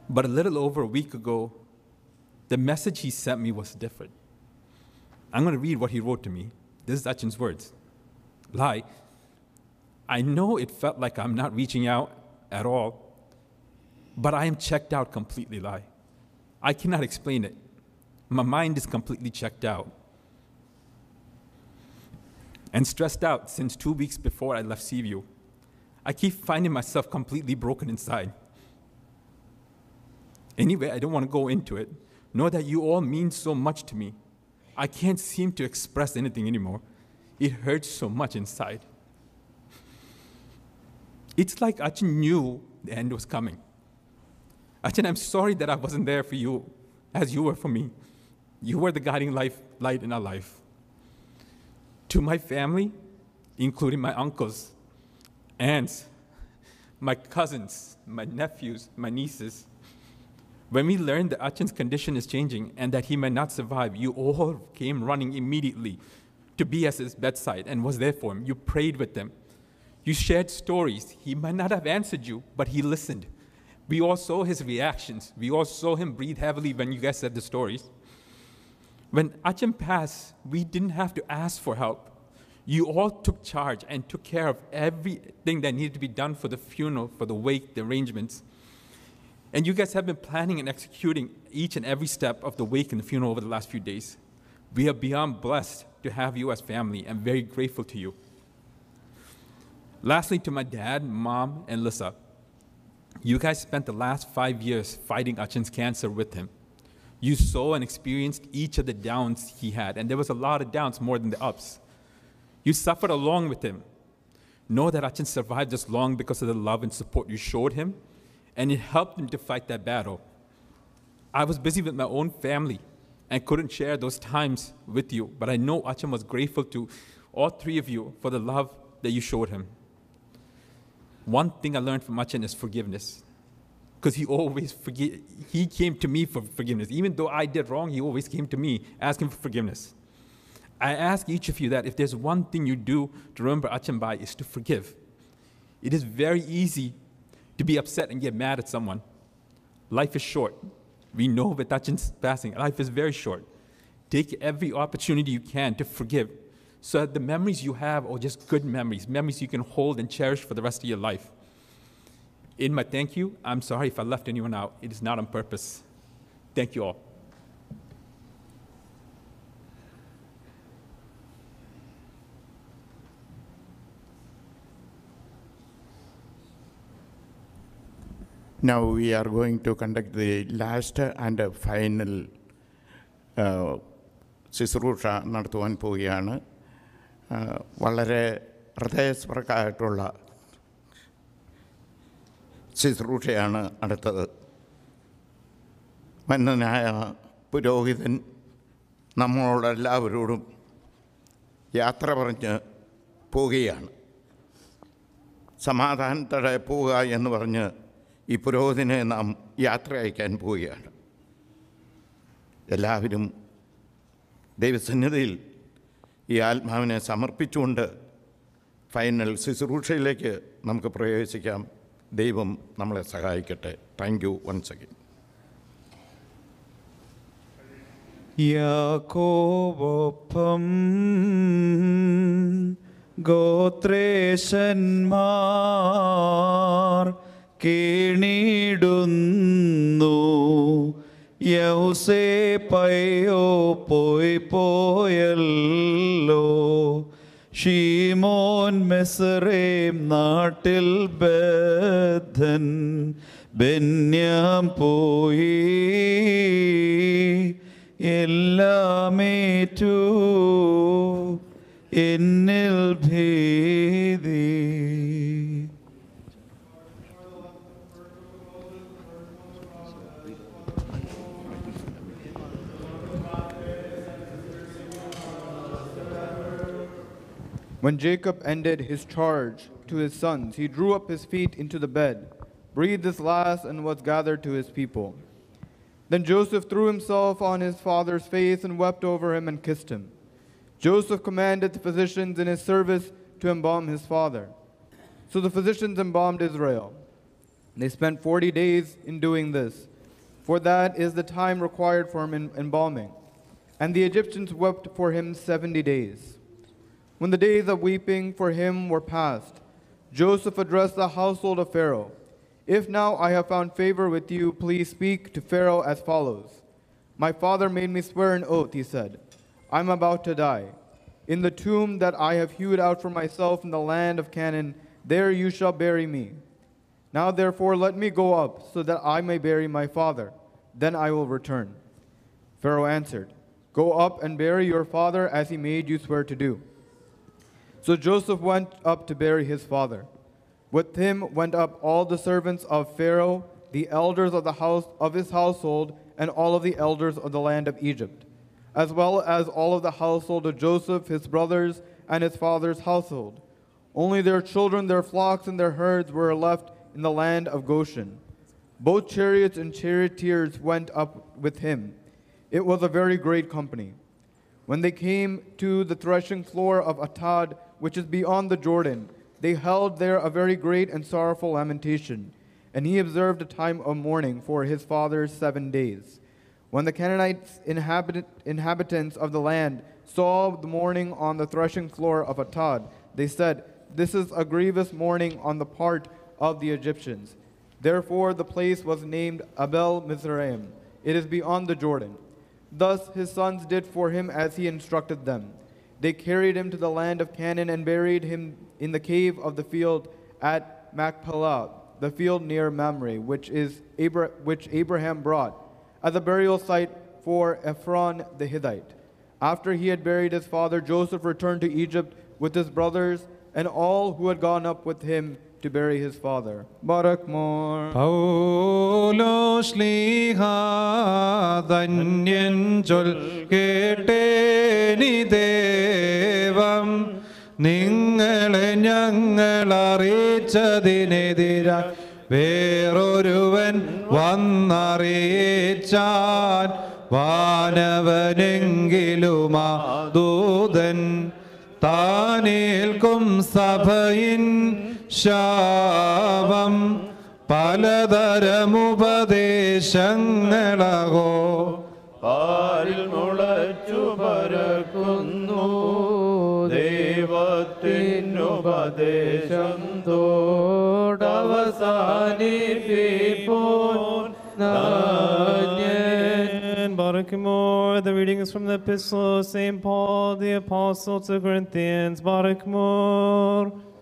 But a little over a week ago, the message he sent me was different. I'm going to read what he wrote to me. This is Achin's words. Lai, I know it felt like I'm not reaching out at all, but I am checked out completely, lie. I cannot explain it. My mind is completely checked out and stressed out since two weeks before I left Seaview. I keep finding myself completely broken inside. Anyway, I don't want to go into it. Know that you all mean so much to me. I can't seem to express anything anymore. It hurts so much inside. It's like Achin knew the end was coming. Achin, I'm sorry that I wasn't there for you as you were for me. You were the guiding life, light in our life. To my family, including my uncles, aunts, my cousins, my nephews, my nieces, when we learned that Achin's condition is changing and that he might not survive, you all came running immediately to be at his bedside and was there for him. You prayed with him. You shared stories. He might not have answered you, but he listened. We all saw his reactions. We all saw him breathe heavily when you guys said the stories. When Achin passed, we didn't have to ask for help. You all took charge and took care of everything that needed to be done for the funeral, for the wake, the arrangements. And you guys have been planning and executing each and every step of the wake and the funeral over the last few days. We are beyond blessed to have you as family and very grateful to you. Lastly, to my dad, mom, and Lissa, you guys spent the last five years fighting Achin's cancer with him. You saw and experienced each of the downs he had, and there was a lot of downs more than the ups. You suffered along with him. Know that Achin survived this long because of the love and support you showed him, and it helped him to fight that battle. I was busy with my own family and couldn't share those times with you, but I know Acham was grateful to all three of you for the love that you showed him. One thing I learned from Acham is forgiveness. Because he always forgive, he came to me for forgiveness. Even though I did wrong, he always came to me asking for forgiveness. I ask each of you that if there's one thing you do to remember Acham by is to forgive. It is very easy to be upset and get mad at someone. Life is short. We know with Achin's passing, life is very short. Take every opportunity you can to forgive so that the memories you have are just good memories, memories you can hold and cherish for the rest of your life. In my thank you, I'm sorry if I left anyone out. It is not on purpose. Thank you all. Now we are going to conduct the last and final uh, ശുശ്രൂഷ നടത്തുവാൻ പോവുകയാണ്. വളരെ ഹൃദയസ്പർക്കായിട്ടുള്ള ശുശ്രൂഷയാണ് അടുത്തത്. മന്നനായ പുരോഹിതൻ നമ്മളോടെല്ലാവരോടും യാത്ര പറഞ്ഞ് പോവുകയാണ്. സമാധാനത്തോടെ പോവുക എന്ന് പറഞ്ഞ് ഈ പുരോഹിതനെ നാം യാത്ര അയക്കാൻ പോവുകയാണ്. എല്ലാവരും ദൈവസന്നിധിയിൽ ഈ ആത്മാവിനെ സമർപ്പിച്ചുകൊണ്ട് ഫൈനൽ ശുശ്രൂഷയിലേക്ക് നമുക്ക് പ്രവേശിക്കാം. ദൈവം നമ്മളെ സഹായിക്കട്ടെ. താങ്ക് യു വൺസ് അഗൈൻ യാക്കോബൊപ്പം ഗോത്രേശന്മാർ കേണിടുന്നു. യൗസേ പയ്യോ പോയി പോയല്ലോ. ഷീമോൻ മെസറേം നാട്ടിൽ ബദ്ധൻ ബന്യാം പോയി. എല്ലാമേറ്റു എന്നിൽ ഭേദി When Jacob ended his charge to his sons, he drew up his feet into the bed, breathed his last, and was gathered to his people. Then Joseph threw himself on his father's face and wept over him and kissed him. Joseph commanded the physicians in his service to embalm his father. So the physicians embalmed Israel. They spent 40 days in doing this, for that is the time required for embalming. And the Egyptians wept for him 70 days. When the days of weeping for him were past, Joseph addressed the household of Pharaoh. If now I have found favor with you, please speak to Pharaoh as follows. My father made me swear an oath, he said. I'm about to die. In the tomb that I have hewed out for myself in the land of Canaan, there you shall bury me. Now therefore let me go up, so that I may bury my father. then I will return. Pharaoh answered, Go up and bury your father as he made you swear to do. So Joseph went up to bury his father. With him went up all the servants of Pharaoh, the elders of the house of his household, and all of the elders of the land of Egypt, as well as all of the household of Joseph, his brothers, and his father's household. Only their children, their flocks, and their herds were left in the land of Goshen. Both chariots and charioteers went up with him. It was a very great company. When they came to the threshing floor of Atad, which is beyond the Jordan, they held there a very great and sorrowful lamentation. And he observed a time of mourning for his father seven days. When the Canaanites inhabit- inhabitants of the land saw the mourning on the threshing floor of Atad, they said, This is a grievous mourning on the part of the Egyptians. Therefore the place was named Abel Mizraim. It is beyond the Jordan. Thus his sons did for him as he instructed them. They carried him to the land of Canaan and buried him in the cave of the field at Machpelah, the field near Mamre, which, is Abra- which Abraham brought, as a burial site for Ephron the Hittite. After he had buried his father, Joseph returned to Egypt with his brothers and all who had gone up with him to bury his father. Barak more. ധന്യൻ ചൊൽ കേട്ടേനി ദേവം നിങ്ങളെ ഞങ്ങൾ അറിയിച്ചതിനെതിരായി വേറൊരുവൻ വന്നറിയിച്ചാൻ വാനവനെങ്കിലുമാ ദൂതൻ താനേൽക്കും സഭയിൻ ശാപം പലതരമുപദേശങ്ങളകോ പാലിൽ മുളച്ചു പരക്കുന്നു ദൈവത്തിനുപദേശം തോടവസാനി And the reading is from the Epistle of St. Paul, the Apostle to Corinthians. Barakmor.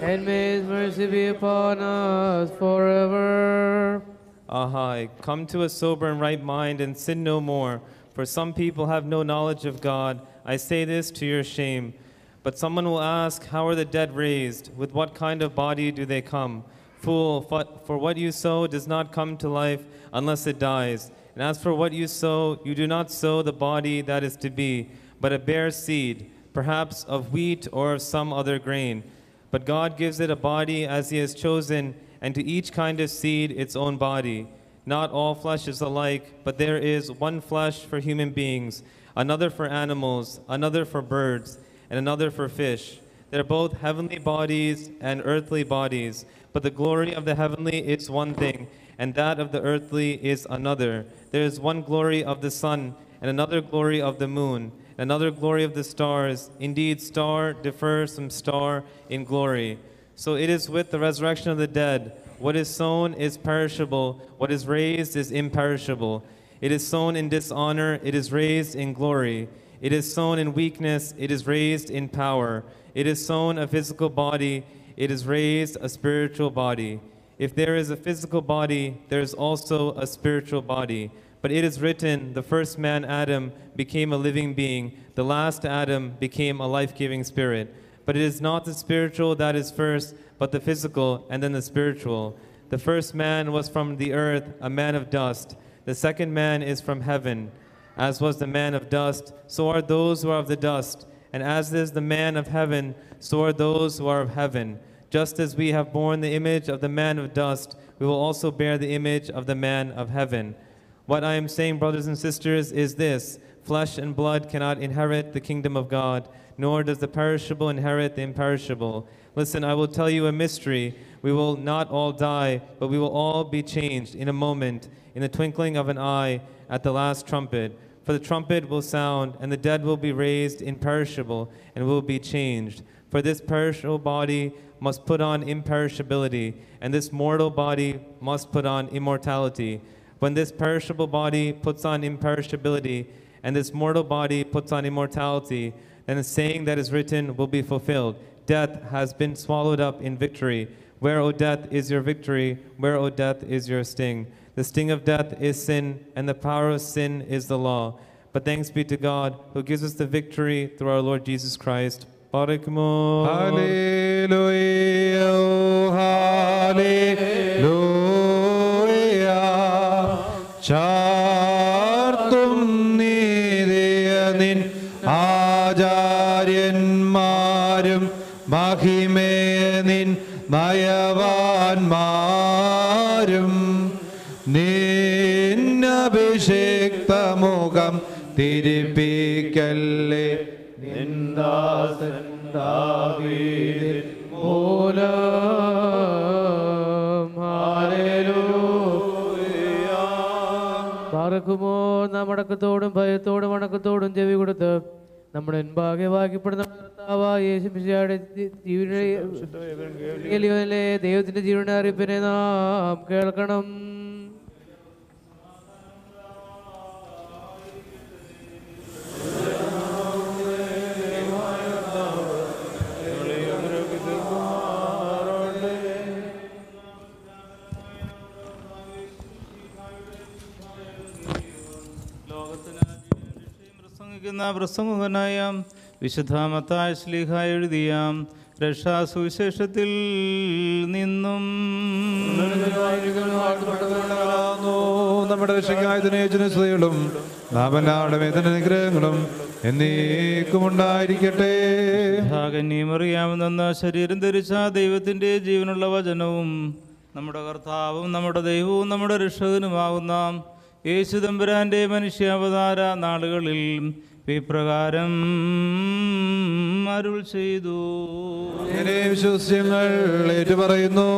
And may his mercy be upon us forever. Ahai, come to a sober and right mind and sin no more. For some people have no knowledge of God. I say this to your shame. But someone will ask, How are the dead raised? With what kind of body do they come? Fool, for- for what you sow does not come to life unless it dies. And as for what you sow, you do not sow the body that is to be, but a bare seed, perhaps of wheat or of some other grain. But God gives it a body as He has chosen, and to each kind of seed its own body. Not all flesh is alike, but there is one flesh for human beings, another for animals, another for birds, and another for fish. They are both heavenly bodies and earthly bodies, but the glory of the heavenly is one thing, and that of the earthly is another. There is one glory of the sun, and another glory of the moon, another glory of the stars. Indeed, star differs from star in glory. So it is with the resurrection of the dead. What is sown is perishable, what is raised is imperishable. It is sown in dishonor, it is raised in glory. It is sown in weakness, it is raised in power. It is sown a physical body, it is raised a spiritual body. If there is a physical body, there is also a spiritual body. But it is written, the first man, Adam, became a living being, the last Adam became a life giving spirit. But it is not the spiritual that is first, but the physical, and then the spiritual. The first man was from the earth, a man of dust. The second man is from heaven. As was the man of dust, so are those who are of the dust. And as is the man of heaven, so are those who are of heaven. Just as we have borne the image of the man of dust, we will also bear the image of the man of heaven. What I am saying, brothers and sisters, is this flesh and blood cannot inherit the kingdom of God, nor does the perishable inherit the imperishable. Listen, I will tell you a mystery. We will not all die, but we will all be changed in a moment, in the twinkling of an eye, at the last trumpet. For the trumpet will sound, and the dead will be raised imperishable, and will be changed. For this perishable body must put on imperishability, and this mortal body must put on immortality. When this perishable body puts on imperishability, and this mortal body puts on immortality, then the saying that is written will be fulfilled death has been swallowed up in victory. Where, O death, is your victory? Where, O death, is your sting? The sting of death is sin, and the power of sin is the law. But thanks be to God, who gives us the victory through our Lord Jesus Christ. Barakmo. Hallelujah, oh, hallelujah. ചാർത്തും നീതിയ നിൻ ആചാര്യന്മാരും മഹിമേ നിൻ നയവാന്മാരും. നിന്നഭിഷിക്ത മുഖം തിരിപ്പിക്കല്ലേ? നിന്ദാസൻ ദാവീദിൻ മൂലം പാർക്കുമോ നാം അടക്കത്തോടും ഭയത്തോടും അടക്കത്തോടും ചെവി കൊടുത്ത് നമ്മുടെ മുൻപാകെ വാക്കിപ്പെടുന്ന ദൈവത്തിന്റെ ജീവനെ അറിയിപ്പിനെ നാം കേൾക്കണം. പ്രസംഗിക്കുന്ന വിശുദ്ധ വിശുദ്ധാമത്തായ ശ്ലീഹ എഴുതിയ രക്ഷാസുവിശേഷത്തിൽ നിന്നും. നമ്മുടെ രക്ഷകായതിനും നാമെല്ലാവരുടെ വേദന അനുഗ്രഹങ്ങളും എന്നേക്കും ഉണ്ടായിരിക്കട്ടെ. കന്യമറിയാമെന്ന ശരീരം ധരിച്ച ദൈവത്തിന്റെ ജീവനുള്ള വചനവും നമ്മുടെ കർത്താവും നമ്മുടെ ദൈവവും നമ്മുടെ രക്ഷകനുമാകുന്ന യേശു തമ്പുരാന്റെ മനുഷ്യാവതാര നാളുകളിൽ ഇപ്രകാരം അരുൾ ചെയ്തു. വിശ്വസ്യങ്ങൾ ഏറ്റുപറയുന്നു.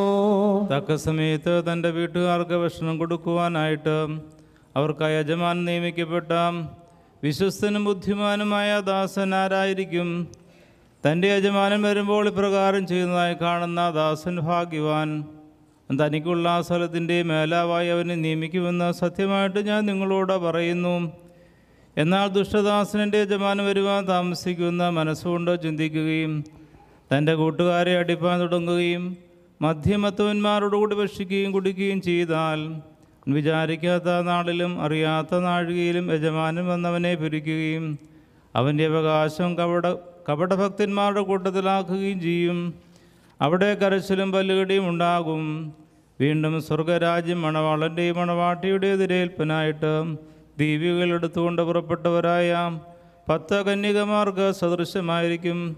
തക്ക സമയത്ത് തന്റെ വീട്ടുകാർക്ക് ഭക്ഷണം കൊടുക്കുവാനായിട്ട് അവർക്ക് യജമാൻ നിയമിക്കപ്പെട്ട വിശ്വസ്തനും ബുദ്ധിമാനുമായ ദാസൻ ആരായിരിക്കും? തന്റെ യജമാനൻ വരുമ്പോൾ ഇപ്രകാരം ചെയ്യുന്നതായി കാണുന്ന ദാസൻ ഭാഗ്യവാൻ തനിക്കുള്ള ആ സ്ഥലത്തിന്റെ മേലാവായി അവനെ നിയമിക്കുമെന്ന് സത്യമായിട്ട് ഞാൻ നിങ്ങളോട് പറയുന്നു. എന്നാൽ ദുഷ്ടദാസനന്റെ ജമാൻ വരുവാൻ താമസിക്കുന്ന മനസ്സുകൊണ്ട് ചിന്തിക്കുകയും തന്റെ കൂട്ടുകാരെ അടിപ്പാൻ തുടങ്ങുകയും മധ്യമത്വന്മാരോടുകൂടി ഭക്ഷിക്കുകയും കുടിക്കുകയും ചെയ്താൽ വിചാരിക്കാത്ത നാളിലും അറിയാത്ത നാഴികയിലും യജമാനൻ വന്നവനെ പിരിക്കുകയും അവന്റെ അവകാശം കപട കപടഭക്തന്മാരുടെ കൂട്ടത്തിലാക്കുകയും ചെയ്യും. അവിടെ കരച്ചിലും പല്ലുകടിയും ഉണ്ടാകും. വീണ്ടും സ്വർഗരാജ്യം മണവാളന്റെയും മണവാട്ടിയുടെ എടുത്തുകൊണ്ട് പുറപ്പെട്ടവരായ. പത്ത് കന്യകമാർക്ക് സദൃശമായിരിക്കും.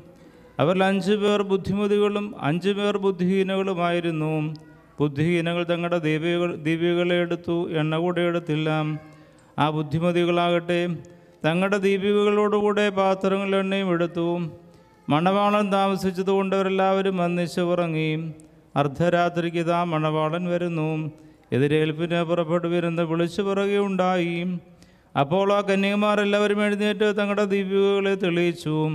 അവരിൽ അഞ്ചു പേർ ബുദ്ധിമതികളും അഞ്ചു പേർ ബുദ്ധിഹീനകളുമായിരുന്നു. ബുദ്ധിഹീനകൾ തങ്ങളുടെ ദീപികൾ ദീപികളെ എടുത്തു എണ്ണ കൂടെ എടുത്തില്ല. ആ ബുദ്ധിമതികളാകട്ടെ തങ്ങളുടെ ദീപികകളോടുകൂടെ പാത്രങ്ങളിൽ എണ്ണയും എടുത്തു. മണവാളൻ താമസിച്ചതുകൊണ്ട് അവരെല്ലാവരും വന്നിച്ച് ഉറങ്ങി. അർദ്ധരാത്രിക്ക് ഇതാ മണവാളൻ വരുന്നു. എതിരേൽപ്പിന് പുറപ്പെട്ടു വരുന്ന വിളിച്ചു പുറകെയുണ്ടായി അപ്പോൾ ആ കന്യകമാരെല്ലാവരും എഴുന്നേറ്റ് തങ്ങളുടെ ദീപികകളെ തെളിയിച്ചു.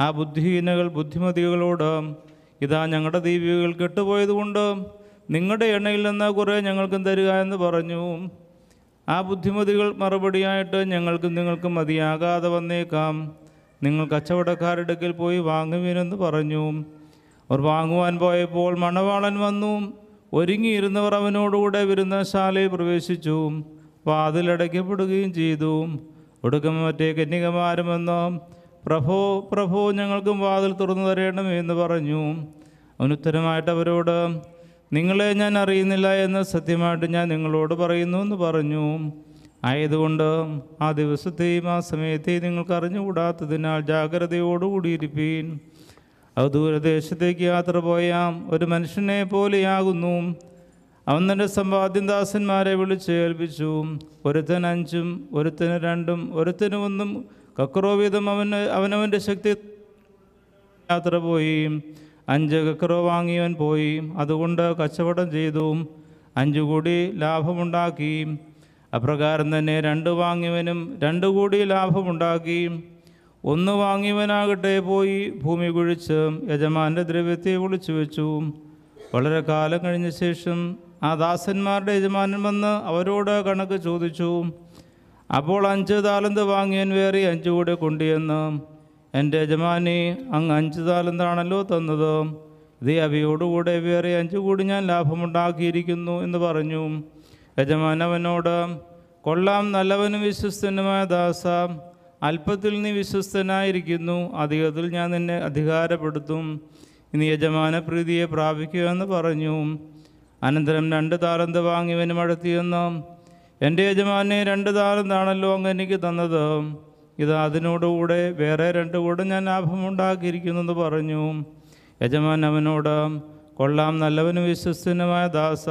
ആ ബുദ്ധിഹീനകൾ ബുദ്ധിമതികളോട് ഇതാ ഞങ്ങളുടെ ദീപികകൾ കെട്ടുപോയതുകൊണ്ട് നിങ്ങളുടെ എണ്ണയിൽ നിന്ന് കുറേ ഞങ്ങൾക്കും തരിക എന്ന് പറഞ്ഞു. ആ ബുദ്ധിമതികൾ മറുപടിയായിട്ട് ഞങ്ങൾക്കും നിങ്ങൾക്കും മതിയാകാതെ വന്നേക്കാം. നിങ്ങൾ കച്ചവടക്കാരുടെ പോയി വാങ്ങുവിനെന്ന് പറഞ്ഞു. അവർ വാങ്ങുവാൻ പോയപ്പോൾ മണവാളൻ വന്നു. ഒരുങ്ങിയിരുന്നവർ അവനോടുകൂടെ വിരുന്നശാലയിൽ പ്രവേശിച്ചു. വാതിലടയ്ക്കപ്പെടുകയും ചെയ്തു. ഒടുക്കം മറ്റേ കന്യകമാരും പ്രഭു പ്രഭോ ഞങ്ങൾക്കും വാതിൽ തുറന്നു തരേണമേ എന്ന് പറഞ്ഞു. അവനുത്തരമായിട്ട് അവരോട് നിങ്ങളെ ഞാൻ അറിയുന്നില്ല എന്ന് സത്യമായിട്ട് ഞാൻ നിങ്ങളോട് പറയുന്നു എന്ന് പറഞ്ഞു. ആയതുകൊണ്ട് ആ ദിവസത്തെയും ആ സമയത്തെയും നിങ്ങൾക്ക് അറിഞ്ഞുകൂടാത്തതിനാൽ ജാഗ്രതയോടുകൂടിയിരിപ്പീൻ അത് ദൂരദേശത്തേക്ക് യാത്ര പോയാൽ ഒരു മനുഷ്യനെ പോലെയാകുന്നു. അവൻ തന്റെ സമ്പാദ്യം ദാസന്മാരെ വിളിച്ച് ഏൽപ്പിച്ചു. ഒരുത്തൻ അഞ്ചും ഒരുത്തന് രണ്ടും ഒരുത്തന് ഒന്നും. കക്രോ വീതം അവന് അവനവന്റെ ശക്തി യാത്ര പോയി. അഞ്ച് കക്രോ വാങ്ങിയവൻ പോയി. അതുകൊണ്ട് കച്ചവടം ചെയ്തു. അഞ്ചു കൂടി ലാഭമുണ്ടാക്കി. അപ്രകാരം തന്നെ രണ്ട് വാങ്ങിയവനും രണ്ടു കൂടി ലാഭമുണ്ടാക്കി. ഒന്ന് വാങ്ങിയവനാകട്ടെ പോയി. ഭൂമി കുഴിച്ച് യജമാന്റെ ദ്രവ്യത്തെ ഒളിച്ചു വെച്ചു. വളരെ കാലം കഴിഞ്ഞ ശേഷം ആ ദാസന്മാരുടെ യജമാനൻ വന്ന് അവരോട് കണക്ക് ചോദിച്ചു അപ്പോൾ അഞ്ച് താലന്ത് വാങ്ങിയൻ വേറെ അഞ്ചു കൂടെ കൊണ്ടുവന്ന് എന്റെ യജമാനി അങ്ങ് അഞ്ച് താലന്താണല്ലോ തന്നത്. ഇതേ അവയോടുകൂടെ വേറെ അഞ്ച് കൂടി ഞാൻ ലാഭമുണ്ടാക്കിയിരിക്കുന്നു എന്ന് പറഞ്ഞു. യജമാനവനോട് കൊള്ളാം നല്ലവനും വിശ്വസ്തനുമായ ദാസ അല്പത്തിൽ നീ വിശ്വസ്തനായിരിക്കുന്നു അധികത്തിൽ ഞാൻ നിന്നെ അധികാരപ്പെടുത്തും. ഇനി യജമാന പ്രീതിയെ പ്രാപിക്കുക എന്ന് പറഞ്ഞു. അനന്തരം രണ്ട് താലന്ത് വാങ്ങിയവനും അടുത്തിയെന്ന് എന്റെ യജമാനെ രണ്ട് താലന്താണല്ലോ അങ്ങ് എനിക്ക് തന്നത്. ഇത് അതിനോടുകൂടെ വേറെ രണ്ട് കൂടെ ഞാൻ ലാഭമുണ്ടാക്കിയിരിക്കുന്നു എന്ന് പറഞ്ഞു. യജമാൻ അവനോട് കൊള്ളാം നല്ലവനും വിശ്വസ്തനുമായ ദാസ.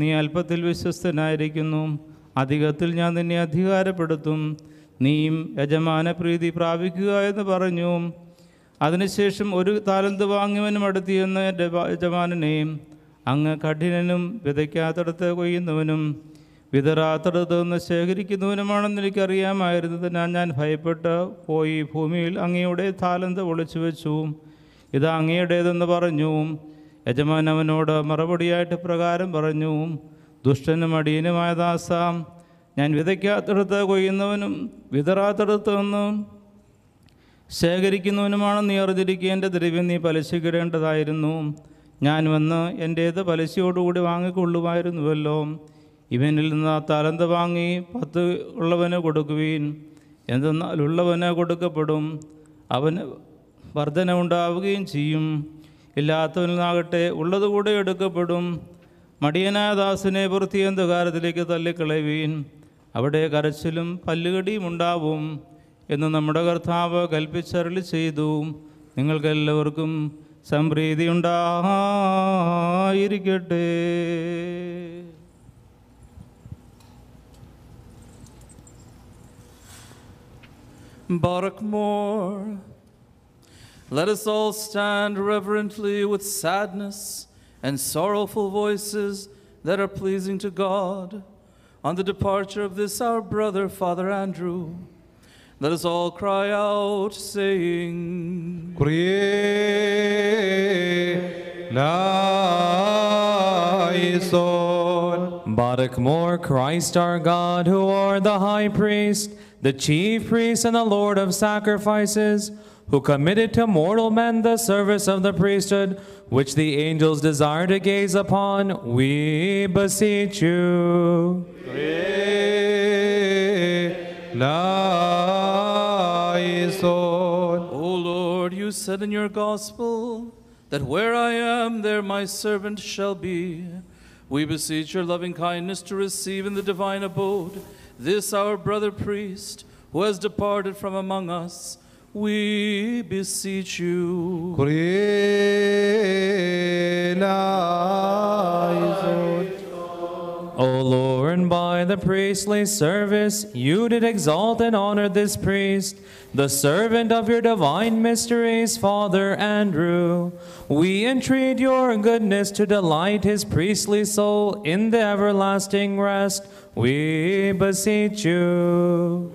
നീ അല്പത്തിൽ വിശ്വസ്തനായിരിക്കുന്നു. അധികത്തിൽ ഞാൻ നിന്നെ അധികാരപ്പെടുത്തും. നീയും യജമാന പ്രീതി പ്രാപിക്കുക എന്ന് പറഞ്ഞു. അതിനുശേഷം ഒരു താലന്ത് വാങ്ങിയവനും അടുത്തിയെന്ന് എന്റെ യജമാനെയും അങ്ങ് കഠിനനും വിതയ്ക്കാത്തടത്ത് കൊയ്യുന്നവനും വിതറാത്തടത്ത് നിന്ന് ശേഖരിക്കുന്നവനുമാണെന്ന് എനിക്കറിയാമായിരുന്നതിനാൽ ഞാൻ ഭയപ്പെട്ട് പോയി ഭൂമിയിൽ അങ്ങയുടെ താലന്ത് ഒളിച്ചു വെച്ചു. ഇത് അങ്ങയുടേതെന്ന് പറഞ്ഞു. യജമാൻ അവനോട് മറുപടിയായിട്ട് പ്രകാരം പറഞ്ഞു. ദുഷ്ടനും അടിയനുമായ ദാസ ഞാൻ വിതയ്ക്കാത്തടത്ത് കൊയ്യുന്നവനും വിതറാത്തടത്ത് നിന്ന് ശേഖരിക്കുന്നവനുമാണ് നീ അറിഞ്ഞിരിക്കേണ്ട ദ്രവ്യം നീ പലിശക്കിടേണ്ടതായിരുന്നു ഞാൻ വന്ന് എന്റേത് പലിശയോടുകൂടി വാങ്ങിക്കൊള്ളുമായിരുന്നുവല്ലോ. ഇവനിൽ നിന്ന് ആ തലന്ത് വാങ്ങി പത്ത് ഉള്ളവന് കൊടുക്കുവീൻ. എന്തെന്നാൽ ഉള്ളവന് കൊടുക്കപ്പെടും. അവന് വർധന ഉണ്ടാവുകയും ചെയ്യും. ഇല്ലാത്തവനിൽ ഇല്ലാത്തവനാകട്ടെ ഉള്ളതുകൂടെ എടുക്കപ്പെടും. മടിയനായ ദാസിനെ വൃത്തിയന്ധകാരത്തിലേക്ക് തള്ളിക്കളയുവീൻ? അവിടെ കരച്ചിലും പല്ലുകടിയും ഉണ്ടാവും എന്ന് നമ്മുടെ കർത്താവ് കൽപ്പിച്ചരളി ചെയ്തു. നിങ്ങൾക്കെല്ലാവർക്കും സംപ്രീതി ഉണ്ടായിരിക്കട്ടെ Barak more. Let us all stand reverently with sadness and sorrowful voices that are pleasing to God on the departure of this our brother, Father Andrew. Let us all cry out, saying, Barak more, Christ our God, who are the high priest, the chief priest, and the Lord of sacrifices, who committed to mortal men the service of the priesthood, which the angels desire to gaze upon, we beseech you. O Lord, you said in your gospel that where I am, there my servant shall be. We beseech your loving kindness to receive in the divine abode this our brother priest who has departed from among us. We beseech you. O Lord, by the priestly service you did exalt and honor this priest, the servant of your divine mysteries, Father Andrew. We entreat your goodness to delight his priestly soul in the everlasting rest. We beseech you.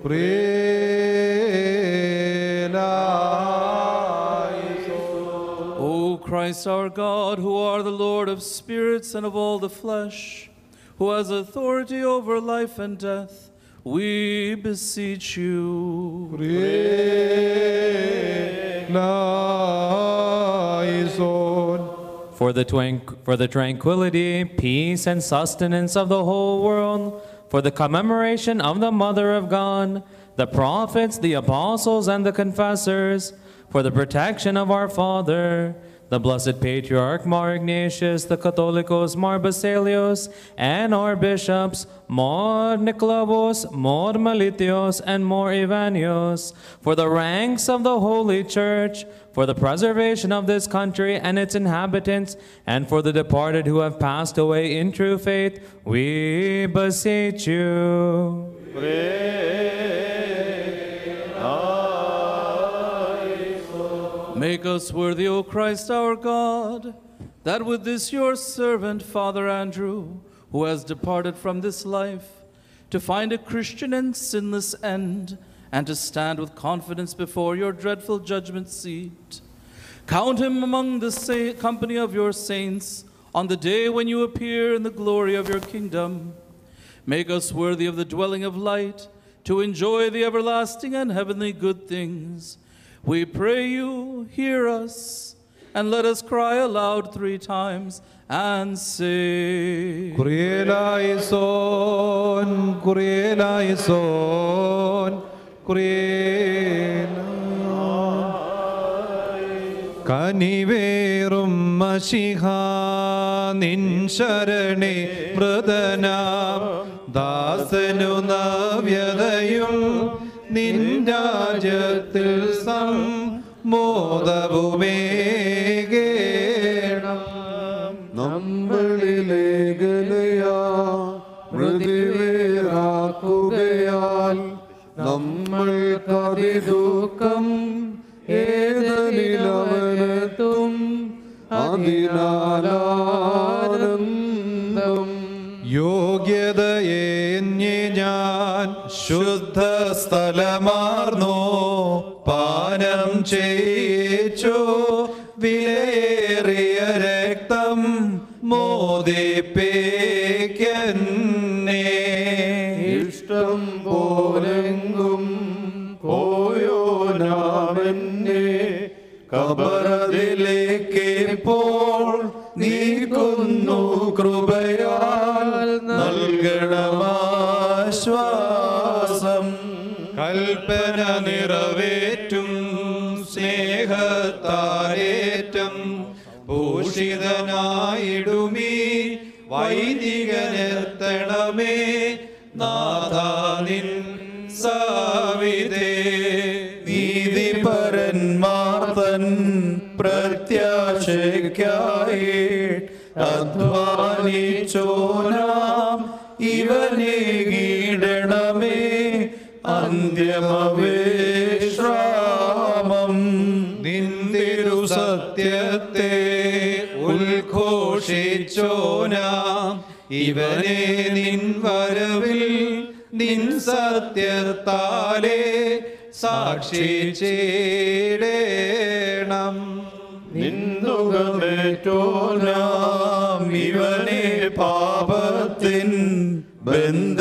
O Christ our God, who are the Lord of spirits and of all the flesh, who has authority over life and death, we beseech you. For the, twank- for the tranquility, peace, and sustenance of the whole world, for the commemoration of the Mother of God, the prophets, the apostles, and the confessors, for the protection of our Father, the blessed Patriarch Mar Ignatius, the Catholicos Mar Basilios, and our bishops Mar Nicolaus, Mar Melitios, and Mar Ivanios, for the ranks of the Holy Church, for the preservation of this country and its inhabitants, and for the departed who have passed away in true faith, we beseech you. Make us worthy, O Christ our God, that with this your servant, Father Andrew, who has departed from this life, to find a Christian and sinless end, and to stand with confidence before your dreadful judgment seat. Count him among the company of your saints on the day when you appear in the glory of your kingdom. Make us worthy of the dwelling of light, to enjoy the everlasting and heavenly good things. We pray you, hear us, and let us cry aloud three times and say, Kurielaison, Kurielaison, Kuriela. കനിവേറും മഷിഹ നിൻ ശരണേ മൃതനാം ദാസനു നവ്യതയും നിൻ രാജ്യത്തിൽ സമ്മോദവുമേകേണം. നമ്മളിലേഖലയാ മൃതിവേറാക്കുകയാൽ നമ്മൾ കതിദുഃഖം ഏതനിലവനത്തും അതിനാലാനന്ദം ശുദ്ധ സ്ഥലമാർന്നോ പാനം ചെയ്യിച്ചു. വിലയേറിയ രക്തം മോദിപ്പേക്കന്നെ. ഇഷ്ടം പോലെങ്കും പോയോ നാമെന്നെ. കബറതിലേക്ക് ഇപ്പോൾ നീക്കുന്നു കൃപയാൽ നൽകണമാശ്വാസം കൽപ്പന നിറവേറ്റും സ്നേഹത്താരേറ്റം ഭൂഷിതനായിടുമീ വൈദികനെത്തണമേ നാഥാനിൻ സാവിതേ. നീതിപരന്മാർത്തൻ പ്രത്യാശയ്ക്കായി അധ്വാനിച്ചോനാം ഇവനെ കീടണമേ അന്ത്യമവേശ്രാമം നിന്തിരു സത്യത്തെ ഉദ്ഘോഷിച്ചോനാം. ഇവനെ നിൻ വരവിൽ നിൻ സത്യത്താലേ സാക്ഷിച്ചേടേണം നിന്നുകമേറ്റോനാം ഇവനെ പാപത്തിൻ ബന്ധനമൊഴിവാക്കി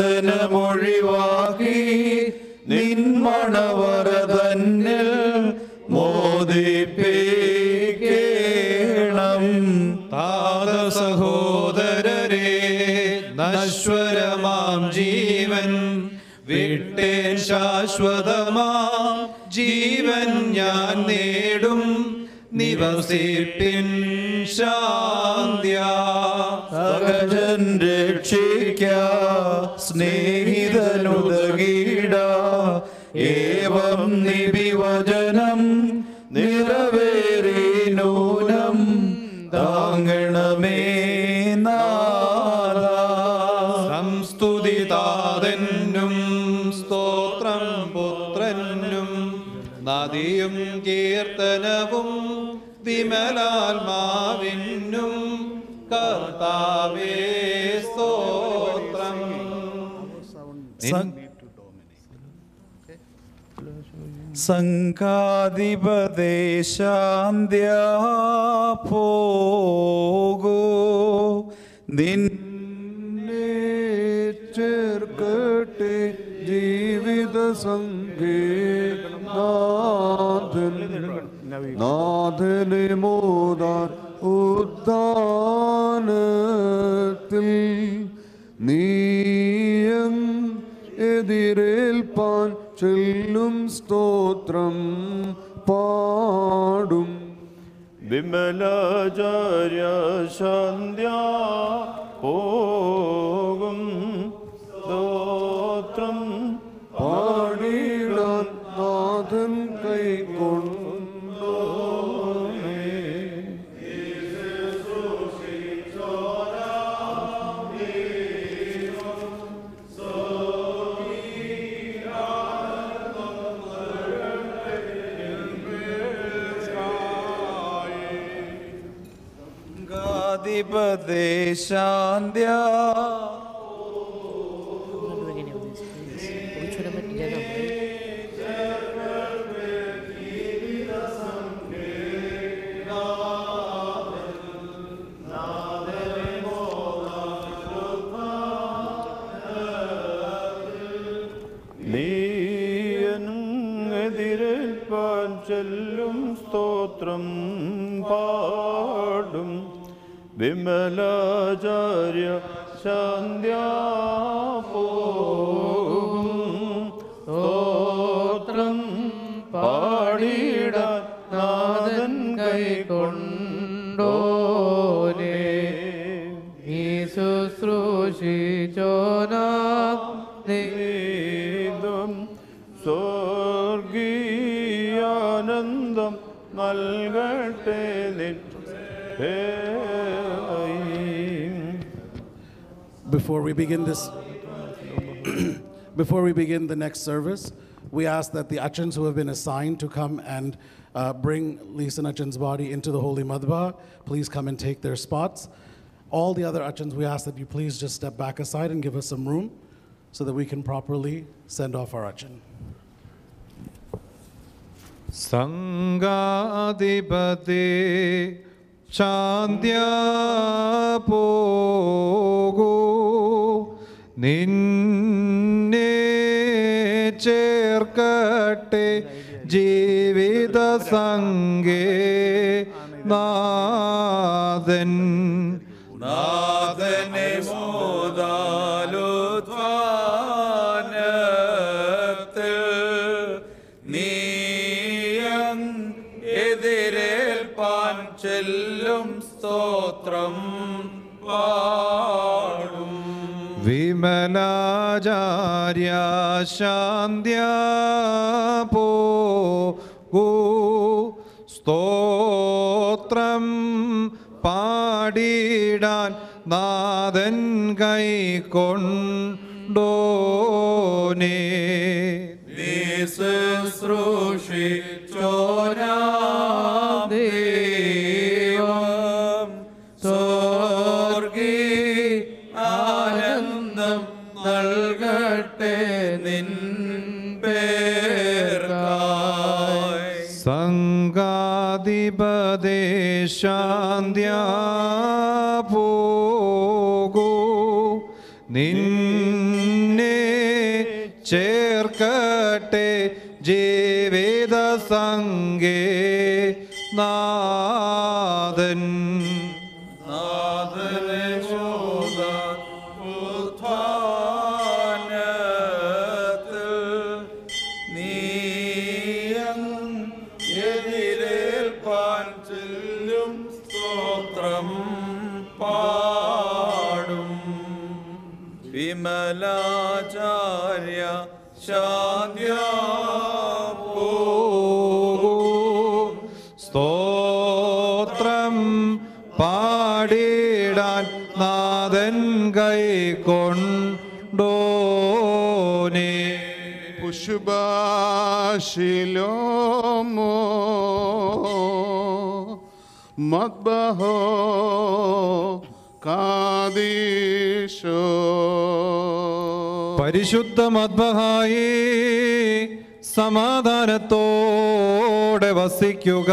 നിൻ മണവറ തന്നിൽ മോദിപ്പേക്കണം. താത സഹോദരരെ നശ്വരമാം ജീവൻ. വിട്ടേൻ ശാശ്വതമാം ജീവൻ ഞാൻ നേടും. നിവസിപ്പിൻ ശാന്ത്യ. സഹജൻ രക്ഷിക്ക സ്നേഹിതനുദകീട സംഘാധിപദേശാന്ത്യ പോകോ നിന്നെ ചേർക്കട്ടെ ജീവിത സംഗീനാഥൻ നാഥനെ മോദാൻ ഉദ്ധാനത്തിൽ നീയം എതിരേൽപ്പാൻ ചെല്ലും സ്തോത്രം പാടും. വിമലാചാര്യ സന്ധ്യ പോകും ഗാധിപദേശാന്ത്യ നീയനും എതിരേൽപ്പാൻ ചെല്ലും സ്തോത്രം. വിമലാചാര്യ ശാന്ത്യാ പോകും സ്തോത്രം പാടിയിടാൻ നാഥൻ കൈക്കൊണ്ടോനെ ഈ ശുശ്രൂഷിച്ചോനാം നീതും സ്വർഗീയാനന്ദം നൽകട്ടെ നിൻ before we begin this, before we begin the next service, we ask that the Achans who have been assigned to come and uh, bring Lisa Achan's body into the Holy Madhva, please come and take their spots. All the other Achans, we ask that you please just step back aside and give us some room so that we can properly send off our Achan. Sangadipati ശാന്ത്യ പോകൂ നിന്നെ ചേർക്കട്ടെ ജീവിത സംഗേ നാദൻ നാദനെ മോദാലോ മോദാലുത്വാനത്തിൽ സ്തോത്രം പാടും വിമലാചാര്യ ശാന്ത്യ പോകൂ സ്തോത്രം പാടിടാൻ നാഥൻ കൈക്കൊണ്ടോനേ നീ ശുശ്രൂഷിച്ചോരാം ശാന്ത്യ പോകൂ. നിന്നെ ചേർക്കട്ടെ ജീവിത സംഗേ നാഥൻ സ്തോത്രം പാടിടാൻ നാഥൻ കൈക്കൊണ്ടോനേ പുഷ്പാശിലോമോ മദ്ബഹോ കാദീശോ പരിശുദ്ധ മദ്ബഹായി സമാധാനത്തോടെ വസിക്കുക.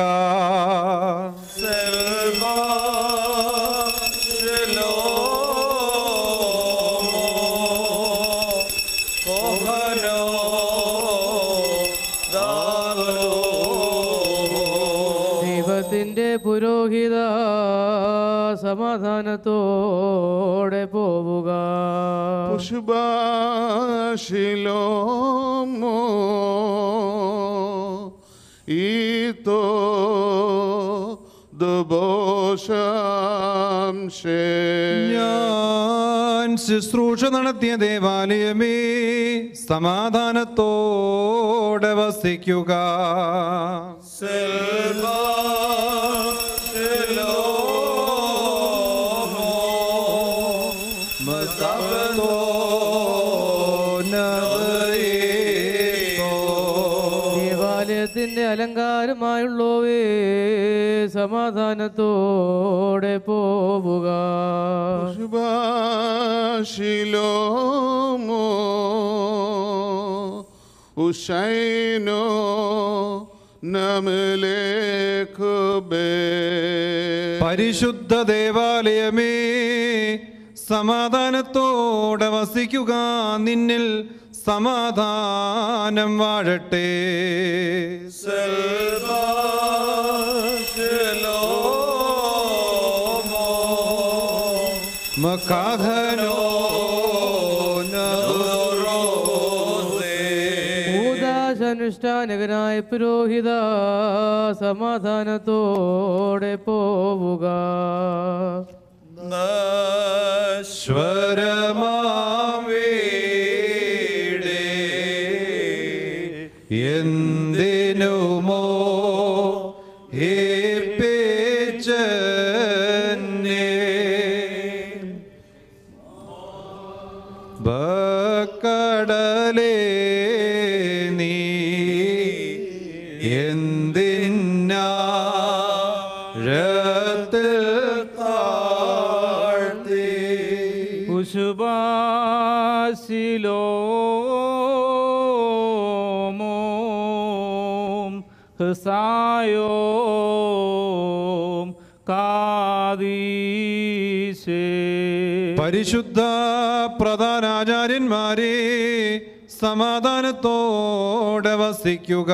ദൈവത്തിന്റെ പുരോഹിത സമാധാനത്തോടെ ഈതോ ദുബോഷംശേ ഞാൻ ശുശ്രൂഷ നടത്തിയ ദേവാലയമേ സമാധാനത്തോടെ വസിക്കുക. ദേവാലയത്തിന്റെ അലങ്കാരമായുള്ളവേ സമാധാനത്തോടെ പോവുക. ശിലോമോ ഉഷൈനോ നമലേഖബേ. പരിശുദ്ധ ദേവാലയമേ സമാധാനത്തോടെ വസിക്കുക. നിന്നിൽ സമാധാനം വാഴട്ടെ. മക്കാഹനോ പുരോഹിത സമാധാനത്തോടെ പോവുക. സ്വരമാം ഹസായോം കാദീശേ. പരിശുദ്ധ പ്രധാനാചാര്യന്മാരെ സമാധാനത്തോടെ വസിക്കുക.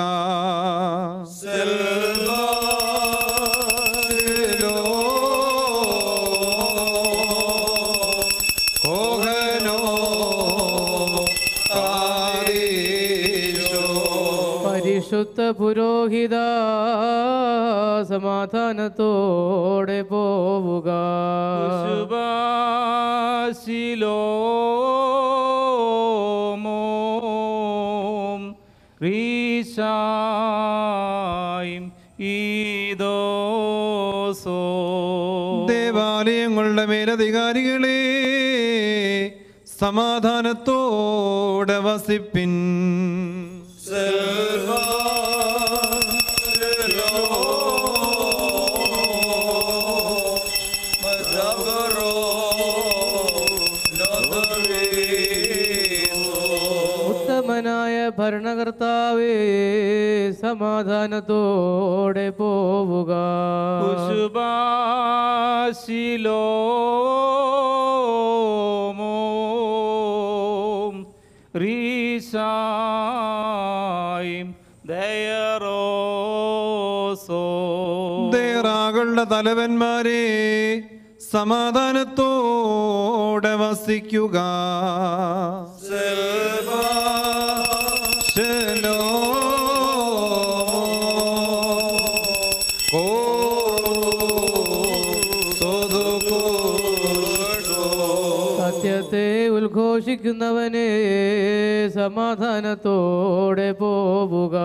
പരിശുദ്ധ പുരോഹിത സമാധാനത്തോടെ പോവുക. ഉശുബാശിലോമോം റീശായും ഈദോസോ. ദേവാലയങ്ങളുടെ മേലധികാരികളെ സമാധാനത്തോടെ വസിപ്പിൻ. ഭരണകർത്താവേ സമാധാനത്തോടെ പോവുക. ദയറോസോ. ദേറാകളുടെ തലവന്മാരെ സമാധാനത്തോടെ വസിക്കുക. ഉദ്ഘോഷിക്കുന്നവനെ സമാധാനത്തോടെ പോവുക.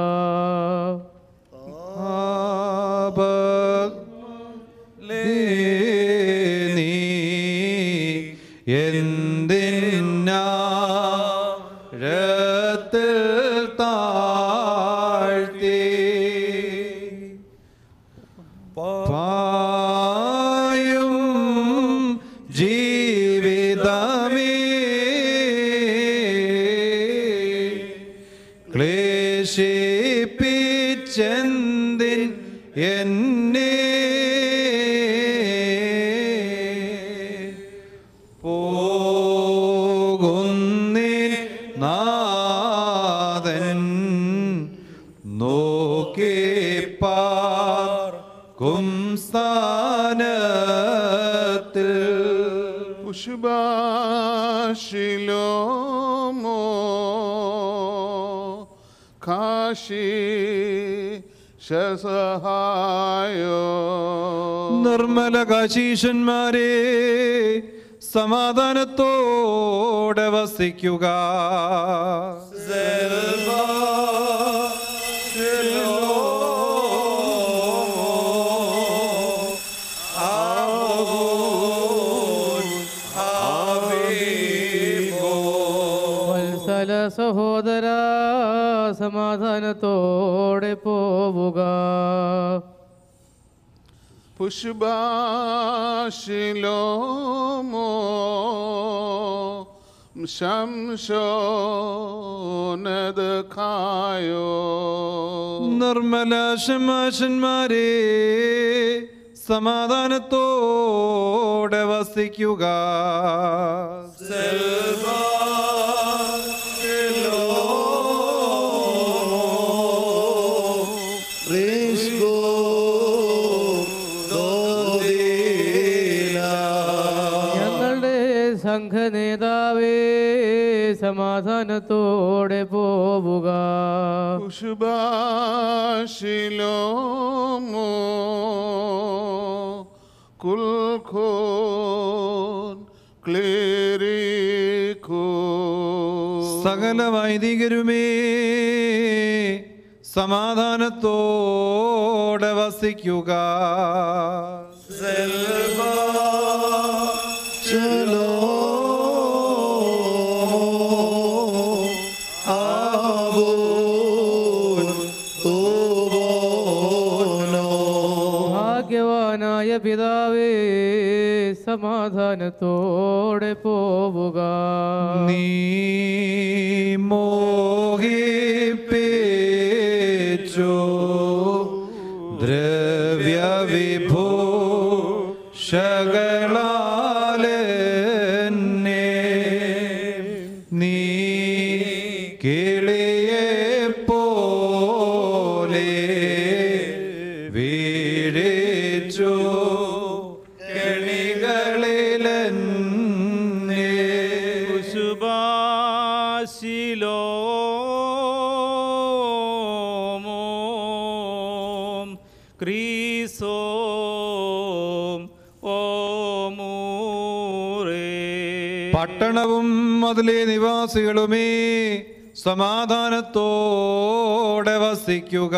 ശസഹായോ നിർമ്മല കാശീശന്മാരെ സമാധാനത്തോടെ വസിക്കുക. പുഷ്പാശിലോമോ ശംശോനദ ഖായോ നിർമ്മല ശമാശന്മാരെ സമാധാനത്തോടെ വസിക്കുക. സെൽവാ സംഘനേതാവേ സമാധാനത്തോടെ പോവുക. ശിലോമോ കുൽഖോൻ ക്ലേരിക്കോ. സകല വൈദികരുമേ സമാധാനത്തോടെ വസിക്കുക. പിതാവേ സമാധാനത്തോടെ പോവുക. നീ മോഹിപ്പിച്ചു അതിലെ നിവാസികളുമേ സമാധാനത്തോടെ വസിക്കുക.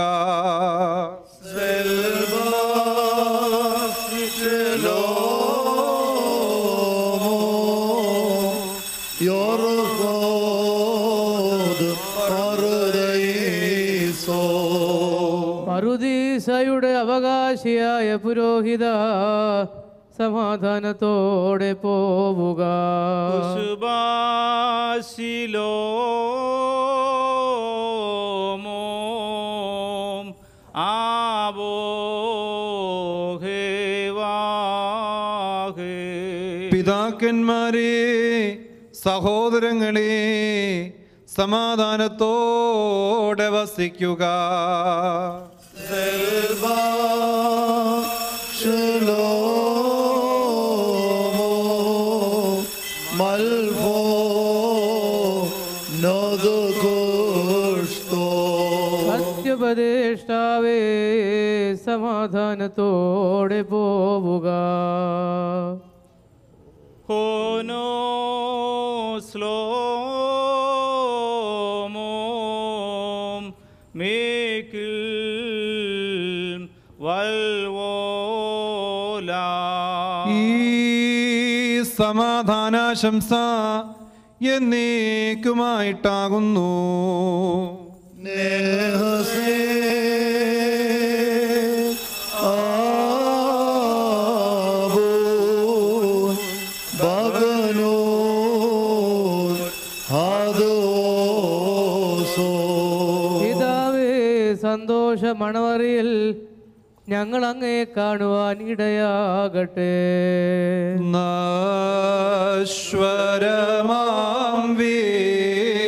പറുദീസയുടെ അവകാശിയായ പുരോഹിത സമാധാനത്തോടെ പോവുക. ശുഭാശിലോ ആബോഹേവാഹേ പിതാക്കന്മാരെ സഹോദരങ്ങളെ സമാധാനത്തോടെ വസിക്കുക. സമാധാനത്തോടെ പോവുക. ഹോനോ സ്ലോമോം മേക്കിൽ വൽവോല. ഈ സമാധാനാശംസ എന്നേക്കുമായിട്ടാകുന്നു. സന്തോഷ മണവറിയിൽ ഞങ്ങൾ അങ്ങേ കാണുവാൻ ഇടയാകട്ടെ. നാശ്വരമാം വീടേ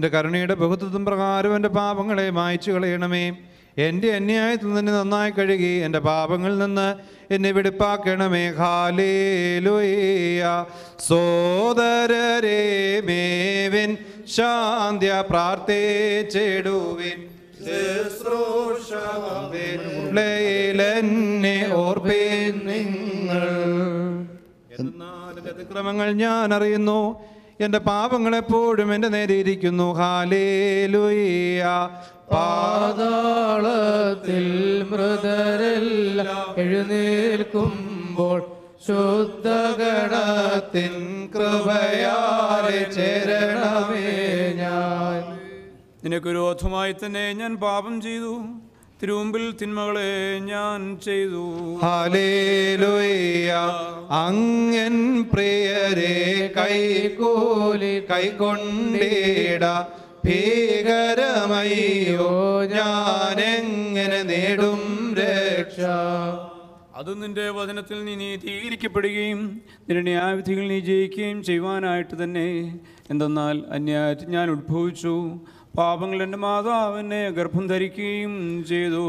നിന്റെ കരുണയുടെ ബഹുത്വത്തും പ്രകാരം എന്റെ പാപങ്ങളെ മായ്ച്ചു കളയണമേ. എന്റെ അന്യായത്തിൽ നിന്ന് നന്നായി കഴുകി എന്റെ പാപങ്ങളിൽ നിന്ന് എന്നെ വെടിപ്പാക്കണമേ. ഹാലേലുയ. സോദരരേ മേവിൻ ശാന്ത്യ പ്രാർത്ഥിച്ചിടുവിൻ. ശുശ്രൂഷയിലെന്നെ ഓർപ്പേൻ നിങ്ങൾ. അതിക്രമങ്ങൾ ഞാൻ അറിയുന്നു. എന്റെ പാപങ്ങളെപ്പോഴും എന്റെ നേരെ ഇരിക്കുന്നു. ഹാലേലുയ പാതാളത്തിൽ മൃതരെല്ലാം എഴുന്നേൽക്കുമ്പോൾ ശുദ്ധഗണത്തിൻ കൃപയാലെ ചേരണമേ ഞാൻ. നിനക്ക് ഓധമായി തന്നെ ഞാൻ പാപം ചെയ്തു. തിരുമുമ്പിൽ തിന്മകളെ ഞാൻ ചെയ്തു. ഹാലേലുയ അങ്ങൻ പ്രിയരെ കൈകൂലി കൈകൊണ്ടേട. ഭീകരമയ്യോ ഞാൻ എങ്ങനെ നേടും രക്ഷ? അത് നിന്റെ വചനത്തിൽ നീ നീതീകരിക്കപ്പെടുകയും നിന്റെ ന്യായവിധികൾ നീ ജയിക്കുകയും ചെയ്യുവാനായിട്ട് തന്നെ. എന്തെന്നാൽ അന്യായത്തിൽ ഞാൻ ഉദ്ഭവിച്ചു പാപങ്ങൾ എന്റെ മാതാവിനെ ഗർഭം ധരിക്കുകയും ചെയ്തു.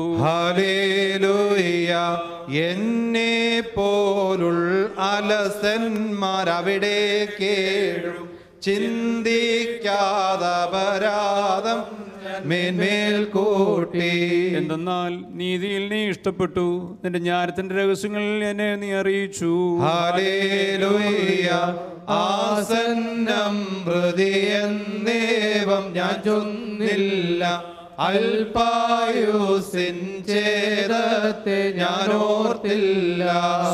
എന്നെ പോലുൾ അലസന്മാർ അവിടെ കേഴും ചിന്തിക്കാതപരാധം മേന്മേൽ കൂട്ടി എന്തെന്നാൽ നീതിയിൽ നീ ഇഷ്ടപ്പെട്ടു. നിന്റെ ജ്ഞാനത്തിന്റെ രഹസ്യങ്ങൾ എന്നെ നീ അറിയിച്ചു. ആസന്നം ഹൃദയന്നേവം ഞാൻ ചൊന്നില്ല. അൽപായുസിൻ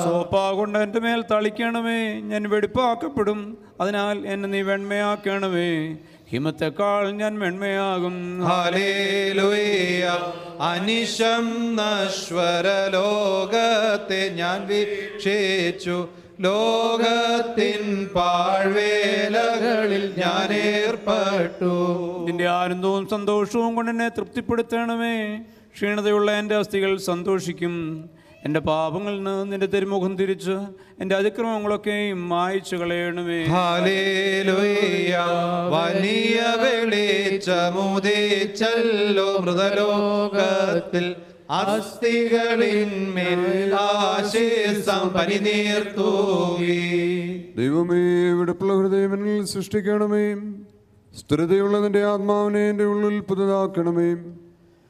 സോപ്പാ കൊണ്ട് എന്റെ മേൽ തളിക്കണമേ. ഞാൻ വെടിപ്പാക്കപ്പെടും. അതിനാൽ എന്നെ നീ വെണ്മയാക്കണമേ. ഹിമത്തെക്കാൾ ഞാൻ മെന്മയാകും. ഹാലേലൂയ അനിശം നശ്വരലോകത്തെ ഞാൻ വീക്ഷിച്ചു. ലോകത്തിൻ പാഴ്വേലകളിൽ ഞാൻ ഏർപ്പെട്ടു. നിന്റെ ആനന്ദവും സന്തോഷവും കൊണ്ട് എന്നെ തൃപ്തിപ്പെടുത്തണമേ. ക്ഷീണതയുള്ള എന്റെ അസ്ഥികൾ സന്തോഷിക്കും. എന്റെ പാപങ്ങളിൽ നിന്ന് നിന്റെ തിരുമുഖം തിരിച്ച് എന്റെ അതിക്രമങ്ങളൊക്കെയും മായ്ച്ചു കളയണമേ. ഹാലേലൂയ വലിയ വെളിച്ചമുദിച്ചല്ലോ മൃതലോകത്തിൽ. ദൈവമേ വെടുപ്പുള്ള ഹൃദയം സൃഷ്ടിക്കണമേ. സ്ഥിരതയുള്ള നിന്റെ ആത്മാവിനെ എന്റെ ഉള്ളിൽ പുതുതാക്കണമേ.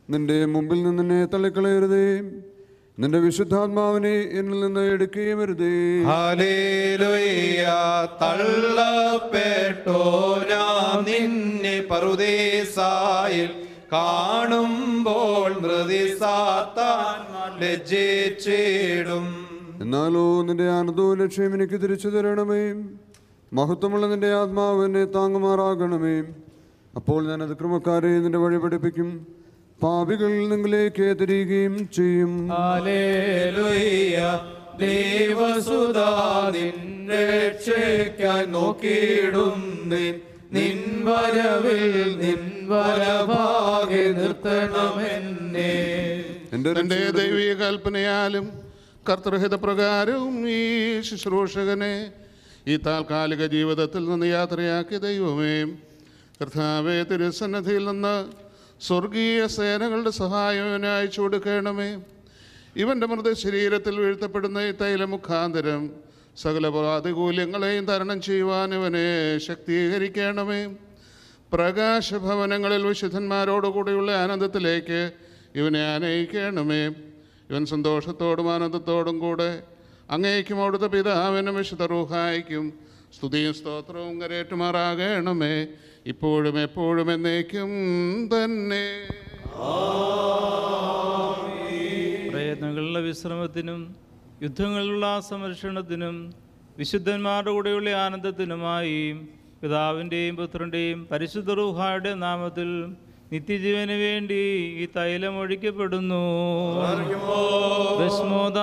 നിന്റെ മുമ്പിൽ നിന്ന് എന്നെ തള്ളിക്കളയരുതേ. നിന്റെ വിശുദ്ധാത്മാവിനെ എന്നിൽ നിന്ന് എടുക്കുകയും വരുതേ. ഹാലേലൂയ തള്ളപ്പെട്ടോ ഞാൻ നിന്നെ പറുദേശായിൽ കാണുമ്പോൾ ലജ്ജിച്ചിടും. എന്നാലോ നിന്റെ ആനന്ദവും ലക്ഷ്യം എനിക്ക് തിരിച്ചു തരണമേ. മഹത്വമുള്ള നിന്റെ ആത്മാവ് എന്നെ താങ്ങുമാറാകണമേ. അപ്പോൾ ഞാൻ അതിക്രമക്കാരെ നിന്റെ വഴി പഠിപ്പിക്കും. പാപികൾ നിങ്ങളിലേക്ക് തിരികുകയും ചെയ്യും. ഹല്ലേലൂയ ദേവസുതാദിൻ രക്ഷയ്ക്കായി നോക്കിയിടുന്നേൻ നിൻ. വരവിൽ നിൻ വരഭാഗെ നിർത്തണമെന്നേ. തന്റെ ദൈവിക കൽപ്പനയാലും കർത്തൃഹിത പ്രകാരവും ഈ ശുശ്രൂഷകനെ ഈ താൽക്കാലിക ജീവിതത്തിൽ നിന്ന് യാത്രയാക്കിയ ദൈവമേ കർത്താവെ തിരുസന്നധിയിൽ നിന്ന് സ്വർഗീയ സേനകളുടെ സഹായം ഇവന് അയച്ചു കൊടുക്കണമേ. ഇവന്റെ മൃതശരീരത്തിൽ വീഴ്ത്തപ്പെടുന്ന ഈ തൈല മുഖാന്തരം സകല പ്രാതികൂല്യങ്ങളെയും തരണം ചെയ്യുവാൻ ഇവനെ ശക്തീകരിക്കണമേ. പ്രകാശഭവനങ്ങളിൽ വിശുദ്ധന്മാരോടുകൂടിയുള്ള ആനന്ദത്തിലേക്ക് ഇവനെ ആനയിക്കണമേ. ഇവൻ സന്തോഷത്തോടും ആനന്ദത്തോടും കൂടെ അങ്ങേക്കും അവിടുത്തെ പിതാവിനും വിശുദ്ധ റൂഹായിക്കും സ്തുതിയും സ്തോത്രവും കരയേറ്റുമാറാകണമേ. ഇപ്പോഴും എപ്പോഴും എന്നേക്കും തന്നെ. പ്രയത്നങ്ങളുടെ വിശ്രമത്തിനും യുദ്ധങ്ങളിലുള്ള സംരക്ഷണത്തിനും വിശുദ്ധന്മാരുടെ കൂടെയുള്ള ആനന്ദത്തിനുമായി പിതാവിന്റെയും പുത്രന്റെയും പരിശുദ്ധ റൂഹായുടെ നാമത്തിൽ നിത്യജീവന് വേണ്ടി ഈ തൈലം ഒഴിക്കപ്പെടുന്നു. ഭസ്മോദാബോ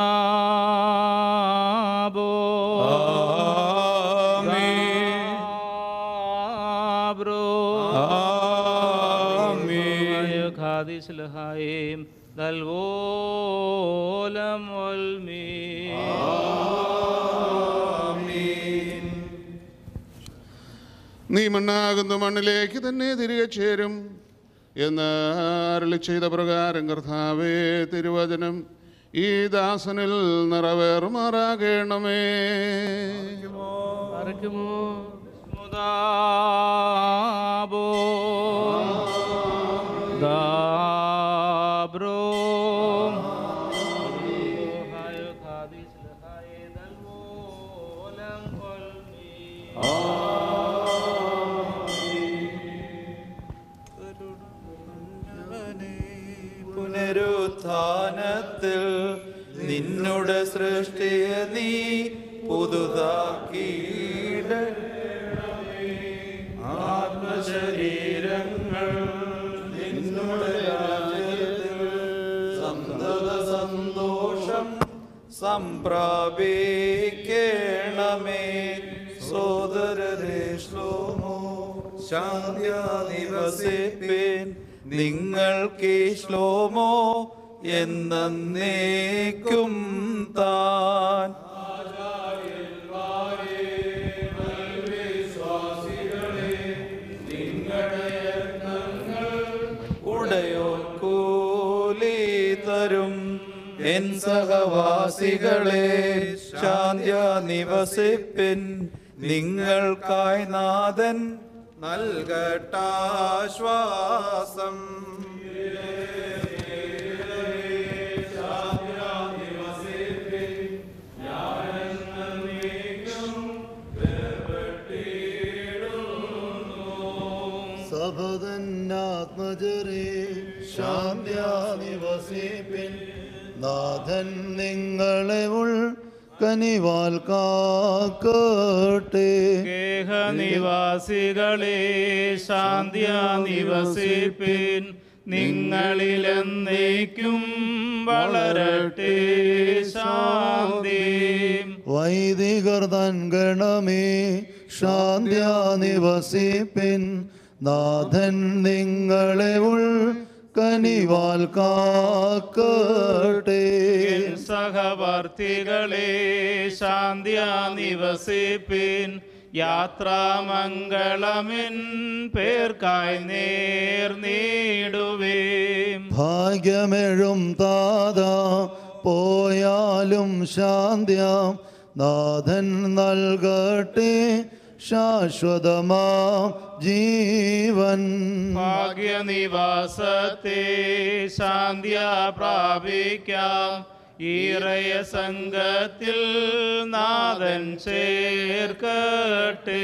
നീ മണ്ണാകുന്ന മണ്ണിലേക്ക് തന്നെ തിരികെ ചേരും എന്ന് അരളി ചെയ്ത പ്രകാരം കർത്താവേ തിരുവചനം ഈ ദാസനിൽ നിറവേറുമാറാകണമേ. മറക്കുമോ? ദാബ്രോ നിങ്ങളിലെന്നേക്കും വളരട്ടെ ശാന്തി. വൈദികർ തൻ ഗണമേ ശാന്ത്യാനിവസിപ്പിൻ. നാഥൻ നിങ്ങളെ ഉൾ കനിവാൽ കാക്കട്ടെ സഹവർത്തികളെ ശാന്തിയ നിവസിപ്പിൻ യാത്രാമംഗളമിൻ പേർക്കായി നേർനീടുവേ ഭാഗ്യമെഴും താതാ പോയാലും ശാന്ത്യം. നാഥൻ നൽകട്ടെ ശാശ്വതമാ ജീവൻ. ഭാഗ്യനിവാസത്തെ ശാന്തിയ പ്രാപിക്കാം. ഈറയ സംഘത്തിൽ നാഥൻ ചേർക്കട്ടെ.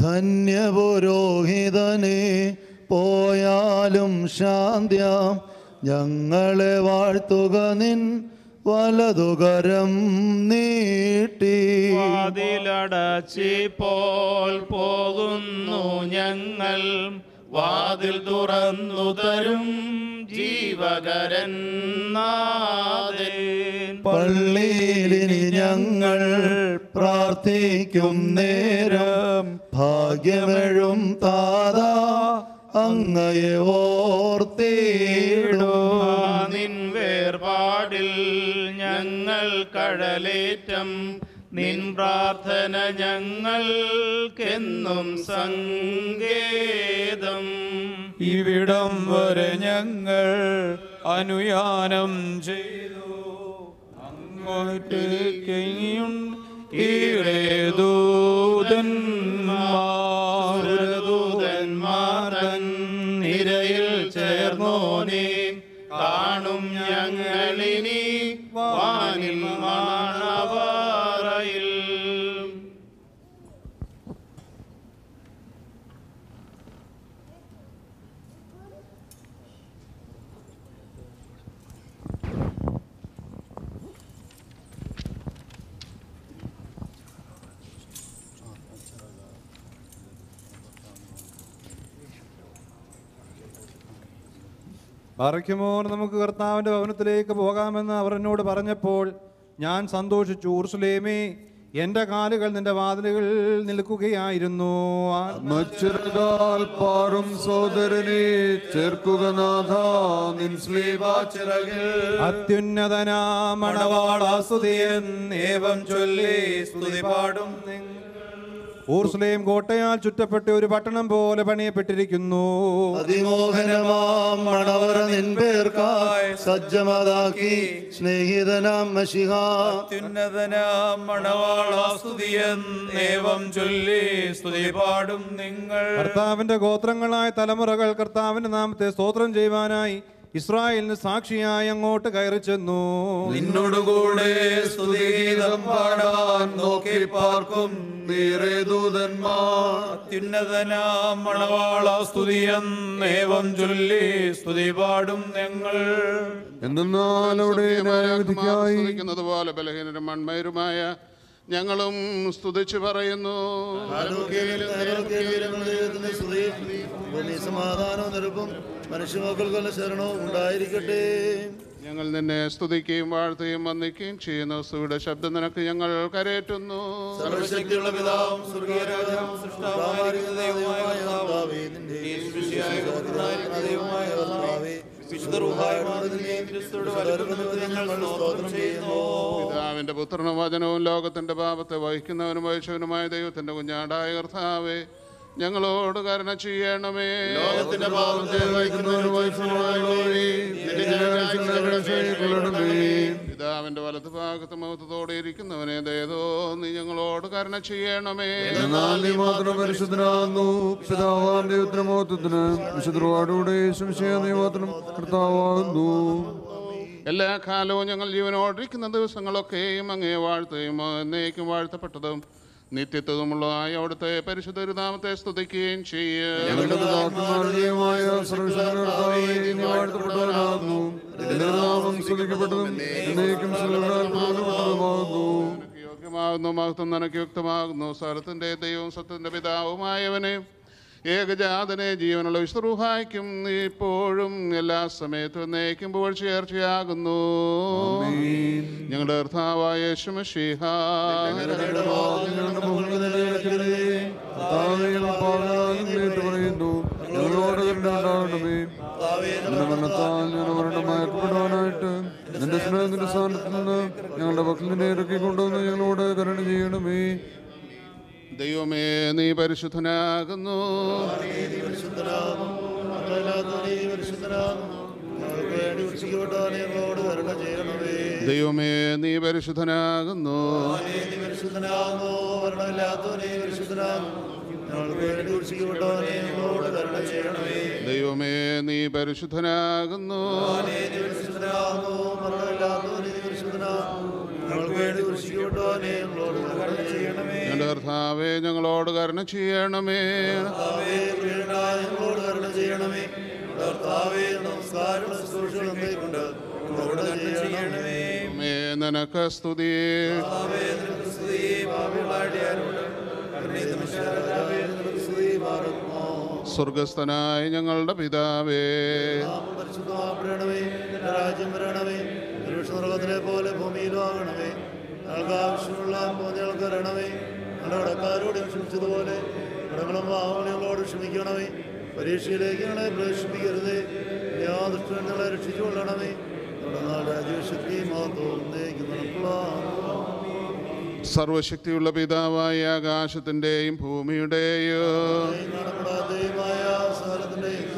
ധന്യപുരോഹിതനെ പോയാലും ശാന്ത്യാം ഞങ്ങളെ വാഴ്ത്തുക നിൻ വലതുകരം നീട്ടി. വാതിലടച്ചിപ്പോൾ പോകുന്നു ഞങ്ങൾ. വാതിൽ തുറന്നു തരും ജീവകരൻ പള്ളിയിലിനി ഞങ്ങൾ പ്രാർത്ഥിക്കും നേരം ഭാഗ്യമെഴും താതാ അങ്ങയെ ഓർത്തേടും. നിൻ വേർപാടിൽ ഞങ്ങൾ കടലേറ്റം നിൻ പ്രാർത്ഥന ഞങ്ങൾക്കെന്നും സങ്കേതം. ഇവിടം വരെ ഞങ്ങൾ അനുയാനം ചെയ്തു. അങ്ങോട്ടേക്കും ദൂതന്മാരൻ നിരയിൽ ചേർന്നോനെ കാണും ഞങ്ങളിനി വാനിൽ മാണവാറയിൽ പറയ്ക്കുമോ നമുക്ക് കർത്താവിന്റെ ഭവനത്തിലേക്ക് പോകാമെന്ന് അവർ എന്നോട് പറഞ്ഞപ്പോൾ ഞാൻ സന്തോഷിച്ചു. ഉർസുലേമേ എന്റെ കാലുകൾ നിന്റെ വാതിലുകൾ നിൽക്കുകയായിരുന്നു. മച്ചിറകാൽ പാറും സോദരനെ ചേർക്കുക അത്യുന്നതനാ മണവാളാസുതിയൻ ഏവം ചൊല്ലി സ്തുതി പാടും ഊർസ്ലേം കോട്ടയാൽ ചുറ്റപ്പെട്ട ഒരു പട്ടണം പോലെ പണിയപ്പെട്ടിരിക്കുന്നു. അതിമോഹനമാം മണവറ നിൻപേർക്കായി സജ്ജമതാക്കി സ്നേഹിതനാം മഷിഹ. അത്യുന്നതനാം മണവാളാസ്തുതിയൻ ഏവം ചൊല്ലി സ്തുതി പാടും നിങ്ങൾ. കർത്താവിന്റെ ഗോത്രങ്ങളായ തലമുറകൾ കർത്താവിന്റെ നാമത്തെ സ്തോത്രം ചെയ്യുവാനായി ഇസ്രായേലിന് സാക്ഷിയായി അങ്ങോട്ട് കയറി ചെന്നു. നിന്നോടുകൂടെ സ്തുതിഗീതം പാടാൻ നോക്കി പാർക്കും അത്യുന്നതനാം മണവാളാസ്തുതിയൻ ഏവം ചൊല്ലി സ്തുതി പാടും ഞങ്ങൾ. ന്യായവിധിക്കായി പോലെ ബലഹീനരും മൺമയരുമായ ഞങ്ങളും സ്തുതിച്ചു പറയുന്നു. സമാധാനവും നിരപ്പും മനുഷ്യമക്കൾക്കുള്ള ശരണവും ഉണ്ടായിരിക്കട്ടെ. ഞങ്ങൾ നിന്നെ സ്തുതിക്കുകയും വാഴ്ത്തുകയും വന്ദിക്കുകയും ചെയ്യുന്ന. സുയുടെ ശബ്ദം നിനക്ക് ഞങ്ങൾ കരയറ്റുന്നു സർവശക്തിയുള്ള പിതാവും സ്വർഗീയ രാജാവും സൃഷ്ടാവായ ദൈവമായ കർത്താവേ, നിന്റെ ദൈവമായ കർത്താവേ, പിതാവിന്റെ പുത്രനും വചനവും ലോകത്തിന്റെ പാപത്തെ വഹിക്കുന്നവനും വഹിച്ചവനുമായ ദൈവത്തിന്റെ കുഞ്ഞാടായ കർത്താവേ ഞങ്ങളോട് കരുണ ചെയ്യണമേ. ലോകത്തിന്റെ പാപത്തെ. പിതാവിന്റെ വലത്ത് ഭാഗത്ത് മഹത്വത്തോടെ ഇരിക്കുന്നവനെ ദയതോ നീ ഞങ്ങളോട് കരുണ ചെയ്യണമേ. എന്നാൽ നീ മാത്രം പരിശുദ്ധനാകുന്നു. പിതാവാന്റെ ഉത്തരമോത്വത്തിന് വിശുദ്ധരോടുകൂടെ ശംശയ നീ മാത്രം കർത്താവാകുന്നു. എല്ലാ കാലവും ഞങ്ങൾ ജീവനോടിരിക്കുന്ന ദിവസങ്ങളൊക്കെയും അങ്ങേ വാഴ്ത്തുകയും എന്നേക്കും വാഴ്ത്തപ്പെട്ടതും നിത്യത്വമുള്ളതായ അവിടുത്തെ പരിശുദ്ധ ഒരു നാമത്തെ സ്തുതിക്കുകയും ചെയ്യും. യോഗ്യമാകുന്നു മഹത്വം നനക്ക് യുക്തമാകുന്നു. സ്ഥലത്തിന്റെ ദൈവവും സത്യത്തിന്റെ പിതാവുമായവനെ ഏകജാതനെ ജീവനുള്ള വിശ്രൂഹായ്ക്കും ഇപ്പോഴും എല്ലാ സമയത്തും നയിക്കുമ്പോൾ ചേർച്ചയാകുന്നു. ഞങ്ങളുടെ കർത്താവായ യേശുമശീഹ പറയുന്നു ഞങ്ങളോട് നിന്റെ സ്നേഹത്തിന്റെ സ്ഥാനത്ത് നിന്ന് ഞങ്ങളുടെ ഭക്തനെ ഇറക്കിക്കൊണ്ടുവന്ന് ഇറക്കി കൊണ്ടുവന്ന് ഞങ്ങളോട് കരുണ ചെയ്യണമേ. ദൈവമേ നീ പരിശുദ്ധനാകുന്നു. ദൈവമേ നീ പരിശുദ്ധനാകുന്നു. ദൈവമേ നീ പരിശുദ്ധനാകുന്നു. പരിശുദ്ധനാകുന്നു ഞങ്ങളോട് കർത്താവേ ഞങ്ങളോട് കരുണ ചെയ്യണമേ. ഞങ്ങളോട് കരുണ ചെയ്യണമേ. കർത്താവേ നമസ്കാരം നിനക്ക് സ്തുതി. സ്വർഗസ്ഥനായ ഞങ്ങളുടെ പിതാവേ. രാജ്യം വരണമേ. സ്വർഗത്തിലെ പോലെ ഭൂമിയിലും ആകണമേ ഞങ്ങൾക്ക് ആവശ്യമുള്ള ഞങ്ങൾക്ക് തരണമേ ഞങ്ങളുടെ കടക്കാരോട് ക്ഷമിച്ചതുപോലെ കടങ്ങളും പാവങ്ങളോട് ക്ഷമിക്കണമേ. പരീക്ഷയിലേക്ക് ഞങ്ങളെ പ്രവേശിപ്പിക്കരുതേ. എല്ലാ ഞങ്ങളെ രക്ഷിച്ചുകൊള്ളണമേ മഹത്വം സർവശക്തിയുള്ള പിതാവായ ആകാശത്തിന്റെയും ഭൂമിയുടെയും ദൈവമായ സകലത്തിന്റെയും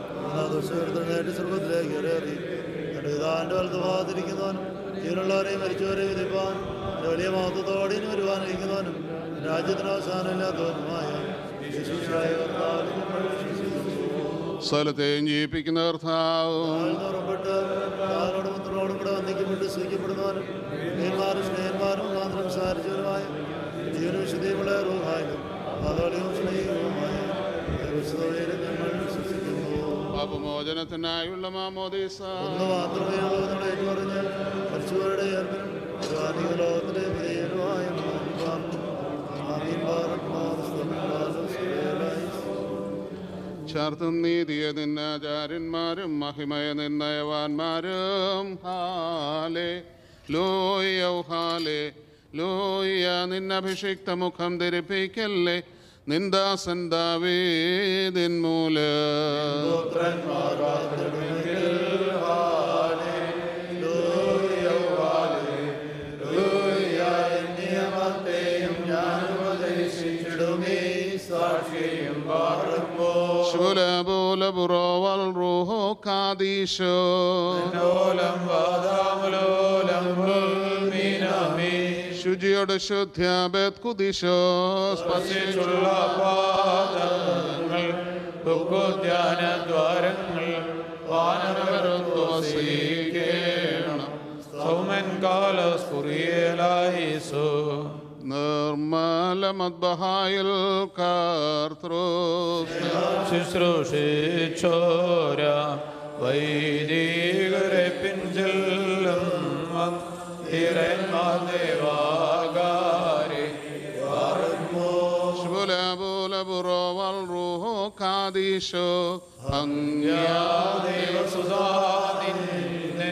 ഉയർത്തെഴുന്നേറ്റ് സ്വർഗത്തിലേക്ക് കയറി തന്റെ പിതാവിന്റെ വലത്ത് ഭാഗത്തിരിക്കുന്നവനും ജീവനുള്ളവരെയും മരിച്ചവരെയും വിധിപ്പാൻ വലിയ മഹത്വത്തോടെ വരുവാനിരിക്കുന്നവനും രാജ്യത്തിന് അവസാനമില്ലാത്തവനുമായ. സ്ഥലത്തെയും ജീവിപ്പിക്കുന്ന കർത്താവും മുത്തലോടും കൂടെ വന്ദിക്കപ്പെട്ട് സ്വീക്കപ്പെടുന്നവരും നീന്മാരും സ്നേഹന്മാരും മാത്രം സാരിച്ചവരുമായ ജീവനവിശുദ്ധിയുമുള്ള റൂഹായാലും പാതാളിയും സ്നേഹവുമായ വിശുദ്ധവയിലും ഞങ്ങൾ വിശ്വസിക്കുന്നു പാപമോചനത്തിനായുള്ള മാമോദീസ. ഒന്ന് മാത്രമേ ഏർപ്പിനും ലോകത്തിലെ ചേർത്തും നീതിയെ നിന്നാചാര്യന്മാരും മഹിമയ ഹാലേ ലോയ ഹാലേ ലോയ. നിന്നഭിഷിക്ത മുഖം ധരിപ്പിക്കല്ലേ നിന്ദാസൻ ദാവീദിൻ മൂലം. ശുലബുല ബുറോവൽ റൂഹോ ശുചിയുടെ ശുദ്ധ്യാബേത് കുദിശോ സ്പർശിച്ചുള്ള പാദങ്ങൾ ദുഃഖോദ്യാനദ്വാരങ്ങൾ വാനവരത്വ സ്വീകരണം സൗമൻ കാലസ്കുറിയലായിസോ നിർമ്മല മദ്ബഹായിൽ കർത്തൃ ശുശ്രൂഷിച്ചോര വൈദികരെ പിഞ്ചെല്ലും ധീരന്മാർ ദേവാകാരെ ശുലബുല ബുറോവൽ റൂഹോ കാദീശോ ദേവസുധാനിന്നെ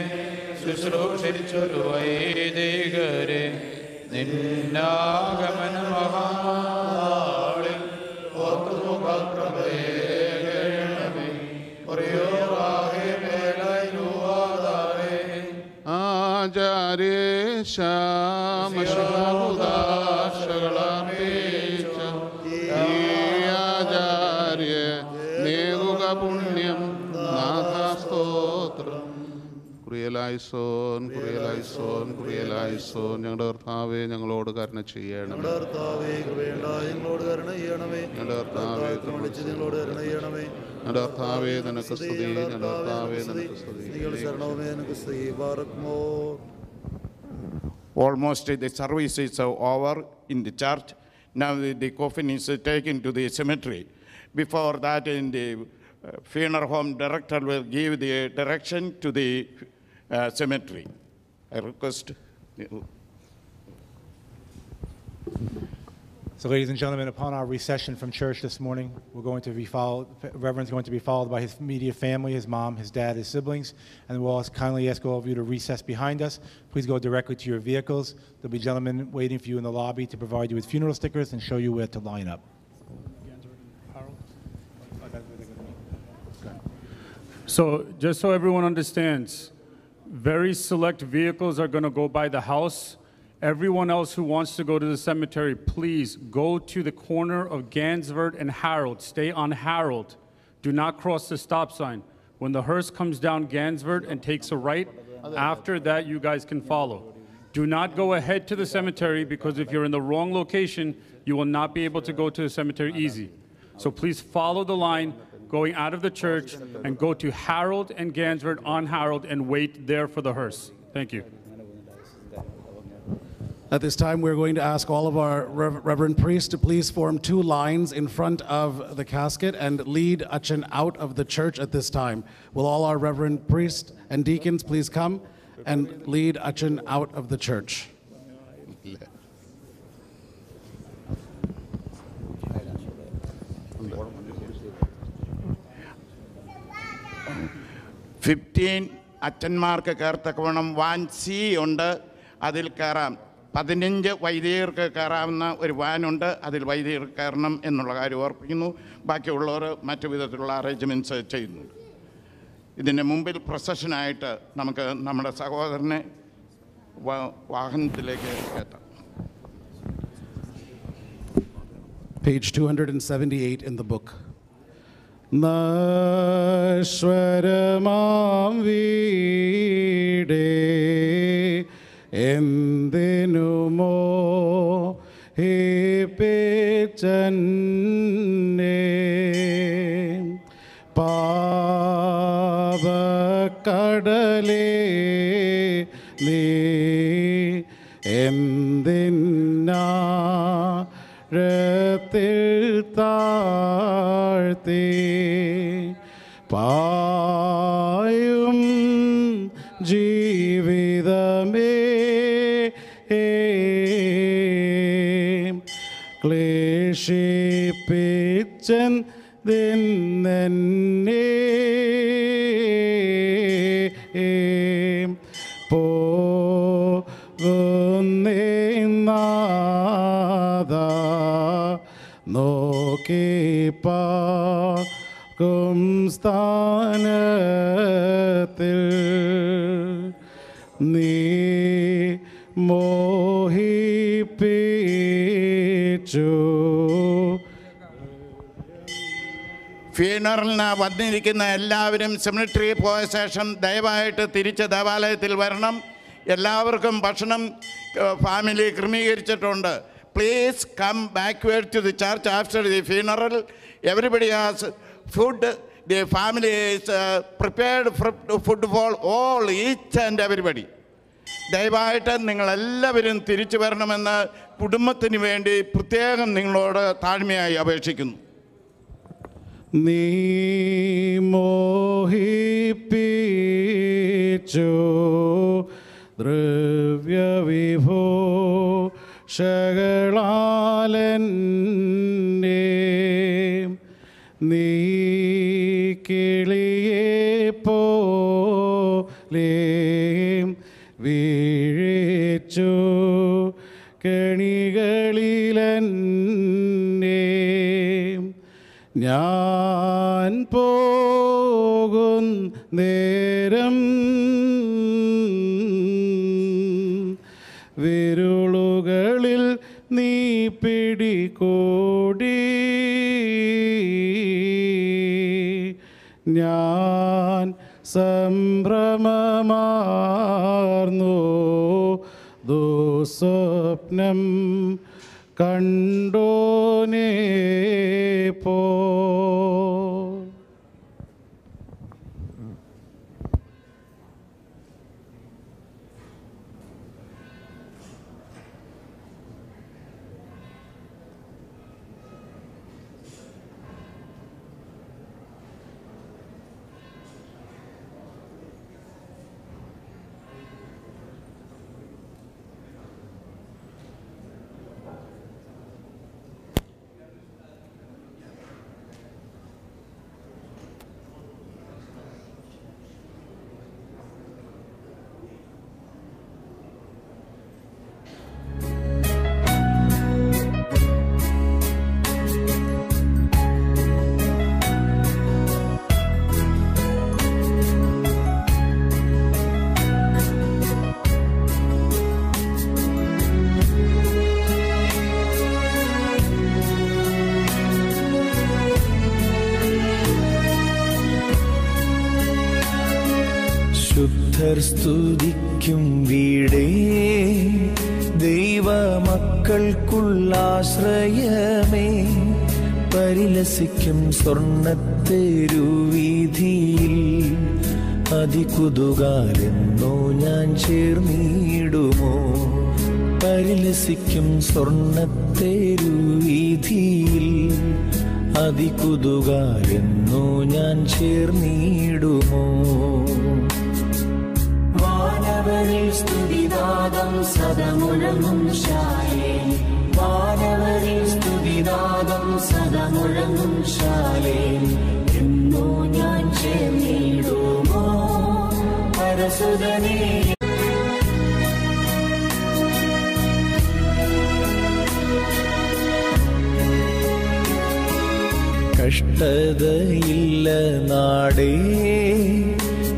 ശുശ്രൂഷിച്ചൊരു വൈദികരെ നിന്നാഗമന മഹാളിൽ ആചാര്യ നേകുക പുണ്യം നാഥാസ്തോത്രം. കുറിയലായിസോൻ കുറിയലായിസോൻ കുറിയലായിസോൻ ഞങ്ങളുടെ കർത്താവെ ഞങ്ങളോട് കരുണ ചെയ്യണം ഞങ്ങളുടെ കർത്താവേ ഞങ്ങളോട് കരുണ ചെയ്യണമേ. ഞങ്ങളുടെ കർത്താവേ വിളിച്ച് ഞങ്ങളോട് കരുണ ചെയ്യണമേ. ഞങ്ങളുടെ കർത്താവെ നിനക്ക് സ്തുതി. ഞങ്ങളുടെ കർത്താവെ നിനക്ക് സ്തുതി. എനിക്ക് സ്ത്രീ പാർക്കുമോ Almost the service is over in the church. Now the, coffin is taken to the cemetery. Before that, in the uh, funeral home director will give the direction to the uh, cemetery. I request. So, ladies and gentlemen, upon our recession from church this morning, we're going to be followed, Reverend's going to be followed by his immediate family, his mom, his dad, his siblings, and we'll kindly ask all of you to recess behind us. Please go directly to your vehicles. There'll be gentlemen waiting for you in the lobby to provide you with funeral stickers and show you where to line up. So, just so everyone understands, very select vehicles are going to go by the house. Everyone else who wants to go to the cemetery, please go to the corner of Gansvert and Harold. Stay on Harold. Do not cross the stop sign. When the hearse comes down Gansvert and takes a right, after that, you guys can follow. Do not go ahead to the cemetery because if you're in the wrong location, you will not be able to go to the cemetery easy. So please follow the line going out of the church and go to Harold and Gansford on Harold and wait there for the hearse. Thank you. At this time, we're going to ask all of our rev- reverend priests to please form two lines in front of the casket and lead Achin out of the church at this time. Will all our reverend priests and deacons please come and lead Achin out of the church? Fifteen അച്ഛന്മാർക്ക് കയറത്തക്കവണ്ണം van C ഉണ്ട് അതിൽ കയറാം പതിനഞ്ച് വൈദികർക്ക് കയറാവുന്ന ഒരു വാനുണ്ട്. അതിൽ വൈദികർ കയറണം എന്നുള്ള കാര്യം ഓർപ്പിക്കുന്നു. ബാക്കിയുള്ളവർ മറ്റു വിധത്തിലുള്ള അറേഞ്ച്മെന്റ്സ് ചെയ്യുന്നു ഇതിന്റെ മുമ്പിൽ പ്രൊസഷനായിട്ട് നമുക്ക് നമ്മുടെ സഹോദരനെ വാഹനത്തിലേക്ക് എത്താം Page 278 in the book. നശ്വരമാം വീടേ എന്തിനുമോ ഹേ പേച്ചന്നേ പാവക്കടലേ നീ എന്തിനാഴത്തിൽ താഴ്ത്തി പാ നോക്കിപ്പാക്കും സ്ഥാനത്തിൽ നീ മോഹിപ്പിച്ചു. ഫ്യൂണറലിന് വന്നിരിക്കുന്ന എല്ലാവരും സെമിട്രിയിൽ പോയ ശേഷം ദയവായിട്ട് തിരിച്ച് ദേവാലയത്തിൽ വരണം. എല്ലാവർക്കും ഭക്ഷണം family ക്രമീകരിച്ചിട്ടുണ്ട്. Please come back backward to the church after the funeral everybody has food the family is prepared food for all each and everybody ദയവായിട്ട് നിങ്ങളെല്ലാവരും തിരിച്ചു വരണമെന്ന് കുടുംബത്തിന് വേണ്ടി പ്രത്യേകം നിങ്ങളോട് താഴ്മയായി അപേക്ഷിക്കുന്നു. നീ മോഹിപ്പിച്ചു ദ്രവ്യവിഭൂഷകളാലെന്നെ നീ കിളിയെ പോലെ വീഴിച്ചു. കണികളിലെന്നെ ഞാൻ പോകും നേരം പിടികൂടി. ഞാൻ സംഭ്രമമാർന്നു. ദുസ്വപ്നം കണ്ടോനേ പോ. സ്തുതിക്കും വീടേ. ദൈവമക്കൾക്കുള്ളാശ്രയമേ പരിലസിക്കും സ്വർണത്തെരുവീതിയിൽ അതികുതുകാലെന്നോ ഞാൻ ചേർന്നിടുമോ? പരിലസിക്കും സ്വർണത്തെരുവീതിയിൽ അതികുതുകാലെന്നോ ഞാൻ ചേർന്നിടുമോ? സ്തുതിനാദം സദമുഴങ്ങും ശാലേ. വാനവരിൽ സ്തുതിനാദം സദമുഴങ്ങും ശാലേ. എന്നോ ഞാൻ ചേർന്നിടുമോ? പരസുതനേ. കഷ്ടതയില്ല നാടേ.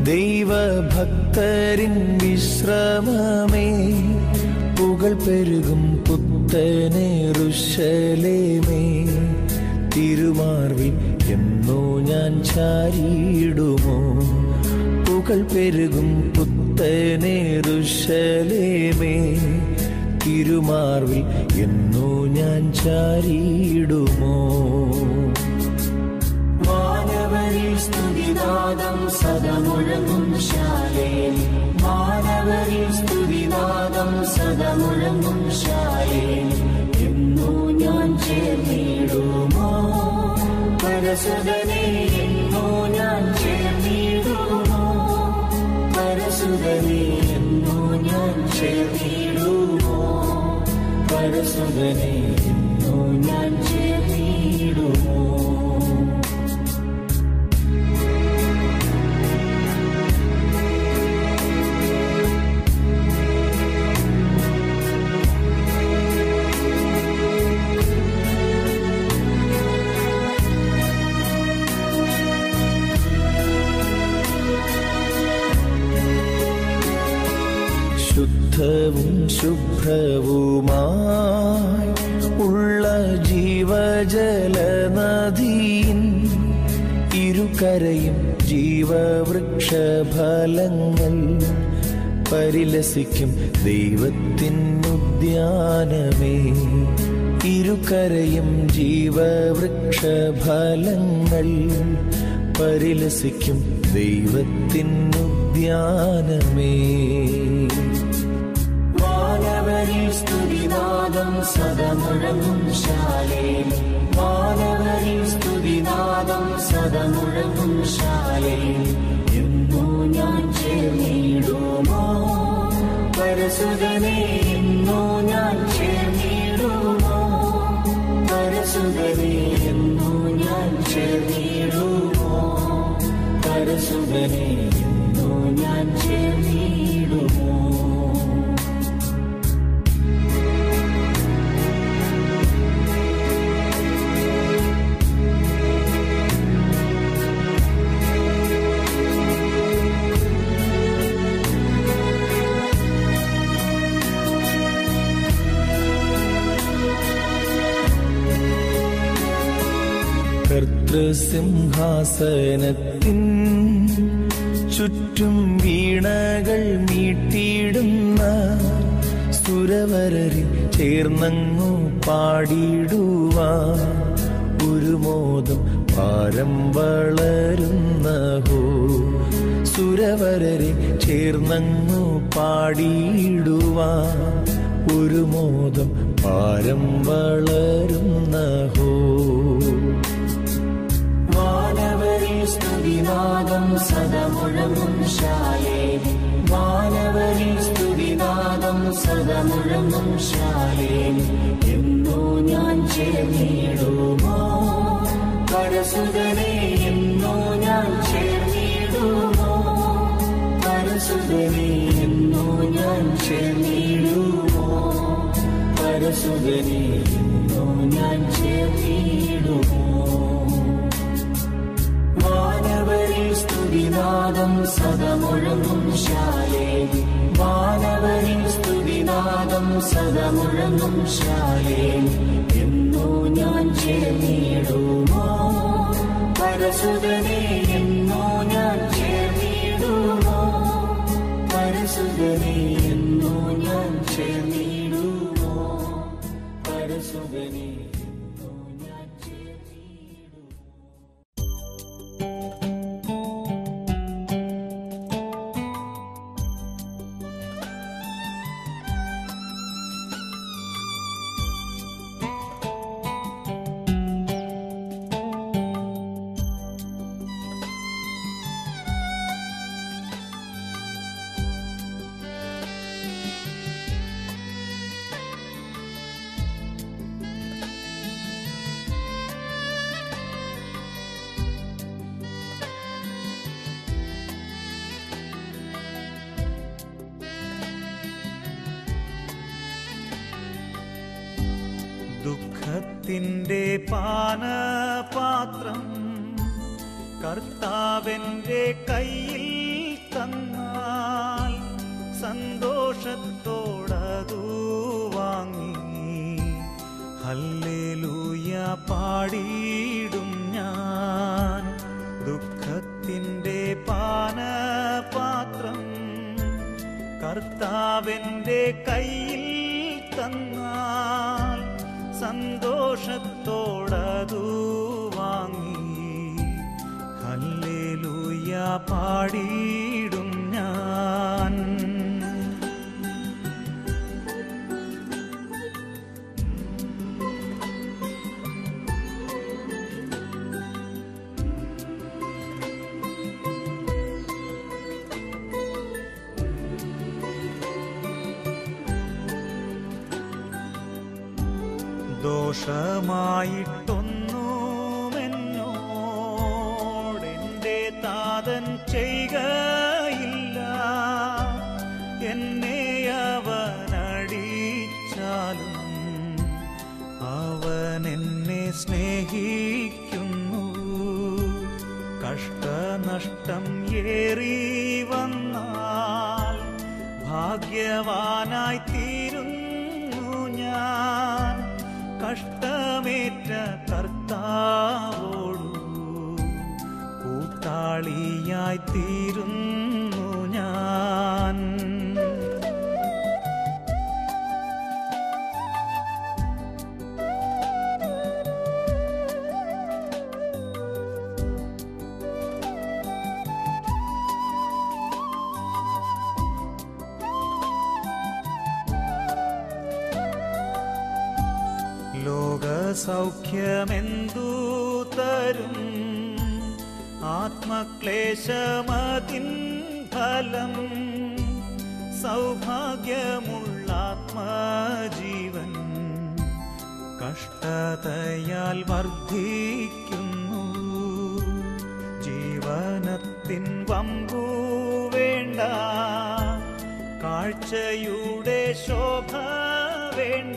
ദൈവഭക്തരിൻ വിശ്രമമേ പുകൾ പെരുകും പുത്തനെ ഋഷലേമേ. എന്നോ ഞാൻ ചാരിയിടുമോ? പുകൾ പെരുകും പുത്തനെ ഋഷലേമേ. തിരുമാർവിൽ എന്നോ ഞാൻ ചാരിയിടുമോ? സ്തുതിനാദം സദമുഴങ്ങും ശാലേ. മാനവരിൽ സ്തുതിനാദം സദമുഴങ്ങും ശാലേ. എന്നു ഞാൻ ചേർന്നിടുമോ? പരസുതനെ എന്നോ ഞാൻ ചേർന്നിടുമോ? പരസുതനെ എന്നോ ഞാൻ ചേർന്നിടുമോ? പരസുതനെ എന്നോ ഞാൻ ചേർന്നിടുമോ? ശുഭ്രവുമായി ഉള്ള ജീവജല നദിയിൻ ഇരുകരയും ജീവവൃക്ഷഫലങ്ങൾ പരിലസിക്കും ദൈവത്തിനുദ്യാനമേ. ഇരുകരയും ജീവവൃക്ഷഫലങ്ങൾ പരിലസിക്കും ദൈവത്തിനുദ്യാനമേ. സദമുഴങ്ങും ശാലേൻ വാനവരിൽ സ്തുതിനാദം സദമുഴങ്ങും ശാലേൻ എന്നോ ഞാൻ ചേർന്നിടുമോ? പരസുതനെ എന്നോ ഞാൻ ചേർന്നിടുമോ? പരസുതനെ എന്നോ ഞാൻ ചേർന്നിടുമോ? പരസുതനെ എന്നോ ഞാൻ ചേർന്നിടുമോ? കർത്തൃസിംഹാസനത്തിൻ ചുറ്റും വീണകൾ നീട്ടിയിടുന്ന സുരവരരിൽ ചേർന്നങ്ങു പാടിയിടുവാ. ഒരു മോദം പാരം വളരുന്ന ഹോ. സുരവരരെ ചേർന്നങ്ങു പാടിയിടുവാ. ഒരു മോദം പാരം വളരുന്ന ഹോ. സ്തുതിനാദം സദമുഴങ്ങും ശാലേൻ മാനവരിൽ സ്തുതിനാദം സദമുഴങ്ങും ശാലേൻ എന്നോ ഞാൻ ചേർന്നിടുമോ? പരസുതനെ എന്നോ ഞാൻ ചേർന്നിടുമോ? പരസുതനെ എന്നോ ഞാൻ ചേർന്നിടുമോ? പരസുതനെ എന്നോ ഞാൻ ചേർന്നിടുമോ? സ്തുതിനാദം സദമുഴങ്ങും ശാലേ. വാനവരിൽ സ്തുതിനാദം സദമുഴങ്ങും ശാലേ. എന്നോ ഞാൻ ചേർന്നിടുമോ? പരസുതനെ എന്നോ ഞാൻ ചേർന്നിടുമോ? പരസുതനെ ദുഃഖത്തിന്റെ പാനപാത്രം കർത്താവിന്റെ കയ്യിൽ തന്നാൽ സന്തോഷത്തോടതു വാങ്ങി. ഹല്ലേലൂയ പാടിയിടും ഞാൻ. ദുഃഖത്തിന്റെ പാനപാത്രം കർത്താവിന്റെ കയ്യിൽ സന്തോഷത്തോടതു വാങ്ങി ഹല്ലേലൂയ പാടി കൂട്ടം ഏറി വന്നാൽ ഭാഗ്യവാനായി തീരുന്നു ഞാൻ. കഷ്ടമേറ്റ കർത്താവോടു കൂട്ടാളിയായി തീരുന്നു ക്ലേശമതിൻ ഫലം സൗഭാഗ്യമുള്ളാത്മജീവൻ കഷ്ടതയാൽ വർദ്ധിക്കുന്നു. ജീവനത്തിൻ വമ്പു വേണ്ട. കാഴ്ചയുടെ ശോഭ വേണ്ട.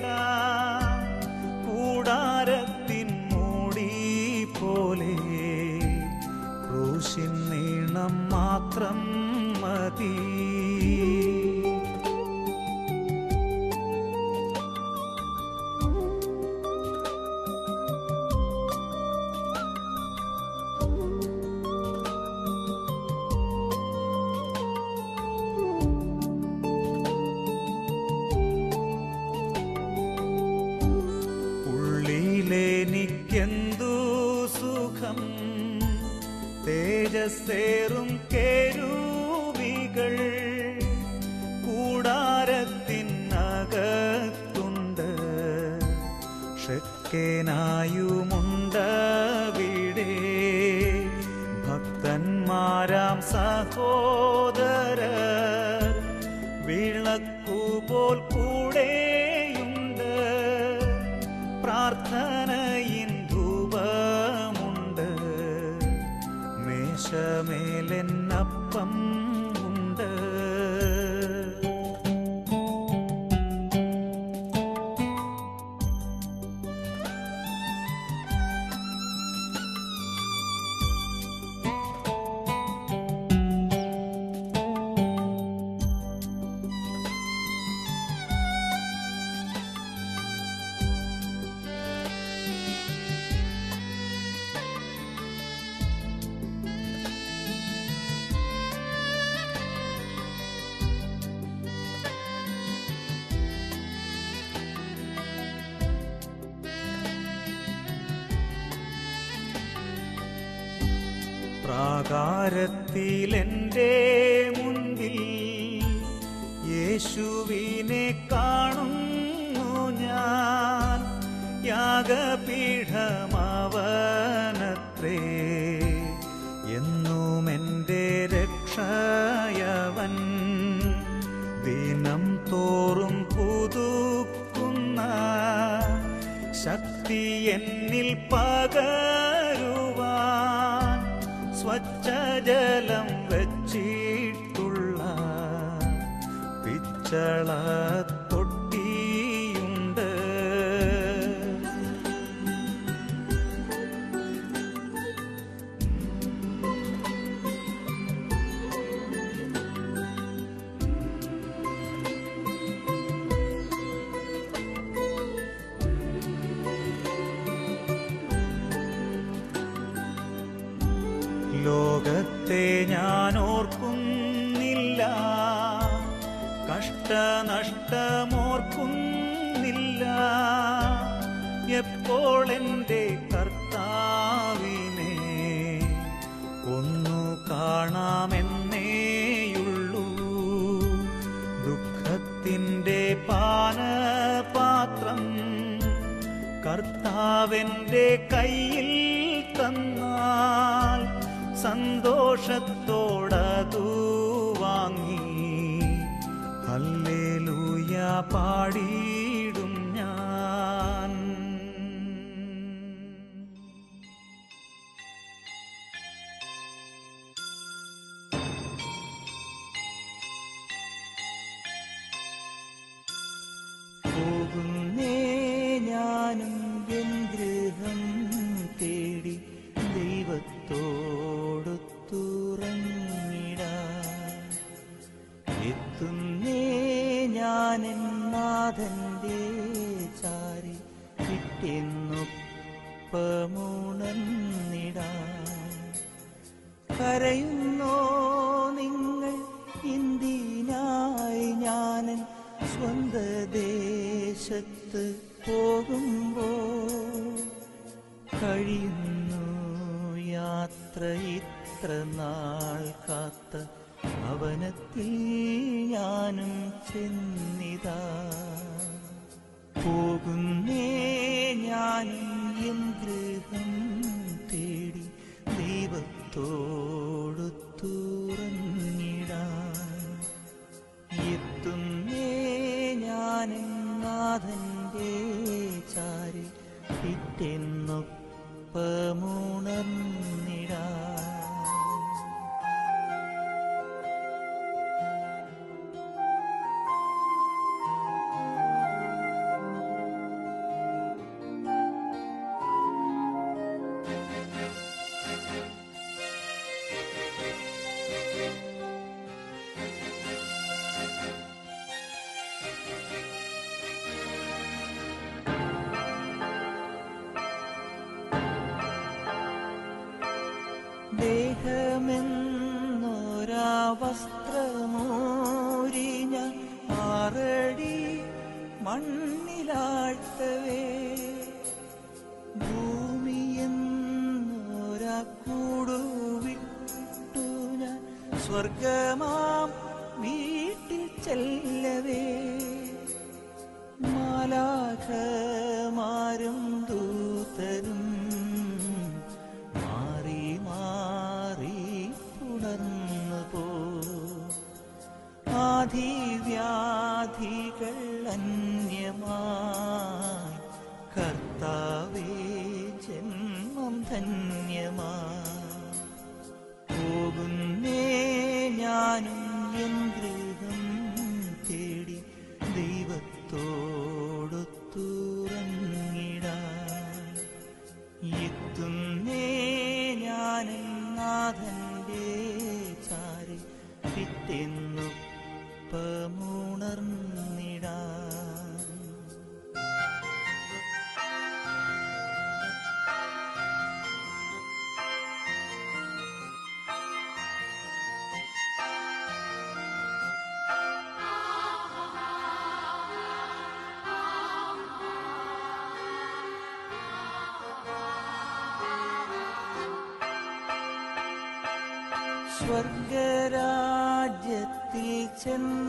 trên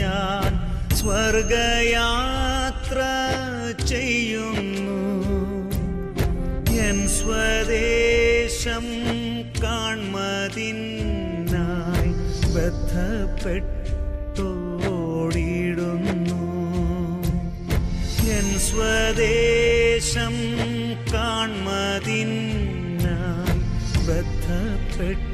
ഞാൻ സ്വർഗയാത്ര ചെയ്യുന്നു. എൻ സ്വദേശം കാൺമതിനായി ബദ്ധപ്പെട്ടോടിയിടുന്നു എൻ സ്വദേശം കാൺമതിനായി ബദ്ധപ്പെട്ട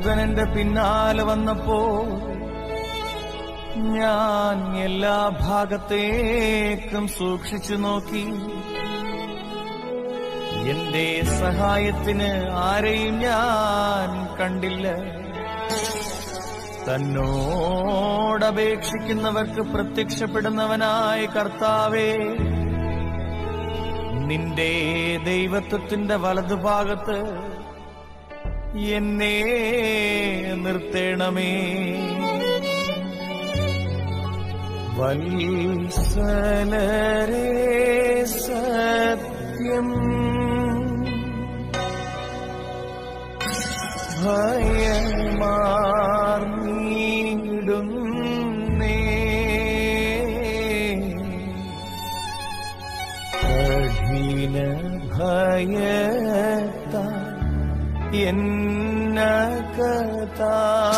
മരണദൂതനന്റെ പിന്നാലെ വന്നപ്പോ ഞാൻ എല്ലാ ഭാഗത്തേക്കും സൂക്ഷിച്ചു നോക്കി. എന്റെ സഹായത്തിന് ആരെയും ഞാൻ കണ്ടില്ല. തന്നോടപേക്ഷിക്കുന്നവർക്ക് പ്രത്യക്ഷപ്പെടുന്നവനായ കർത്താവേ നിന്റെ ദൈവത്വത്തിന്റെ വലതുഭാഗത്ത് എന്നെ നിർത്തേണമേ. വത്സലരേ സത്യം. ഭയമാർന്നിടുന്നേ ता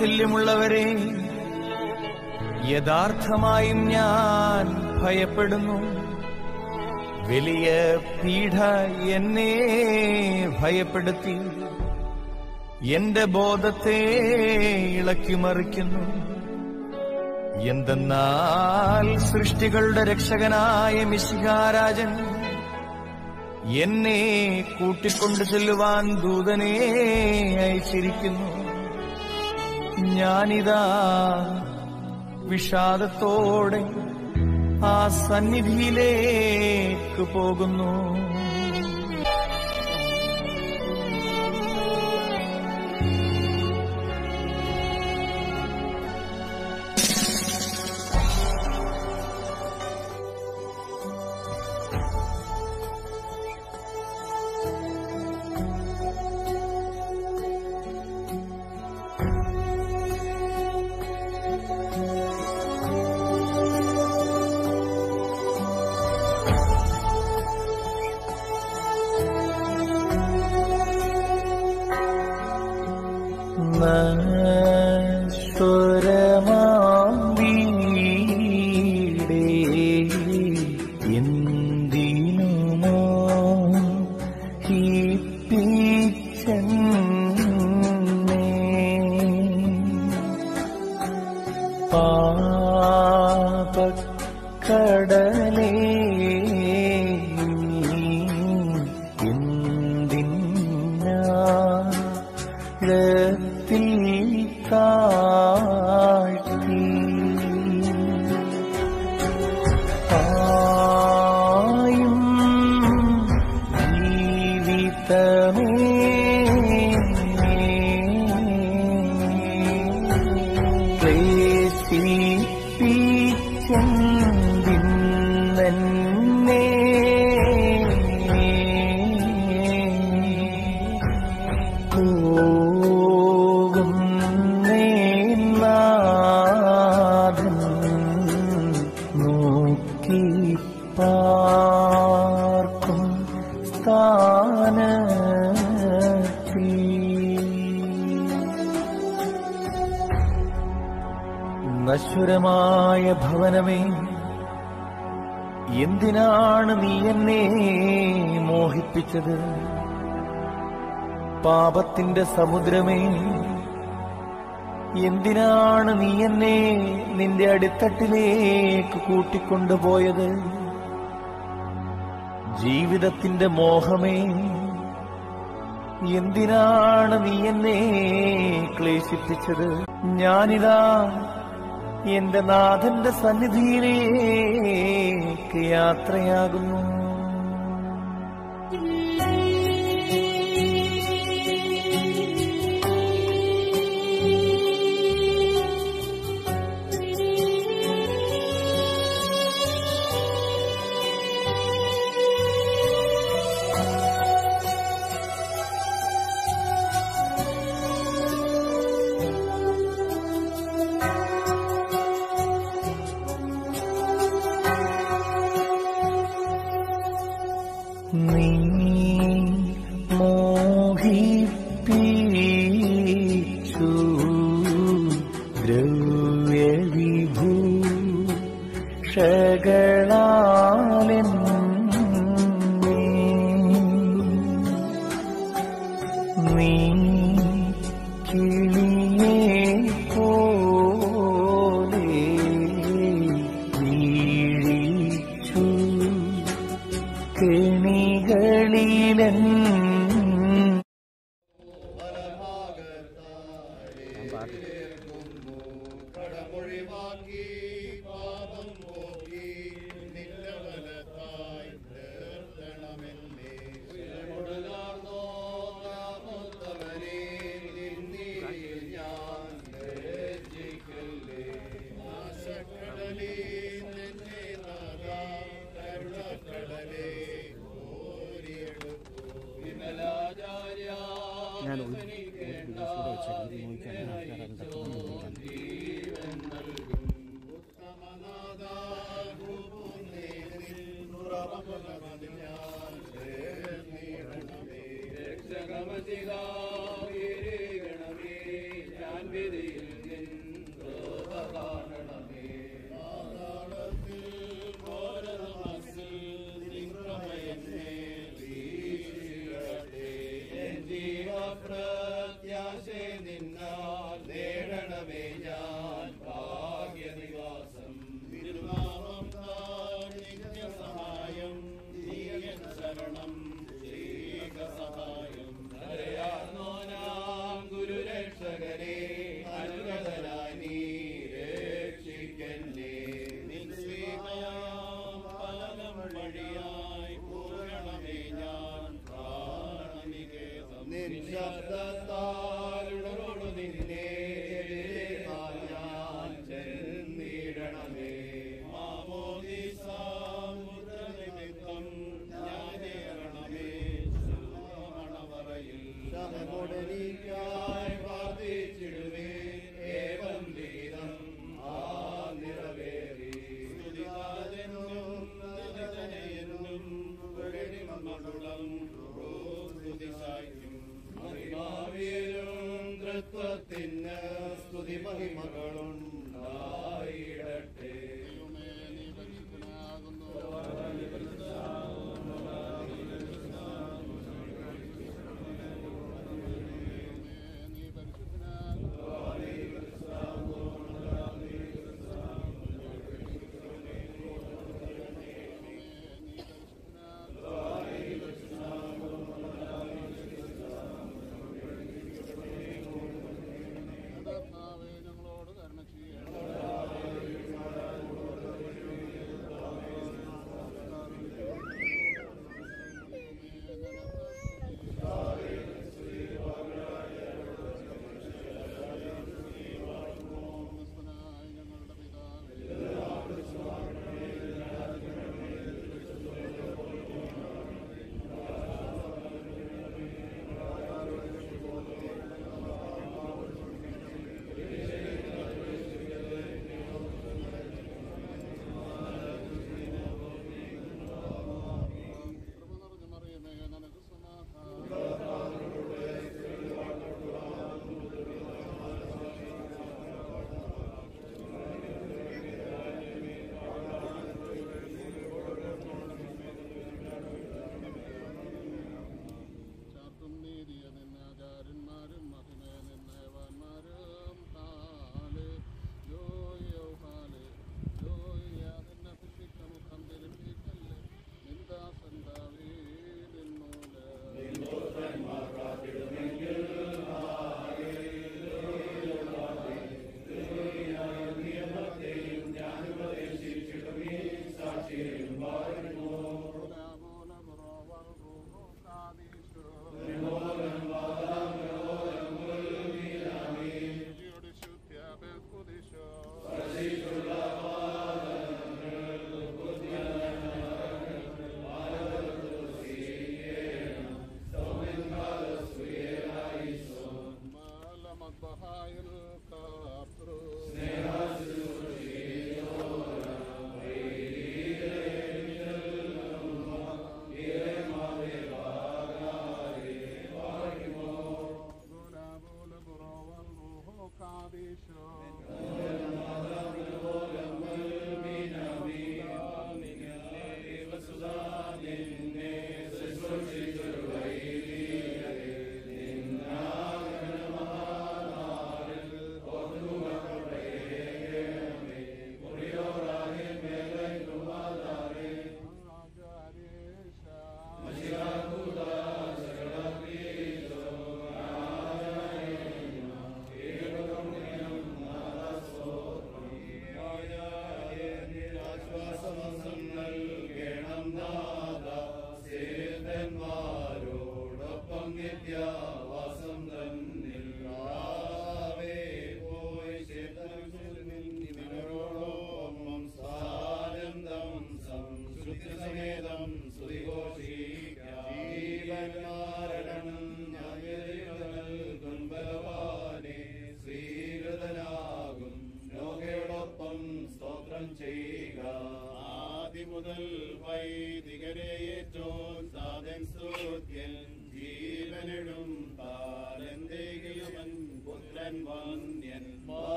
വാത്സല്യമുള്ളവരെ യഥാർത്ഥമായും ഞാൻ ഭയപ്പെടുന്നു. വലിയ പീഡ എന്നെ ഭയപ്പെടുത്തി. എന്റെ ബോധത്തെ ഇളക്കിമറിക്കുന്നു എന്തെന്നാൽ സൃഷ്ടികളുടെ രക്ഷകനായ മിശികാരാജൻ എന്നെ കൂട്ടിക്കൊണ്ടു ചെല്ലുവാൻ ദൂതനെ അയച്ചിരിക്കുന്നു. ഞാനിതാ വിഷാദത്തോടെ ആ സന്നിധിയിലേക്ക് പോകുന്നു. പാപത്തിന്റെ സമുദ്രമേ. എന്തിനാണ് നീ എന്നെ നിന്റെ അടിത്തട്ടിലേക്ക് കൂട്ടിക്കൊണ്ടുപോയത്? ജീവിതത്തിന്റെ മോഹമേ. എന്തിനാണ് നീ എന്നെ ക്ലേശിപ്പിച്ചത്? ഞാനിതാ എന്റെ നാഥന്റെ സന്നിധിയിലേക്ക് യാത്രയാകുന്നു.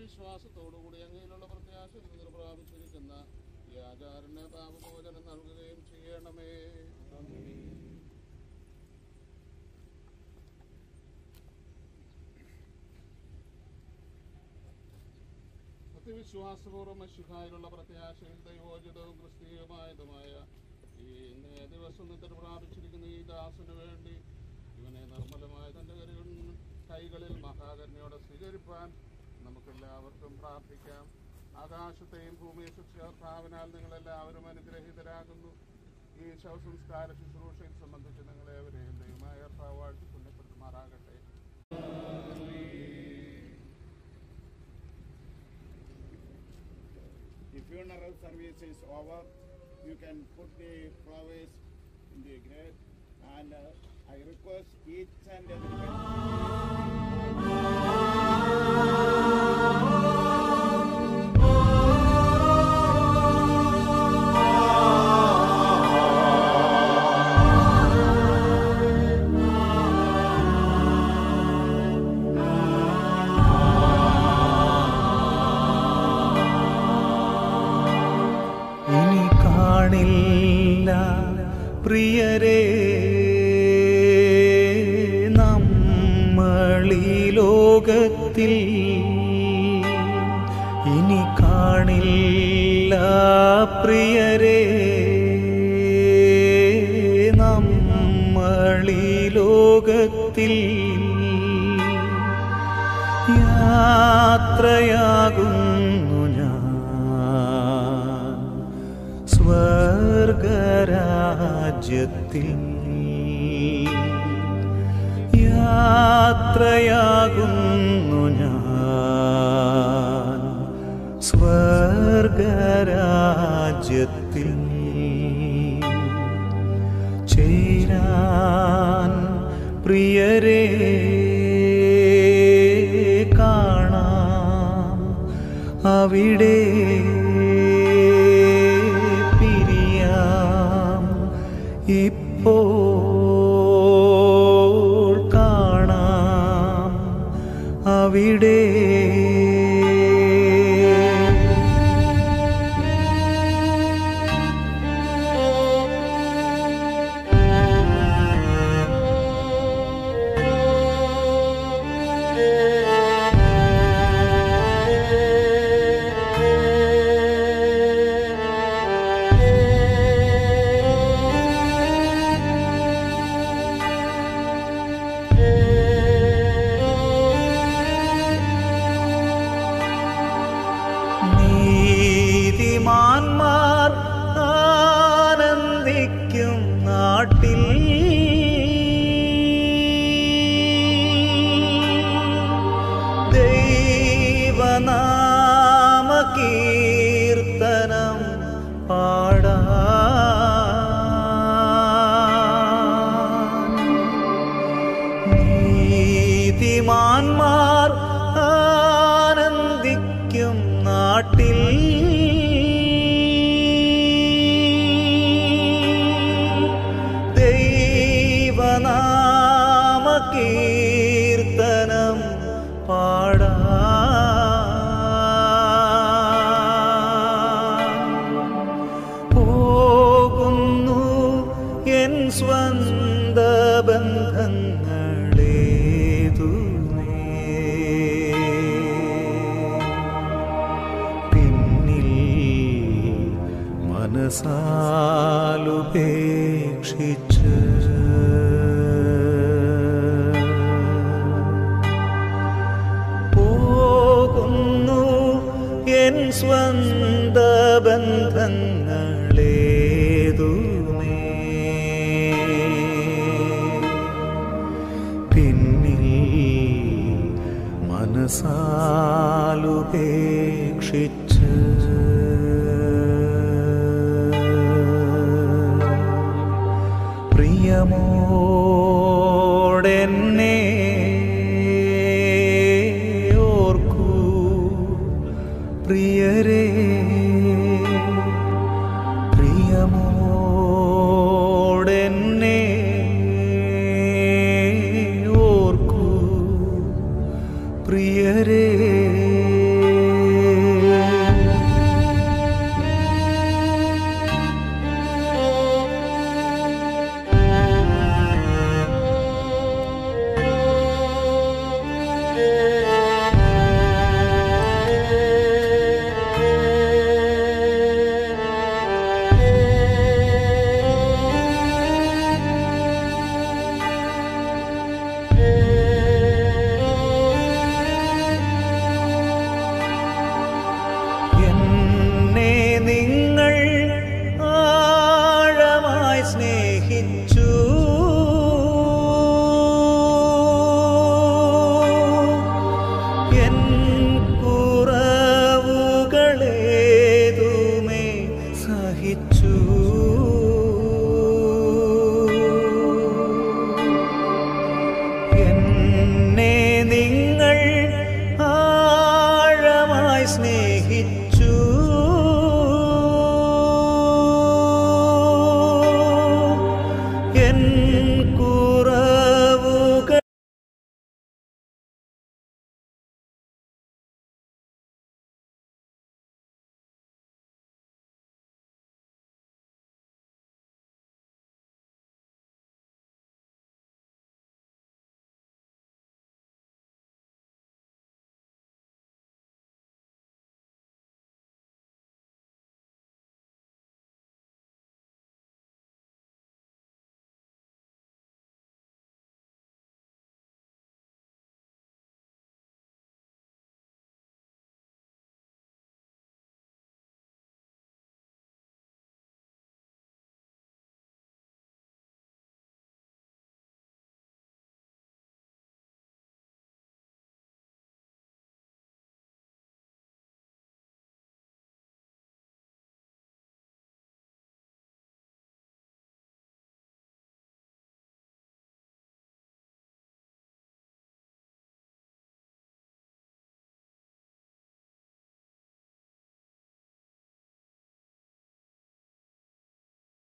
സത്യവിശ്വാസത്തോടുകൂടി അങ്ങയിലുള്ള പ്രത്യാശ നിങ്ങൾ പ്രാപിച്ചിരിക്കുന്ന വ്യാചാരന് പാപമോചനം നൽകുകയും ചെയ്യണമേ. സത്യവിശ്വാസപൂർവം മഷിഹായിലുള്ള പ്രത്യാശയിൽ ദൈവോചിതവും ക്രിസ്തീയമായതുമായ ഈ ദിവസം നിദ്ര പ്രാപിച്ചിരിക്കുന്ന ഈ ദാസന് വേണ്ടി ഇവനെ നിർമ്മലമായ കരുകളിൽ കൈകളിൽ മഹാകരുണയോടെ സ്വീകരിപ്പാൻ നമുക്കെല്ലാവർക്കും പ്രാർത്ഥിക്കാം ആകാശത്തെയും ഭൂമിയെ ശിക്ഷാവിനാൽ നിങ്ങളെല്ലാവരും അനുഗ്രഹീതരാകുന്നു ഈ ശവസംസ്കാര ശുശ്രൂഷയിൽ സംബന്ധിച്ച് നിങ്ങളേവരെയും ദൈവമായ വാഴ്ത്തി പുണ്യപ്പെടുത്തുമാറാകട്ടെ The funeral service is over. You can put the flowers in the grave. And uh, I request each and every